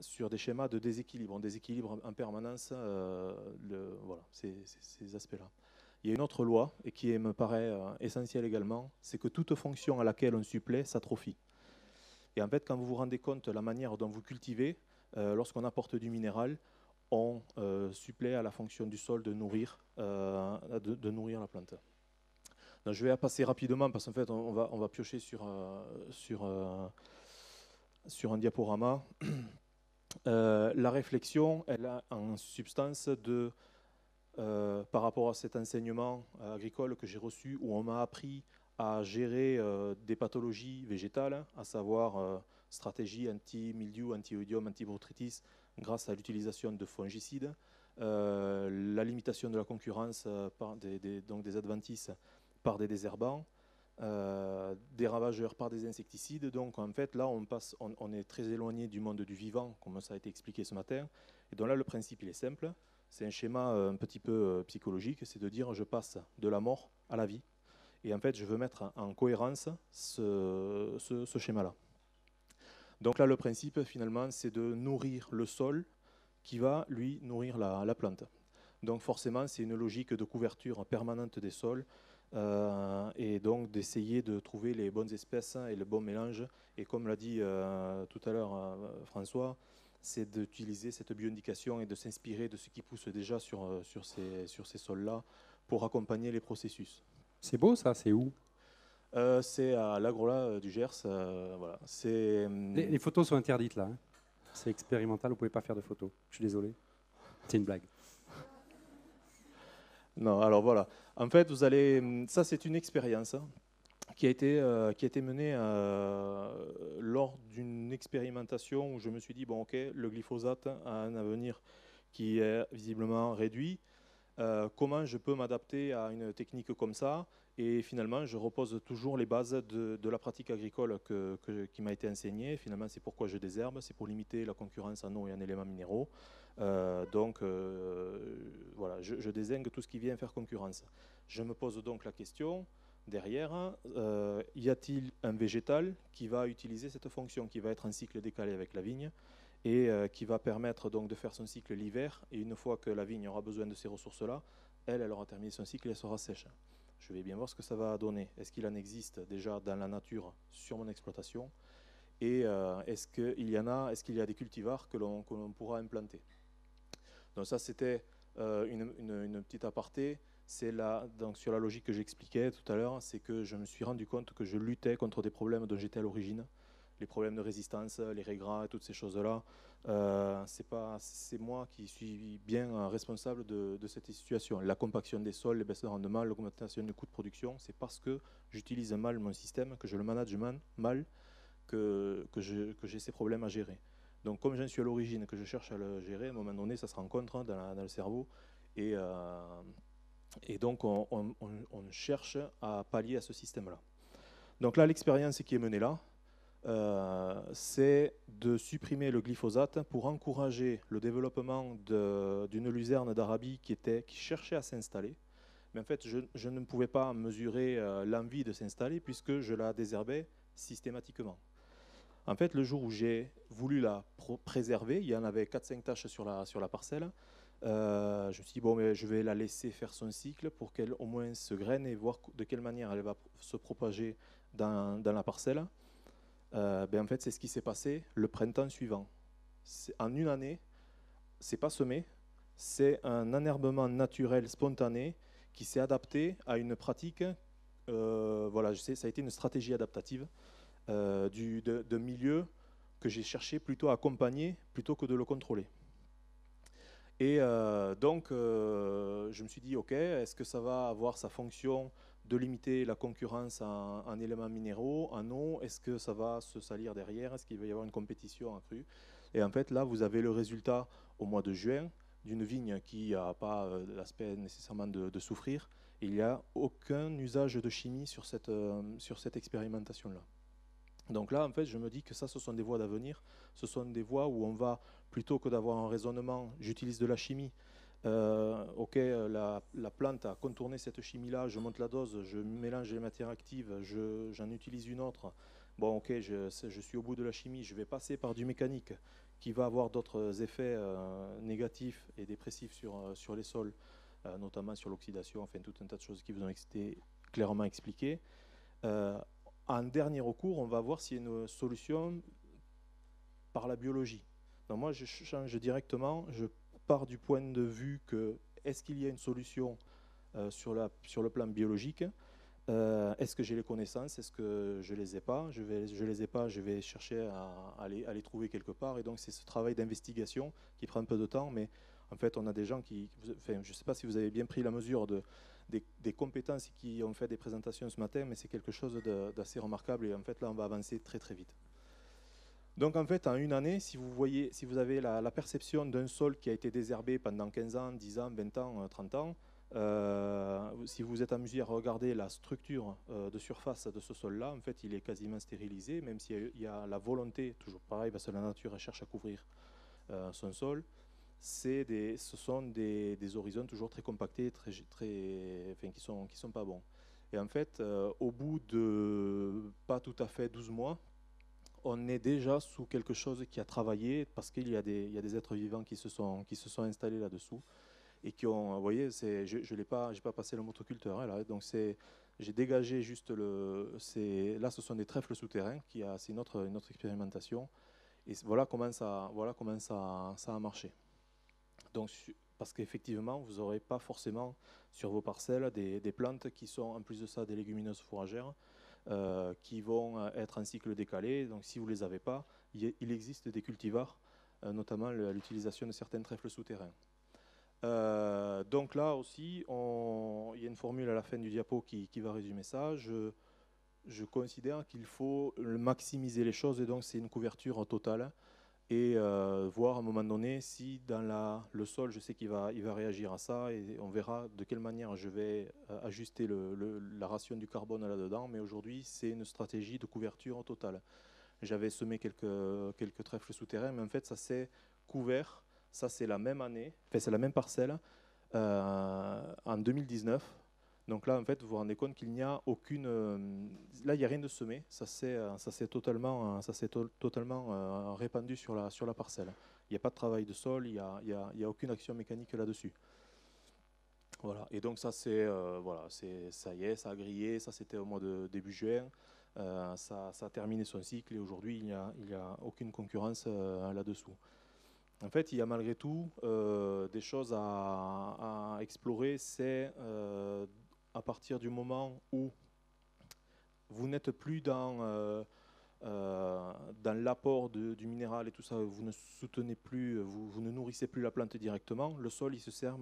sur des schémas de déséquilibre. On déséquilibre en permanence euh, voilà, ces, aspects-là. Il y a une autre loi, et qui me paraît euh, essentielle également, c'est que toute fonction à laquelle on supplée s'atrophie. Et en fait, quand vous vous rendez compte de la manière dont vous cultivez, euh, lorsqu'on apporte du minéral, on supplée à la fonction du sol de nourrir, de, nourrir la plante. je vais passer rapidement parce qu'en fait, on, va, on va piocher sur, sur sur un diaporama. Euh, la réflexion, elle a en substance de, euh, par rapport à cet enseignement agricole que j'ai reçu, où on m'a appris à gérer euh, des pathologies végétales, à savoir stratégie anti-mildiou, anti-oïdium, anti-botrytis, grâce à l'utilisation de fongicides, la limitation de la concurrence par des, donc des adventices par des désherbants, euh, des ravageurs par des insecticides. Donc en fait là on, passe, on, est très éloigné du monde du vivant comme ça a été expliqué ce matin. Et donc là le principe il est simple, c'est un schéma euh, un petit peu euh, psychologique, c'est de dire je passe de la mort à la vie. Et en fait je veux mettre en cohérence ce, schéma-là. Donc là le principe finalement c'est de nourrir le sol qui va lui nourrir la, la plante. Donc forcément c'est une logique de couverture permanente des sols euh, et donc d'essayer de trouver les bonnes espèces et le bon mélange. Et comme l'a dit euh, tout à l'heure euh, François, c'est d'utiliser cette bioindication et de s'inspirer de ce qui pousse déjà sur ces sols-là pour accompagner les processus. C'est beau ça, c'est où? C'est à l'Agrola du Gers. voilà. les, les, photos sont interdites là. Hein. C'est expérimental, vous ne pouvez pas faire de photos. Je suis désolé. C'est une blague. Non, alors voilà. En fait, vous allez. Ça, c'est une expérience hein, qui a été, euh, qui a été menée euh, lors d'une expérimentation où je me suis dit bon, ok, le glyphosate a un avenir qui est visiblement réduit. Euh, comment je peux m'adapter à une technique comme ça. Et finalement, je repose toujours les bases de, la pratique agricole qui m'a été enseignée. Finalement, c'est pourquoi je désherbe, c'est pour limiter la concurrence en eau et en éléments minéraux. Euh, donc, euh, voilà, je, je, désingue tout ce qui vient faire concurrence. Je me pose donc la question, derrière, y a-t-il un végétal qui va utiliser cette fonction, qui va être en cycle décalé avec la vigne? Et euh, qui va permettre donc de faire son cycle l'hiver. Et une fois que la vigne aura besoin de ces ressources-là, elle, elle aura terminé son cycle et elle sera sèche. Je vais bien voir ce que ça va donner. Est-ce qu'il en existe déjà dans la nature sur mon exploitation? Et euh, est-ce qu'il y en a Est-ce qu'il y a des cultivars que l'on pourra implanter? Donc ça, c'était euh, une, petite aparté. C'est là, donc sur la logique que j'expliquais tout à l'heure, c'est que je me suis rendu compte que je luttais contre des problèmes dont j'étais à l'origine les problèmes de résistance, les régras toutes ces choses-là. Euh, c'est moi qui suis bien responsable de, cette situation. La compaction des sols, les baisses de rendement, l'augmentation du coût de production, c'est parce que j'utilise mal mon système, que je le manage mal, que, que j'ai ces problèmes à gérer. Donc comme j'en suis à l'origine, que je cherche à le gérer, à un moment donné, ça se rencontre hein, dans, le cerveau. Et, euh, et donc on, on, cherche à pallier à ce système-là. Donc là, l'expérience qui est menée là, euh, c'est de supprimer le glyphosate pour encourager le développement d'une luzerne d'Arabie qui, cherchait à s'installer. Mais en fait, je, ne pouvais pas mesurer euh, l'envie de s'installer puisque je la désherbais systématiquement. En fait, le jour où j'ai voulu la préserver, il y en avait 4-5 taches sur la, parcelle, euh, je me suis dit, bon, mais je vais la laisser faire son cycle pour qu'elle au moins se graine et voir de quelle manière elle va se propager dans la parcelle. Euh, ben en fait, c'est ce qui s'est passé le printemps suivant. En une année, c'est pas semé, c'est un enherbement naturel spontané qui s'est adapté à une pratique. Euh, voilà, ça a été une stratégie adaptative euh, du, de, milieu que j'ai cherché plutôt à accompagner plutôt que de le contrôler. Et donc, je me suis dit, ok, est-ce que ça va avoir sa fonction de limiter la concurrence en, éléments minéraux, en eau Est-ce que ça va se salir derrière? Est-ce qu'il va y avoir une compétition accrue? Et en fait, là, vous avez le résultat au mois de juin d'une vigne qui n'a pas euh, l'aspect nécessairement de, souffrir. il n'y a aucun usage de chimie sur cette, euh, sur cette expérimentation-là. Donc là, en fait, je me dis que ça, ce sont des voies d'avenir. Ce sont des voies où on va, plutôt que d'avoir un raisonnement, j'utilise de la chimie, euh, ok, la, plante a contourné cette chimie-là, je monte la dose, je mélange les matières actives, j'en utilise une autre. Bon, ok, je, suis au bout de la chimie, je vais passer par du mécanique qui va avoir d'autres effets euh, négatifs et dépressifs sur, euh, sur les sols, notamment sur l'oxydation, enfin tout un tas de choses qui vous ont été clairement expliquées. en dernier recours, on va voir s'il y a une solution par la biologie. Donc moi, je change directement, je part du point de vue que est-ce qu'il y a une solution euh, sur, la, sur le plan biologique euh, Est-ce que j'ai les connaissances Est-ce que je ne les ai pas Je ne je les ai pas, je vais chercher à, les, à, les, trouver quelque part. Et donc c'est ce travail d'investigation qui prend un peu de temps, mais en fait on a des gens qui... Je ne sais pas si vous avez bien pris la mesure de, des, des, compétences qui ont fait des présentations ce matin, mais c'est quelque chose d'assez remarquable. Et en fait là on va avancer très très vite. Donc en fait, en une année, si vous, avez la, perception d'un sol qui a été désherbé pendant 15 ans, 10 ans, 20 ans, 30 ans, euh, si vous êtes amusé à regarder la structure euh, de surface de ce sol-là, en fait, il est quasiment stérilisé, même s'il y, a la volonté, toujours pareil, parce que la nature cherche à couvrir euh, son sol, ce sont des, horizons toujours très compactés, qui ne sont pas bons. Et en fait, au bout de pas tout à fait 12 mois, on est déjà sous quelque chose qui a travaillé parce qu'il y, a des, êtres vivants qui se sont, installés là-dessous et qui ont, vous voyez, je ne l'ai pas, pas passé le motoculteur, hein, donc j'ai dégagé juste le, là ce sont des trèfles souterrains, qui c'est une expérimentation, et voilà comment ça, voilà comment ça, ça a marché. Donc, parce qu'effectivement, vous n'aurez pas forcément sur vos parcelles des, des, plantes qui sont en plus de ça des légumineuses fourragères, euh, qui vont euh, être en cycle décalé. Donc si vous ne les avez pas, il existe des cultivars, euh, notamment l'utilisation de certains trèfles souterrains. donc là aussi, il y a une formule à la fin du diapo qui, va résumer ça. Je, je considère qu'il faut maximiser les choses et donc c'est une couverture totale. Et euh, voir à un moment donné si dans le sol, je sais qu'il va, réagir à ça et on verra de quelle manière je vais euh, ajuster la ration du carbone là-dedans. Mais aujourd'hui, c'est une stratégie de couverture totale. J'avais semé quelques, quelques trèfles souterrains, mais en fait, ça s'est couvert. Ça, c'est la même année, enfin, c'est la même parcelle euh, en 2019. Donc là, en fait, vous vous rendez compte qu'il n'y a aucune. Euh, là, il n'y a rien de semé. Ça s'est, euh, totalement, ça s'est totalement répandu sur la, sur la parcelle. Il n'y a pas de travail de sol, il n'y a, il y a, aucune action mécanique là-dessus. Voilà. Et donc ça, c'est voilà, ça y est, ça a grillé. Ça, c'était au mois de début juin. ça, ça, a terminé son cycle et aujourd'hui, il n'y a, a aucune concurrence là-dessous. En fait, il y a malgré tout euh, des choses à, explorer. C'est euh, à partir du moment où vous n'êtes plus dans, euh, dans l'apport du minéral et tout ça, vous ne soutenez plus, vous, ne nourrissez plus la plante directement, le sol, il se sert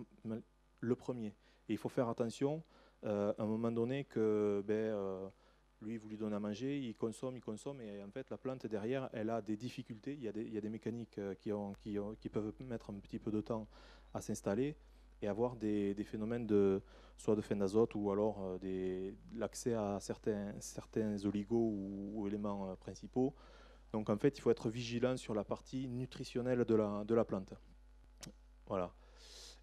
le premier. Et il faut faire attention à un moment donné que ben, lui, vous lui donnez à manger, il consomme, il consomme, et en fait, la plante derrière, elle a des difficultés. Il y a des, mécaniques euh, qui, ont, qui, peuvent mettre un petit peu de temps à s'installer et avoir des, des, phénomènes de soit de fin d'azote ou alors euh, l'accès à certains, oligos ou, éléments euh, principaux. Donc en fait, il faut être vigilant sur la partie nutritionnelle de la, plante. Voilà.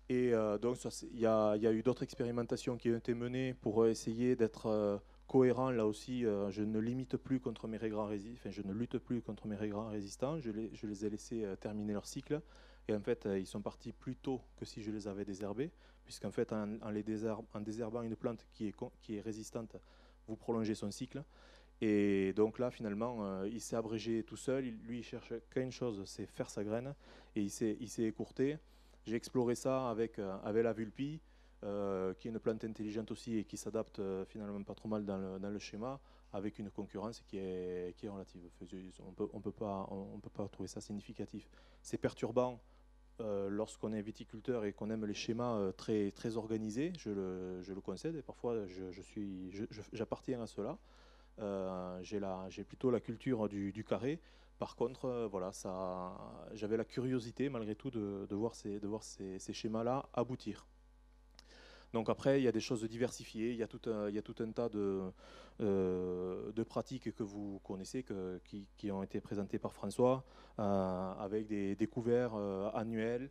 Et donc il y, a eu d'autres expérimentations qui ont été menées pour essayer d'être cohérent là aussi. Euh, je ne limite plus contre mes régras résistants, je ne lutte plus contre mes régras résistants. Je les, je les ai laissés euh, terminer leur cycle. Et en fait, euh, ils sont partis plus tôt que si je les avais désherbés, puisqu'en fait, en, les en désherbant une plante qui est, qui est résistante, vous prolongez son cycle. Et donc là, finalement, il s'est abrégé tout seul. lui, il cherche qu'une chose, c'est faire sa graine. Et il s'est écourté. J'ai exploré ça avec, avec la vulpie. Euh, qui est une plante intelligente aussi et qui s'adapte euh, finalement pas trop mal dans le, dans le, schéma, avec une concurrence qui est, qui est relative. On peut, on peut on, peut pas trouver ça significatif. C'est perturbant euh, lorsqu'on est viticulteur et qu'on aime les schémas très, très organisés, je le, concède, et parfois j'appartiens à cela. j'ai plutôt la culture du, carré. Par contre, voilà, ça, j'avais la curiosité malgré tout de, voir ces schémas-là aboutir. Donc après, il y a des choses diversifiées, il y a tout un, il y a tout un tas de, euh, de pratiques que vous connaissez, que, qui, ont été présentées par François, euh, avec des découvertes euh, annuels,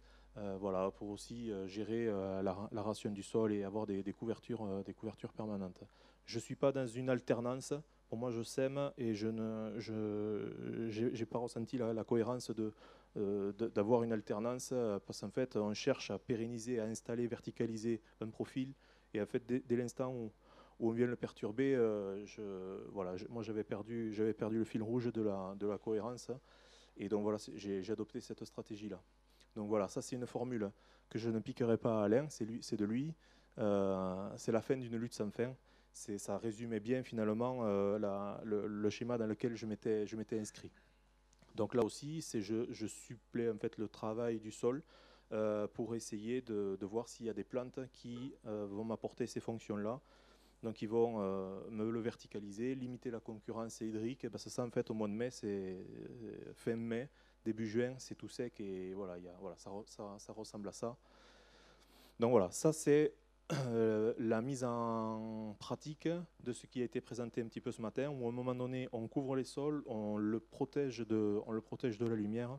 voilà, pour aussi gérer la, ration du sol et avoir des, couvertures, des couvertures permanentes. Je ne suis pas dans une alternance. Pour moi, je sème et je n'ai je, pas ressenti la, cohérence de, euh, d'avoir une alternance, euh, parce qu'en fait, on cherche à pérenniser, à installer, verticaliser un profil, et en fait, dès, l'instant où, on vient le perturber, euh, voilà, moi j'avais perdu, perdu le fil rouge de la, de la cohérence, et donc voilà, j'ai adopté cette stratégie-là. Donc voilà, ça c'est une formule que je ne piquerai pas à Alain, c'est de lui, c'est la fin d'une lutte sans fin. Ça résumait bien finalement le, le, schéma dans lequel je m'étais inscrit. Donc là aussi, c'est je, je supplée en fait le travail du sol euh, pour essayer de, voir s'il y a des plantes qui euh, vont m'apporter ces fonctions-là. Donc ils vont euh, me le verticaliser, limiter la concurrence hydrique, parce que ça en fait au mois de mai, c'est fin mai, début juin, c'est tout sec et voilà, y a, voilà ça ressemble à ça. Donc voilà, ça c'est euh, la mise en pratique de ce qui a été présenté un petit peu ce matin, où à un moment donné, on couvre les sols, on le protège de, on le protège de la lumière,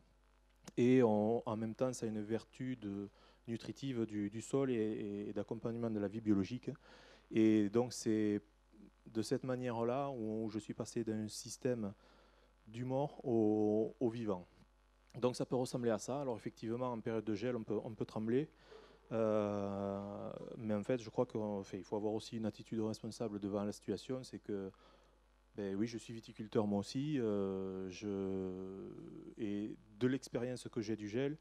et en même temps, ça a une vertu nutritive du, sol et, d'accompagnement de la vie biologique. Et donc, c'est de cette manière-là où je suis passé d'un système du mort au, vivant. Donc, ça peut ressembler à ça. Alors, effectivement, en période de gel, on peut trembler. Euh, mais en fait, je crois qu'il faut avoir aussi une attitude responsable devant la situation. C'est que, ben oui, je suis viticulteur moi aussi. Euh, je, et de l'expérience que j'ai du gel,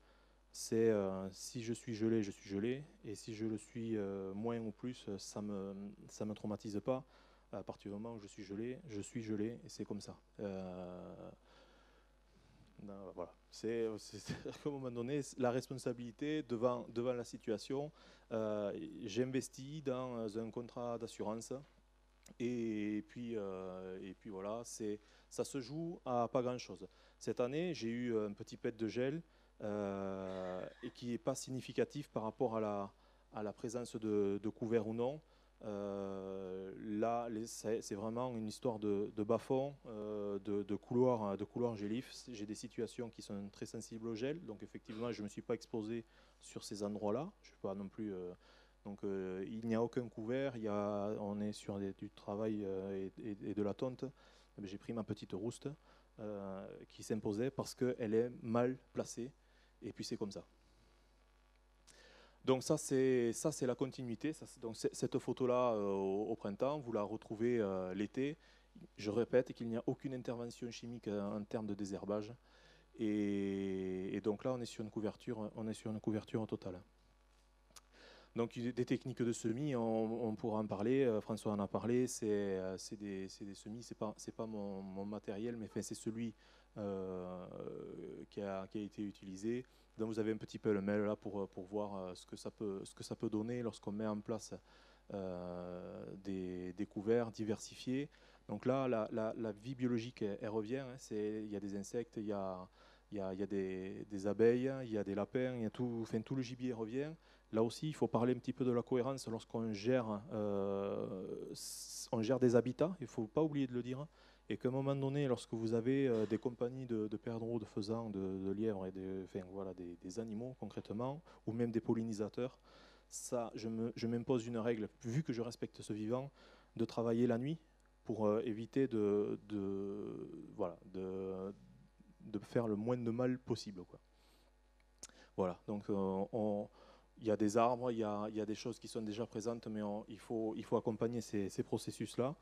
c'est euh, si je suis gelé, je suis gelé. Et si je le suis moins ou plus, ça ne me, ça me traumatise pas. À partir du moment où je suis gelé, je suis gelé et c'est comme ça voilà. C'est à un moment donné la responsabilité devant, devant la situation. Euh, J'investis dans un contrat d'assurance Et puis, euh, et puis voilà, ça se joue à pas grand-chose. Cette année, j'ai eu un petit pet de gel euh, et qui n'est pas significatif par rapport à la, à la présence de, de couverts ou non. Euh, là, c'est vraiment une histoire de, bas-fond, euh, de, couloir, de couloir gélif. J'ai des situations qui sont très sensibles au gel, donc effectivement, je ne me suis pas exposé sur ces endroits-là. Je pas non plus. Euh, donc, il n'y a aucun couvert. Il y a, on est sur du travail et, de la tonte. Eh j'ai pris ma petite rouste qui s'imposait parce qu'elle est mal placée. Et puis c'est comme ça. Donc ça c'est ça c'est la continuité. donc cette photo-là euh, au, printemps, vous la retrouvez euh, l'été. Je répète qu'il n'y a aucune intervention chimique euh, en termes de désherbage. Et, donc là, on est sur une couverture, on est sur une couverture totale. Donc des techniques de semis, on, pourra en parler. François en a parlé. C'est des, des, semis, c'est pas pas mon, mon, matériel, mais c'est celui qui a, qui, a, été utilisé. Donc vous avez un petit peu le mail là pour, euh, voir euh, ce que ça peut, donner lorsqu'on met en place euh, des, couverts diversifiés. Donc là, la, vie biologique, revient. Hein. il y a des insectes, il y a, des, abeilles, il y a des lapins, y a tout, le gibier revient. Là aussi, il faut parler un petit peu de la cohérence lorsqu'on gère, des habitats. Il ne faut pas oublier de le dire et qu'à un moment donné, lorsque vous avez euh, des compagnies de, perdreaux, de faisans, de, lièvres et de, enfin, voilà, des, animaux concrètement, ou même des pollinisateurs, ça, je m'impose une règle, vu que je respecte ce vivant, de travailler la nuit pour euh, éviter de, voilà, de, faire le moins de mal possible. Voilà, donc euh, il y a des arbres, il y a, des choses qui sont déjà présentes, mais il, faut, accompagner ces processus-là.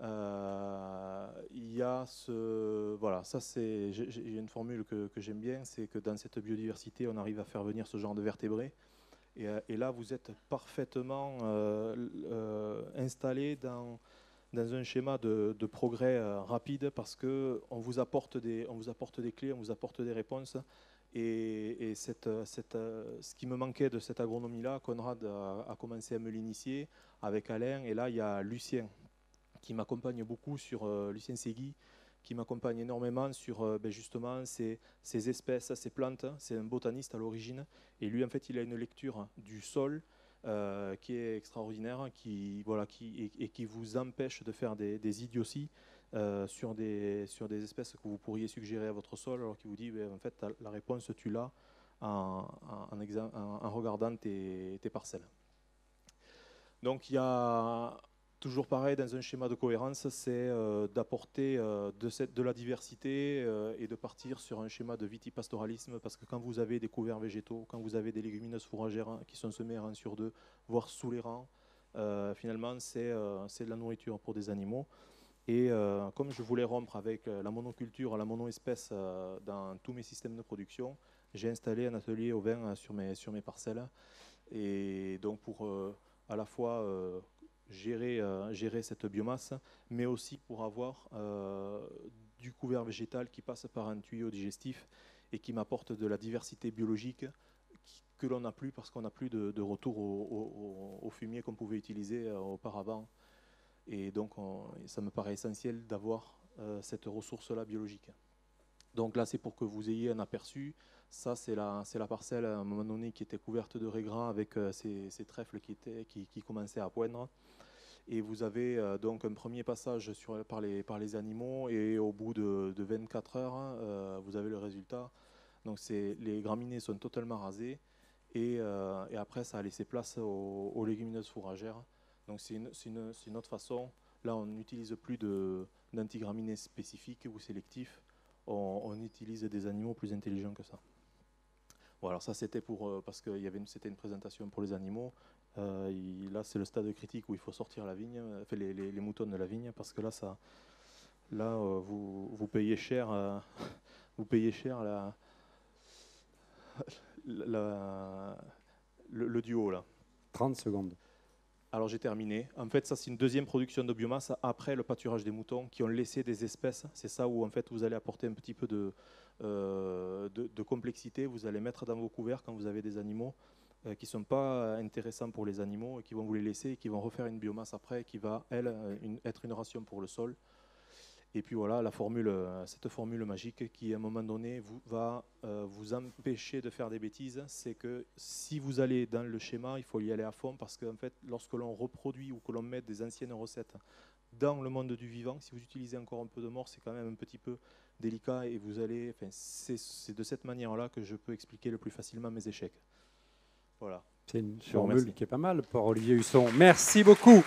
Euh, il y a ce. Voilà, ça c'est. J'ai une formule que, que j'aime bien c'est que dans cette biodiversité, on arrive à faire venir ce genre de vertébrés. Et, euh, et là, vous êtes parfaitement euh, installé dans, dans un schéma de, de progrès rapide parce qu'on vous, apporte des, on vous apporte des clés, on vous apporte des réponses. Et, et cette, cette, ce qui me manquait de cette agronomie-là, Conrad a, a, commencé à me l'initier avec Alain. Et là, il y a Lucien qui m'accompagne beaucoup sur euh, Lucien Segui, qui m'accompagne énormément sur euh, ben, justement ces, ces, espèces, ces plantes. C'est un botaniste à l'origine. Et lui, en fait, il a une lecture du sol euh, qui est extraordinaire qui, voilà, qui, et, qui vous empêche de faire des, idioties sur, des, sur des espèces que vous pourriez suggérer à votre sol, alors qu'il vous dit, ben, en fait, la réponse, tu l'as en, regardant tes parcelles. Donc il y a Toujours pareil, dans un schéma de cohérence, c'est euh, d'apporter euh, de, la diversité euh, et de partir sur un schéma de vitipastoralisme, parce que quand vous avez des couverts végétaux, quand vous avez des légumineuses fourragères qui sont semées rang sur deux, voire sous les rangs, finalement, c'est de la nourriture pour des animaux. Et comme je voulais rompre avec la monoculture, la monoespèce dans tous mes systèmes de production, j'ai installé un atelier au vin sur mes, sur mes parcelles. Et donc pour à la fois gérer, euh, gérer cette biomasse, mais aussi pour avoir euh, du couvert végétal qui passe par un tuyau digestif et qui m'apporte de la diversité biologique que l'on n'a plus parce qu'on n'a plus de, retour au, fumier qu'on pouvait utiliser euh, auparavant. Et donc, ça me paraît essentiel d'avoir cette ressource-là biologique. Donc là, c'est pour que vous ayez un aperçu. Ça, c'est la, la parcelle à un moment donné qui était couverte de raigrats avec ces, trèfles qui, étaient, qui commençaient à poindre. Et vous avez euh, donc un premier passage sur, par, les, par les animaux et au bout de, 24 heures, euh, vous avez le résultat. Donc les graminées sont totalement rasées et, euh, et, après ça a laissé place aux, légumineuses fourragères. Donc c'est une, une, une, autre façon. Là, on n'utilise plus d'antigraminées spécifiques ou sélectifs. On, on, utilise des animaux plus intelligents que ça. Bon, alors ça c'était pour parce que c'était une présentation pour les animaux. Euh, là, c'est le stade critique où il faut sortir la vigne, enfin, les, les, moutons de la vigne, parce que là, ça, là euh, vous, vous, payez cher, euh, vous payez cher la, le, duo. Là. 30 secondes. Alors j'ai terminé. En fait, ça c'est une deuxième production de biomasse après le pâturage des moutons qui ont laissé des espèces. C'est ça où en fait vous allez apporter un petit peu de, de, de, complexité. Vous allez mettre dans vos couverts quand vous avez des animaux qui ne sont pas intéressants pour les animaux et qui vont vous les laisser et qui vont refaire une biomasse après qui va, elle, être une ration pour le sol. Et puis voilà, cette formule magique qui, à un moment donné, vous, va vous empêcher de faire des bêtises, c'est que si vous allez dans le schéma, il faut y aller à fond parce qu'en fait, lorsque l'on reproduit ou que l'on met des anciennes recettes dans le monde du vivant, si vous utilisez encore un peu de mort, c'est quand même un petit peu délicat et vous allez. C'est de cette manière-là que je peux expliquer le plus facilement mes échecs. Voilà. C'est une formule qui est pas mal pour Olivier Husson. Merci beaucoup.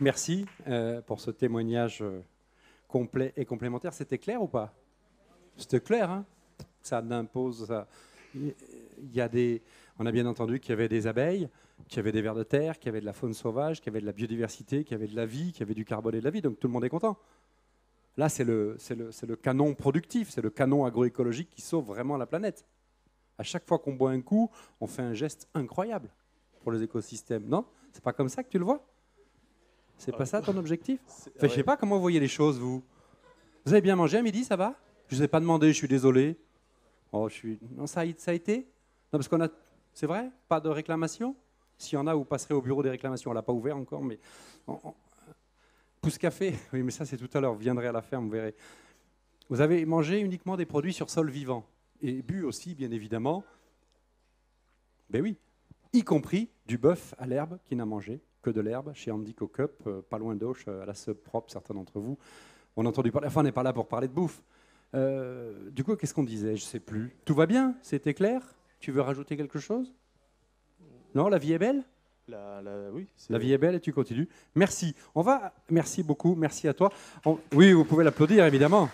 Merci euh, pour ce témoignage euh, complet et complémentaire. C'était clair ou pas? C'était clair, hein? Ça n'impose. Il y a des. On a bien entendu qu'il y avait des abeilles, qu'il y avait des vers de terre, qu'il y avait de la faune sauvage, qu'il y avait de la biodiversité, qu'il y avait de la vie, qu'il y avait du carbone et de la vie. Donc tout le monde est content. Là, c'est le, le, le, canon productif, c'est le canon agroécologique qui sauve vraiment la planète. À chaque fois qu'on boit un coup, on fait un geste incroyable pour les écosystèmes. Non? C'est pas comme ça que tu le vois? C'est pas ça ton objectif? Enfin, Je sais pas comment vous voyez les choses, vous. Vous avez bien mangé à midi, ça va? Je vous ai pas demandé, je suis désolé. Oh, je suis... Non, ça a, ça a été? Non, parce qu'on a... C'est vrai? Pas de réclamation? S'il y en a, vous passerez au bureau des réclamations. On l'a pas ouvert encore, mais... Pousse café Oui, mais ça, c'est tout à l'heure. Vous viendrez à la ferme, vous verrez. Vous avez mangé uniquement des produits sur sol vivant et bu aussi, bien évidemment. Ben oui, y compris du bœuf à l'herbe qui n'a mangé que de l'herbe chez Andy Cocup, euh, pas loin d'Auch, euh, à la sub propre, certains d'entre vous. On a entendu parler, enfin on n'est pas là pour parler de bouffe. Euh, du coup, qu'est-ce qu'on disait? Je sais plus. Tout va bien? C'était clair? Tu veux rajouter quelque chose? Non, la vie est belle? La, vie est belle et tu continues. Merci. On va. Merci beaucoup. Merci à toi. oui, vous pouvez l'applaudir évidemment.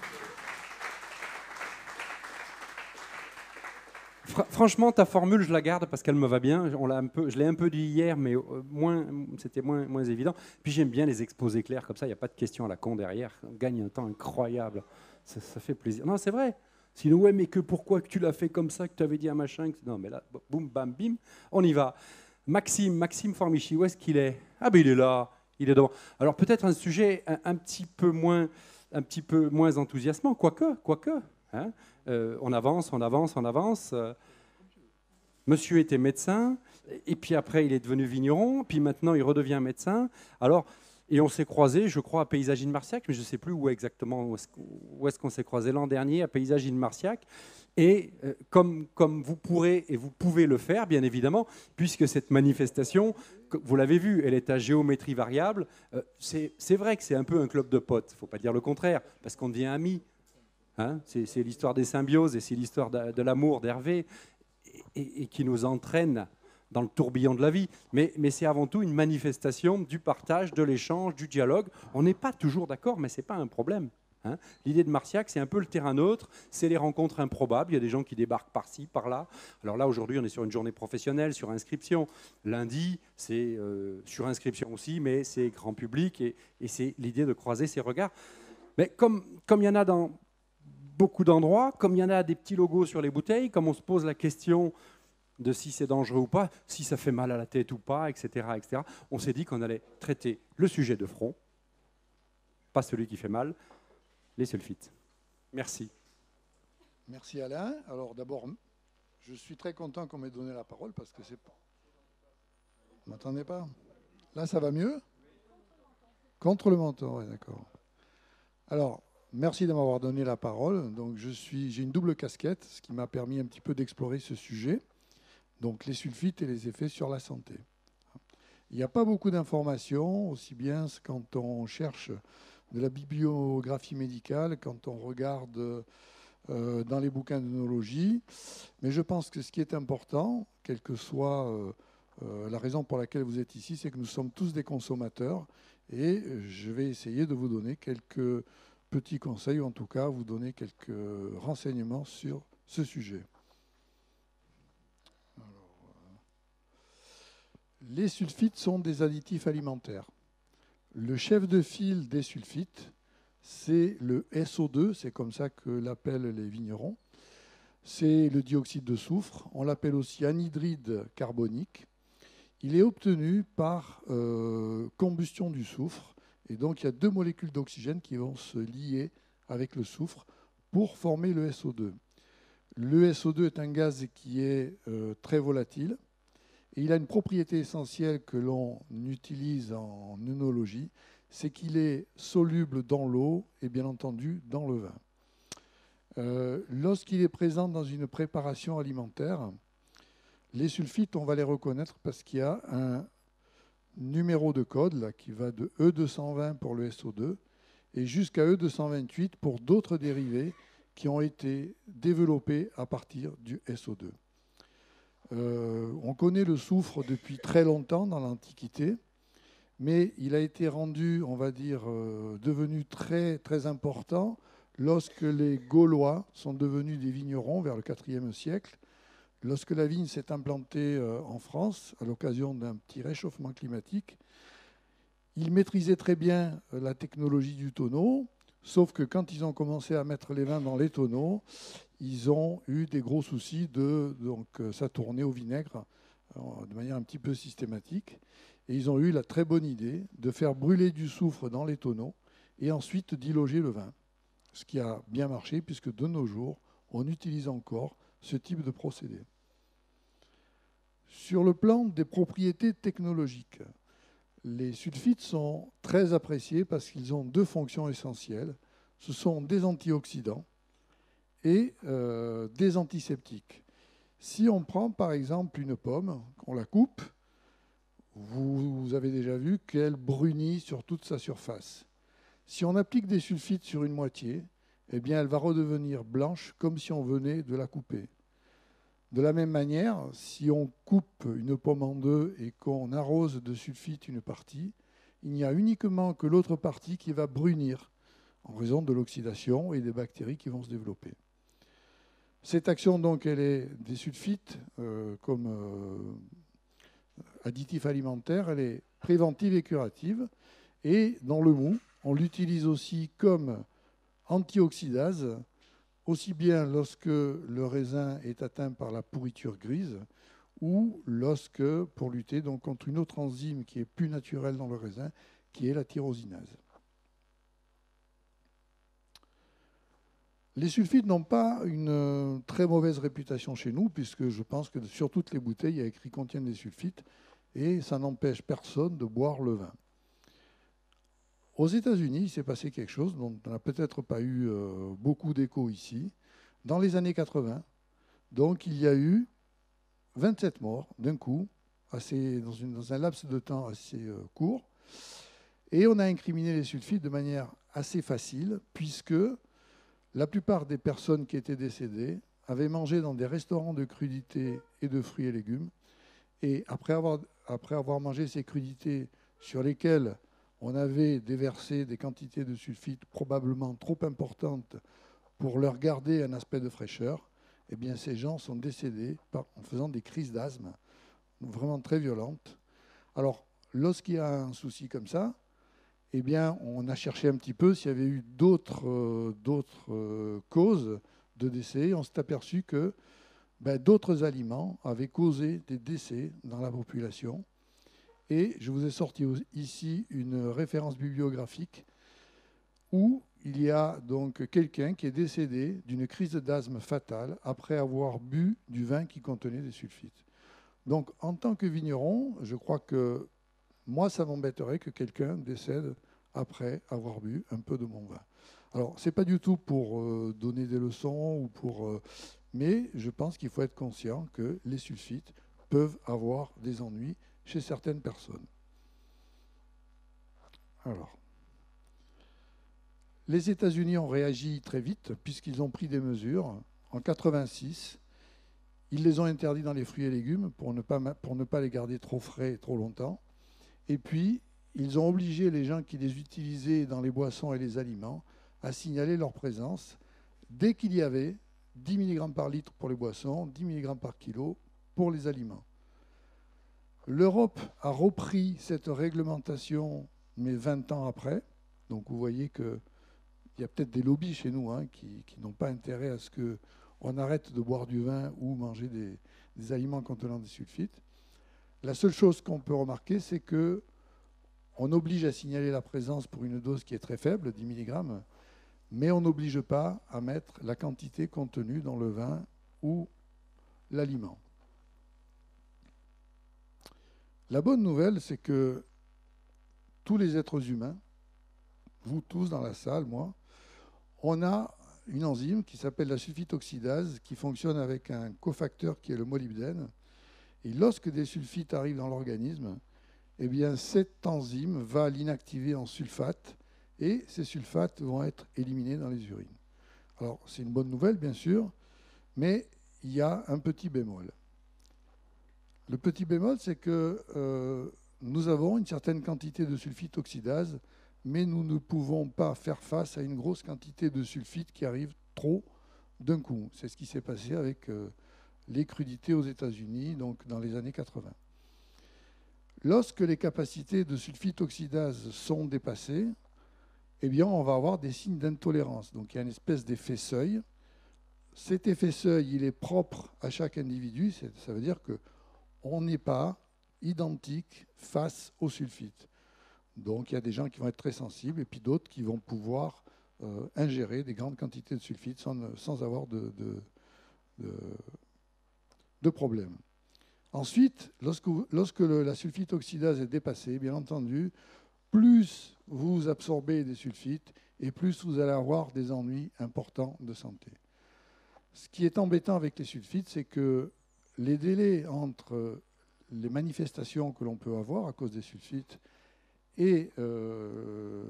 franchement, ta formule, je la garde parce qu'elle me va bien. Un je l'ai un peu dit hier, mais euh, c'était moins, moins évident. Puis j'aime bien les exposés clairs, comme ça, il n'y a pas de questions à la con derrière. On gagne un temps incroyable. Ça, fait plaisir. Non, c'est vrai. Sinon, ouais, mais que pourquoi que tu l'as fait comme ça, que tu avais dit à machin Non, mais là, boum, bam, bim, on y va. Maxime, Maxime Formichi, où est-ce qu'il est? Ah, ben il est là, il est devant. Alors peut-être un sujet un, petit peu moins, un petit peu moins enthousiasmant, quoique, quoique. Hein euh, on avance, on avance, on avance. Euh, monsieur était médecin, et puis après il est devenu vigneron, puis maintenant il redevient médecin. Alors, et on s'est croisé, je crois, à Paysagine Marciac, mais je ne sais plus où exactement, où est-ce qu'on s'est croisé l'an dernier, à Paysagine Marciac. Et euh, comme, vous pourrez et vous pouvez le faire, bien évidemment, puisque cette manifestation, vous l'avez vu, elle est à géométrie variable, c'est vrai que c'est un peu un club de potes, il ne faut pas dire le contraire, parce qu'on devient amis, Hein, c'est l'histoire des symbioses et c'est l'histoire de, l'amour d'Hervé et, qui nous entraîne dans le tourbillon de la vie. Mais, c'est avant tout une manifestation du partage, de l'échange, du dialogue. On n'est pas toujours d'accord, mais ce n'est pas un problème. Hein. L'idée de Marciac, c'est un peu le terrain neutre, c'est les rencontres improbables. Il y a des gens qui débarquent par-ci, par-là. Alors là, aujourd'hui, on est sur une journée professionnelle, sur inscription. Lundi, c'est euh, sur inscription aussi, mais c'est grand public et, c'est l'idée de croiser ces regards. Mais comme, comme il y en a dans, beaucoup d'endroits, comme il y en a des petits logos sur les bouteilles, comme on se pose la question de si c'est dangereux ou pas, si ça fait mal à la tête ou pas, etc. etc. on s'est dit qu'on allait traiter le sujet de front, pas celui qui fait mal, les sulfites. Merci. Merci Alain. Alors d'abord, je suis très content qu'on m'ait donné la parole parce que c'est... Vous m'entendez pas? Là, ça va mieux? Contre le menton, oui, d'accord. Alors, Merci de m'avoir donné la parole. Donc, je suis, j'ai une double casquette, ce qui m'a permis un petit peu d'explorer ce sujet. Donc, les sulfites et les effets sur la santé. Il n'y a pas beaucoup d'informations, aussi bien quand on cherche de la bibliographie médicale, quand on regarde euh, dans les bouquins d'œnologie. Mais je pense que ce qui est important, quelle que soit euh, euh, la raison pour laquelle vous êtes ici, c'est que nous sommes tous des consommateurs. Et je vais essayer de vous donner quelques petit conseil, ou en tout cas vous donner quelques renseignements sur ce sujet. Les sulfites sont des additifs alimentaires. Le chef de file des sulfites, c'est le SO2, c'est comme ça que l'appellent les vignerons. C'est le dioxyde de soufre, on l'appelle aussi anhydride carbonique. Il est obtenu par euh, combustion du soufre Et donc il y a deux molécules d'oxygène qui vont se lier avec le soufre pour former le SO2. Le SO2 est un gaz qui est euh, très volatile il a une propriété essentielle que l'on utilise en œnologie, c'est qu'il est soluble dans l'eau et bien entendu dans le vin. Euh, lorsqu'il est présent dans une préparation alimentaire, les sulfites, on va les reconnaître parce qu'il y a un numéro de code qui va de E220 pour le SO2 et jusqu'à E228 pour d'autres dérivés qui ont été développés à partir du SO2. Euh, on connaît le soufre depuis très longtemps dans l'Antiquité, mais il a été rendu, on va dire, euh, devenu très, très important lorsque les Gaulois sont devenus des vignerons vers le IVe siècle, lorsque la vigne s'est implantée euh, en France à l'occasion d'un petit réchauffement climatique. Ils maîtrisaient très bien la technologie du tonneau, Sauf que quand ils ont commencé à mettre les vins dans les tonneaux, ils ont eu des gros soucis de donc euh, ça tournait au vinaigre euh, de manière un petit peu systématique. Et ils ont eu la très bonne idée de faire brûler du soufre dans les tonneaux et ensuite d'y le vin. Ce qui a bien marché puisque de nos jours, on utilise encore ce type de procédé. Sur le plan des propriétés technologiques, les sulfites sont très appréciés parce qu'ils ont deux fonctions essentielles. Ce sont des antioxydants et euh, des antiseptiques. Si on prend par exemple une pomme, qu'on la coupe, vous, avez déjà vu qu'elle brunit sur toute sa surface. Si on applique des sulfites sur une moitié, eh bien elle va redevenir blanche comme si on venait de la couper. De la même manière, si on coupe une pomme en deux et qu'on arrose de sulfite une partie, il n'y a uniquement que l'autre partie qui va brunir en raison de l'oxydation et des bactéries qui vont se développer. Cette action, donc, elle est des sulfites euh, comme euh, additif alimentaire, elle est préventive et curative. Et dans le mou, on l'utilise aussi comme antioxydase aussi bien lorsque le raisin est atteint par la pourriture grise ou lorsque, pour lutter donc contre une autre enzyme qui est plus naturelle dans le raisin, qui est la tyrosinase. Les sulfites n'ont pas une très mauvaise réputation chez nous, puisque je pense que sur toutes les bouteilles, il y a écrit contiennent des sulfites, et ça n'empêche personne de boire le vin. Aux États-Unis, il s'est passé quelque chose dont on n'a peut-être pas eu euh, beaucoup d'écho ici. Dans les années 80, donc il y a eu 27 morts d'un coup, dans, un laps de temps assez euh, court. Et on a incriminé les sulfites de manière assez facile, puisque la plupart des personnes qui étaient décédées avaient mangé dans des restaurants de crudités et de fruits et légumes. Et après avoir, mangé ces crudités sur lesquelles on avait déversé des quantités de sulfite probablement trop importantes pour leur garder un aspect de fraîcheur, eh bien ces gens sont décédés en faisant des crises d'asthme vraiment très violentes. Alors, lorsqu'il y a un souci comme ça, eh bien, on a cherché un petit peu s'il y avait eu d'autres euh, euh, causes de décès. On s'est aperçu que ben, d'autres aliments avaient causé des décès dans la population. Et je vous ai sorti ici une référence bibliographique où il y a donc quelqu'un qui est décédé d'une crise d'asthme fatale après avoir bu du vin qui contenait des sulfites. Donc en tant que vigneron, je crois que moi, ça m'embêterait que quelqu'un décède après avoir bu un peu de mon vin. Alors, ce n'est pas du tout pour euh, donner des leçons, ou pour, euh, mais je pense qu'il faut être conscient que les sulfites peuvent avoir des ennuis chez certaines personnes. Alors, les États-Unis ont réagi très vite puisqu'ils ont pris des mesures. En 86, ils les ont interdits dans les fruits et légumes pour ne pas, pour ne pas les garder trop frais trop longtemps. Et puis, ils ont obligé les gens qui les utilisaient dans les boissons et les aliments à signaler leur présence dès qu'il y avait 10 mg par litre pour les boissons, 10 mg par kilo pour les aliments. L'Europe a repris cette réglementation, mais 20 ans après. Donc vous voyez qu'il y a peut-être des lobbies chez nous hein, qui, n'ont pas intérêt à ce qu'on arrête de boire du vin ou manger des, des aliments contenant des sulfites. La seule chose qu'on peut remarquer, c'est que on oblige à signaler la présence pour une dose qui est très faible, 10 mg, mais on n'oblige pas à mettre la quantité contenue dans le vin ou l'aliment. La bonne nouvelle, c'est que tous les êtres humains, vous tous dans la salle, moi, on a une enzyme qui s'appelle la sulfite-oxydase qui fonctionne avec un cofacteur qui est le molybdène. Et lorsque des sulfites arrivent dans l'organisme, eh bien, cette enzyme va l'inactiver en sulfate et ces sulfates vont être éliminés dans les urines. Alors, c'est une bonne nouvelle, bien sûr, mais il y a un petit bémol. Le petit bémol, c'est que euh, nous avons une certaine quantité de sulfite oxydase, mais nous ne pouvons pas faire face à une grosse quantité de sulfite qui arrive trop d'un coup. C'est ce qui s'est passé avec euh, les crudités aux États-Unis, donc dans les années 80. Lorsque les capacités de sulfite oxydase sont dépassées, eh bien, on va avoir des signes d'intolérance. Donc, il y a une espèce d'effet seuil. Cet effet seuil, il est propre à chaque individu. Ça veut dire qu'on n'est pas identique face au sulfite. Donc, il y a des gens qui vont être très sensibles et puis d'autres qui vont pouvoir euh, ingérer des grandes quantités de sulfite sans, avoir de, de problème. Ensuite, lorsque, lorsque la sulfite oxydase est dépassée, bien entendu, plus vous absorbez des sulfites et plus vous allez avoir des ennuis importants de santé. Ce qui est embêtant avec les sulfites, c'est que les délais entre les manifestations que l'on peut avoir à cause des sulfites et euh,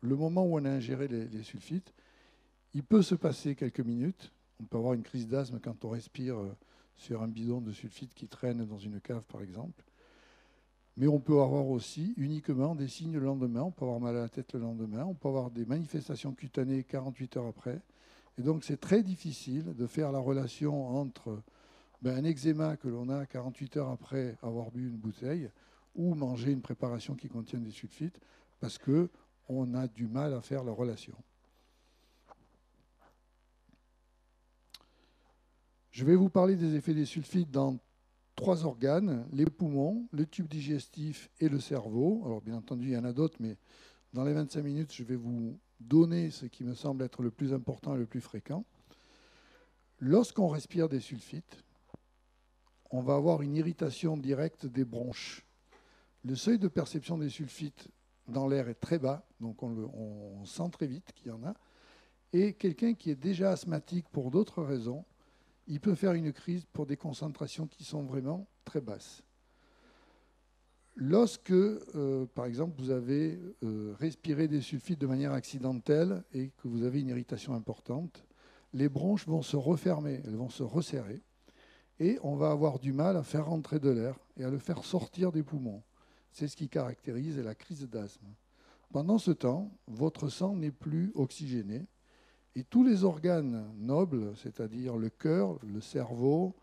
le moment où on a ingéré les, les, sulfites, il peut se passer quelques minutes. On peut avoir une crise d'asthme quand on respire euh, sur un bidon de sulfite qui traîne dans une cave, par exemple. Mais on peut avoir aussi uniquement des signes le lendemain. On peut avoir mal à la tête le lendemain. On peut avoir des manifestations cutanées 48 heures après. Et donc, c'est très difficile de faire la relation entre ben, un eczéma que l'on a 48 heures après avoir bu une bouteille ou manger une préparation qui contient des sulfites parce qu'on a du mal à faire la relation. Je vais vous parler des effets des sulfites dans trois organes, les poumons, le tube digestif et le cerveau. Alors bien entendu, il y en a d'autres, mais dans les 25 minutes, je vais vous donner ce qui me semble être le plus important et le plus fréquent. Lorsqu'on respire des sulfites, on va avoir une irritation directe des bronches. Le seuil de perception des sulfites dans l'air est très bas, donc on, sent très vite qu'il y en a. Et quelqu'un qui est déjà asthmatique pour d'autres raisons il peut faire une crise pour des concentrations qui sont vraiment très basses. Lorsque, euh, par exemple, vous avez euh, respiré des sulfites de manière accidentelle et que vous avez une irritation importante, les bronches vont se refermer, elles vont se resserrer, et on va avoir du mal à faire rentrer de l'air et à le faire sortir des poumons. C'est ce qui caractérise la crise d'asthme. Pendant ce temps, votre sang n'est plus oxygéné, et tous les organes nobles, c'est-à-dire le cœur, le cerveau,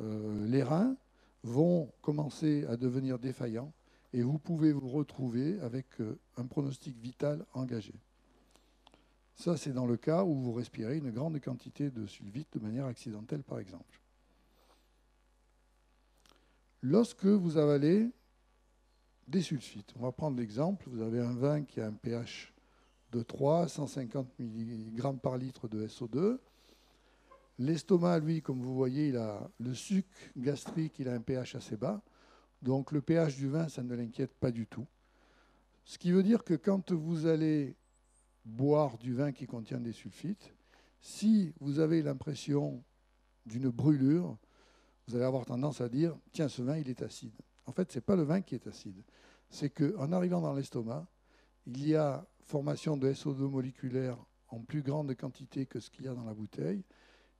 euh, les reins, vont commencer à devenir défaillants et vous pouvez vous retrouver avec euh, un pronostic vital engagé. Ça, c'est dans le cas où vous respirez une grande quantité de sulfite de manière accidentelle, par exemple. Lorsque vous avalez des sulfites, on va prendre l'exemple, vous avez un vin qui a un pH de 3 150 mg par litre de SO2. L'estomac, lui, comme vous voyez, il a le suc gastrique, il a un pH assez bas. Donc le pH du vin, ça ne l'inquiète pas du tout. Ce qui veut dire que quand vous allez boire du vin qui contient des sulfites, si vous avez l'impression d'une brûlure, vous allez avoir tendance à dire tiens, ce vin, il est acide. En fait, ce n'est pas le vin qui est acide. C'est qu'en arrivant dans l'estomac, il y a formation de SO2 moléculaire en plus grande quantité que ce qu'il y a dans la bouteille.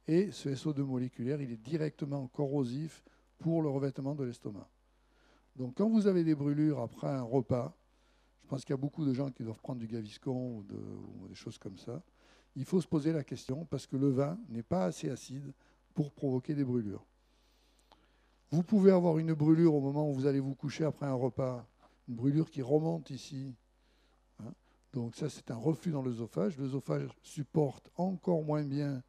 Et ce SO2 moléculaire, il est directement corrosif pour le revêtement de l'estomac. Donc quand vous avez des brûlures après un repas, je pense qu'il y a beaucoup de gens qui doivent prendre du gaviscon ou, des choses comme ça, il faut se poser la question parce que le vin n'est pas assez acide pour provoquer des brûlures. Vous pouvez avoir une brûlure au moment où vous allez vous coucher après un repas, une brûlure qui remonte ici donc ça, c'est un reflux dans l'œsophage. L'œsophage supporte encore moins bien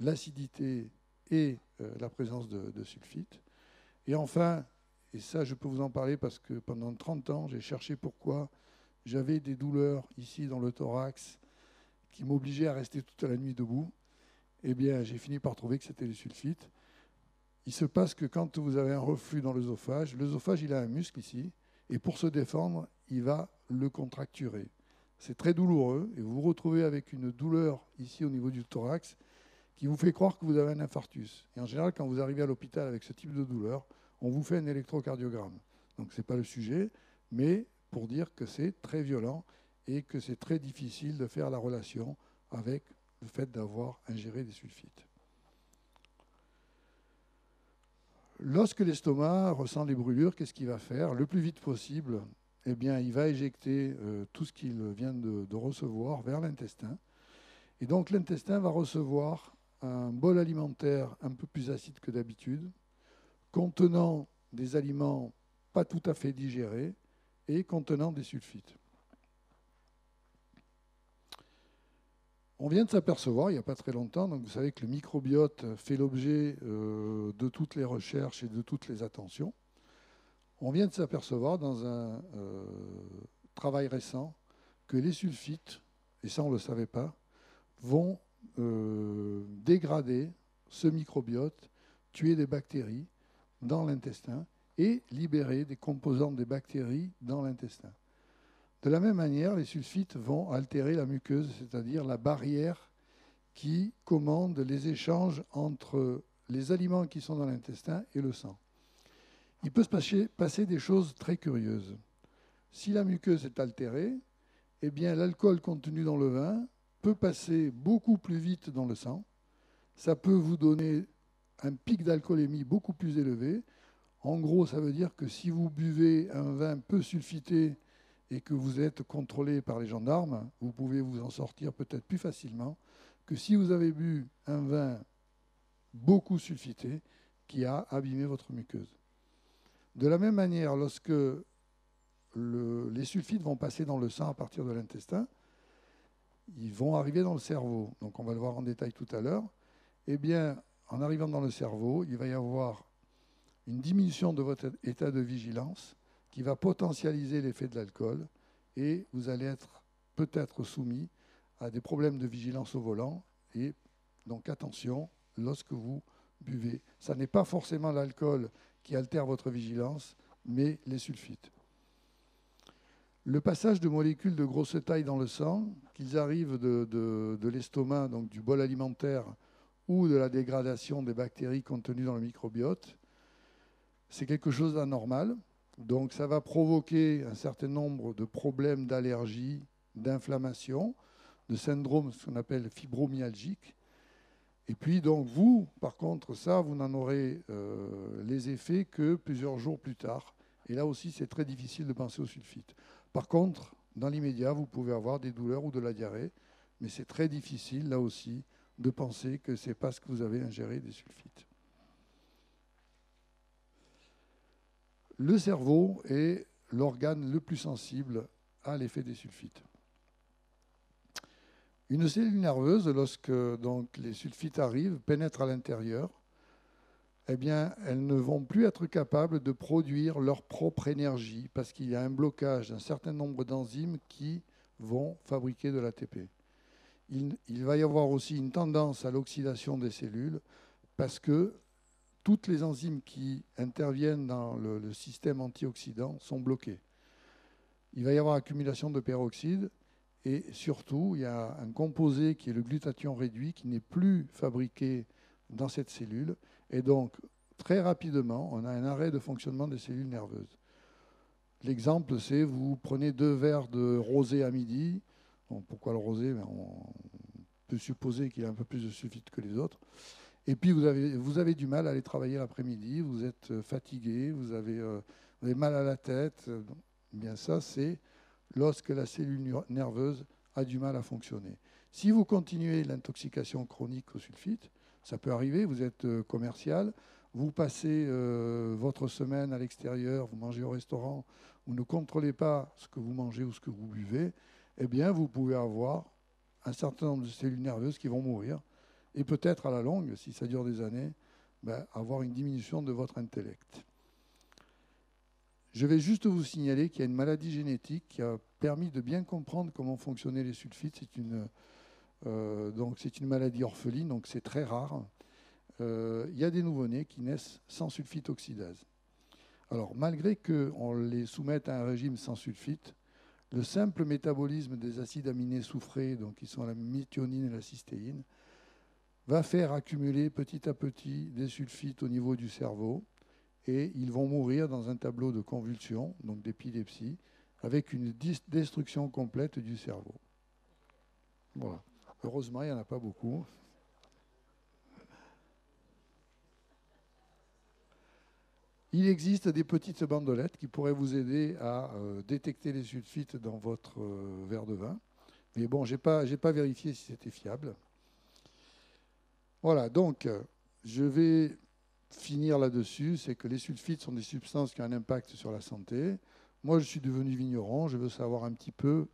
l'acidité et euh, la présence de, sulfite. Et enfin, et ça je peux vous en parler parce que pendant 30 ans, j'ai cherché pourquoi j'avais des douleurs ici dans le thorax qui m'obligeaient à rester toute la nuit debout. Eh bien, j'ai fini par trouver que c'était les sulfites. Il se passe que quand vous avez un reflux dans l'œsophage, l'œsophage, il a un muscle ici, et pour se défendre, il va le contracturer. C'est très douloureux, et vous vous retrouvez avec une douleur ici au niveau du thorax qui vous fait croire que vous avez un infarctus. Et en général, quand vous arrivez à l'hôpital avec ce type de douleur, on vous fait un électrocardiogramme. Donc ce n'est pas le sujet, mais pour dire que c'est très violent et que c'est très difficile de faire la relation avec le fait d'avoir ingéré des sulfites. Lorsque l'estomac ressent les brûlures, qu'est-ce qu'il va faire? Le plus vite possible, eh bien, il va éjecter euh, tout ce qu'il vient de, recevoir vers l'intestin. Et donc l'intestin va recevoir un bol alimentaire un peu plus acide que d'habitude, contenant des aliments pas tout à fait digérés et contenant des sulfites. On vient de s'apercevoir, il n'y a pas très longtemps, donc vous savez que le microbiote fait l'objet euh, de toutes les recherches et de toutes les attentions. On vient de s'apercevoir dans un euh, travail récent que les sulfites, et ça on ne le savait pas, vont euh, dégrader ce microbiote, tuer des bactéries dans l'intestin et libérer des composantes des bactéries dans l'intestin. De la même manière, les sulfites vont altérer la muqueuse, c'est-à-dire la barrière qui commande les échanges entre les aliments qui sont dans l'intestin et le sang. Il peut se passer, des choses très curieuses. Si la muqueuse est altérée, eh bien l'alcool contenu dans le vin peut passer beaucoup plus vite dans le sang. Ça peut vous donner un pic d'alcoolémie beaucoup plus élevé. En gros, ça veut dire que si vous buvez un vin peu sulfité et que vous êtes contrôlé par les gendarmes, vous pouvez vous en sortir peut-être plus facilement que si vous avez bu un vin beaucoup sulfité qui a abîmé votre muqueuse. De la même manière, lorsque les sulfites vont passer dans le sang à partir de l'intestin, ils vont arriver dans le cerveau. Donc on va le voir en détail tout à l'heure. Eh bien, en arrivant dans le cerveau, il va y avoir une diminution de votre état de vigilance qui va potentialiser l'effet de l'alcool et vous allez être peut-être soumis à des problèmes de vigilance au volant. Et donc attention, lorsque vous buvez, ça n'est pas forcément l'alcool qui altère votre vigilance, mais les sulfites. Le passage de molécules de grosse taille dans le sang, qu'ils arrivent de, de l'estomac, donc du bol alimentaire, ou de la dégradation des bactéries contenues dans le microbiote, c'est quelque chose d'anormal. Donc ça va provoquer un certain nombre de problèmes d'allergie, d'inflammation, de syndrome, ce qu'on appelle fibromyalgique. Et puis donc vous, par contre, ça, vous n'en aurez euh, les effets que plusieurs jours plus tard. Et là aussi, c'est très difficile de penser au sulfite. Par contre, dans l'immédiat, vous pouvez avoir des douleurs ou de la diarrhée, mais c'est très difficile, là aussi, de penser que c'est parce que vous avez ingéré des sulfites. Le cerveau est l'organe le plus sensible à l'effet des sulfites. Une cellule nerveuse, lorsque donc, les sulfites arrivent, pénètrent à l'intérieur, eh elles ne vont plus être capables de produire leur propre énergie parce qu'il y a un blocage d'un certain nombre d'enzymes qui vont fabriquer de l'ATP. Il, il, va y avoir aussi une tendance à l'oxydation des cellules parce que toutes les enzymes qui interviennent dans le, système antioxydant sont bloquées. Il va y avoir accumulation de peroxyde et surtout, il y a un composé qui est le glutathion réduit qui n'est plus fabriqué dans cette cellule. Et donc, très rapidement, on a un arrêt de fonctionnement des cellules nerveuses. L'exemple, c'est vous prenez deux verres de rosé à midi. pourquoi le rosé? Ben, On peut supposer qu'il a un peu plus de sulfite que les autres. Et puis vous avez, vous avez du mal à aller travailler l'après-midi, vous êtes euh, fatigué, vous avez, euh, vous avez, mal à la tête. Euh, bien ça, c'est lorsque la cellule nerveuse a du mal à fonctionner. Si vous continuez l'intoxication chronique au sulfite, ça peut arriver, vous êtes commercial, vous passez votre semaine à l'extérieur, vous mangez au restaurant, vous ne contrôlez pas ce que vous mangez ou ce que vous buvez, eh bien vous pouvez avoir un certain nombre de cellules nerveuses qui vont mourir et peut-être à la longue, si ça dure des années, ben, avoir une diminution de votre intellect. Je vais juste vous signaler qu'il y a une maladie génétique qui a permis de bien comprendre comment fonctionnaient les sulfites. C'est une, euh, maladie orpheline, donc c'est très rare. Euh, il y a des nouveau-nés qui naissent sans sulfite oxydase. Alors, malgré qu'on les soumette à un régime sans sulfite, le simple métabolisme des acides aminés soufrés, donc qui sont la méthionine et la cystéine, va faire accumuler petit à petit des sulfites au niveau du cerveau et ils vont mourir dans un tableau de convulsion, donc d'épilepsie, avec une destruction complète du cerveau. Voilà. Heureusement, il n'y en a pas beaucoup. Il existe des petites bandelettes qui pourraient vous aider à euh, détecter les sulfites dans votre euh, verre de vin. Mais bon, je n'ai pas, pas vérifié si c'était fiable. Voilà, donc je vais finir là-dessus. C'est que les sulfites sont des substances qui ont un impact sur la santé. Moi, je suis devenu vigneron. Je veux savoir un petit peu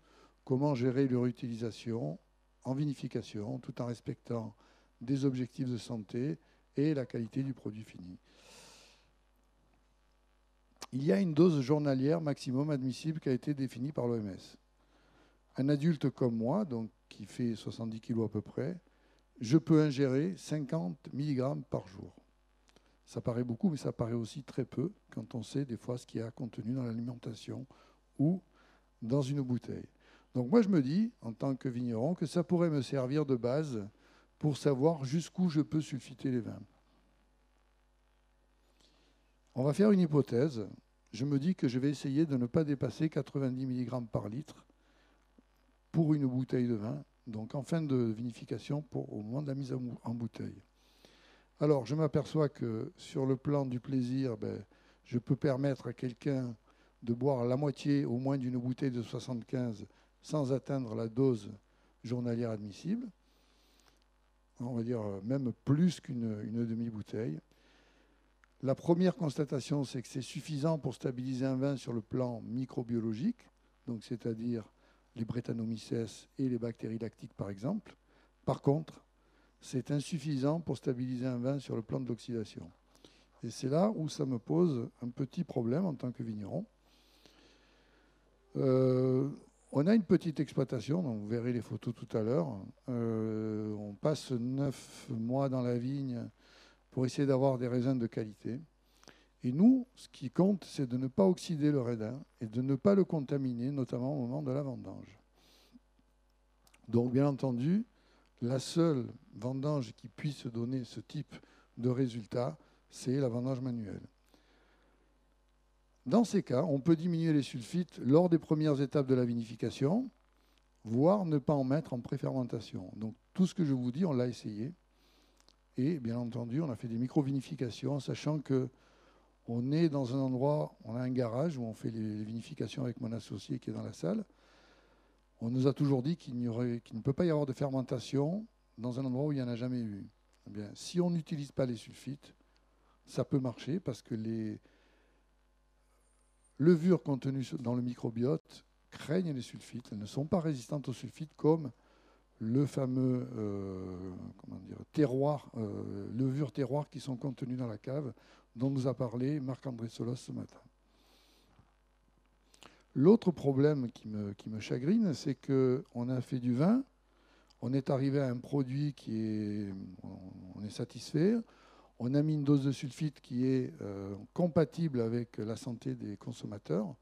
comment gérer leur utilisation en vinification, tout en respectant des objectifs de santé et la qualité du produit fini il y a une dose journalière maximum admissible qui a été définie par l'OMS. Un adulte comme moi, donc qui fait 70 kg à peu près, je peux ingérer 50 mg par jour. Ça paraît beaucoup, mais ça paraît aussi très peu quand on sait des fois ce qui a contenu dans l'alimentation ou dans une bouteille. Donc moi je me dis, en tant que vigneron, que ça pourrait me servir de base pour savoir jusqu'où je peux sulfiter les vins. On va faire une hypothèse. Je me dis que je vais essayer de ne pas dépasser 90 mg par litre pour une bouteille de vin, donc en fin de vinification pour, au moment de la mise en bouteille. Alors, je m'aperçois que sur le plan du plaisir, ben, je peux permettre à quelqu'un de boire la moitié au moins d'une bouteille de 75 sans atteindre la dose journalière admissible. On va dire même plus qu'une demi-bouteille. La première constatation, c'est que c'est suffisant pour stabiliser un vin sur le plan microbiologique, donc c'est-à-dire les Brettanomyces et les bactéries lactiques par exemple. Par contre, c'est insuffisant pour stabiliser un vin sur le plan de l'oxydation. Et c'est là où ça me pose un petit problème en tant que vigneron. Euh, on a une petite exploitation, donc vous verrez les photos tout à l'heure. Euh, on passe neuf mois dans la vigne pour essayer d'avoir des raisins de qualité. Et nous, ce qui compte, c'est de ne pas oxyder le raisin et de ne pas le contaminer, notamment au moment de la vendange. Donc, bien entendu, la seule vendange qui puisse donner ce type de résultat, c'est la vendange manuelle. Dans ces cas, on peut diminuer les sulfites lors des premières étapes de la vinification, voire ne pas en mettre en préfermentation. Donc tout ce que je vous dis, on l'a essayé. Et bien entendu, on a fait des micro-vinifications, sachant que on est dans un endroit, on a un garage où on fait les vinifications avec mon associé qui est dans la salle. On nous a toujours dit qu'il, ne peut pas y avoir de fermentation dans un endroit où il n'y en a jamais eu. Eh bien, si on n'utilise pas les sulfites, ça peut marcher parce que les levures contenues dans le microbiote craignent les sulfites. Elles ne sont pas résistantes aux sulfites comme le fameux euh, terroir, euh, levures terroirs qui sont contenues dans la cave, dont nous a parlé Marc-André Solos ce matin. L'autre problème qui me, chagrine, c'est qu'on a fait du vin, on est arrivé à un produit qui est, on est satisfait, on a mis une dose de sulfite qui est euh, compatible avec la santé des consommateurs,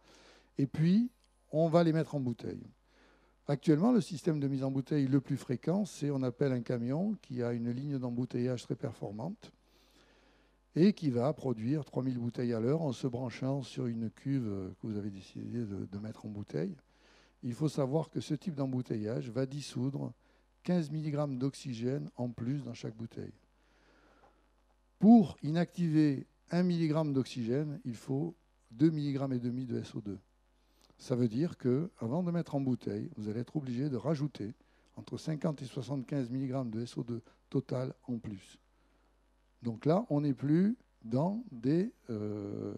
et puis on va les mettre en bouteille. Actuellement, le système de mise en bouteille le plus fréquent, c'est on appelle un camion qui a une ligne d'embouteillage très performante et qui va produire 3000 bouteilles à l'heure en se branchant sur une cuve que vous avez décidé de, mettre en bouteille. Il faut savoir que ce type d'embouteillage va dissoudre 15 mg d'oxygène en plus dans chaque bouteille. Pour inactiver 1 mg d'oxygène, il faut 2 mg et demi de SO2 ça veut dire que avant de mettre en bouteille, vous allez être obligé de rajouter entre 50 et 75 mg de SO2 total en plus. Donc là, on n'est plus dans des, euh,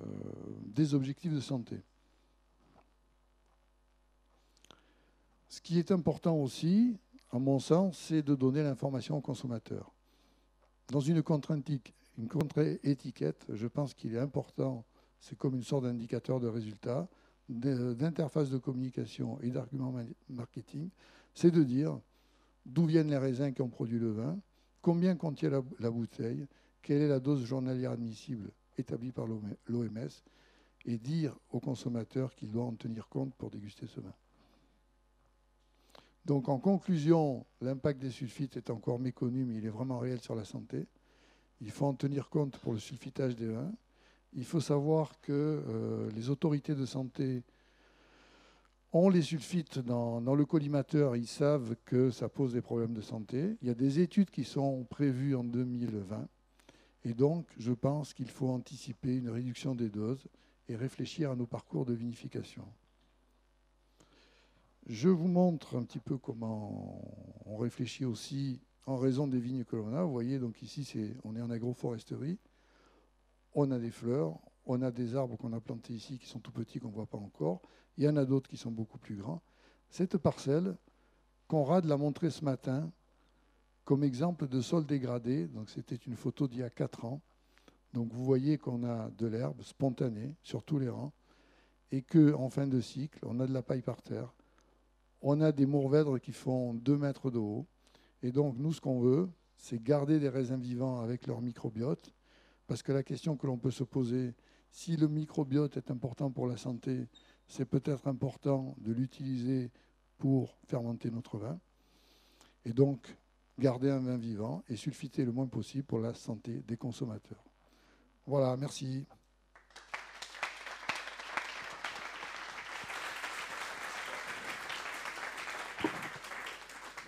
euh, des objectifs de santé. Ce qui est important aussi, à mon sens, c'est de donner l'information au consommateur. Dans une contre-étiquette, je pense qu'il est important c'est comme une sorte d'indicateur de résultat, d'interface de communication et d'argument marketing, c'est de dire d'où viennent les raisins qui ont produit le vin, combien contient la, bouteille, quelle est la dose journalière admissible établie par l'OMS, et dire au consommateur qu'il doit en tenir compte pour déguster ce vin. Donc en conclusion, l'impact des sulfites est encore méconnu, mais il est vraiment réel sur la santé. Il faut en tenir compte pour le sulfitage des vins. Il faut savoir que euh, les autorités de santé ont les sulfites dans, le collimateur, ils savent que ça pose des problèmes de santé. Il y a des études qui sont prévues en 2020. Et donc, je pense qu'il faut anticiper une réduction des doses et réfléchir à nos parcours de vinification. Je vous montre un petit peu comment on réfléchit aussi en raison des vignes que l'on a. Vous voyez, donc ici, on est en agroforesterie. On a des fleurs, on a des arbres qu'on a plantés ici qui sont tout petits, qu'on ne voit pas encore. Il y en a d'autres qui sont beaucoup plus grands. Cette parcelle, Conrad l'a montrée ce matin comme exemple de sol dégradé. Donc c'était une photo d'il y a 4 ans. Donc vous voyez qu'on a de l'herbe spontanée sur tous les rangs et qu'en fin de cycle, on a de la paille par terre. On a des mourvèdres qui font 2 mètres de haut. Et donc nous, ce qu'on veut, c'est garder des raisins vivants avec leur microbiote. Parce que la question que l'on peut se poser, si le microbiote est important pour la santé, c'est peut-être important de l'utiliser pour fermenter notre vin. Et donc, garder un vin vivant et sulfiter le moins possible pour la santé des consommateurs. Voilà, merci.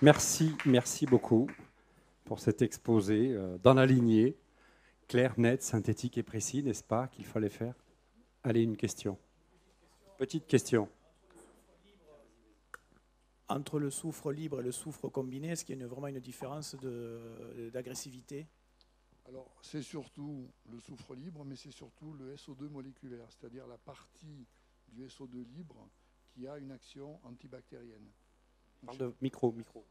Merci, merci beaucoup pour cet exposé euh, dans la lignée, clair, net, synthétique et précis, n'est-ce pas, qu'il fallait faire? Allez, une question. Petite question. Entre le soufre libre et le soufre combiné, est-ce qu'il y a vraiment une différence d'agressivité? Alors, c'est surtout le soufre libre, mais c'est surtout le SO2 moléculaire, c'est-à-dire la partie du SO2 libre qui a une action antibactérienne. Parle de micro, micro.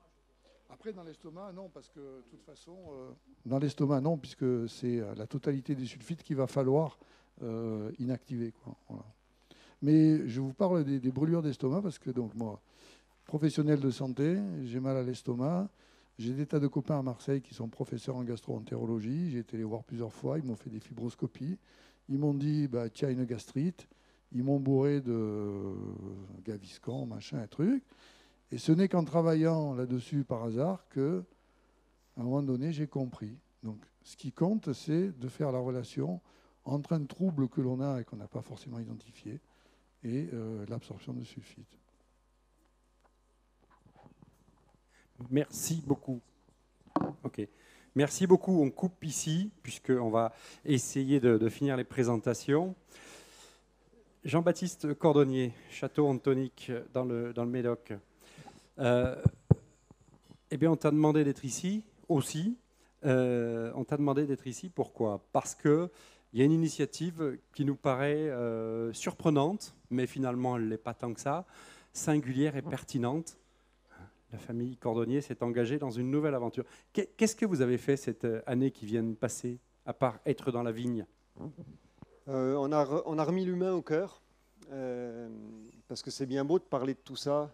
Après, dans l'estomac, non, parce que de toute façon, euh, dans l'estomac, non, puisque c'est euh, la totalité des sulfites qu'il va falloir euh, inactiver. Quoi. Mais je vous parle des, brûlures d'estomac parce que, donc, moi, professionnel de santé, j'ai mal à l'estomac. J'ai des tas de copains à Marseille qui sont professeurs en gastroentérologie. J'ai été les voir plusieurs fois. Ils m'ont fait des fibroscopies. Ils m'ont dit bah, as une gastrite. Ils m'ont bourré de gaviscon, machin, un truc. Et ce n'est qu'en travaillant là-dessus par hasard que, à un moment donné, j'ai compris. Donc, ce qui compte, c'est de faire la relation entre un trouble que l'on a et qu'on n'a pas forcément identifié et euh, l'absorption de sulfite. Merci beaucoup. Ok. Merci beaucoup. On coupe ici, puisqu'on va essayer de, finir les présentations. Jean-Baptiste Cordonnier, Château Antonique, dans le, dans le Médoc. Euh, eh bien, on t'a demandé d'être ici aussi. Euh, on t'a demandé d'être ici. Pourquoi? Parce que il y a une initiative qui nous paraît euh, surprenante, mais finalement elle n'est pas tant que ça, singulière et pertinente. La famille Cordonnier s'est engagée dans une nouvelle aventure. Qu'est-ce que vous avez fait cette année qui vient de passer, à part être dans la vigne? On, a, on, a, remis l'humain au cœur, parce que c'est bien beau de parler de tout ça,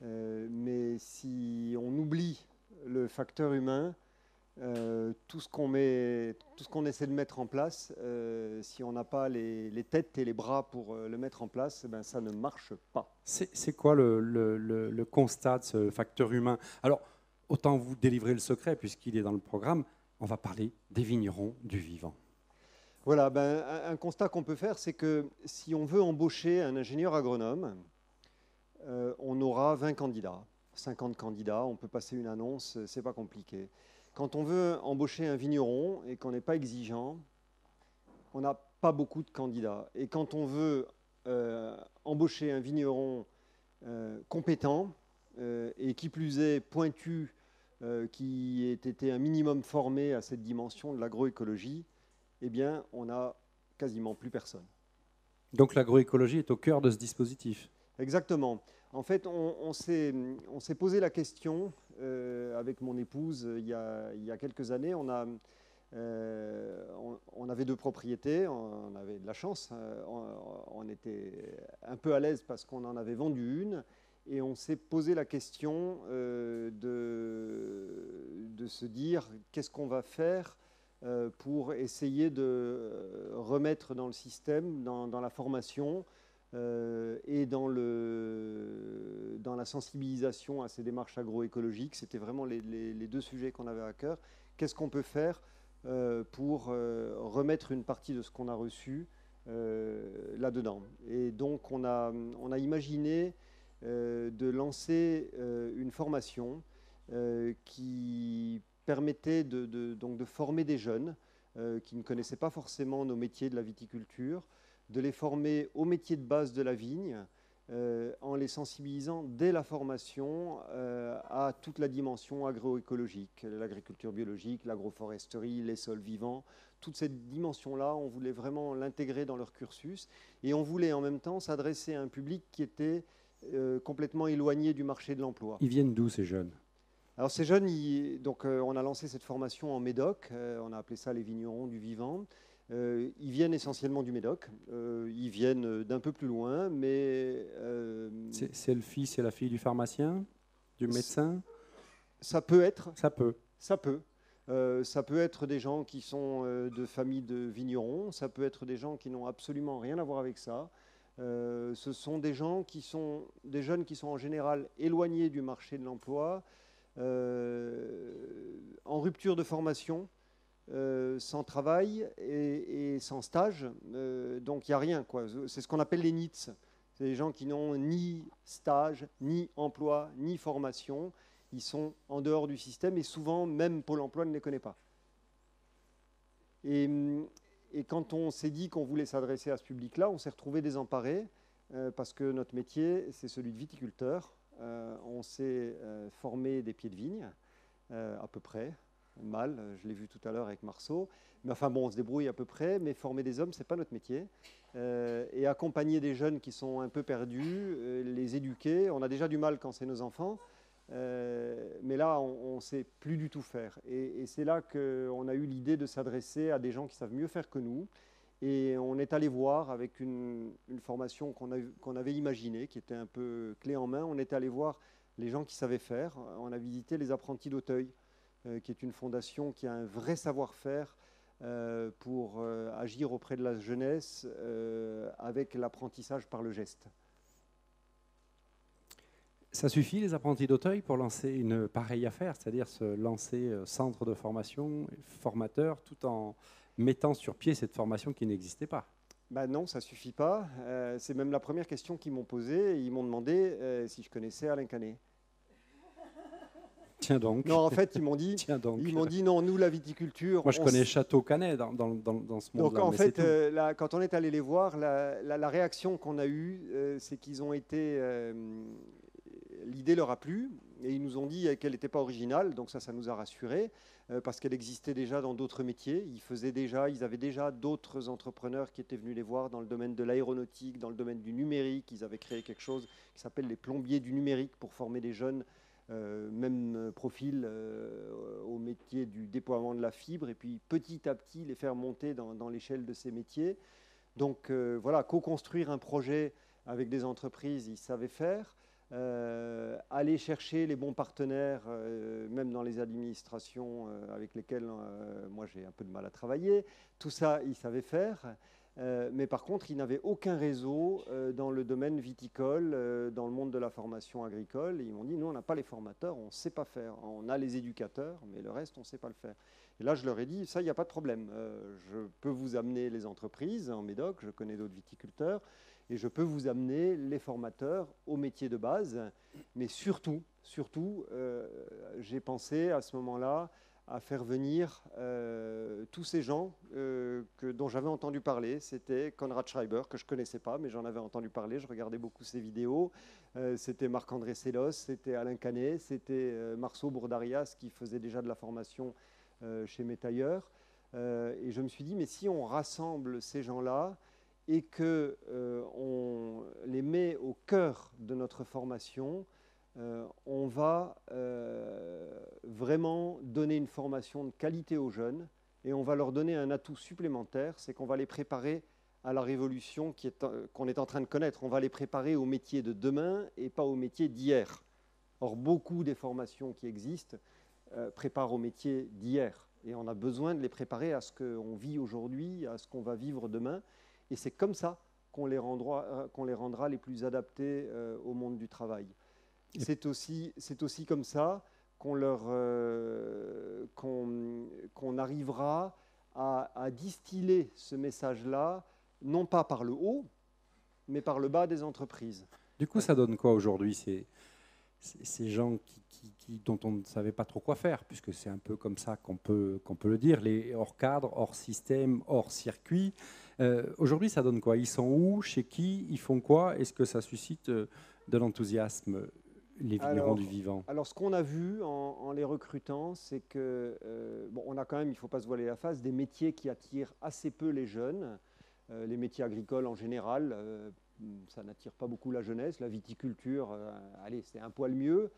mais si on oublie le facteur humain, euh, tout ce qu'on met, tout ce qu'on essaie de mettre en place, euh, si on n'a pas les, têtes et les bras pour euh, le mettre en place, eh ben ça ne marche pas. C'est quoi le, le, constat de ce facteur humain? Alors, autant vous délivrer le secret puisqu'il est dans le programme. On va parler des vignerons du vivant. Voilà, ben, un, constat qu'on peut faire, c'est que si on veut embaucher un ingénieur agronome, on aura 20 candidats, 50 candidats. On peut passer une annonce, c'est pas compliqué. Quand on veut embaucher un vigneron et qu'on n'est pas exigeant, on n'a pas beaucoup de candidats. Et quand on veut euh, embaucher un vigneron euh, compétent euh, et qui plus est pointu, qui ait été un minimum formé à cette dimension de l'agroécologie, eh bien, on n'a quasiment plus personne. Donc l'agroécologie est au cœur de ce dispositif Exactement. En fait, on, s'est posé la question euh, avec mon épouse il y, a, quelques années. On a, on, avait deux propriétés, on, avait de la chance, on, était un peu à l'aise parce qu'on en avait vendu une, et on s'est posé la question de, se dire qu'est-ce qu'on va faire pour essayer de remettre dans le système, dans la formation, euh, et dans, le, dans la sensibilisation à ces démarches agroécologiques. C'était vraiment les, deux sujets qu'on avait à cœur. Qu'est-ce qu'on peut faire euh, pour euh, remettre une partie de ce qu'on a reçu là-dedans? Et donc on a, on a imaginé de lancer une formation qui permettait de, donc de former des jeunes qui ne connaissaient pas forcément nos métiers de la viticulture, de les former au métier de base de la vigne, euh, en les sensibilisant dès la formation euh, à toute la dimension agroécologique, l'agriculture biologique, l'agroforesterie, les sols vivants. Toute cette dimension-là, on voulait vraiment l'intégrer dans leur cursus et on voulait en même temps s'adresser à un public qui était euh, complètement éloigné du marché de l'emploi. Ils viennent d'où ces jeunes? Alors ces jeunes, donc on a lancé cette formation en Médoc, on a appelé ça les vignerons du vivant. Euh, ils viennent essentiellement du Médoc. Euh, ils viennent d'un peu plus loin, mais. Euh, c'est le fils et la fille du pharmacien Du médecin? Ça peut être. Ça peut. Ça peut. ça peut être des gens qui sont de familles de vignerons, ça peut être des gens qui n'ont absolument rien à voir avec ça. ce sont des gens qui sont des jeunes qui sont en général éloignés du marché de l'emploi, en rupture de formation, euh, sans travail et, sans stage. Euh, donc il n'y a rien. C'est ce qu'on appelle les NITS. C'est des gens qui n'ont ni stage, ni emploi, ni formation. Ils sont en dehors du système et souvent même Pôle emploi ne les connaît pas. Et, quand on s'est dit qu'on voulait s'adresser à ce public-là, on s'est retrouvé désemparé euh, parce que notre métier, c'est celui de viticulteur. on s'est formé des pieds de vigne, à peu près, mal, je l'ai vu tout à l'heure avec Marceau. Mais enfin bon, on se débrouille à peu près, mais former des hommes, ce n'est pas notre métier. Euh, et accompagner des jeunes qui sont un peu perdus, euh, les éduquer, on a déjà du mal quand c'est nos enfants, euh, mais là, on ne sait plus du tout faire. Et, c'est là qu'on a eu l'idée de s'adresser à des gens qui savent mieux faire que nous. Et on est allé voir avec une, formation qu'on avait imaginée, qui était un peu clé en main, on est allé voir les gens qui savaient faire. On a visité les apprentis d'Auteuil. Euh, qui est une fondation qui a un vrai savoir-faire euh, pour euh, agir auprès de la jeunesse avec l'apprentissage par le geste. Ça suffit, les apprentis d'Auteuil, pour lancer une pareille affaire, c'est-à-dire se lancer centre de formation, formateur, tout en mettant sur pied cette formation qui n'existait pas? Ben non, ça suffit pas. c'est même la première question qu'ils m'ont posée. Ils m'ont demandé si je connaissais Alain Canet. Tiens donc. Non, en fait, ils m'ont dit, ils m'ont dit non, nous la viticulture. Moi, je connais Château Canet dans, dans, dans, ce monde-là. Donc en fait, euh, quand on est allé les voir, la, la, réaction qu'on a eue, euh, c'est qu'ils ont été, euh, l'idée leur a plu et ils nous ont dit qu'elle n'était pas originale. Donc ça, ça nous a rassurés parce qu'elle existait déjà dans d'autres métiers. Ils faisaient déjà, ils avaient déjà d'autres entrepreneurs qui étaient venus les voir dans le domaine de l'aéronautique, dans le domaine du numérique. Ils avaient créé quelque chose qui s'appelle les plombiers du numérique pour former des jeunes euh, même profil euh, au métier du déploiement de la fibre, et puis petit à petit les faire monter dans, l'échelle de ces métiers. Donc euh, voilà, co-construire un projet avec des entreprises, ils savaient faire. aller chercher les bons partenaires, même dans les administrations avec lesquelles moi j'ai un peu de mal à travailler, tout ça, ils savaient faire. Euh, mais par contre, ils n'avaient aucun réseau euh, dans le domaine viticole, euh, dans le monde de la formation agricole. Ils m'ont dit, nous, on n'a pas les formateurs, on ne sait pas faire. On a les éducateurs, mais le reste, on ne sait pas le faire. Et là, je leur ai dit, ça, il n'y a pas de problème. je peux vous amener les entreprises en Médoc, je connais d'autres viticulteurs, et je peux vous amener les formateurs au métier de base. Mais surtout, surtout, j'ai pensé à ce moment-là à faire venir euh, tous ces gens euh, dont j'avais entendu parler. C'était Konrad Schreiber, que je ne connaissais pas, mais j'en avais entendu parler. Je regardais beaucoup ses vidéos. Euh, c'était Marc-André Sellos, c'était Alain Canet, c'était Marceau Bourdarias qui faisait déjà de la formation chez Métailleur. et je me suis dit, mais si on rassemble ces gens-là et que on les met au cœur de notre formation, euh, on va euh, vraiment donner une formation de qualité aux jeunes et on va leur donner un atout supplémentaire, c'est qu'on va les préparer à la révolution qu'on est, en train de connaître. On va les préparer au métier de demain et pas au métier d'hier. Or, beaucoup des formations qui existent euh, préparent au métier d'hier. Et on a besoin de les préparer à ce qu'on vit aujourd'hui, à ce qu'on va vivre demain. Et c'est comme ça qu'on les, rendra, les plus adaptés au monde du travail. C'est aussi, c'est aussi comme ça qu'on, leur, qu'on, arrivera à, à, distiller ce message-là, non pas par le haut, mais par le bas des entreprises. Du coup, ça donne quoi aujourd'hui c'est ces gens qui, dont on ne savait pas trop quoi faire, puisque c'est un peu comme ça qu'on peut, qu'on peut le dire, les hors cadre, hors système, hors circuit. Euh, aujourd'hui, ça donne quoi? Ils sont où? Chez qui? Ils font quoi? Est-ce que ça suscite euh, de l'enthousiasme? Les vignerons du vivant Alors, ce qu'on a vu en, les recrutant, c'est que, euh, bon, on a quand même, il ne faut pas se voiler la face, des métiers qui attirent assez peu les jeunes. les métiers agricoles en général, ça n'attire pas beaucoup la jeunesse. La viticulture, euh, allez, c'est un poil mieux.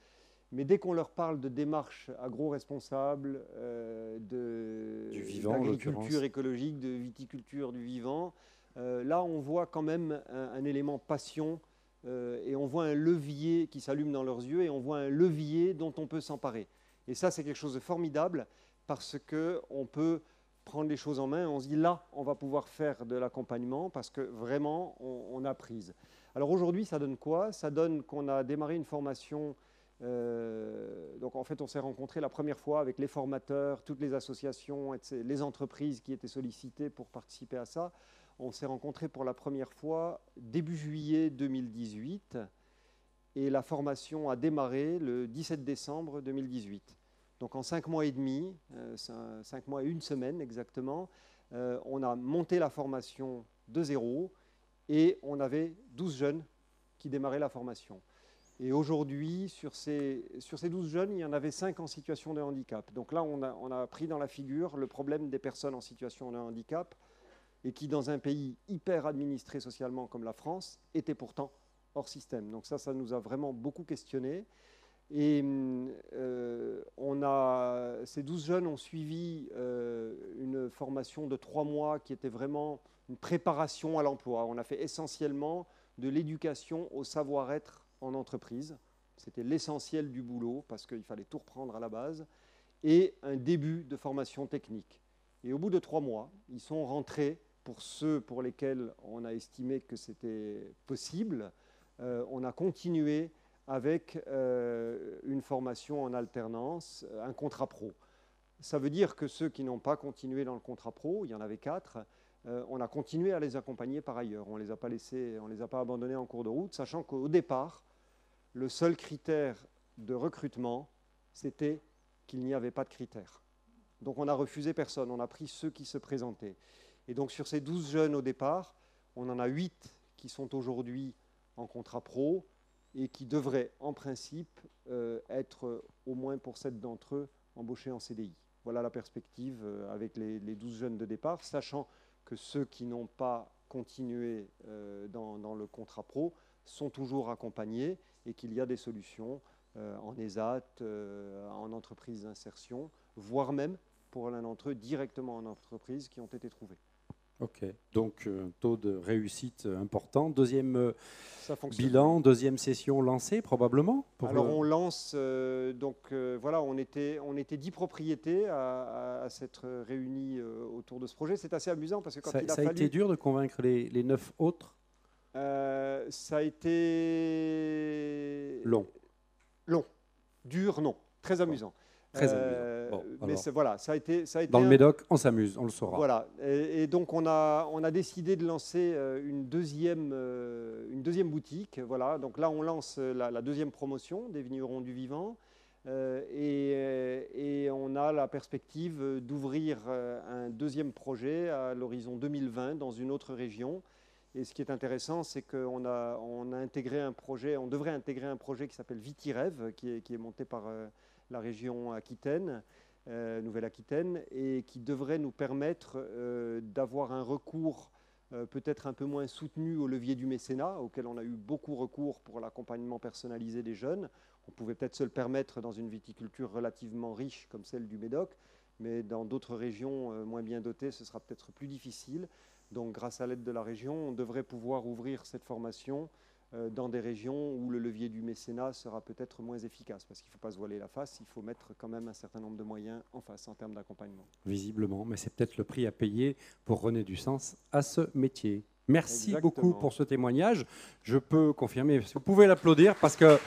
Mais dès qu'on leur parle de démarches agro-responsables, euh, d'agriculture écologique, de viticulture du vivant, euh, là on voit quand même un, élément passion et on voit un levier qui s'allume dans leurs yeux et on voit un levier dont on peut s'emparer. Et ça c'est quelque chose de formidable parce qu'on peut prendre les choses en main. On se dit là, on va pouvoir faire de l'accompagnement parce que vraiment, on, a prise. Alors aujourd'hui, ça donne quoi? Ça donne qu'on a démarré une formation. Euh, donc en fait, on s'est rencontré la première fois avec les formateurs, toutes les associations, les entreprises qui étaient sollicitées pour participer à ça. On s'est rencontré pour la première fois début juillet 2018 et la formation a démarré le 17 décembre 2018. Donc en cinq mois et demi, euh, cinq mois et une semaine exactement, euh, on a monté la formation de zéro et on avait 12 jeunes qui démarraient la formation. Et aujourd'hui, sur ces, sur ces 12 jeunes, il y en avait 5 en situation de handicap. Donc là, on a, on a pris dans la figure le problème des personnes en situation de handicap et qui, dans un pays hyper administré socialement comme la France, étaient pourtant hors système. Donc ça, ça nous a vraiment beaucoup questionné. Et euh, on a, ces 12 jeunes ont suivi euh, une formation de trois mois qui était vraiment une préparation à l'emploi. On a fait essentiellement de l'éducation au savoir-être en entreprise. C'était l'essentiel du boulot parce qu'il fallait tout reprendre à la base. Et un début de formation technique. Et au bout de trois mois, ils sont rentrés, pour ceux pour lesquels on a estimé que c'était possible, euh, on a continué avec euh, une formation en alternance, un contrat pro. Ça veut dire que ceux qui n'ont pas continué dans le contrat pro, il y en avait quatre, euh, on a continué à les accompagner par ailleurs. On ne les a pas laissés, on les a pas abandonnés en cours de route, sachant qu'au départ, le seul critère de recrutement, c'était qu'il n'y avait pas de critères. Donc on a refusé personne, on a pris ceux qui se présentaient. Et donc sur ces 12 jeunes au départ, on en a 8 qui sont aujourd'hui en contrat pro, et qui devraient en principe euh, être euh, au moins pour 7 d'entre eux embauchés en CDI. Voilà la perspective euh, avec les, 12 jeunes de départ, sachant que ceux qui n'ont pas continué dans, le contrat pro sont toujours accompagnés et qu'il y a des solutions en ESAT, en entreprise d'insertion, voire même pour l'un d'entre eux directement en entreprise qui ont été trouvés. Ok, donc un euh, taux de réussite important. Deuxième euh, bilan, deuxième session lancée probablement Alors on lance, euh, donc voilà, on était, on était dix propriétés à, s'être réunis autour de ce projet. C'est assez amusant parce que quand ça, il a ça a été dur de convaincre les, les neuf autres Ça a été... Long. Long. Dur, non. Très amusant. Très euh, mais voilà, ça a été, ça a été dans le Médoc, on s'amuse, on le saura. Voilà, et, donc on a, on a décidé de lancer euh, une deuxième, euh, une deuxième boutique. Voilà, donc là on lance la, deuxième promotion des vignerons du vivant. et, et, on a la perspective d'ouvrir un deuxième projet à l'horizon 2020 dans une autre région. Et ce qui est intéressant, c'est qu'on a, on a intégré un projet, on devrait intégrer un projet qui s'appelle Vitirêve, qui est, qui est monté par la région Aquitaine, euh, Nouvelle-Aquitaine, et qui devrait nous permettre euh, d'avoir un recours euh, peut-être un peu moins soutenu au levier du mécénat, auquel on a eu beaucoup recours pour l'accompagnement personnalisé des jeunes. On pouvait peut-être se le permettre dans une viticulture relativement riche comme celle du Médoc, mais dans d'autres régions moins bien dotées, ce sera peut-être plus difficile. Donc grâce à l'aide de la région, on devrait pouvoir ouvrir cette formation dans des régions où le levier du mécénat sera peut-être moins efficace, parce qu'il ne faut pas se voiler la face, il faut mettre quand même un certain nombre de moyens en face en termes d'accompagnement. Visiblement, mais c'est peut-être le prix à payer pour redonner du sens à ce métier. Merci beaucoup pour ce témoignage. Je peux confirmer, vous pouvez l'applaudir parce que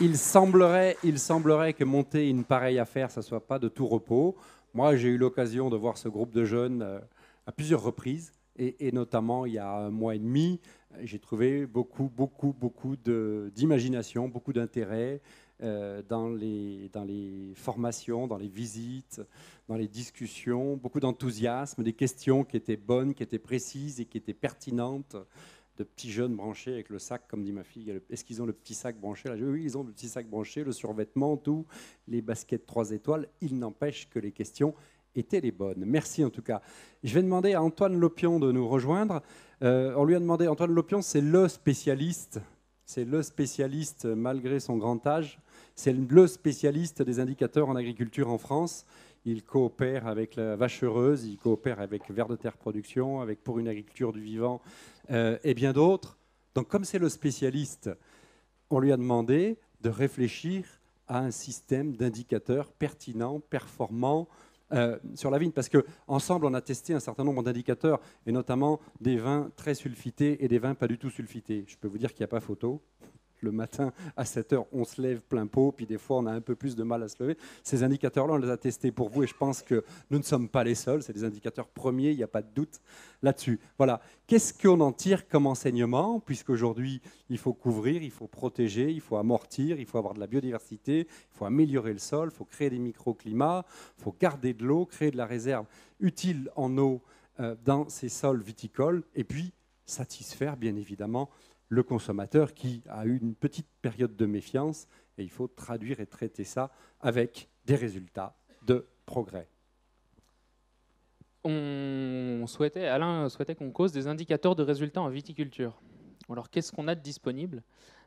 il semblerait, il semblerait que monter une pareille affaire, ça ne soit pas de tout repos. Moi, j'ai eu l'occasion de voir ce groupe de jeunes euh, à plusieurs reprises, et, notamment il y a un mois et demi, j'ai trouvé beaucoup, beaucoup, beaucoup d'imagination, beaucoup d'intérêt euh, dans, les, dans les formations, dans les visites, dans les discussions, beaucoup d'enthousiasme, des questions qui étaient bonnes, qui étaient précises et qui étaient pertinentes de petits jeunes branchés avec le sac, comme dit ma fille. Est-ce qu'ils ont le petit sac branché? Là Oui, ils ont le petit sac branché, le survêtement, tout, les baskets 3 étoiles. Il n'empêche que les questions étaient les bonnes. Merci en tout cas. Je vais demander à Antoine Lopion de nous rejoindre. Euh, on lui a demandé, Antoine Lopion, c'est le spécialiste, c'est le spécialiste malgré son grand âge, c'est le spécialiste des indicateurs en agriculture en France. Il coopère avec la Vache il coopère avec Vert de Terre Production, avec Pour une agriculture du vivant euh, et bien d'autres. Donc comme c'est le spécialiste, on lui a demandé de réfléchir à un système d'indicateurs pertinents, performants euh, sur la vigne. Parce qu'ensemble, on a testé un certain nombre d'indicateurs, et notamment des vins très sulfités et des vins pas du tout sulfités. Je peux vous dire qu'il n'y a pas photo le matin à 7 heures, on se lève plein pot, puis des fois on a un peu plus de mal à se lever. Ces indicateurs-là, on les a testés pour vous et je pense que nous ne sommes pas les seuls. C'est des indicateurs premiers, il n'y a pas de doute là-dessus. Voilà. Qu'est-ce qu'on en tire comme enseignement? Puisqu'aujourd'hui, il faut couvrir, il faut protéger, il faut amortir, il faut avoir de la biodiversité, il faut améliorer le sol, il faut créer des microclimats, il faut garder de l'eau, créer de la réserve utile en eau euh, dans ces sols viticoles et puis satisfaire, bien évidemment, le consommateur qui a eu une petite période de méfiance et il faut traduire et traiter ça avec des résultats de progrès. On souhaitait, Alain souhaitait qu'on cause des indicateurs de résultats en viticulture. Alors qu'est-ce qu'on a de disponible?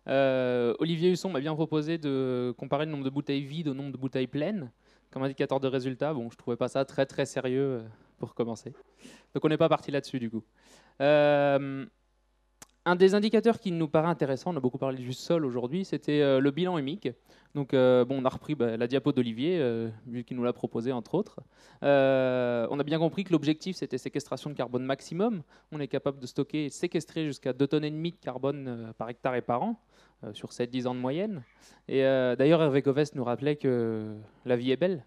Euh, Olivier Husson m'a bien proposé de comparer le nombre de bouteilles vides au nombre de bouteilles pleines comme indicateur de résultats. Bon, je trouvais pas ça très très sérieux euh, pour commencer. Donc on n'est pas parti là-dessus du coup. Euh, un des indicateurs qui nous paraît intéressant, on a beaucoup parlé du sol aujourd'hui, c'était euh, le bilan humique. Donc, euh, bon, on a repris bah, la diapo d'Olivier, euh, vu qu'il nous l'a proposé entre autres. on a bien compris que l'objectif c'était séquestration de carbone maximum. On est capable de stocker et séquestrer jusqu'à 2 tonnes de carbone par hectare et par an sur 7-10 ans de moyenne. Et d'ailleurs, Hervé Covest nous rappelait que la vie est belle.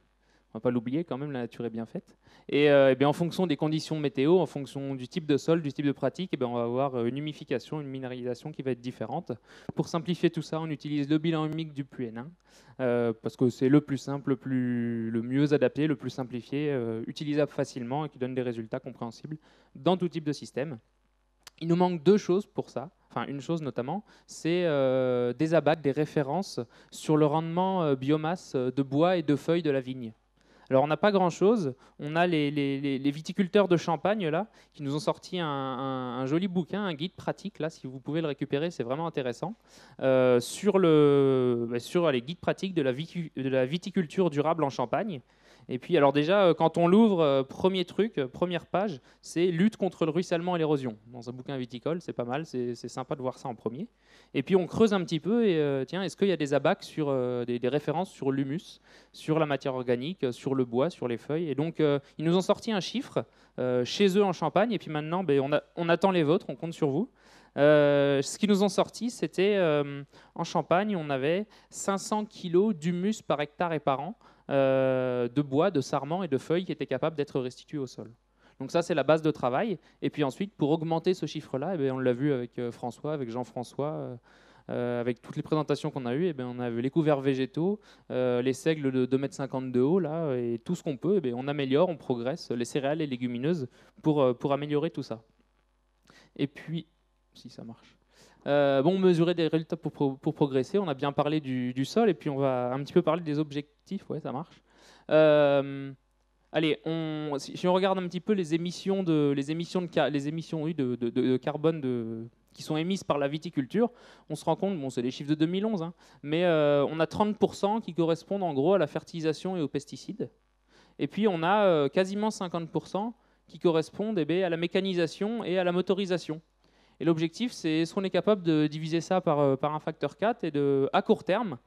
On va pas l'oublier quand même, la nature est bien faite. Et, euh, bien, en fonction des conditions météo, en fonction du type de sol, du type de pratique, et bien, on va avoir euh, une humification, une minéralisation qui va être différente. Pour simplifier tout ça, on utilise le bilan humique du PUN1, euh, parce que c'est le plus simple, le, plus, le mieux adapté, le plus simplifié, utilisable facilement et qui donne des résultats compréhensibles dans tout type de système. Il nous manque deux choses pour ça. Enfin, une chose notamment, c'est des abacs, des références sur le rendement biomasse de bois et de feuilles de la vigne. Alors on n'a pas grand-chose. On a les, viticulteurs de Champagne là qui nous ont sorti un, joli bouquin, un guide pratique là. Si vous pouvez le récupérer, c'est vraiment intéressant euh, bah, sur les guides pratiques de la viticulture durable en Champagne. Et puis, alors déjà, euh, quand on l'ouvre, euh, premier truc, euh, première page, c'est lutte contre le ruissellement et l'érosion. Dans un bouquin viticole, c'est pas mal, c'est sympa de voir ça en premier. Et puis, on creuse un petit peu et tiens, est-ce qu'il y a des abacs sur des, références sur l'humus, sur la matière organique, sur le bois, sur les feuilles? Et donc, ils nous ont sorti un chiffre chez eux en Champagne. Et puis maintenant, ben, on, attend les vôtres, on compte sur vous. ce qu'ils nous ont sorti, c'était en Champagne, on avait 500 kg d'humus par hectare et par an. Euh, de bois, de sarments et de feuilles qui étaient capables d'être restitués au sol. Donc ça, c'est la base de travail. Et puis ensuite, pour augmenter ce chiffre-là, eh on l'a vu avec euh, François, avec Jean-François, euh, avec toutes les présentations qu'on a eues, eh on a vu les couverts végétaux, les seigles de 2,50 m de haut, là, et tout ce qu'on peut, eh on améliore, on progresse, les céréales et légumineuses, pour, pour améliorer tout ça. Et puis, si ça marche. Euh, bon, mesurer des résultats pour, pour, progresser. On a bien parlé du, du, sol et puis on va un petit peu parler des objectifs. Ouais, ça marche. Euh, allez, si, on regarde un petit peu les émissions de, les émissions de, les émissions, de, de, carbone de, qui sont émises par la viticulture, on se rend compte, bon, c'est les chiffres de 2011, hein, mais euh, on a 30% qui correspondent en gros à la fertilisation et aux pesticides. Et puis on a quasiment 50% qui correspondent eh bien, à la mécanisation et à la motorisation. Et l'objectif, c'est est-ce qu'on est capable de diviser ça par, euh, un facteur 4 et de, à court terme,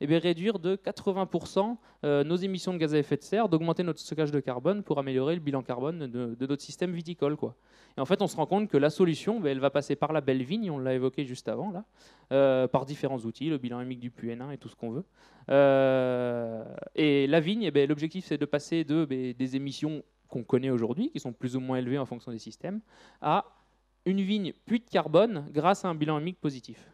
eh bien, réduire de 80% euh, nos émissions de gaz à effet de serre, d'augmenter notre stockage de carbone pour améliorer le bilan carbone de, notre système viticole. Quoi. Et en fait, on se rend compte que la solution, ben, elle va passer par la belle vigne, on l'a évoqué juste avant, là, euh, par différents outils, le bilan émique du PUN1 et tout ce qu'on veut. Et la vigne, eh ben, l'objectif, c'est de passer de, ben, des émissions qu'on connaît aujourd'hui, qui sont plus ou moins élevées en fonction des systèmes, à une vigne puits de carbone grâce à un bilan émique positif.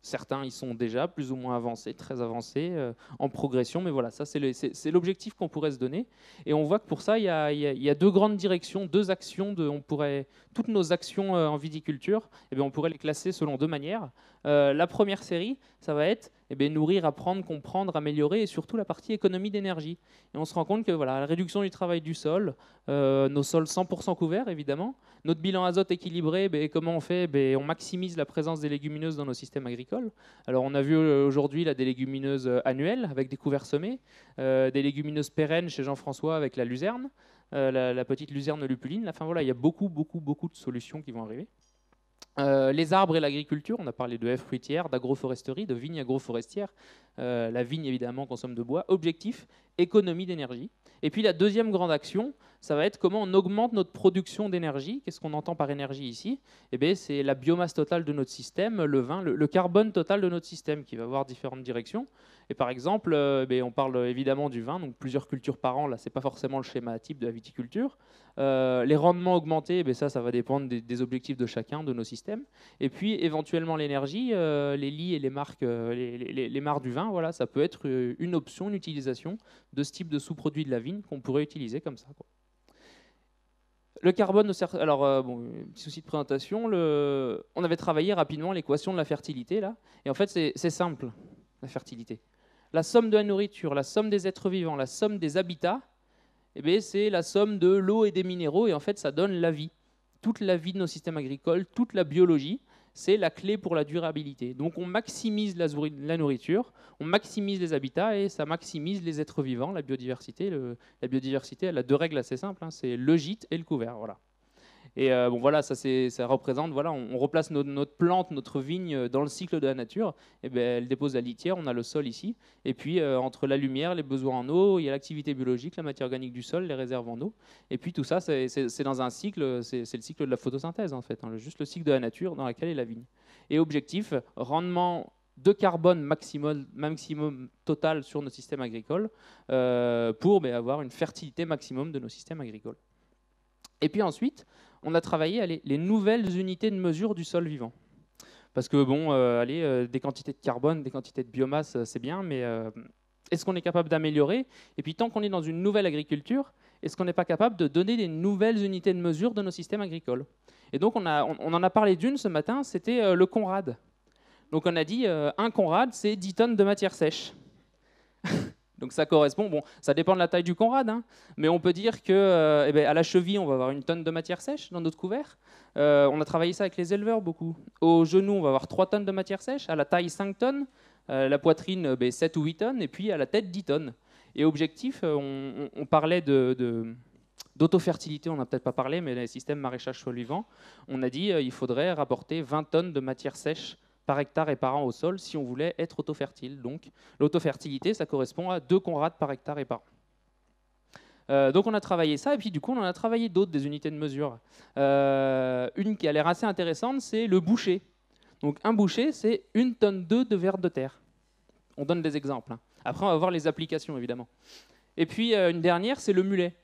Certains y sont déjà plus ou moins avancés, très avancés, euh, en progression, mais voilà, ça c'est l'objectif qu'on pourrait se donner. Et on voit que pour ça, il y a, deux grandes directions, deux actions. De, on pourrait, toutes nos actions euh, en viticulture, eh bien, on pourrait les classer selon deux manières. Euh, la première série, ça va être eh bien, nourrir, apprendre, comprendre, améliorer, et surtout la partie économie d'énergie. Et on se rend compte que voilà, la réduction du travail du sol, nos sols 100% couverts évidemment, notre bilan azote équilibré, ben, comment on fait? Ben, On maximise la présence des légumineuses dans nos systèmes agricoles. Alors on a vu euh, aujourd'hui des légumineuses euh, annuelles avec des couverts semés, euh, des légumineuses pérennes chez Jean-François avec la luzerne, la, petite luzerne lupuline. Enfin voilà, il y a beaucoup, beaucoup, beaucoup de solutions qui vont arriver. Les arbres et l'agriculture, on a parlé de F fruitière, d'agroforesterie, de vignes agroforestières. la vigne évidemment consomme de bois. Objectif, économie d'énergie. Et puis la deuxième grande action, ça va être comment on augmente notre production d'énergie. Qu'est-ce qu'on entend par énergie ici? Eh C'est la biomasse totale de notre système, le vin, le, carbone total de notre système qui va avoir différentes directions. Et par exemple, euh, eh on parle évidemment du vin, donc plusieurs cultures par an, là c'est pas forcément le schéma type de la viticulture. Euh, les rendements augmentés, eh ça, ça va dépendre des, objectifs de chacun de nos systèmes. Et puis éventuellement l'énergie, euh, les lits et les marques, les, marques du vin, voilà, ça peut être une option, une utilisation de ce type de sous-produit de la vigne qu'on pourrait utiliser comme ça. Le carbone, alors petit souci de présentation, on avait travaillé rapidement l'équation de la fertilité là, et en fait c'est simple, la fertilité. La somme de la nourriture, la somme des êtres vivants, la somme des habitats, eh c'est la somme de l'eau et des minéraux, et en fait ça donne la vie. Toute la vie de nos systèmes agricoles, toute la biologie, c'est la clé pour la durabilité. Donc on maximise la, nourriture, on maximise les habitats et ça maximise les êtres vivants, la biodiversité. la biodiversité, elle a deux règles assez simples, hein, c'est le gîte et le couvert. Voilà. Et euh, bon, voilà, ça, représente, voilà, on, replace notre, plante, notre vigne dans le cycle de la nature. Et ben, elle dépose la litière, on a le sol ici. Et puis, euh, entre la lumière, les besoins en eau, il y a l'activité biologique, la matière organique du sol, les réserves en eau. Et puis, tout ça, c'est dans un cycle, c'est le cycle de la photosynthèse, en fait, hein, juste le cycle de la nature dans lequel est la vigne. Et objectif, rendement de carbone maximum, total sur nos systèmes agricoles euh, pour ben, avoir une fertilité maximum de nos systèmes agricoles. Et puis ensuite, on a travaillé les, nouvelles unités de mesure du sol vivant. Parce que, bon, euh, allez, euh, des quantités de carbone, des quantités de biomasse, euh, c'est bien, mais est-ce qu'on est capable d'améliorer? Et puis, tant qu'on est dans une nouvelle agriculture, est-ce qu'on n'est pas capable de donner des nouvelles unités de mesure de nos systèmes agricoles? Et donc, on, on, en a parlé d'une ce matin, c'était le Conrad. Donc, on a dit, un Conrad, c'est 10 tonnes de matière sèche. Donc ça correspond, bon, ça dépend de la taille du Conrad, hein, mais on peut dire que euh, eh ben, à la cheville, on va avoir une tonne de matière sèche dans notre couvert. Euh, on a travaillé ça avec les éleveurs beaucoup. Au genou, on va avoir 3 tonnes de matière sèche, à la taille 5 tonnes, euh, la poitrine 7 ben, ou 8 tonnes, et puis à la tête 10 tonnes. Et objectif, on, parlait de, d'autofertilité, on n'a peut-être pas parlé, mais les systèmes maraîchage sol vivant, on a dit qu'il faudrait rapporter 20 tonnes de matière sèche par hectare et par an au sol si on voulait être autofertile. Donc l'autofertilité, ça correspond à deux conrades par hectare et par an. Euh, donc on a travaillé ça, et puis du coup on en a travaillé d'autres, des unités de mesure. Euh, une qui a l'air assez intéressante, c'est le boucher. Donc un boucher, c'est une tonne 2 de verre de terre. On donne des exemples. Hein. Après on va voir les applications évidemment. Et puis euh, une dernière, c'est le mulet.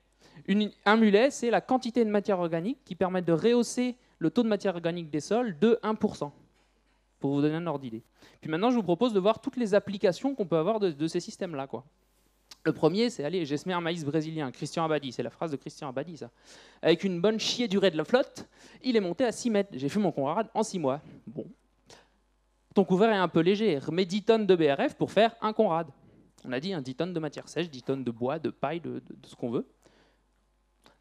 un mulet, c'est la quantité de matière organique qui permet de rehausser le taux de matière organique des sols de 1% pour vous donner un ordre d'idée. Puis maintenant, je vous propose de voir toutes les applications qu'on peut avoir de, ces systèmes-là. Le premier, c'est allez, semé un maïs brésilien, Christian Abadi, c'est la phrase de Christian Abadi, ça. Avec une bonne chier durée de la flotte, il est monté à 6 mètres. J'ai fait mon conrad en 6 mois. Bon. Ton couvert est un peu léger. Remets 10 tonnes de BRF pour faire un conrad. On a dit un 10 tonnes de matière sèche, 10 tonnes de bois, de paille, de, ce qu'on veut.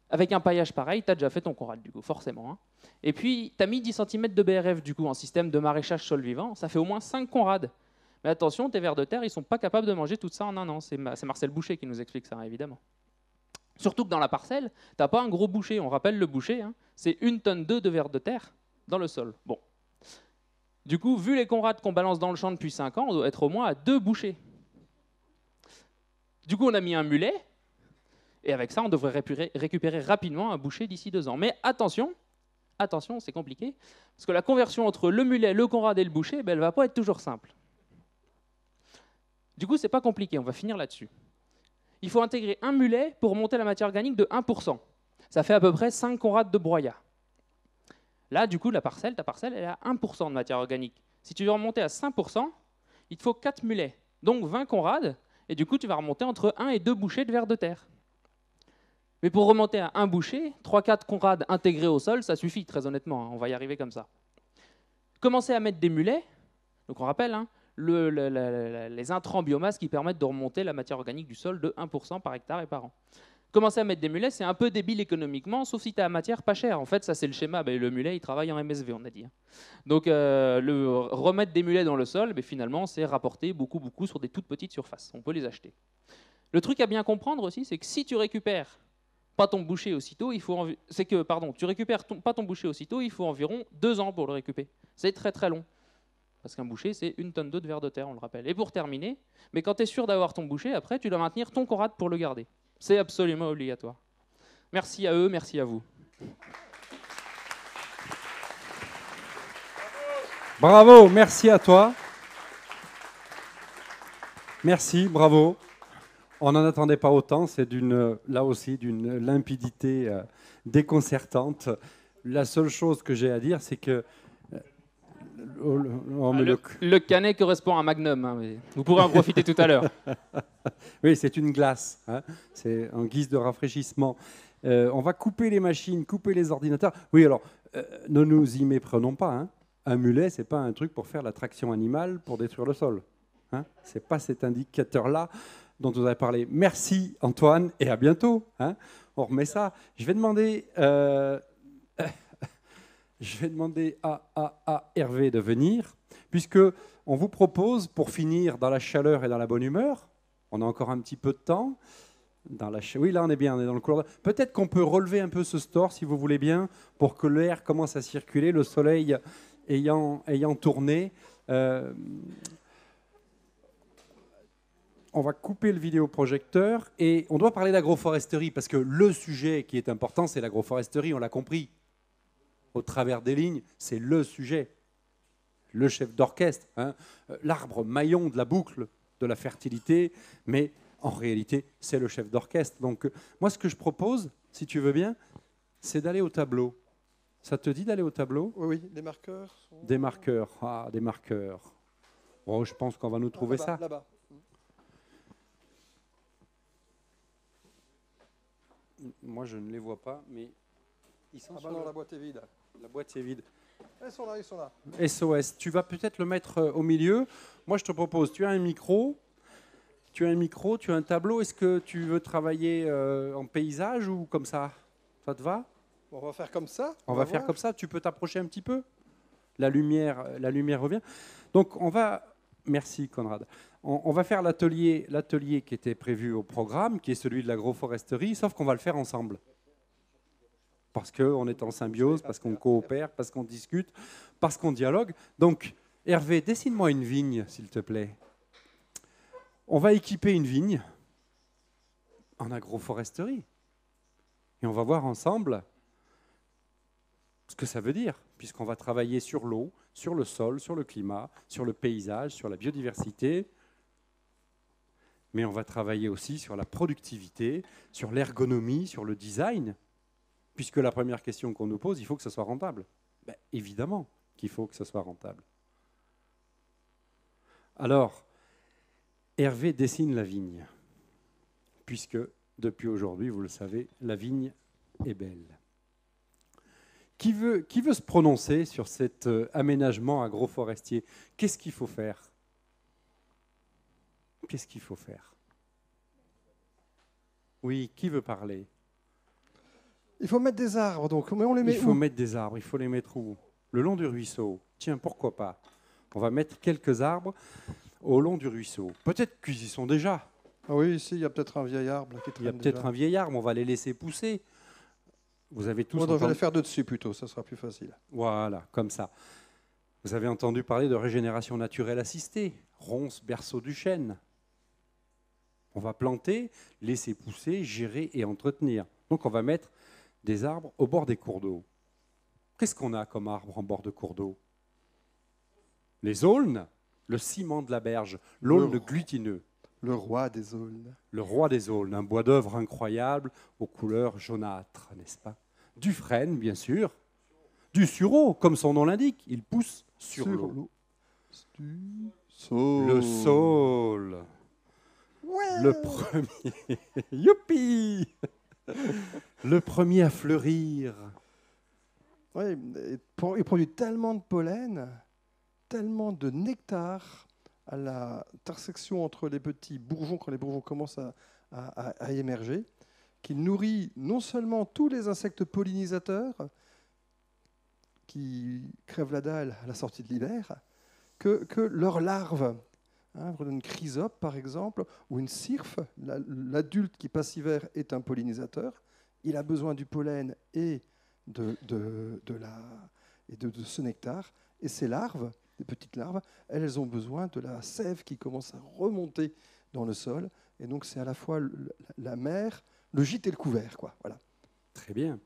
Avec un paillage pareil, tu as déjà fait ton conrad, du coup, forcément. Hein. Et puis, tu as mis 10 cm de BRF du coup en système de maraîchage sol vivant. Ça fait au moins 5 conrades. Mais attention, tes vers de terre, ils ne sont pas capables de manger tout ça en un an. C'est Marcel Boucher qui nous explique ça, évidemment. Surtout que dans la parcelle, tu n'as pas un gros boucher. On rappelle le boucher, hein. c'est une tonne d'œufs de vers de terre dans le sol. Bon. Du coup, vu les conrades qu'on balance dans le champ depuis 5 ans, on doit être au moins à deux bouchers. Du coup, on a mis un mulet, et avec ça, on devrait récupérer rapidement un boucher d'ici deux ans. Mais attention, attention, c'est compliqué, parce que la conversion entre le mulet, le conrad et le boucher, ben, elle ne va pas être toujours simple. Du coup, ce n'est pas compliqué, on va finir là-dessus. Il faut intégrer un mulet pour monter la matière organique de 1%. Ça fait à peu près 5 conrades de broyat. Là, du coup, la parcelle, ta parcelle, elle a 1% de matière organique. Si tu veux remonter à 5%, il te faut 4 mulets, donc 20 conrades, et du coup, tu vas remonter entre 1 et 2 bouchées de verre de terre. Mais pour remonter à un boucher, 3-4 conrades intégrés au sol, ça suffit, très honnêtement. Hein, on va y arriver comme ça. Commencez à mettre des mulets. Donc on rappelle, hein, les intrants biomasse qui permettent de remonter la matière organique du sol de 1% par hectare et par an. Commencer à mettre des mulets, c'est un peu débile économiquement, sauf si tu as la matière pas chère. En fait, ça c'est le schéma. Ben, le mulet, il travaille en MSV, on a dit. Hein. Donc euh, remettre des mulets dans le sol, ben, finalement, c'est rapporter beaucoup, beaucoup sur des toutes petites surfaces. On peut les acheter. Le truc à bien comprendre aussi, c'est que si tu récupères pas ton boucher aussitôt, il faut c'est tu récupères pas ton boucher aussitôt, il faut environ deux ans pour le récupérer. C'est très très long. Parce qu'un boucher, c'est une tonne d'eau de verre de terre, on le rappelle. Et pour terminer, mais quand tu es sûr d'avoir ton boucher, après, tu dois maintenir ton corade pour le garder. C'est absolument obligatoire. Merci à eux, merci à vous. Bravo, merci à toi. Merci, bravo. On n'en attendait pas autant, c'est d'une, là aussi d'une limpidité euh, déconcertante. La seule chose que j'ai à dire, c'est que euh, oh, oh, ah, le, canet correspond à Magnum. Hein, vous pourrez en profiter tout à l'heure. oui, c'est une glace. Hein. c'est en guise de rafraîchissement. Euh, on va couper les machines, couper les ordinateurs. Oui, alors, ne nous y méprenons pas. Hein. Un mulet, c'est pas un truc pour faire la traction animale pour détruire le sol. Hein. C'est pas cet indicateur-là dont vous avez parlé. Merci Antoine et à bientôt. Hein. On remet ça. Je vais demander, euh, je vais demander à, à, Hervé de venir, puisque on vous propose, pour finir dans la chaleur et dans la bonne humeur, on a encore un petit peu de temps. Dans la oui, là on est bien, on est dans le couloir. Peut-être qu'on peut relever un peu ce store, si vous voulez bien, pour que l'air commence à circuler, le soleil ayant, ayant tourné. Euh, on va couper le vidéoprojecteur et on doit parler d'agroforesterie parce que le sujet qui est important, c'est l'agroforesterie, on l'a compris. Au travers des lignes, c'est le sujet. Le chef d'orchestre, hein. euh, l'arbre maillon de la boucle de la fertilité, mais en réalité, c'est le chef d'orchestre. Donc, euh, moi, ce que je propose, si tu veux bien, c'est d'aller au tableau. Ça te dit d'aller au tableau? Oui, oui, des marqueurs. Des marqueurs, ah, des marqueurs. Oh, je pense qu'on va nous trouver ça. Là-bas. Moi, je ne les vois pas, mais ils sont ah bah non, la boîte est vide. La boîte est vide. Ils sont là, ils sont là. SOS. Tu vas peut-être le mettre euh, au milieu. Moi, je te propose, tu as un micro, tu as un micro, tu as un tableau. Est-ce que tu veux travailler euh, en paysage ou comme ça? Ça te va? On va faire comme ça. On, va, faire comme ça. Tu peux t'approcher un petit peu. La lumière, la lumière revient. Donc, on va. Merci, Conrad on, va faire l'atelier, l'atelier qui était prévu au programme, qui est celui de l'agroforesterie, sauf qu'on va le faire ensemble. Parce qu'on est en symbiose, parce qu'on coopère, parce qu'on discute, parce qu'on dialogue. Donc, Hervé, dessine-moi une vigne, s'il te plaît. On va équiper une vigne en agroforesterie. Et on va voir ensemble ce que ça veut dire, puisqu'on va travailler sur l'eau, sur le sol, sur le climat, sur le paysage, sur la biodiversité, mais on va travailler aussi sur la productivité, sur l'ergonomie, sur le design, puisque la première question qu'on nous pose, il faut que ce soit rentable. Ben, évidemment qu'il faut que ce soit rentable. Alors, Hervé dessine la vigne, puisque depuis aujourd'hui, vous le savez, la vigne est belle. Qui veut, qui veut se prononcer sur cet euh, aménagement agroforestier? Qu'est-ce qu'il faut faire? Qu'est-ce qu'il faut faire? Oui, qui veut parler? Il faut mettre des arbres, donc. Mais on les met Il faut où? mettre des arbres. Il faut les mettre où? Le long du ruisseau. Tiens, pourquoi pas? On va mettre quelques arbres au long du ruisseau. Peut-être qu'ils y sont déjà. Ah oui, ici, il y a peut-être un vieil arbre qui Il y a peut-être un vieil arbre. On va les laisser pousser. Vous avez tous donc, je vais entendu- les faire de dessus plutôt, ça sera plus facile. Voilà, comme ça. Vous avez entendu parler de régénération naturelle assistée, ronces, berceau du chêne. On va planter, laisser pousser, gérer et entretenir. Donc on va mettre des arbres au bord des cours d'eau. Qu'est-ce qu'on a comme arbre en bord de cours d'eau? Les aulnes, le ciment de la berge, l'aulne glutineux. Le roi des aulnes. Le roi des aulnes, un bois d'œuvre incroyable aux couleurs jaunâtres, n'est-ce pas? Du frêne, bien sûr. Du sureau, comme son nom l'indique, il pousse sur, Sur l'eau. saule. Le saule. Le premier. Youpi Le premier à fleurir. Ouais, il pro- il produit tellement de pollen, tellement de nectar à l'intersection entre les petits bourgeons, quand les bourgeons commencent à, à- à- à émerger, qu'il nourrit non seulement tous les insectes pollinisateurs qui crèvent la dalle à la sortie de l'hiver, que, leurs larves. Hein, une chrysope, par exemple, ou une cirfe, la- l'adulte qui passe l'hiver est un pollinisateur. Il a besoin du pollen et de, de, la, et de, ce nectar. Et ces larves, les petites larves, elles ont besoin de la sève qui commence à remonter dans le sol. Et donc, c'est à la fois la mer, le gîte et le couvert. Quoi. Voilà. Très bien.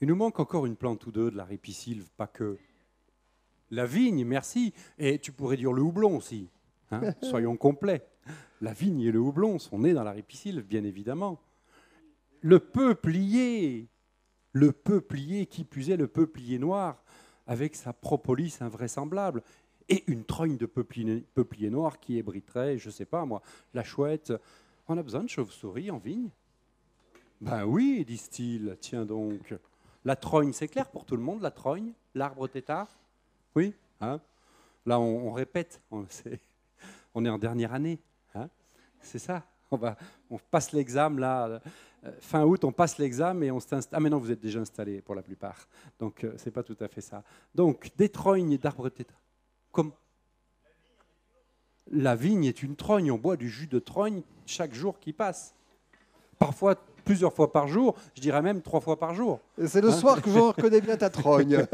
Il nous manque encore une plante ou deux de la ripisylve, pas que. La vigne, merci. Et tu pourrais dire le houblon aussi. hein, soyons complets. La vigne et le houblon sont nés dans la ripisylve, bien évidemment. Le peuplier, le peuplier qui puisait le peuplier noir, avec sa propolis invraisemblable, et une trogne de peuplier, peuplier noir qui ébriterait, je ne sais pas moi, la chouette. On a besoin de chauves-souris en vigne? Ben oui, disent-ils. Tiens donc. La trogne, c'est clair pour tout le monde, la trogne L'arbre tétard Oui hein? Là, on, répète. On, est en dernière année. hein? C'est ça. On, passe l'examen là. euh, Fin août, on passe l'examen et on s'installe. Ah, mais non, vous êtes déjà installés pour la plupart. Donc, euh, c'est pas tout à fait ça. Donc, des trognes d'arbres tétard. Comme? La vigne est une trogne. On boit du jus de trogne chaque jour qui passe. Parfois plusieurs fois par jour, je dirais même trois fois par jour. Et c'est le Hein soir que je reconnais bien ta trogne.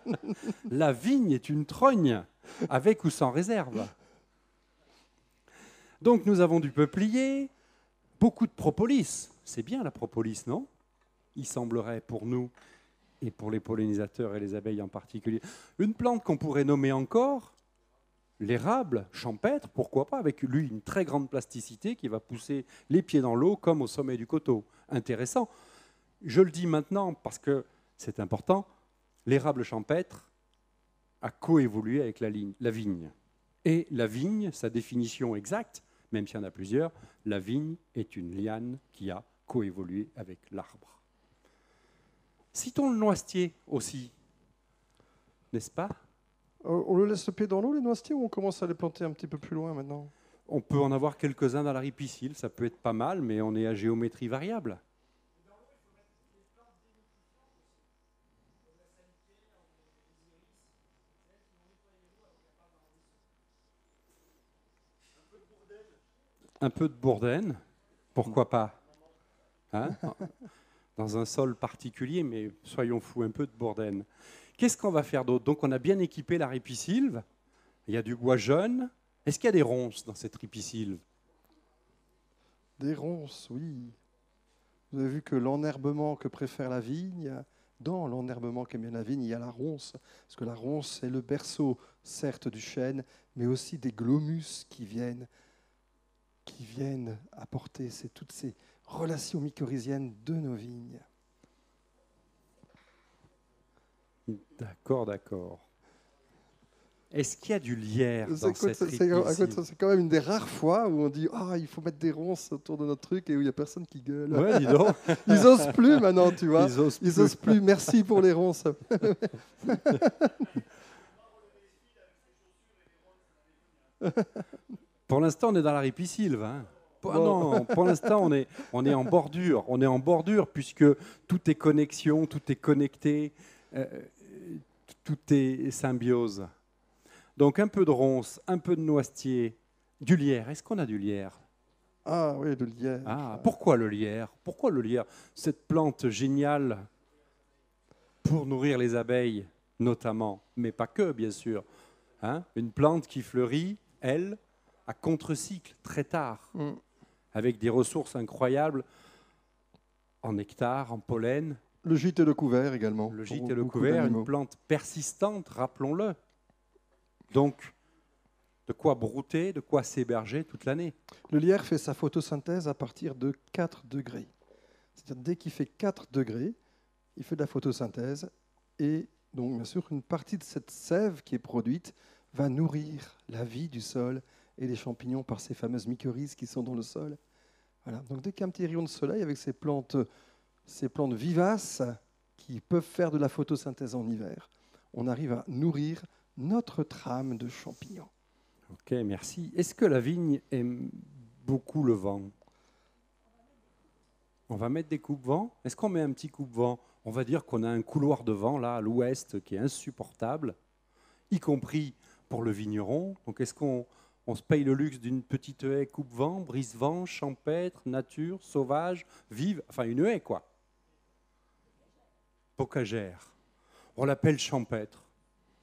la vigne est une trogne, avec ou sans réserve. Donc nous avons du peuplier, beaucoup de propolis. C'est bien la propolis, non? Il semblerait pour nous et pour les pollinisateurs et les abeilles en particulier. Une plante qu'on pourrait nommer encore, l'érable champêtre, pourquoi pas, avec lui une très grande plasticité qui va pousser les pieds dans l'eau comme au sommet du coteau. Intéressant. Je le dis maintenant parce que c'est important, l'érable champêtre a coévolué avec la, ligne- la vigne. Et la vigne, sa définition exacte, même s'il y en a plusieurs, la vigne est une liane qui a coévolué avec l'arbre. Citons le noisetier aussi, n'est-ce pas? On on le laisse le pied dans l'eau, les noisetiers, ou on commence à les planter un petit peu plus loin maintenant On peut en avoir quelques-uns dans la ripisylve, ça peut être pas mal, mais on est à géométrie variable. Un peu de bourdaine, pourquoi pas Hein Dans un sol particulier, mais soyons fous, un peu de bourdaine. Qu'est-ce qu'on va faire d'autre? Donc on a bien équipé la ripisylve, il y a du bois jeune. Est-ce qu'il y a des ronces dans cette ripisylve? Des ronces, oui. Vous avez vu que l'enherbement que préfère la vigne, dans l'enherbement qu'aime bien la vigne, il y a la ronce. Parce que la ronce, c'est le berceau, certes, du chêne, mais aussi des glomus qui viennent, qui viennent apporter toutes ces relations mycorhiziennes de nos vignes. D'accord, d'accord. Est-ce qu'il y a du lierre dans cette c'est- quand même une des rares fois où on dit ah il faut mettre des ronces autour de notre truc et où il n'y a personne qui gueule. Ouais, dis donc. Ils osent plus maintenant, tu vois. Ils osent plus. osent plus. Merci pour les ronces. Pour l'instant, on est dans la ripisylve. hein. pour, non, pour l'instant, on est, on est en bordure. On est en bordure puisque tout est connexion, tout est connecté, euh, tout est symbiose. Donc un peu de ronce, un peu de noisetier, du lierre. Est-ce qu'on a du lierre? Ah oui, le lierre. Ah, pourquoi le lierre? Pourquoi le lierre? Cette plante géniale pour nourrir les abeilles, notamment, mais pas que, bien sûr. Hein? Une plante qui fleurit, elle, à contre-cycle, très tard, Mm. avec des ressources incroyables en nectar, en pollen. Le gîte et le couvert également. Le gîte et le couvert, une plante persistante, rappelons-le. Donc, de quoi brouter, de quoi s'héberger toute l'année. Le lierre fait sa photosynthèse à partir de 4 degrés. C'est-à-dire dès qu'il fait 4 degrés, il fait de la photosynthèse et donc bien sûr une partie de cette sève qui est produite va nourrir la vie du sol et les champignons par ces fameuses mycorhizes qui sont dans le sol. Voilà. Donc dès qu'il y a un petit rayon de soleil avec ces plantes, ces plantes vivaces qui peuvent faire de la photosynthèse en hiver, on arrive à nourrir notre trame de champignons. Ok, merci. Est-ce que la vigne aime beaucoup le vent? On va mettre des coupe-vents Est-ce qu'on met un petit coupe-vent? On va dire qu'on a un couloir de vent là à l'ouest qui est insupportable, y compris pour le vigneron. Donc est-ce qu'on on se paye le luxe d'une petite haie coupe-vent, brise-vent, champêtre, nature, sauvage, vive, enfin une haie quoi Bocagère. On l'appelle champêtre.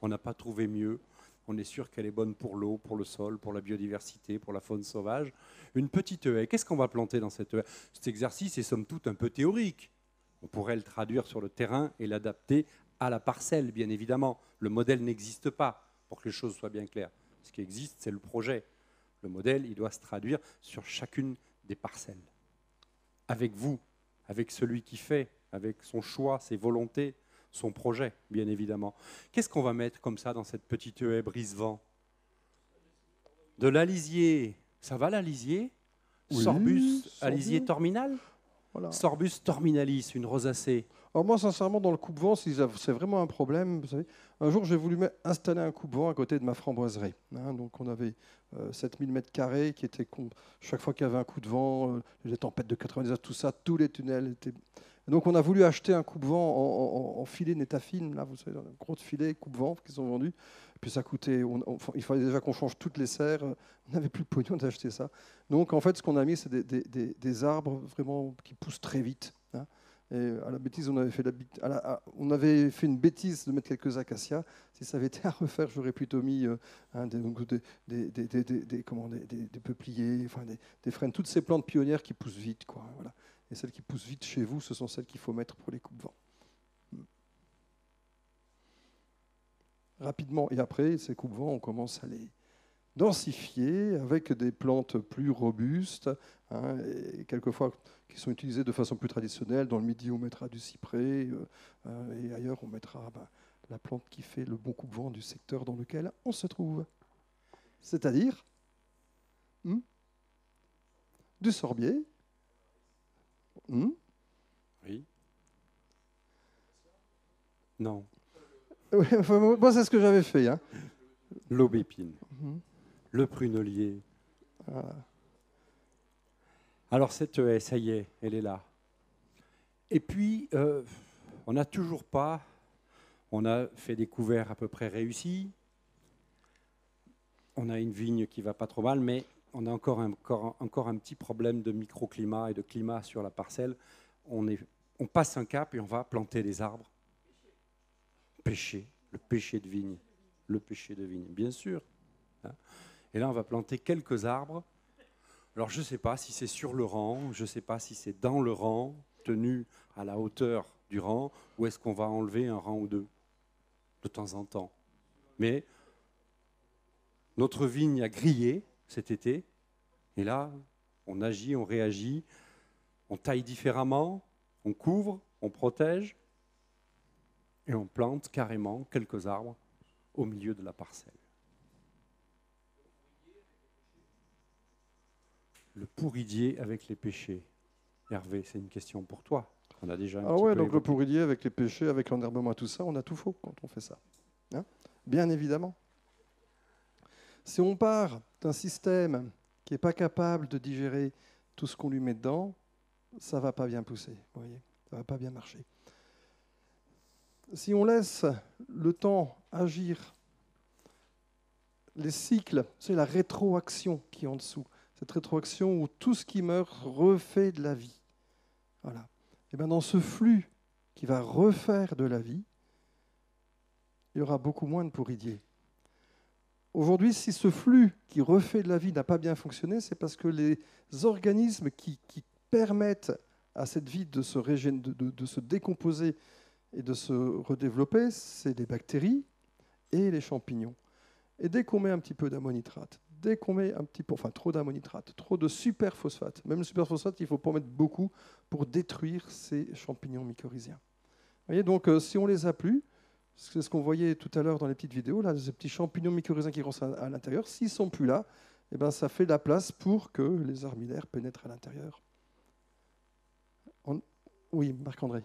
On n'a pas trouvé mieux. On est sûr qu'elle est bonne pour l'eau, pour le sol, pour la biodiversité, pour la faune sauvage. Une petite haie. Qu'est-ce qu'on va planter dans cette haie? Cet exercice est somme toute un peu théorique. On pourrait le traduire sur le terrain et l'adapter à la parcelle, bien évidemment. Le modèle n'existe pas, pour que les choses soient bien claires. Ce qui existe, c'est le projet. Le modèle, il doit se traduire sur chacune des parcelles. Avec vous, avec celui qui fait, avec son choix, ses volontés, son projet, bien évidemment. Qu'est-ce qu'on va mettre comme ça dans cette petite haie brise-vent? De l'alisier. Ça va l'alisier? Oui, Sorbus, alisier torminal Sorbus torminalis, une rosacée. Alors moi, sincèrement, dans le coupe-vent, c'est vraiment un problème, vous savez, un jour, j'ai voulu installer un coupe-vent à côté de ma framboiserie. hein. donc on avait euh, 7000 mètres carrés qui étaient... Chaque fois qu'il y avait un coup de vent, euh, les tempêtes de 90, tout ça, tous les tunnels étaient... Donc on a voulu acheter un coupe-vent en, filet Netafine, là, vous savez, un gros filet coupe-vent qui sont vendus. Puis ça coûtait... il fallait déjà qu'on change toutes les serres. On n'avait plus le pognon d'acheter ça. Donc en fait, ce qu'on a mis, c'est des, arbres vraiment qui poussent très vite. hein. Et à la bêtise, on avait, fait la, on avait fait une bêtise de mettre quelques acacias. Si ça avait été à refaire, j'aurais plutôt mis des, des, des- peupliers, enfin des, des frênes, toutes ces plantes pionnières qui poussent vite. Quoi, voilà. Et celles qui poussent vite chez vous, ce sont celles qu'il faut mettre pour les coupe-vents. Hmm. Rapidement, et après, ces coupe-vents, on commence à les densifier avec des plantes plus robustes, hein, et quelquefois qui sont utilisées de façon plus traditionnelle. Dans le midi, on mettra du cyprès, euh, euh, et ailleurs, on mettra bah, la plante qui fait le bon coupe-vent du secteur dans lequel on se trouve. C'est-à-dire hmm, du sorbier. Hmm, Oui. Non. Moi, c'est ce que j'avais fait. Hein. L'aubépine. Mhm. Le prunelier. Voilà. Alors cette haie, ça y est, elle est là. Et puis, euh, on n'a toujours pas, on a fait des couverts à peu près réussis. On a une vigne qui va pas trop mal, mais on a encore un, petit problème de microclimat et de climat sur la parcelle. On passe un cap et on va planter des arbres. Pêcher, le pêcher de vigne. Le pêcher de vigne, bien sûr. hein. Et là, on va planter quelques arbres. Alors, je ne sais pas si c'est sur le rang, je ne sais pas si c'est dans le rang, tenu à la hauteur du rang, ou est-ce qu'on va enlever un rang ou deux de temps en temps. Mais notre vigne a grillé cet été, et là, on agit, on réagit, on taille différemment, on couvre, on protège, et on plante carrément quelques arbres au milieu de la parcelle. Le pourridier avec les péchés. Hervé, c'est une question pour toi. On a déjà un Ah ouais, donc le pourridier avec les pêchers, avec l'enherbement, tout ça, on a tout faux quand on fait ça. Hein? Bien évidemment. Si on part d'un système qui n'est pas capable de digérer tout ce qu'on lui met dedans, ça va pas bien pousser. Vous ça va pas bien marcher. Si on laisse le temps agir, les cycles, c'est la rétroaction qui est en dessous. Cette rétroaction où tout ce qui meurt refait de la vie. Voilà. Bien dans ce flux qui va refaire de la vie, il y aura beaucoup moins de pourridiers. Aujourd'hui, si ce flux qui refait de la vie n'a pas bien fonctionné, c'est parce que les organismes qui, permettent à cette vie de se, de se décomposer et de se redévelopper, c'est les bactéries et les champignons. Et dès qu'on met un petit peu d'ammonitrate, dès qu'on met un petit peu, enfin trop d'ammonitrate, trop de superphosphate, même le superphosphate, il ne faut pas mettre beaucoup pour détruire ces champignons mycorhiziens. Vous voyez, donc euh, si on les a plus, c'est ce qu'on voyait tout à l'heure dans les petites vidéos, là, ces petits champignons mycorhiziens qui rentrent à, l'intérieur, s'ils sont plus là, eh ben, ça fait de la place pour que les armillaires pénètrent à l'intérieur. Oui, Marc-André.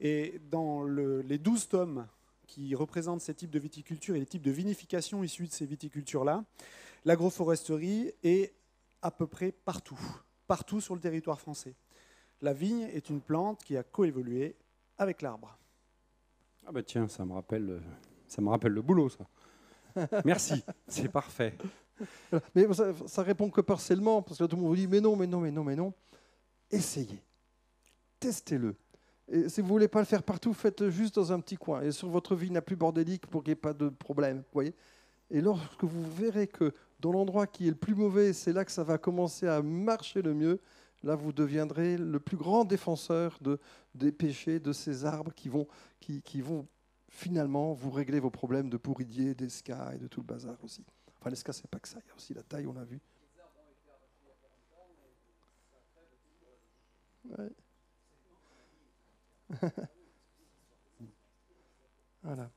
Et dans les 12 tomes qui représentent ces types de viticulture et les types de vinification issus de ces viticultures-là, l'agroforesterie est à peu près partout, partout sur le territoire français. La vigne est une plante qui a coévolué avec l'arbre. Ah bah tiens, ça me rappelle, ça me rappelle le boulot, ça. Merci, c'est parfait. Mais ça, ça, répond que partiellement, parce que tout le monde vous dit mais non, mais non, mais non, mais non. Essayez, testez-le. Et si vous voulez pas le faire partout, faites-le juste dans un petit coin. Et sur votre vie n'a plus bordélique pour qu'il n'y ait pas de problème. voyez et lorsque vous verrez que dans l'endroit qui est le plus mauvais, c'est là que ça va commencer à marcher le mieux, là vous deviendrez le plus grand défenseur de, des péchés de ces arbres qui vont, qui vont finalement vous régler vos problèmes de pourridier, d'esca et de tout le bazar aussi. Enfin, l'esca, c'est pas que ça, il y a aussi la taille, on l'a vu. Ouais. voilà.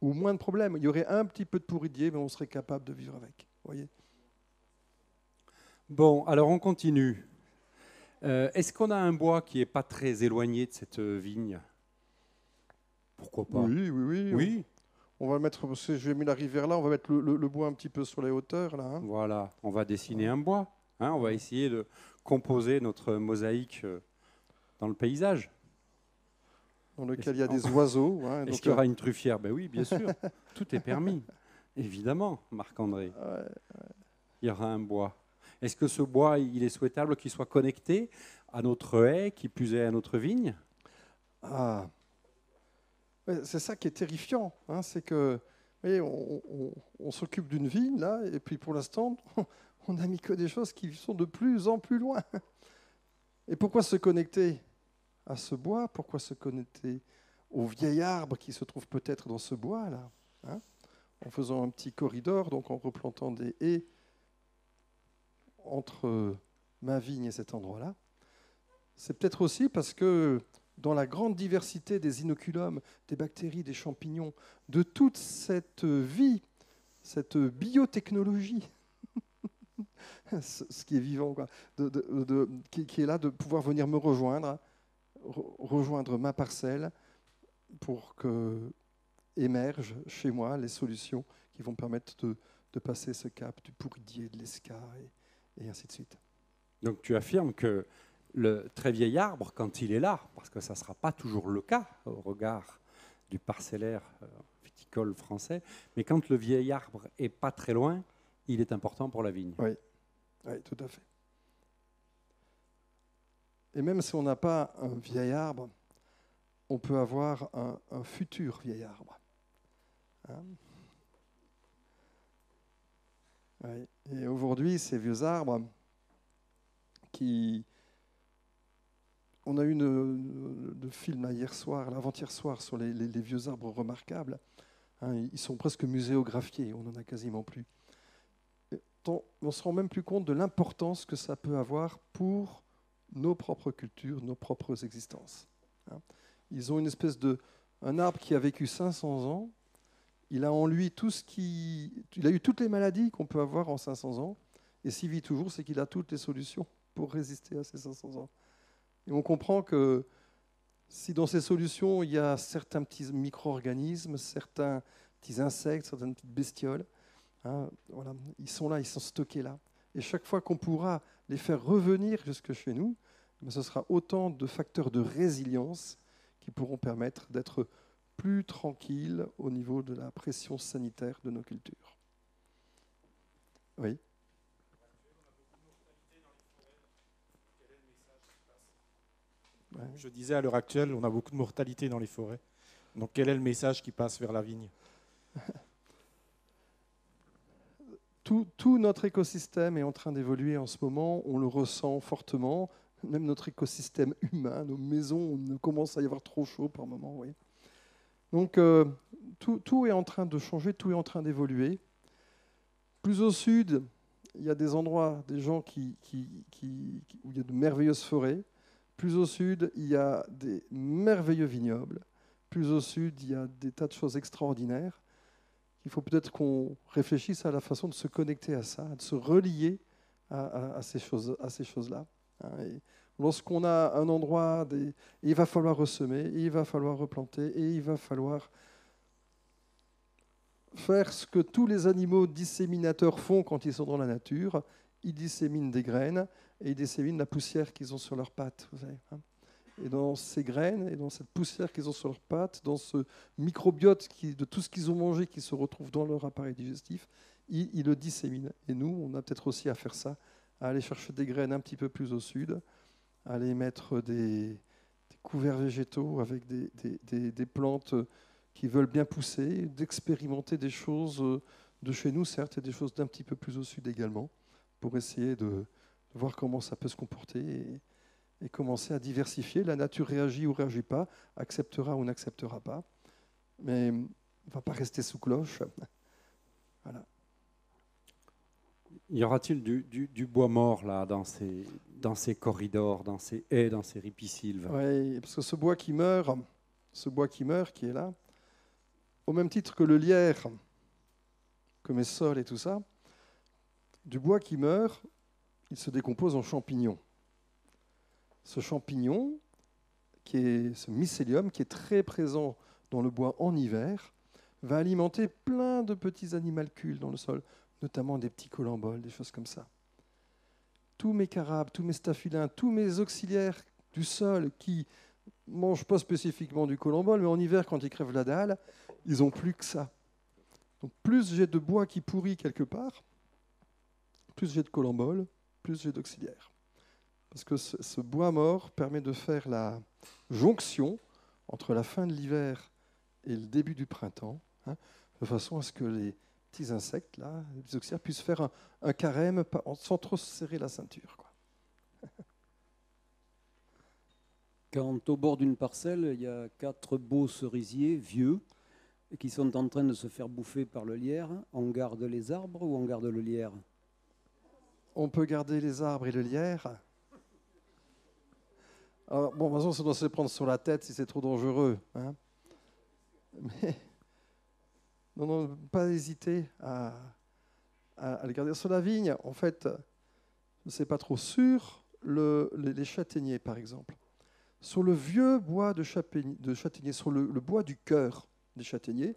Ou moins de problèmes. Il y aurait un petit peu de pourridier, mais on serait capable de vivre avec. Voyez bon, alors on continue. Euh, est-ce qu'on a un bois qui n'est pas très éloigné de cette vigne? Pourquoi pas? Oui, oui, oui. Oui? On va mettre, je vais mis la rivière là, on va mettre le, bois un petit peu sur les hauteurs là. Hein. Voilà, on va dessiner un bois. Hein, on va essayer de composer notre mosaïque euh, dans le paysage. Dans lequel il y a des oiseaux. Hein, Est-ce qu'il y aura une truffière? Ben oui, bien sûr. Tout est permis. Évidemment, Marc-André. Il y aura un bois. Est-ce que ce bois, il est souhaitable qu'il soit connecté à notre haie, qui plus est à notre vigne? Ah, c'est ça qui est terrifiant, hein, c'est que on, s'occupe d'une vigne là, et puis pour l'instant, on n'a mis que des choses qui sont de plus en plus loin. Et pourquoi se connecter à ce bois? Pourquoi se connecter au vieil arbre qui se trouve peut-être dans ce bois là hein, En faisant un petit corridor, donc en replantant des haies entre ma vigne et cet endroit-là. C'est peut-être aussi parce que dans la grande diversité des inoculums, des bactéries, des champignons, de toute cette vie, cette biotechnologie, ce qui est vivant, quoi, qui, est là, de pouvoir venir me rejoindre, rejoindre ma parcelle pour que émergent chez moi les solutions qui vont permettre de, passer ce cap du pourridier, de l'escar et, et ainsi de suite. Donc tu affirmes que le très vieil arbre, quand il est là, parce que ça ne sera pas toujours le cas au regard du parcellaire euh, viticole français. Mais quand le vieil arbre est pas très loin, il est important pour la vigne. Oui, tout à fait. Et même si on n'a pas un vieil arbre, on peut avoir un, futur vieil arbre. Hein? Et aujourd'hui, ces vieux arbres qui... On a eu de film hier soir, l'avant-hier soir, sur les, vieux arbres remarquables. Hein, ils sont presque muséographiés, on n'en a quasiment plus. On ne se rend même plus compte de l'importance que ça peut avoir pour nos propres cultures, nos propres existences. Hein. Ils ont une espèce de... Un arbre qui a vécu 500 ans, il a en lui tout ce qui... Il a eu toutes les maladies qu'on peut avoir en 500 ans, et s'il vit toujours, c'est qu'il a toutes les solutions pour résister à ces 500 ans. Et on comprend que si dans ces solutions, il y a certains petits micro-organismes, certains petits insectes, certaines petites bestioles, hein, ils sont là, ils sont stockés là. Et chaque fois qu'on pourra les faire revenir jusque chez nous, ben, ce sera autant de facteurs de résilience qui pourront permettre d'être plus tranquilles au niveau de la pression sanitaire de nos cultures. Oui? Je disais à l'heure actuelle, on a beaucoup de mortalité dans les forêts. Donc quel est le message qui passe vers la vigne? Tout, notre écosystème est en train d'évoluer en ce moment, on le ressent fortement, même notre écosystème humain, nos maisons, on commence à y avoir trop chaud par moment. Oui. Donc euh, tout, est en train de changer, tout est en train d'évoluer. Plus au sud, il y a des endroits, des gens qui, où il y a de merveilleuses forêts. Plus au sud, il y a des merveilleux vignobles. Plus au sud, il y a des tas de choses extraordinaires. Il faut peut-être qu'on réfléchisse à la façon de se connecter à ça, de se relier à, ces choses-là. Hein. Lorsqu'on a un endroit, il va falloir ressemer, il va falloir replanter, et il va falloir faire ce que tous les animaux disséminateurs font quand ils sont dans la nature. Ils disséminent des graines et ils disséminent la poussière qu'ils ont sur leurs pattes. Hein. Et dans ces graines et dans cette poussière qu'ils ont sur leurs pattes, dans ce microbiote qui, de tout ce qu'ils ont mangé qui se retrouve dans leur appareil digestif, ils, le disséminent. Et nous, on a peut-être aussi à faire ça, à aller chercher des graines un petit peu plus au sud, à aller mettre des, couverts végétaux avec des, des, plantes qui veulent bien pousser, d'expérimenter des choses de chez nous, certes, et des choses d'un petit peu plus au sud également, pour essayer de, voir comment ça peut se comporter et commencer à diversifier. La nature réagit ou réagit pas, acceptera ou n'acceptera pas, mais on ne va pas rester sous cloche. voilà. Y aura-t-il du, bois mort là dans ces, dans ces corridors, dans ces haies, dans ces ripisylves? Oui, parce que ce bois qui meurt, ce bois qui meurt, qui est là, au même titre que le lierre, que mes sols et tout ça, du bois qui meurt, il se décompose en champignons ce champignon, ce mycélium, qui est très présent dans le bois en hiver, va alimenter plein de petits animalcules dans le sol, notamment des petits colamboles, des choses comme ça. Tous mes carabes, tous mes staphylins, tous mes auxiliaires du sol qui mangent pas spécifiquement du colambole, mais en hiver, quand ils crèvent la dalle, ils ont plus que ça. Donc plus j'ai de bois qui pourrit quelque part, plus j'ai de colambole, plus d'auxiliaires. Parce que ce, bois mort permet de faire la jonction entre la fin de l'hiver et le début du printemps, hein, de façon à ce que les petits insectes, là, les auxiliaires, puissent faire un, carême sans trop serrer la ceinture. Quand au bord d'une parcelle, il y a quatre beaux cerisiers vieux qui sont en train de se faire bouffer par le lierre, on garde les arbres ou on garde le lierre? On peut garder les arbres et le lierre bon, de toute façon, ça doit se prendre sur la tête si c'est trop dangereux. Hein. Mais, non, non, pas hésiter à, à, les garder. Sur la vigne, en fait, sais pas trop, le, les, châtaigniers, par exemple, sur le vieux bois de, de châtaignier, sur le, le bois du cœur des châtaigniers,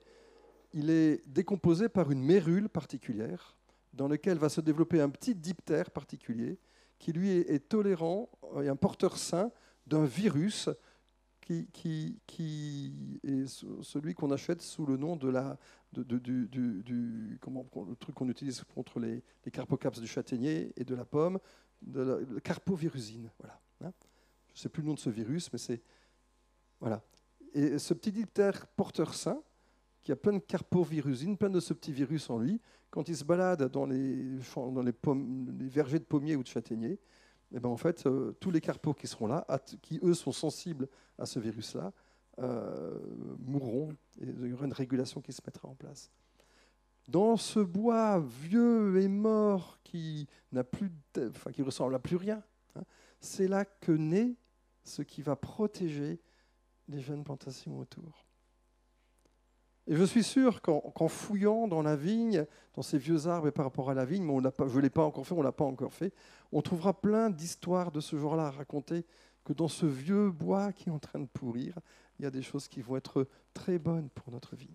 il est décomposé par une mérule particulière dans laquelle va se développer un petit diptère particulier qui lui est, tolérant et un porteur sain d'un virus qui, est celui qu'on achète sous le nom de la, du, comment, le truc qu'on utilise contre les, les carpocaps du châtaignier et de la pomme, de la, carpovirusine. Voilà. hein. Je ne sais plus le nom de ce virus, mais c'est voilà. Et ce petit diptère porteur sain, qui a plein de carpovirusine, plein de ce petit virus en lui, quand il se balade dans les, vergers de pommiers ou de châtaigniers, eh ben en fait, euh, tous les carpos qui seront là, qui eux sont sensibles à ce virus-là, euh, mourront il y aura une régulation qui se mettra en place. Dans ce bois vieux et mort qui n'a plus, enfin qui ressemble à plus rien, hein, c'est là que naît ce qui va protéger les jeunes plantations autour. Et je suis sûr qu'en qu'en fouillant dans la vigne, dans ces vieux arbres et par rapport à la vigne, mais on l'a pas, je ne l'ai pas encore fait, on ne l'a pas encore fait, on trouvera plein d'histoires de ce genre-là à raconter, que dans ce vieux bois qui est en train de pourrir, il y a des choses qui vont être très bonnes pour notre vigne.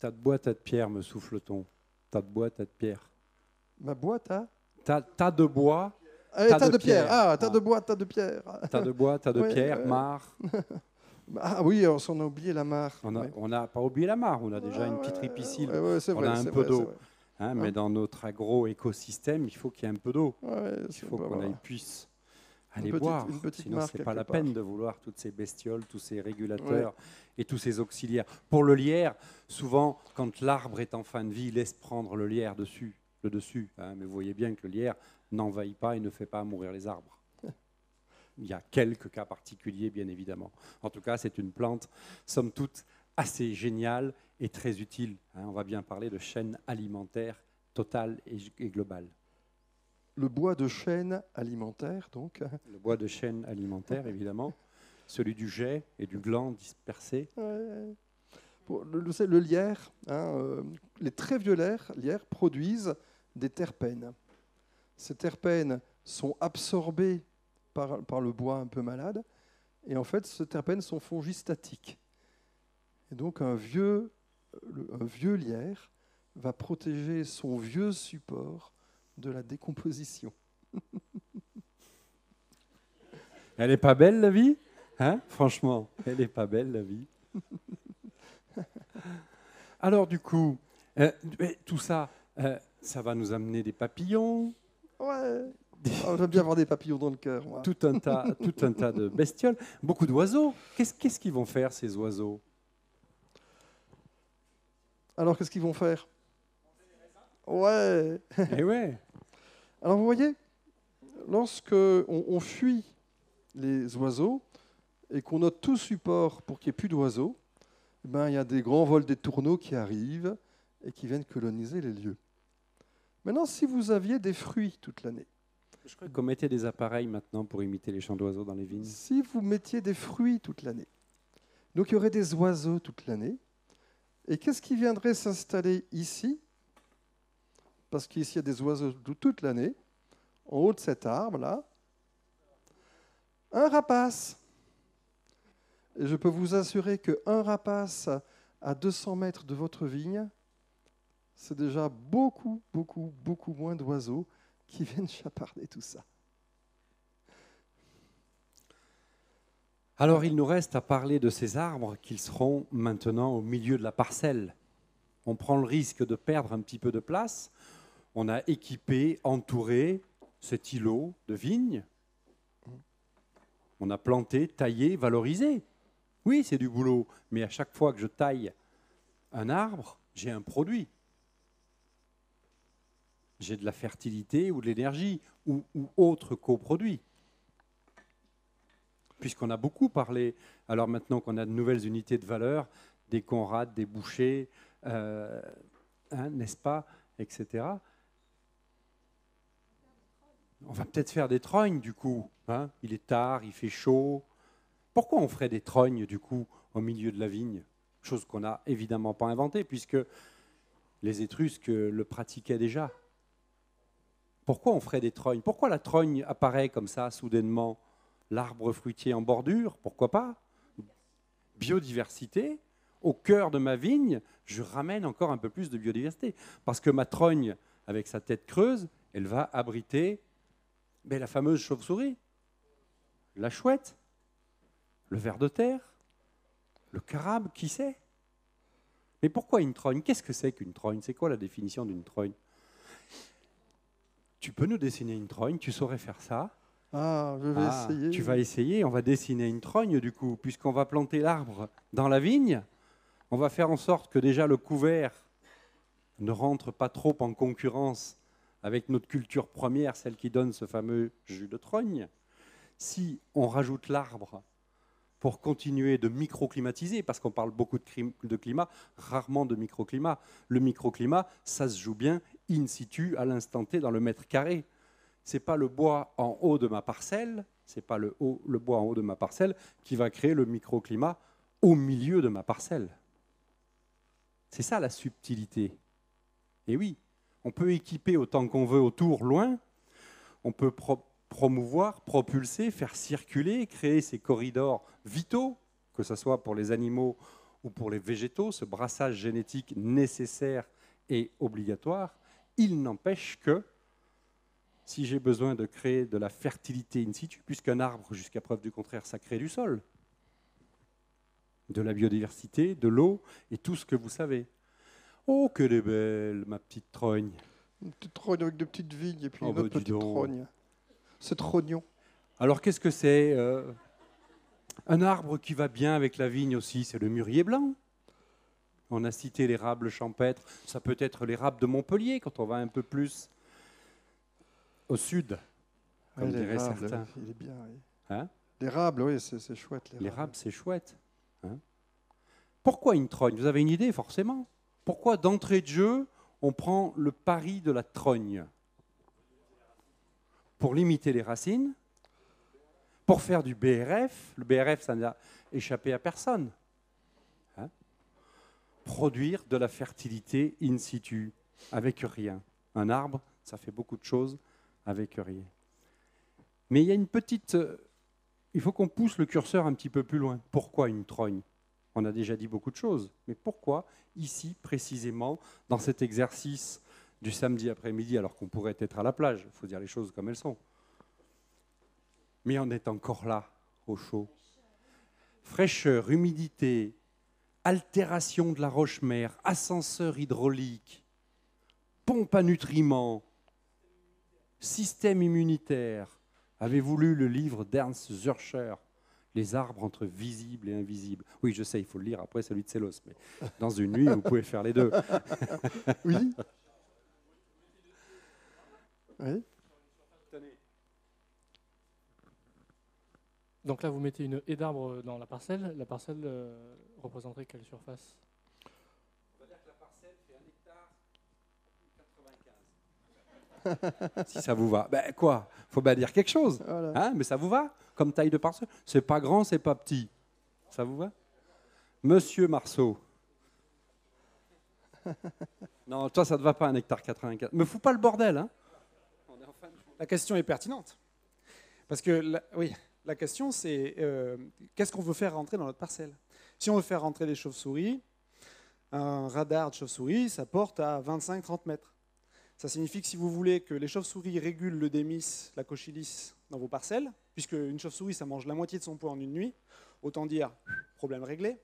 Tas de bois, tas de pierre, me souffle-t-on. Tas de bois, tas de pierre. Ma boîte à Tas, tas de bois. Ah, tas de pierre. Ah, tas de bois, tas de pierre. Tas de bois, tas de Ouais, pierre, ouais. mare. Ah oui, on s'en a oublié la mare. On n'a Ouais. pas oublié la mare, on a déjà une petite ripiscille. ouais, on vrai, a un peu d'eau. Hein, mais Hein dans notre agro-écosystème, il faut qu'il y ait un peu d'eau. Il faut qu'on aille puisse Une aller petite- boire. une petite Sinon, mare c'est pas la part. peine de vouloir toutes ces bestioles, tous ces régulateurs et tous ces auxiliaires. Pour le lierre, souvent, quand l'arbre est en fin de vie, il laisse prendre le lierre dessus, le dessus. hein, mais vous voyez bien que le lierre n'envahit pas et ne fait pas mourir les arbres. Il y a quelques cas particuliers, bien évidemment. En tout cas, c'est une plante, somme toute, assez géniale et très utile. hein. on va bien parler de chaîne alimentaire totale et, globale. Le bois de chêne alimentaire, donc. Le bois de chêne alimentaire, évidemment. Celui du jet et du gland dispersé. Ouais. Pour le, le- c'est le lierre, hein, euh, les très vieux lierres, lierres produisent des terpènes. Ces terpènes sont absorbés par, par le bois un peu malade, et en fait, ces terpènes sont fongistatiques. Et donc, un vieux, un vieux lierre va protéger son vieux support de la décomposition. Elle est pas belle, la vie? Hein? Franchement, elle est pas belle, la vie. Alors, du coup, euh, tout ça, euh, ça va nous amener des papillons, Ouais. Ah, J'aime bien avoir des papillons dans le cœur. moi. tout un tas, tout un tas de bestioles, beaucoup d'oiseaux. Qu'est-ce qu'ils vont faire, ces oiseaux? Alors, qu'est-ce qu'ils vont faire? Ouais. Eh ouais. Alors, vous voyez, lorsque on, on fuit les oiseaux et qu'on a tout support pour qu'il n'y ait plus d'oiseaux, eh ben, il y a des grands vols des tourneaux qui arrivent et qui viennent coloniser les lieux. Maintenant, si vous aviez des fruits toute l'année, Je crois qu'on mettait des appareils maintenant pour imiter les chants d'oiseaux dans les vignes. si vous mettiez des fruits toute l'année, donc il y aurait des oiseaux toute l'année, et qu'est-ce qui viendrait s'installer ici? Parce qu'ici, il y a des oiseaux toute l'année, en haut de cet arbre-là, un rapace. Et je peux vous assurer qu'un rapace à 200 mètres de votre vigne, c'est déjà beaucoup, beaucoup, beaucoup moins d'oiseaux qui viennent chaparder tout ça. Alors, il nous reste à parler de ces arbres qu'ils seront maintenant au milieu de la parcelle. On prend le risque de perdre un petit peu de place. On a équipé, entouré cet îlot de vignes. On a planté, taillé, valorisé. Oui, c'est du boulot, mais à chaque fois que je taille un arbre, j'ai un produit. J'ai de la fertilité ou de l'énergie ou, ou autre coproduit puisqu'on a beaucoup parlé, alors maintenant qu'on a de nouvelles unités de valeur, des Conrad, des bouchers, euh, hein, n'est-ce pas, etc. On va peut-être faire des trognes du coup. hein. Il est tard, il fait chaud. Pourquoi on ferait des trognes du coup au milieu de la vigne? Chose qu'on n'a évidemment pas inventée puisque les Étrusques le pratiquaient déjà. Pourquoi on ferait des trognes? Pourquoi la trogne apparaît comme ça soudainement? L'arbre fruitier en bordure, pourquoi pas? Biodiversité, au cœur de ma vigne, je ramène encore un peu plus de biodiversité. Parce que ma trogne, avec sa tête creuse, elle va abriter Mais la fameuse chauve-souris, la chouette, le ver de terre, le carabe, qui sait? Mais pourquoi une trogne? Qu'est-ce que c'est qu'une trogne? C'est quoi la définition d'une trogne? Tu peux nous dessiner une trogne Tu saurais faire ça Ah, je vais Ah, essayer. Tu vas essayer, on va dessiner une trogne du coup, puisqu'on va planter l'arbre dans la vigne. On va faire en sorte que déjà le couvert ne rentre pas trop en concurrence avec notre culture première, celle qui donne ce fameux jus de trogne. Si on rajoute l'arbre pour continuer de microclimatiser, parce qu'on parle beaucoup de, climat, rarement de microclimat. Le microclimat, ça se joue bien in situ, à l'instant T, dans le mètre carré. C'est pas le bois en haut de ma parcelle, c'est pas le, bois en haut de ma parcelle qui va créer le microclimat au milieu de ma parcelle. C'est ça la subtilité. Et oui, on peut équiper autant qu'on veut autour, loin. On peut pro- promouvoir, propulser, faire circuler, créer ces corridors vitaux, que ce soit pour les animaux ou pour les végétaux, ce brassage génétique nécessaire et obligatoire. Il n'empêche que si j'ai besoin de créer de la fertilité in situ, puisqu'un arbre, jusqu'à preuve du contraire, ça crée du sol, de la biodiversité, de l'eau et tout ce que vous savez. Oh, qu'elle est belle, ma petite trogne. Une petite trogne avec de petites vignes et puis Oh, une bah, autre petite donc. trogne. C'est trognon. Alors qu'est-ce que c'est euh, Un arbre qui va bien avec la vigne aussi, c'est le mûrier blanc. On a cité l'érable champêtre, ça peut être l'érable de Montpellier quand on va un peu plus au sud, comme Ouais, diraient certains. Il est bien, oui. Hein L'érable, oui, c'est chouette. l'érable. L'érable, c'est chouette. hein. Pourquoi une trogne? Vous avez une idée, forcément? Pourquoi, d'entrée de jeu, on prend le pari de la trogne? Pour limiter les racines, pour faire du BRF. Le BRF, ça n'a échappé à personne. Produire de la fertilité in situ, avec rien. Un arbre, ça fait beaucoup de choses avec rien. Mais il y a une petite euh, il faut qu'on pousse le curseur un petit peu plus loin. Pourquoi une trogne? On a déjà dit beaucoup de choses, mais pourquoi ici précisément dans cet exercice du samedi après-midi alors qu'on pourrait être à la plage? Il faut dire les choses comme elles sont. Mais on est encore là, au chaud. Fraîcheur, humidité, altération de la roche-mère, ascenseur hydraulique, pompe à nutriments, système immunitaire. Avez-vous lu le livre d'Ernst Zürcher, Les arbres entre visible et invisible Oui, je sais, il faut le lire après celui de Sélos, mais dans une nuit, vous pouvez faire les deux. oui. Oui. Donc là, vous mettez une haie d'arbres dans la parcelle. La parcelle euh, représenterait quelle surface? Si ça vous va. Ben quoi? Faut bien dire quelque chose. Hein, mais ça vous va? Comme taille de parcelle? C'est pas grand, c'est pas petit. Ça vous va? Monsieur Marceau. Non, toi, ça ne te va pas un hectare 84. Me fous pas le bordel, hein? La question est pertinente. Parce que, la, oui, la question, c'est euh, qu'est-ce qu'on veut faire rentrer dans notre parcelle? Si on veut faire rentrer des chauves-souris, un radar de chauves-souris, ça porte à 25-30 mètres. Ça signifie que si vous voulez que les chauves-souris régulent le démis, la cochilis dans vos parcelles, puisque une chauve-souris, ça mange la moitié de son poids en une nuit, autant dire problème réglé,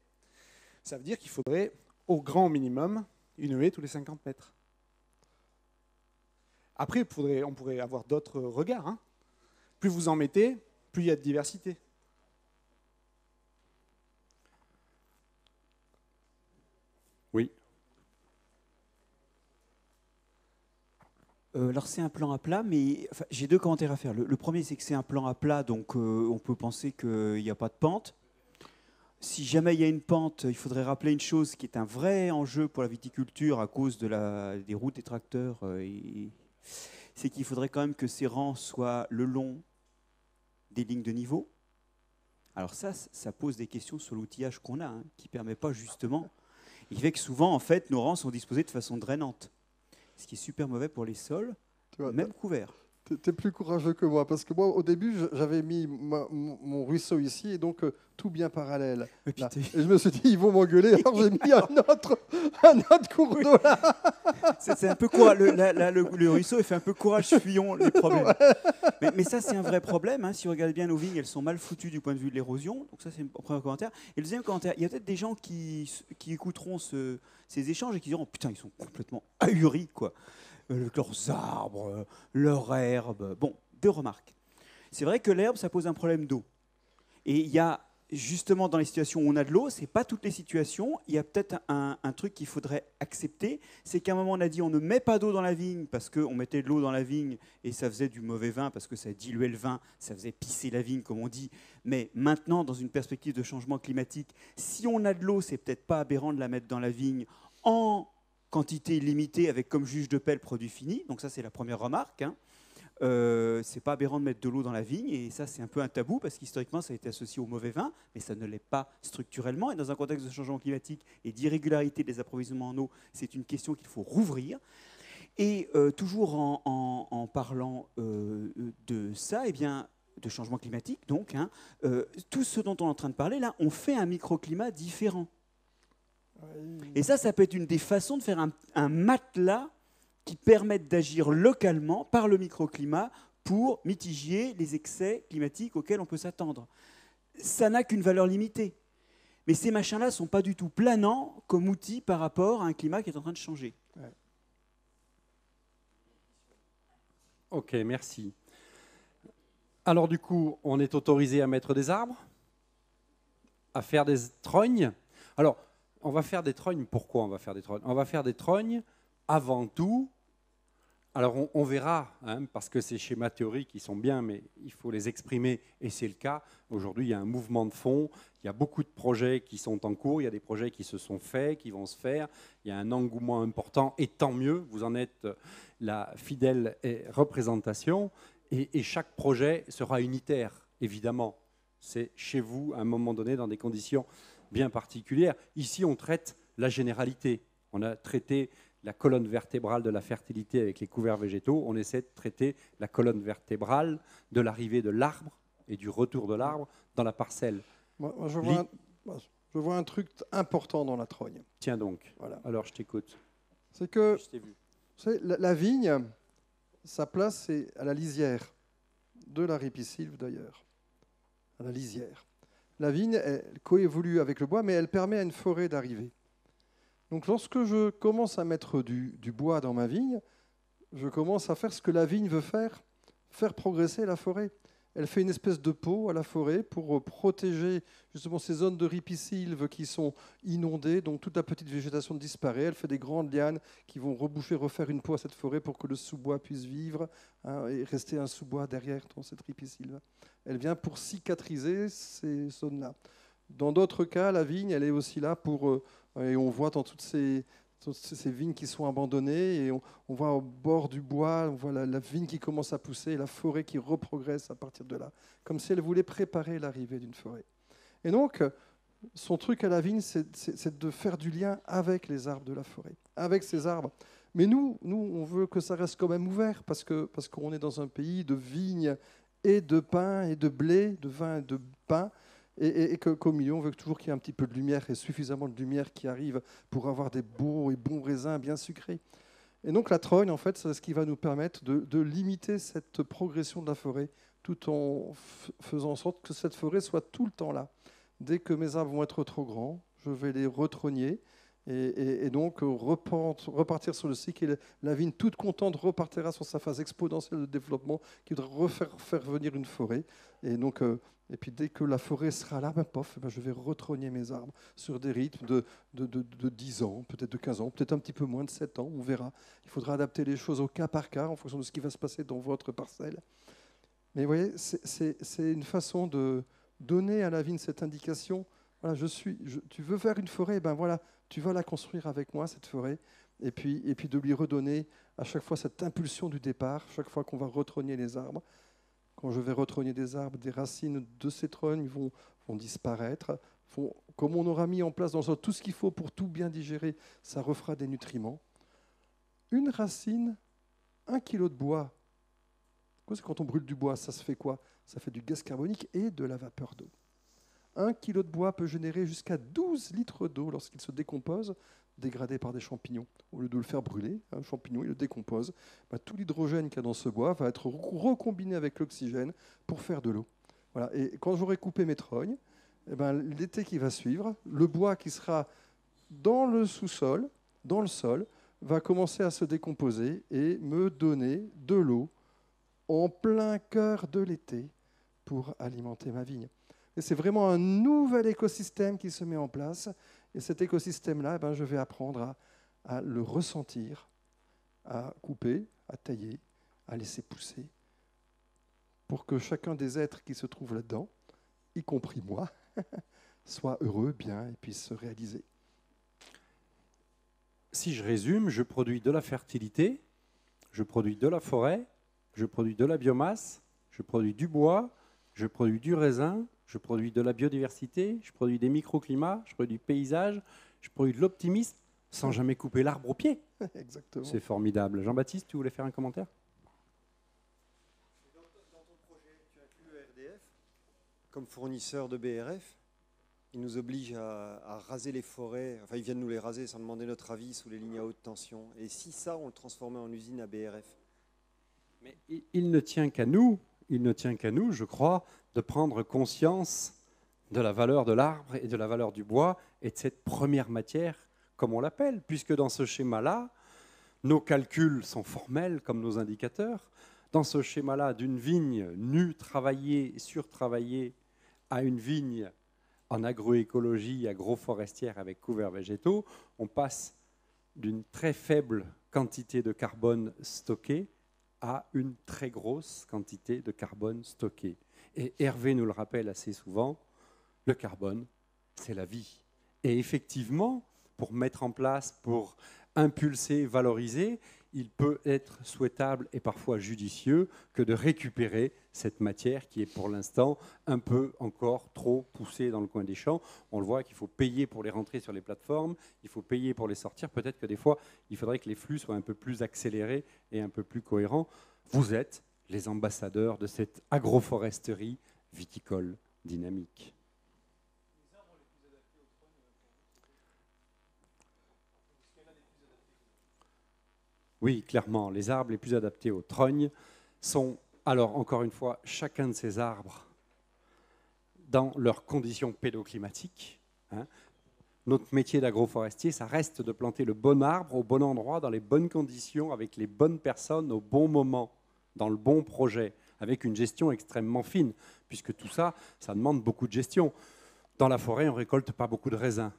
ça veut dire qu'il faudrait au grand minimum une haie tous les 50 mètres. Après, on pourrait avoir d'autres regards. hein. Plus vous en mettez, plus il y a de diversité. Oui. Euh, alors c'est un plan à plat, mais enfin, j'ai deux commentaires à faire. Le, le premier, c'est que c'est un plan à plat, donc euh, on peut penser qu'il n'y a pas de pente. Si jamais il y a une pente, il faudrait rappeler une chose qui est un vrai enjeu pour la viticulture à cause de la, des routes des tracteurs. euh, et- c'est qu'il faudrait quand même que ces rangs soient le long des lignes de niveau. Alors ça, ça pose des questions sur l'outillage qu'on a, hein, qui ne permet pas justement. Il fait que souvent, en fait, nos rangs sont disposés de façon drainante, ce qui est super mauvais pour les sols, même couverts. Tu es plus courageux que moi, parce que moi, au début, j'avais mis ma- mon mon ruisseau ici, et donc euh, tout bien parallèle. Et je me suis dit, ils vont m'engueuler, alors j'ai mis un autre, un autre cours d'eau là. C'est un peu quoi le, la- la- le, le ruisseau, il fait un peu courage fuyons les problèmes. Mais mais, mais ça, c'est un vrai problème. hein. Si on regarde bien nos vignes, elles sont mal foutues du point de vue de l'érosion. Donc ça, c'est le premier commentaire. Et le deuxième commentaire, il y a peut-être des gens qui, qui écouteront ce- ces échanges et qui diront, putain, ils sont complètement ahuris, quoi. Euh, leurs arbres, euh, leurs herbes. Bon, deux remarques. C'est vrai que l'herbe, ça pose un problème d'eau. Et il y a justement dans les situations où on a de l'eau, c'est pas toutes les situations. Il y a peut-être un, un truc qu'il faudrait accepter, c'est qu'à un moment on a dit on ne met pas d'eau dans la vigne parce qu'on mettait de l'eau dans la vigne et ça faisait du mauvais vin parce que ça diluait le vin, ça faisait pisser la vigne comme on dit. Mais maintenant, dans une perspective de changement climatique, si on a de l'eau, c'est peut-être pas aberrant de la mettre dans la vigne en quantité limitée avec comme juge de paix le produit fini. Donc ça c'est la première remarque. hein. Euh, c'est pas aberrant de mettre de l'eau dans la vigne et ça c'est un peu un tabou parce qu'historiquement ça a été associé au mauvais vin, mais ça ne l'est pas structurellement et dans un contexte de changement climatique et d'irrégularité des approvisionnements en eau, c'est une question qu'il faut rouvrir. Et euh, toujours en, parlant euh, de ça, eh bien, de changement climatique, donc, hein, euh, tout ce dont on est en train de parler là, on fait un microclimat différent. Et ça, ça peut être une des façons de faire un, matelas qui permettent d'agir localement par le microclimat pour mitiger les excès climatiques auxquels on peut s'attendre. Ça n'a qu'une valeur limitée. Mais ces machins-là ne sont pas du tout planants comme outil par rapport à un climat qui est en train de changer. Ok, merci. Alors du coup, on est autorisé à mettre des arbres, à faire des trognes? Alors, on va faire des trognes. Pourquoi on va faire des trognes? On va faire des trognes avant tout. Alors on, verra, hein, parce que ces schémas théoriques, sont bien, mais il faut les exprimer, et c'est le cas. Aujourd'hui, il y a un mouvement de fond, il y a beaucoup de projets qui sont en cours, il y a des projets qui se sont faits, qui vont se faire, il y a un engouement important, et tant mieux, vous en êtes la fidèle eh, représentation, et, et chaque projet sera unitaire, évidemment. C'est chez vous, à un moment donné, dans des conditions bien particulières. Ici, on traite la généralité. On a traité la colonne vertébrale de la fertilité avec les couverts végétaux. On essaie de traiter la colonne vertébrale de l'arrivée de l'arbre et du retour de l'arbre dans la parcelle. Moi, moi, je, vois un, moi, je vois un truc important dans la trogne. Tiens donc. Voilà. Alors, je t'écoute. C'est que Je t'ai vu. vous savez, la, la vigne, sa place, c'est à la lisière de la ripisylve d'ailleurs. À la lisière. La vigne, coévolue avec le bois, mais elle permet à une forêt d'arriver. Donc lorsque je commence à mettre du, du bois dans ma vigne, je commence à faire ce que la vigne veut faire, faire progresser la forêt. Elle fait une espèce de pot à la forêt pour euh, protéger justement ces zones de ripisylve qui sont inondées, donc toute la petite végétation disparaît. Elle fait des grandes lianes qui vont reboucher, refaire une peau à cette forêt pour que le sous-bois puisse vivre hein, et rester un sous-bois derrière cette ripisylve. Elle vient pour cicatriser ces zones-là. Dans d'autres cas, la vigne, elle est aussi là pour, euh, et on voit dans toutes ces, ces vignes qui sont abandonnées, et on, voit au bord du bois, on voit la, vigne qui commence à pousser, et la forêt qui reprogresse à partir de là, comme si elle voulait préparer l'arrivée d'une forêt. Et donc, son truc à la vigne, c'est de faire du lien avec les arbres de la forêt, avec ces arbres. Mais nous, nous, on veut que ça reste quand même ouvert, parce que parce qu'on est dans un pays de vignes et de pain et de blé, de vin et de pain, et, qu'au milieu, on veut toujours qu'il y ait un petit peu de lumière et suffisamment de lumière qui arrive pour avoir des beaux et bons raisins bien sucrés. Et donc la trogne, en fait, c'est ce qui va nous permettre de, limiter cette progression de la forêt, tout en faisant en sorte que cette forêt soit tout le temps là. Dès que mes arbres vont être trop grands, je vais les retrogner et, donc euh, repart- repartir sur le cycle. Et la- la vigne, toute contente, repartira sur sa phase exponentielle de développement qui voudra refaire faire venir une forêt. Et donc, euh, et puis dès que la forêt sera là, ben, pof, ben, je vais retrogner mes arbres sur des rythmes de, de, de- de 10 ans, peut-être de 15 ans, peut-être un petit peu moins de 7 ans, on verra. Il faudra adapter les choses au cas par cas en fonction de ce qui va se passer dans votre parcelle. Mais vous voyez, c'est- une façon de donner à la vigne cette indication. Voilà, je suis, tu veux faire une forêt, ben voilà, tu vas la construire avec moi, cette forêt, et puis, et puis de lui redonner à chaque fois cette impulsion du départ, chaque fois qu'on va retrogner les arbres. Quand je vais retrogner des arbres, des racines de ces vont, disparaître. Comme on aura mis en place dans le sol tout ce qu'il faut pour tout bien digérer, ça refera des nutriments. Une racine, un kilo de bois. Quand on brûle du bois, ça se fait quoi? Ça fait du gaz carbonique et de la vapeur d'eau. Un kilo de bois peut générer jusqu'à 12 litres d'eau lorsqu'il se décompose, dégradé par des champignons. Au lieu de le faire brûler, un champignon, il le décompose. Bah, tout l'hydrogène qu'il y a dans ce bois va être recombiné avec l'oxygène pour faire de l'eau. Voilà. Et quand j'aurai coupé mes trognes, eh ben, l'été qui va suivre, le bois qui sera dans le sous-sol, dans le sol, va commencer à se décomposer et me donner de l'eau en plein cœur de l'été pour alimenter ma vigne. Et c'est vraiment un nouvel écosystème qui se met en place. Et cet écosystème-là, eh ben, je vais apprendre à, à le ressentir, à couper, à tailler, à laisser pousser, pour que chacun des êtres qui se trouvent là-dedans, y compris moi, soit heureux, bien et puisse se réaliser. Si je résume, je produis de la fertilité, je produis de la forêt, je produis de la biomasse, je produis du bois, je produis du raisin, je produis de la biodiversité, je produis des microclimats, je produis du paysage, je produis de l'optimisme sans jamais couper l'arbre au pied. Exactement. C'est formidable. Jean-Baptiste, tu voulais faire un commentaire? Dans ton projet, tu inclus le RDF comme fournisseur de BRF ils nous obligent à, raser les forêts. Enfin, ils viennent nous les raser sans demander notre avis sous les lignes à haute tension. Et si ça, on le transformait en usine à BRF Mais il ne tient qu'à nous, il ne tient qu'à nous, je crois, de prendre conscience de la valeur de l'arbre et de la valeur du bois et de cette première matière, comme on l'appelle, puisque dans ce schéma-là, nos calculs sont formels comme nos indicateurs. Dans ce schéma-là, d'une vigne nue, travaillée, surtravaillée, à une vigne en agroécologie agroforestière avec couverts végétaux, on passe d'une très faible quantité de carbone stocké à une très grosse quantité de carbone stocké. Et Hervé nous le rappelle assez souvent, le carbone, c'est la vie. Et effectivement, pour mettre en place, pour impulser, valoriser, il peut être souhaitable et parfois judicieux que de récupérer cette matière qui est pour l'instant un peu encore trop poussée dans le coin des champs. On le voit qu'il faut payer pour les rentrer sur les plateformes, il faut payer pour les sortir. Peut-être que des fois, il faudrait que les flux soient un peu plus accélérés et un peu plus cohérents. Vous êtes les ambassadeurs de cette agroforesterie viticole dynamique. Oui, clairement, les arbres les plus adaptés aux trognes sont, alors encore une fois, chacun de ces arbres dans leurs conditions pédoclimatiques. Hein. Notre métier d'agroforestier, ça reste de planter le bon arbre au bon endroit, dans les bonnes conditions, avec les bonnes personnes, au bon moment, dans le bon projet, avec une gestion extrêmement fine, puisque tout ça, ça demande beaucoup de gestion. Dans la forêt, on ne récolte pas beaucoup de raisins.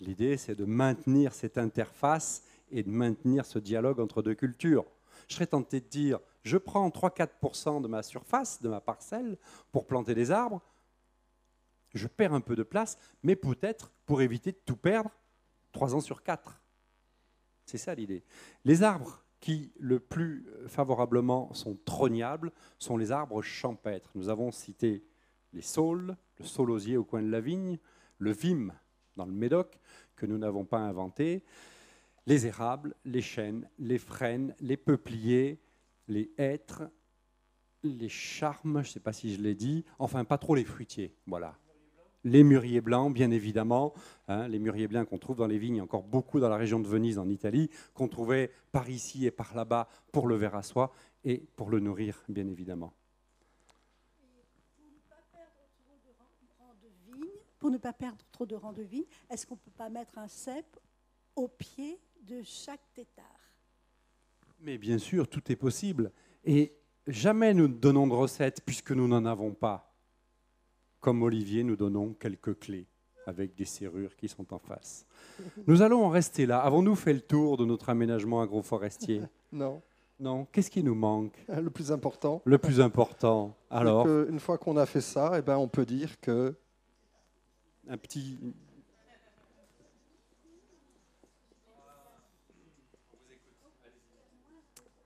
L'idée, c'est de maintenir cette interface et de maintenir ce dialogue entre deux cultures. Je serais tenté de dire, je prends 3-4% de ma surface, de ma parcelle, pour planter des arbres, je perds un peu de place, mais peut-être pour éviter de tout perdre, 3 ans sur 4. C'est ça l'idée. Les arbres qui le plus favorablement sont trognables sont les arbres champêtres. Nous avons cité les saules, le saulosier au coin de la vigne, le vime dans le Médoc, que nous n'avons pas inventé, les érables, les chênes, les frênes, les peupliers, les hêtres, les charmes, je ne sais pas si je l'ai dit, enfin pas trop les fruitiers, voilà. Les mûriers blancs, bien évidemment, hein, les mûriers blancs qu'on trouve dans les vignes, encore beaucoup dans la région de Venise, en Italie, qu'on trouvait par ici et par là-bas pour le verre à soie et pour le nourrir, bien évidemment. Pour ne pas perdre trop de rangs de vigne, est-ce qu'on ne peut pas mettre un cep au pied de chaque tétard. Mais bien sûr, tout est possible. Et jamais nous ne donnons de recettes puisque nous n'en avons pas. Comme Olivier, nous donnons quelques clés avec des serrures qui sont en face. Nous allons en rester là. Avons-nous fait le tour de notre aménagement agroforestier Non. Non. Qu'est-ce qui nous manque? Le plus important. Le plus important. Alors. une fois qu'on a fait ça, eh ben, on peut dire que un petit,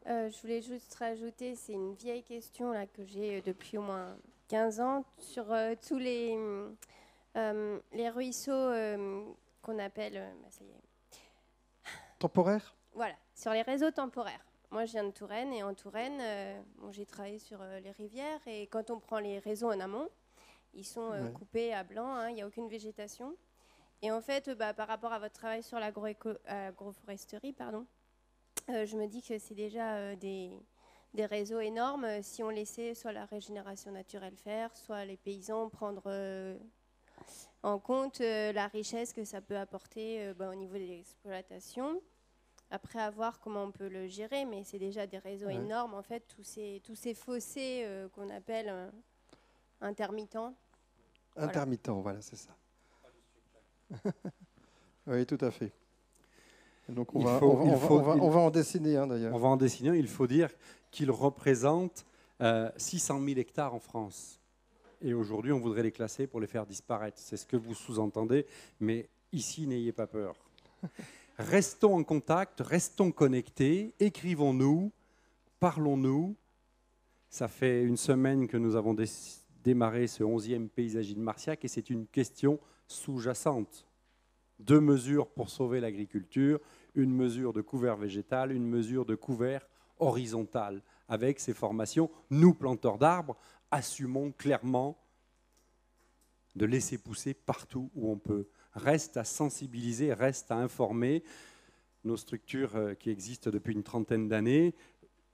Euh, je voulais juste rajouter, c'est une vieille question là, que j'ai euh, depuis au moins 15 ans, sur euh, tous les, les ruisseaux qu'on appelle... Bah, ça y est. Temporaires? Voilà, sur les réseaux temporaires. Moi, je viens de Touraine et en Touraine, bon, j'ai travaillé sur les rivières et quand on prend les réseaux en amont, ils sont coupés à blanc, hein, il n'y a aucune végétation. Et en fait, bah, par rapport à votre travail sur l'agroforesterie, pardon, je me dis que c'est déjà euh, des, des, réseaux énormes. euh, Si on laissait soit la régénération naturelle faire, soit les paysans prendre euh, en compte euh, la richesse que ça peut apporter euh, bah, au niveau de l'exploitation. Après, à voir comment on peut le gérer, mais c'est déjà des réseaux Ouais. énormes, en fait, tous ces, tous ces fossés euh, qu'on appelle euh, intermittents. Voilà. Intermittent, voilà, c'est ça. oui, tout à fait. Donc on va, en dessiner un d'ailleurs. On va en dessiner un. Il faut dire qu'il représente euh, 600 000 hectares en France. Et aujourd'hui, on voudrait les classer pour les faire disparaître. C'est ce que vous sous-entendez. Mais ici, n'ayez pas peur. Restons en contact, restons connectés, écrivons-nous, parlons-nous. Ça fait une semaine que nous avons dé- démarré ce 11e paysagisme martiaque et c'est une question sous-jacente. Deux mesures pour sauver l'agriculture, une mesure de couvert végétal, une mesure de couvert horizontal. Avec ces formations, nous, planteurs d'arbres, assumons clairement de laisser pousser partout où on peut. Reste à sensibiliser, reste à informer. Nos structures euh, qui existent depuis une trentaine d'années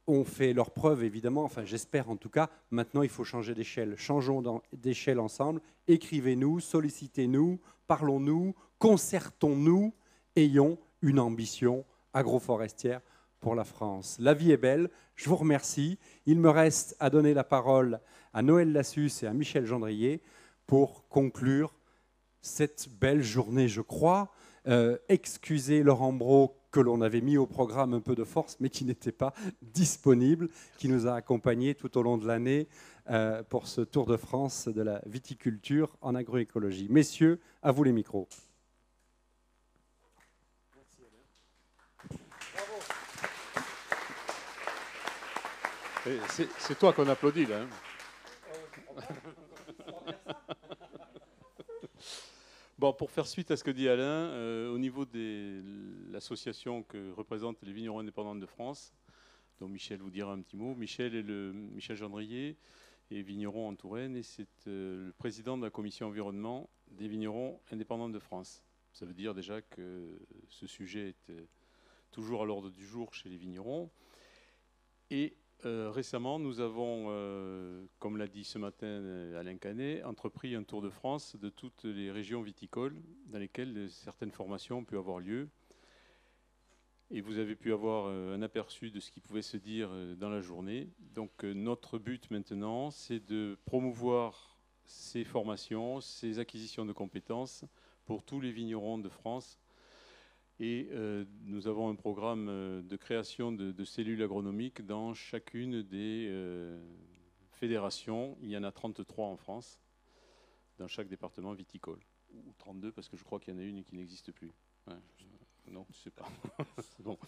ont fait leurs preuves, évidemment, enfin j'espère en tout cas. Maintenant, il faut changer d'échelle. Changeons d'échelle ensemble. Écrivez-nous, sollicitez-nous, parlons-nous, concertons-nous, ayons une ambition agroforestière pour la France. La vie est belle. Je vous remercie. Il me reste à donner la parole à Noël Lassus et à Michel Gendrier pour conclure cette belle journée, je crois. Euh, excusez Laurent Brault que l'on avait mis au programme un peu de force, mais qui n'était pas disponible, qui nous a accompagnés tout au long de l'année euh, pour ce Tour de France de la viticulture en agroécologie. Messieurs, à vous les micros. C'est toi qu'on applaudit là. hein. Bon, pour faire suite à ce que dit Alain, euh, au niveau de l'association que représentent les vignerons indépendants de France, dont Michel vous dira un petit mot, Michel est le Michel Gendrier est vigneron en Touraine et c'est euh, le président de la commission environnement des vignerons indépendants de France. Ça veut dire déjà que ce sujet est euh, toujours à l'ordre du jour chez les vignerons. Et euh, récemment, nous avons, euh, comme l'a dit ce matin euh, Alain Canet, entrepris un tour de France de toutes les régions viticoles dans lesquelles certaines formations ont pu avoir lieu. Et vous avez pu avoir un aperçu de ce qui pouvait se dire dans la journée. Donc notre but maintenant, c'est de promouvoir ces formations, ces acquisitions de compétences pour tous les vignerons de France et euh, nous avons un programme euh, de création de, cellules agronomiques dans chacune des euh, fédérations. Il y en a 33 en France, dans chaque département viticole. Ou 32, parce que je crois qu'il y en a une qui n'existe plus. Non, je ne sais pas. Bon.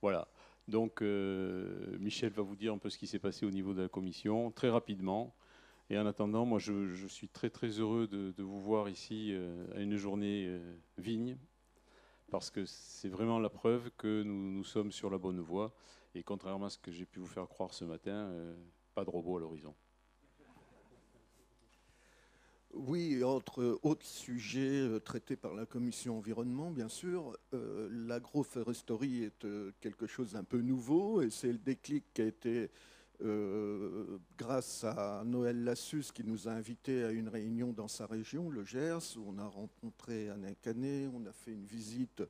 Voilà. Donc, Michel va vous dire un peu ce qui s'est passé au niveau de la commission, très rapidement. Et en attendant, moi, je, suis très, très heureux de, vous voir ici à une journée vigne parce que c'est vraiment la preuve que nous, sommes sur la bonne voie. Et contrairement à ce que j'ai pu vous faire croire ce matin, euh, pas de robot à l'horizon. Oui, entre autres sujets euh, traités par la commission environnement, bien sûr, euh, est euh, quelque chose d'un peu nouveau et c'est le déclic qui a été euh, grâce à Noël Lassus qui nous a invités à une réunion dans sa région, le Gers, où on a rencontré Alain Canet, on a fait une visite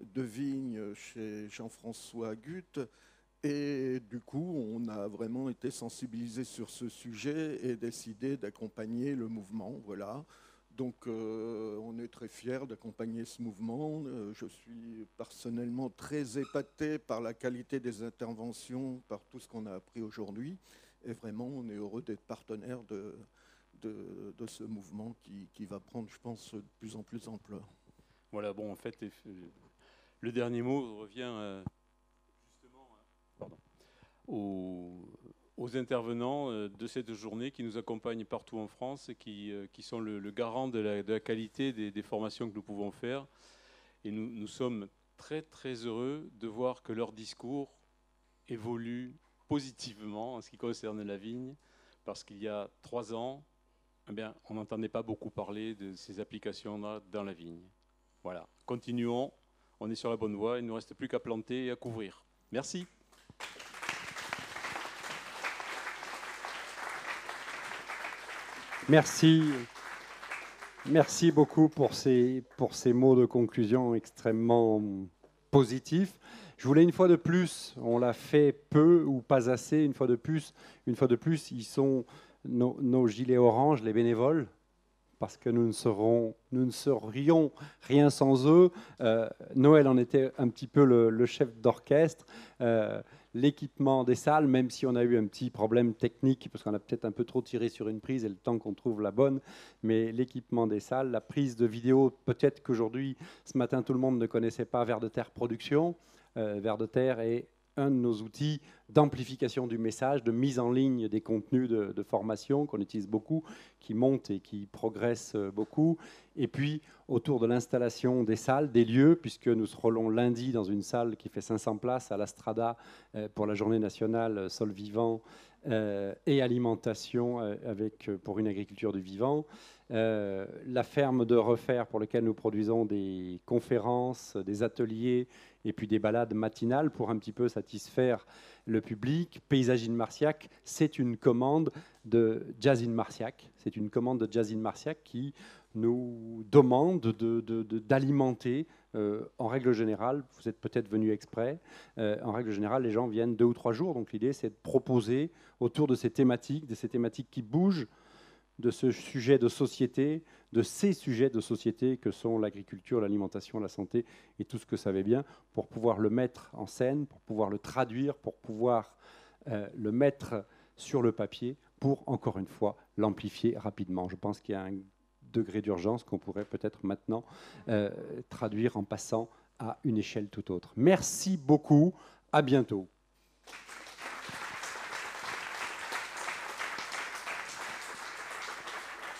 de vigne chez Jean-François Gutte. Et du coup, on a vraiment été sensibilisé sur ce sujet et décidé d'accompagner le mouvement. Voilà. Donc, euh, on est très fiers d'accompagner ce mouvement. Euh, je suis personnellement très épaté par la qualité des interventions, par tout ce qu'on a appris aujourd'hui. Et vraiment, on est heureux d'être partenaire de, ce mouvement qui, va prendre, je pense, de plus en plus d'ampleur. Voilà, bon, en fait, le dernier mot revient euh, justement euh, pardon, aux, aux intervenants euh, de cette journée qui nous accompagnent partout en France et qui, euh, sont le, garant de la, qualité des, formations que nous pouvons faire. Et nous, sommes très, très heureux de voir que leur discours évolue positivement en ce qui concerne la vigne, parce qu'il y a trois ans, eh bien, on n'entendait pas beaucoup parler de ces applications-là dans la vigne. Voilà, continuons. On est sur la bonne voie. Il ne nous reste plus qu'à planter et à couvrir. Merci. Merci. Merci beaucoup pour ces, pour ces mots de conclusion extrêmement positifs. Je voulais une fois de plus, on l'a fait peu ou pas assez, une fois de plus, une fois de plus, ils sont nos, gilets orange, les bénévoles, parce que nous ne, serons, nous ne serions rien sans eux. Euh, Noël en était un petit peu le, le chef d'orchestre. Euh, L'équipement des salles, même si on a eu un petit problème technique, parce qu'on a peut-être un peu trop tiré sur une prise et le temps qu'on trouve la bonne, mais l'équipement des salles, la prise de vidéo, peut-être qu'aujourd'hui, ce matin, tout le monde ne connaissait pas Vers de Terre Production. Euh, Vers de Terre est un de nos outils d'amplification du message, de mise en ligne des contenus de, formation qu'on utilise beaucoup, qui montent et qui progressent euh, beaucoup. Et puis, autour de l'installation des salles, des lieux, puisque nous serons lundi dans une salle qui fait 500 places à l'Astrada euh, pour la journée nationale euh, Sol Vivant et alimentation avec, pour une agriculture du vivant. La ferme de Refaire pour laquelle nous produisons des conférences, des ateliers et puis des balades matinales pour un petit peu satisfaire le public. Paysagine Marciac, c'est une commande de Jazzine Marciac. C'est une commande de Jazzine Marciac qui nous demande d'alimenter, de, euh, en règle générale, vous êtes peut-être venu exprès, euh, en règle générale, les gens viennent deux ou trois jours. Donc l'idée, c'est de proposer autour de ces thématiques, de ces thématiques qui bougent, de ce sujet de société, de ces sujets de société que sont l'agriculture, l'alimentation, la santé et tout ce que ça va bien, pour pouvoir le mettre en scène, pour pouvoir le traduire, pour pouvoir euh, le mettre sur le papier, pour, encore une fois, l'amplifier rapidement. Je pense qu'il y a un degré d'urgence qu'on pourrait peut-être maintenant euh, traduire en passant à une échelle tout autre. Merci beaucoup, à bientôt.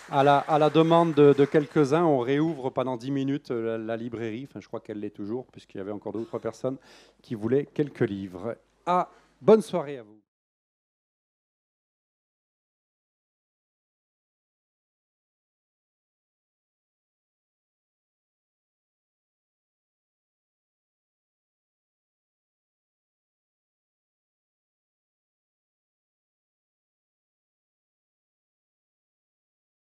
À la, demande de, quelques-uns, on réouvre pendant 10 minutes la, la librairie. Enfin, je crois qu'elle l'est toujours, puisqu'il y avait encore deux ou trois personnes qui voulaient quelques livres. Ah, bonne soirée à vous.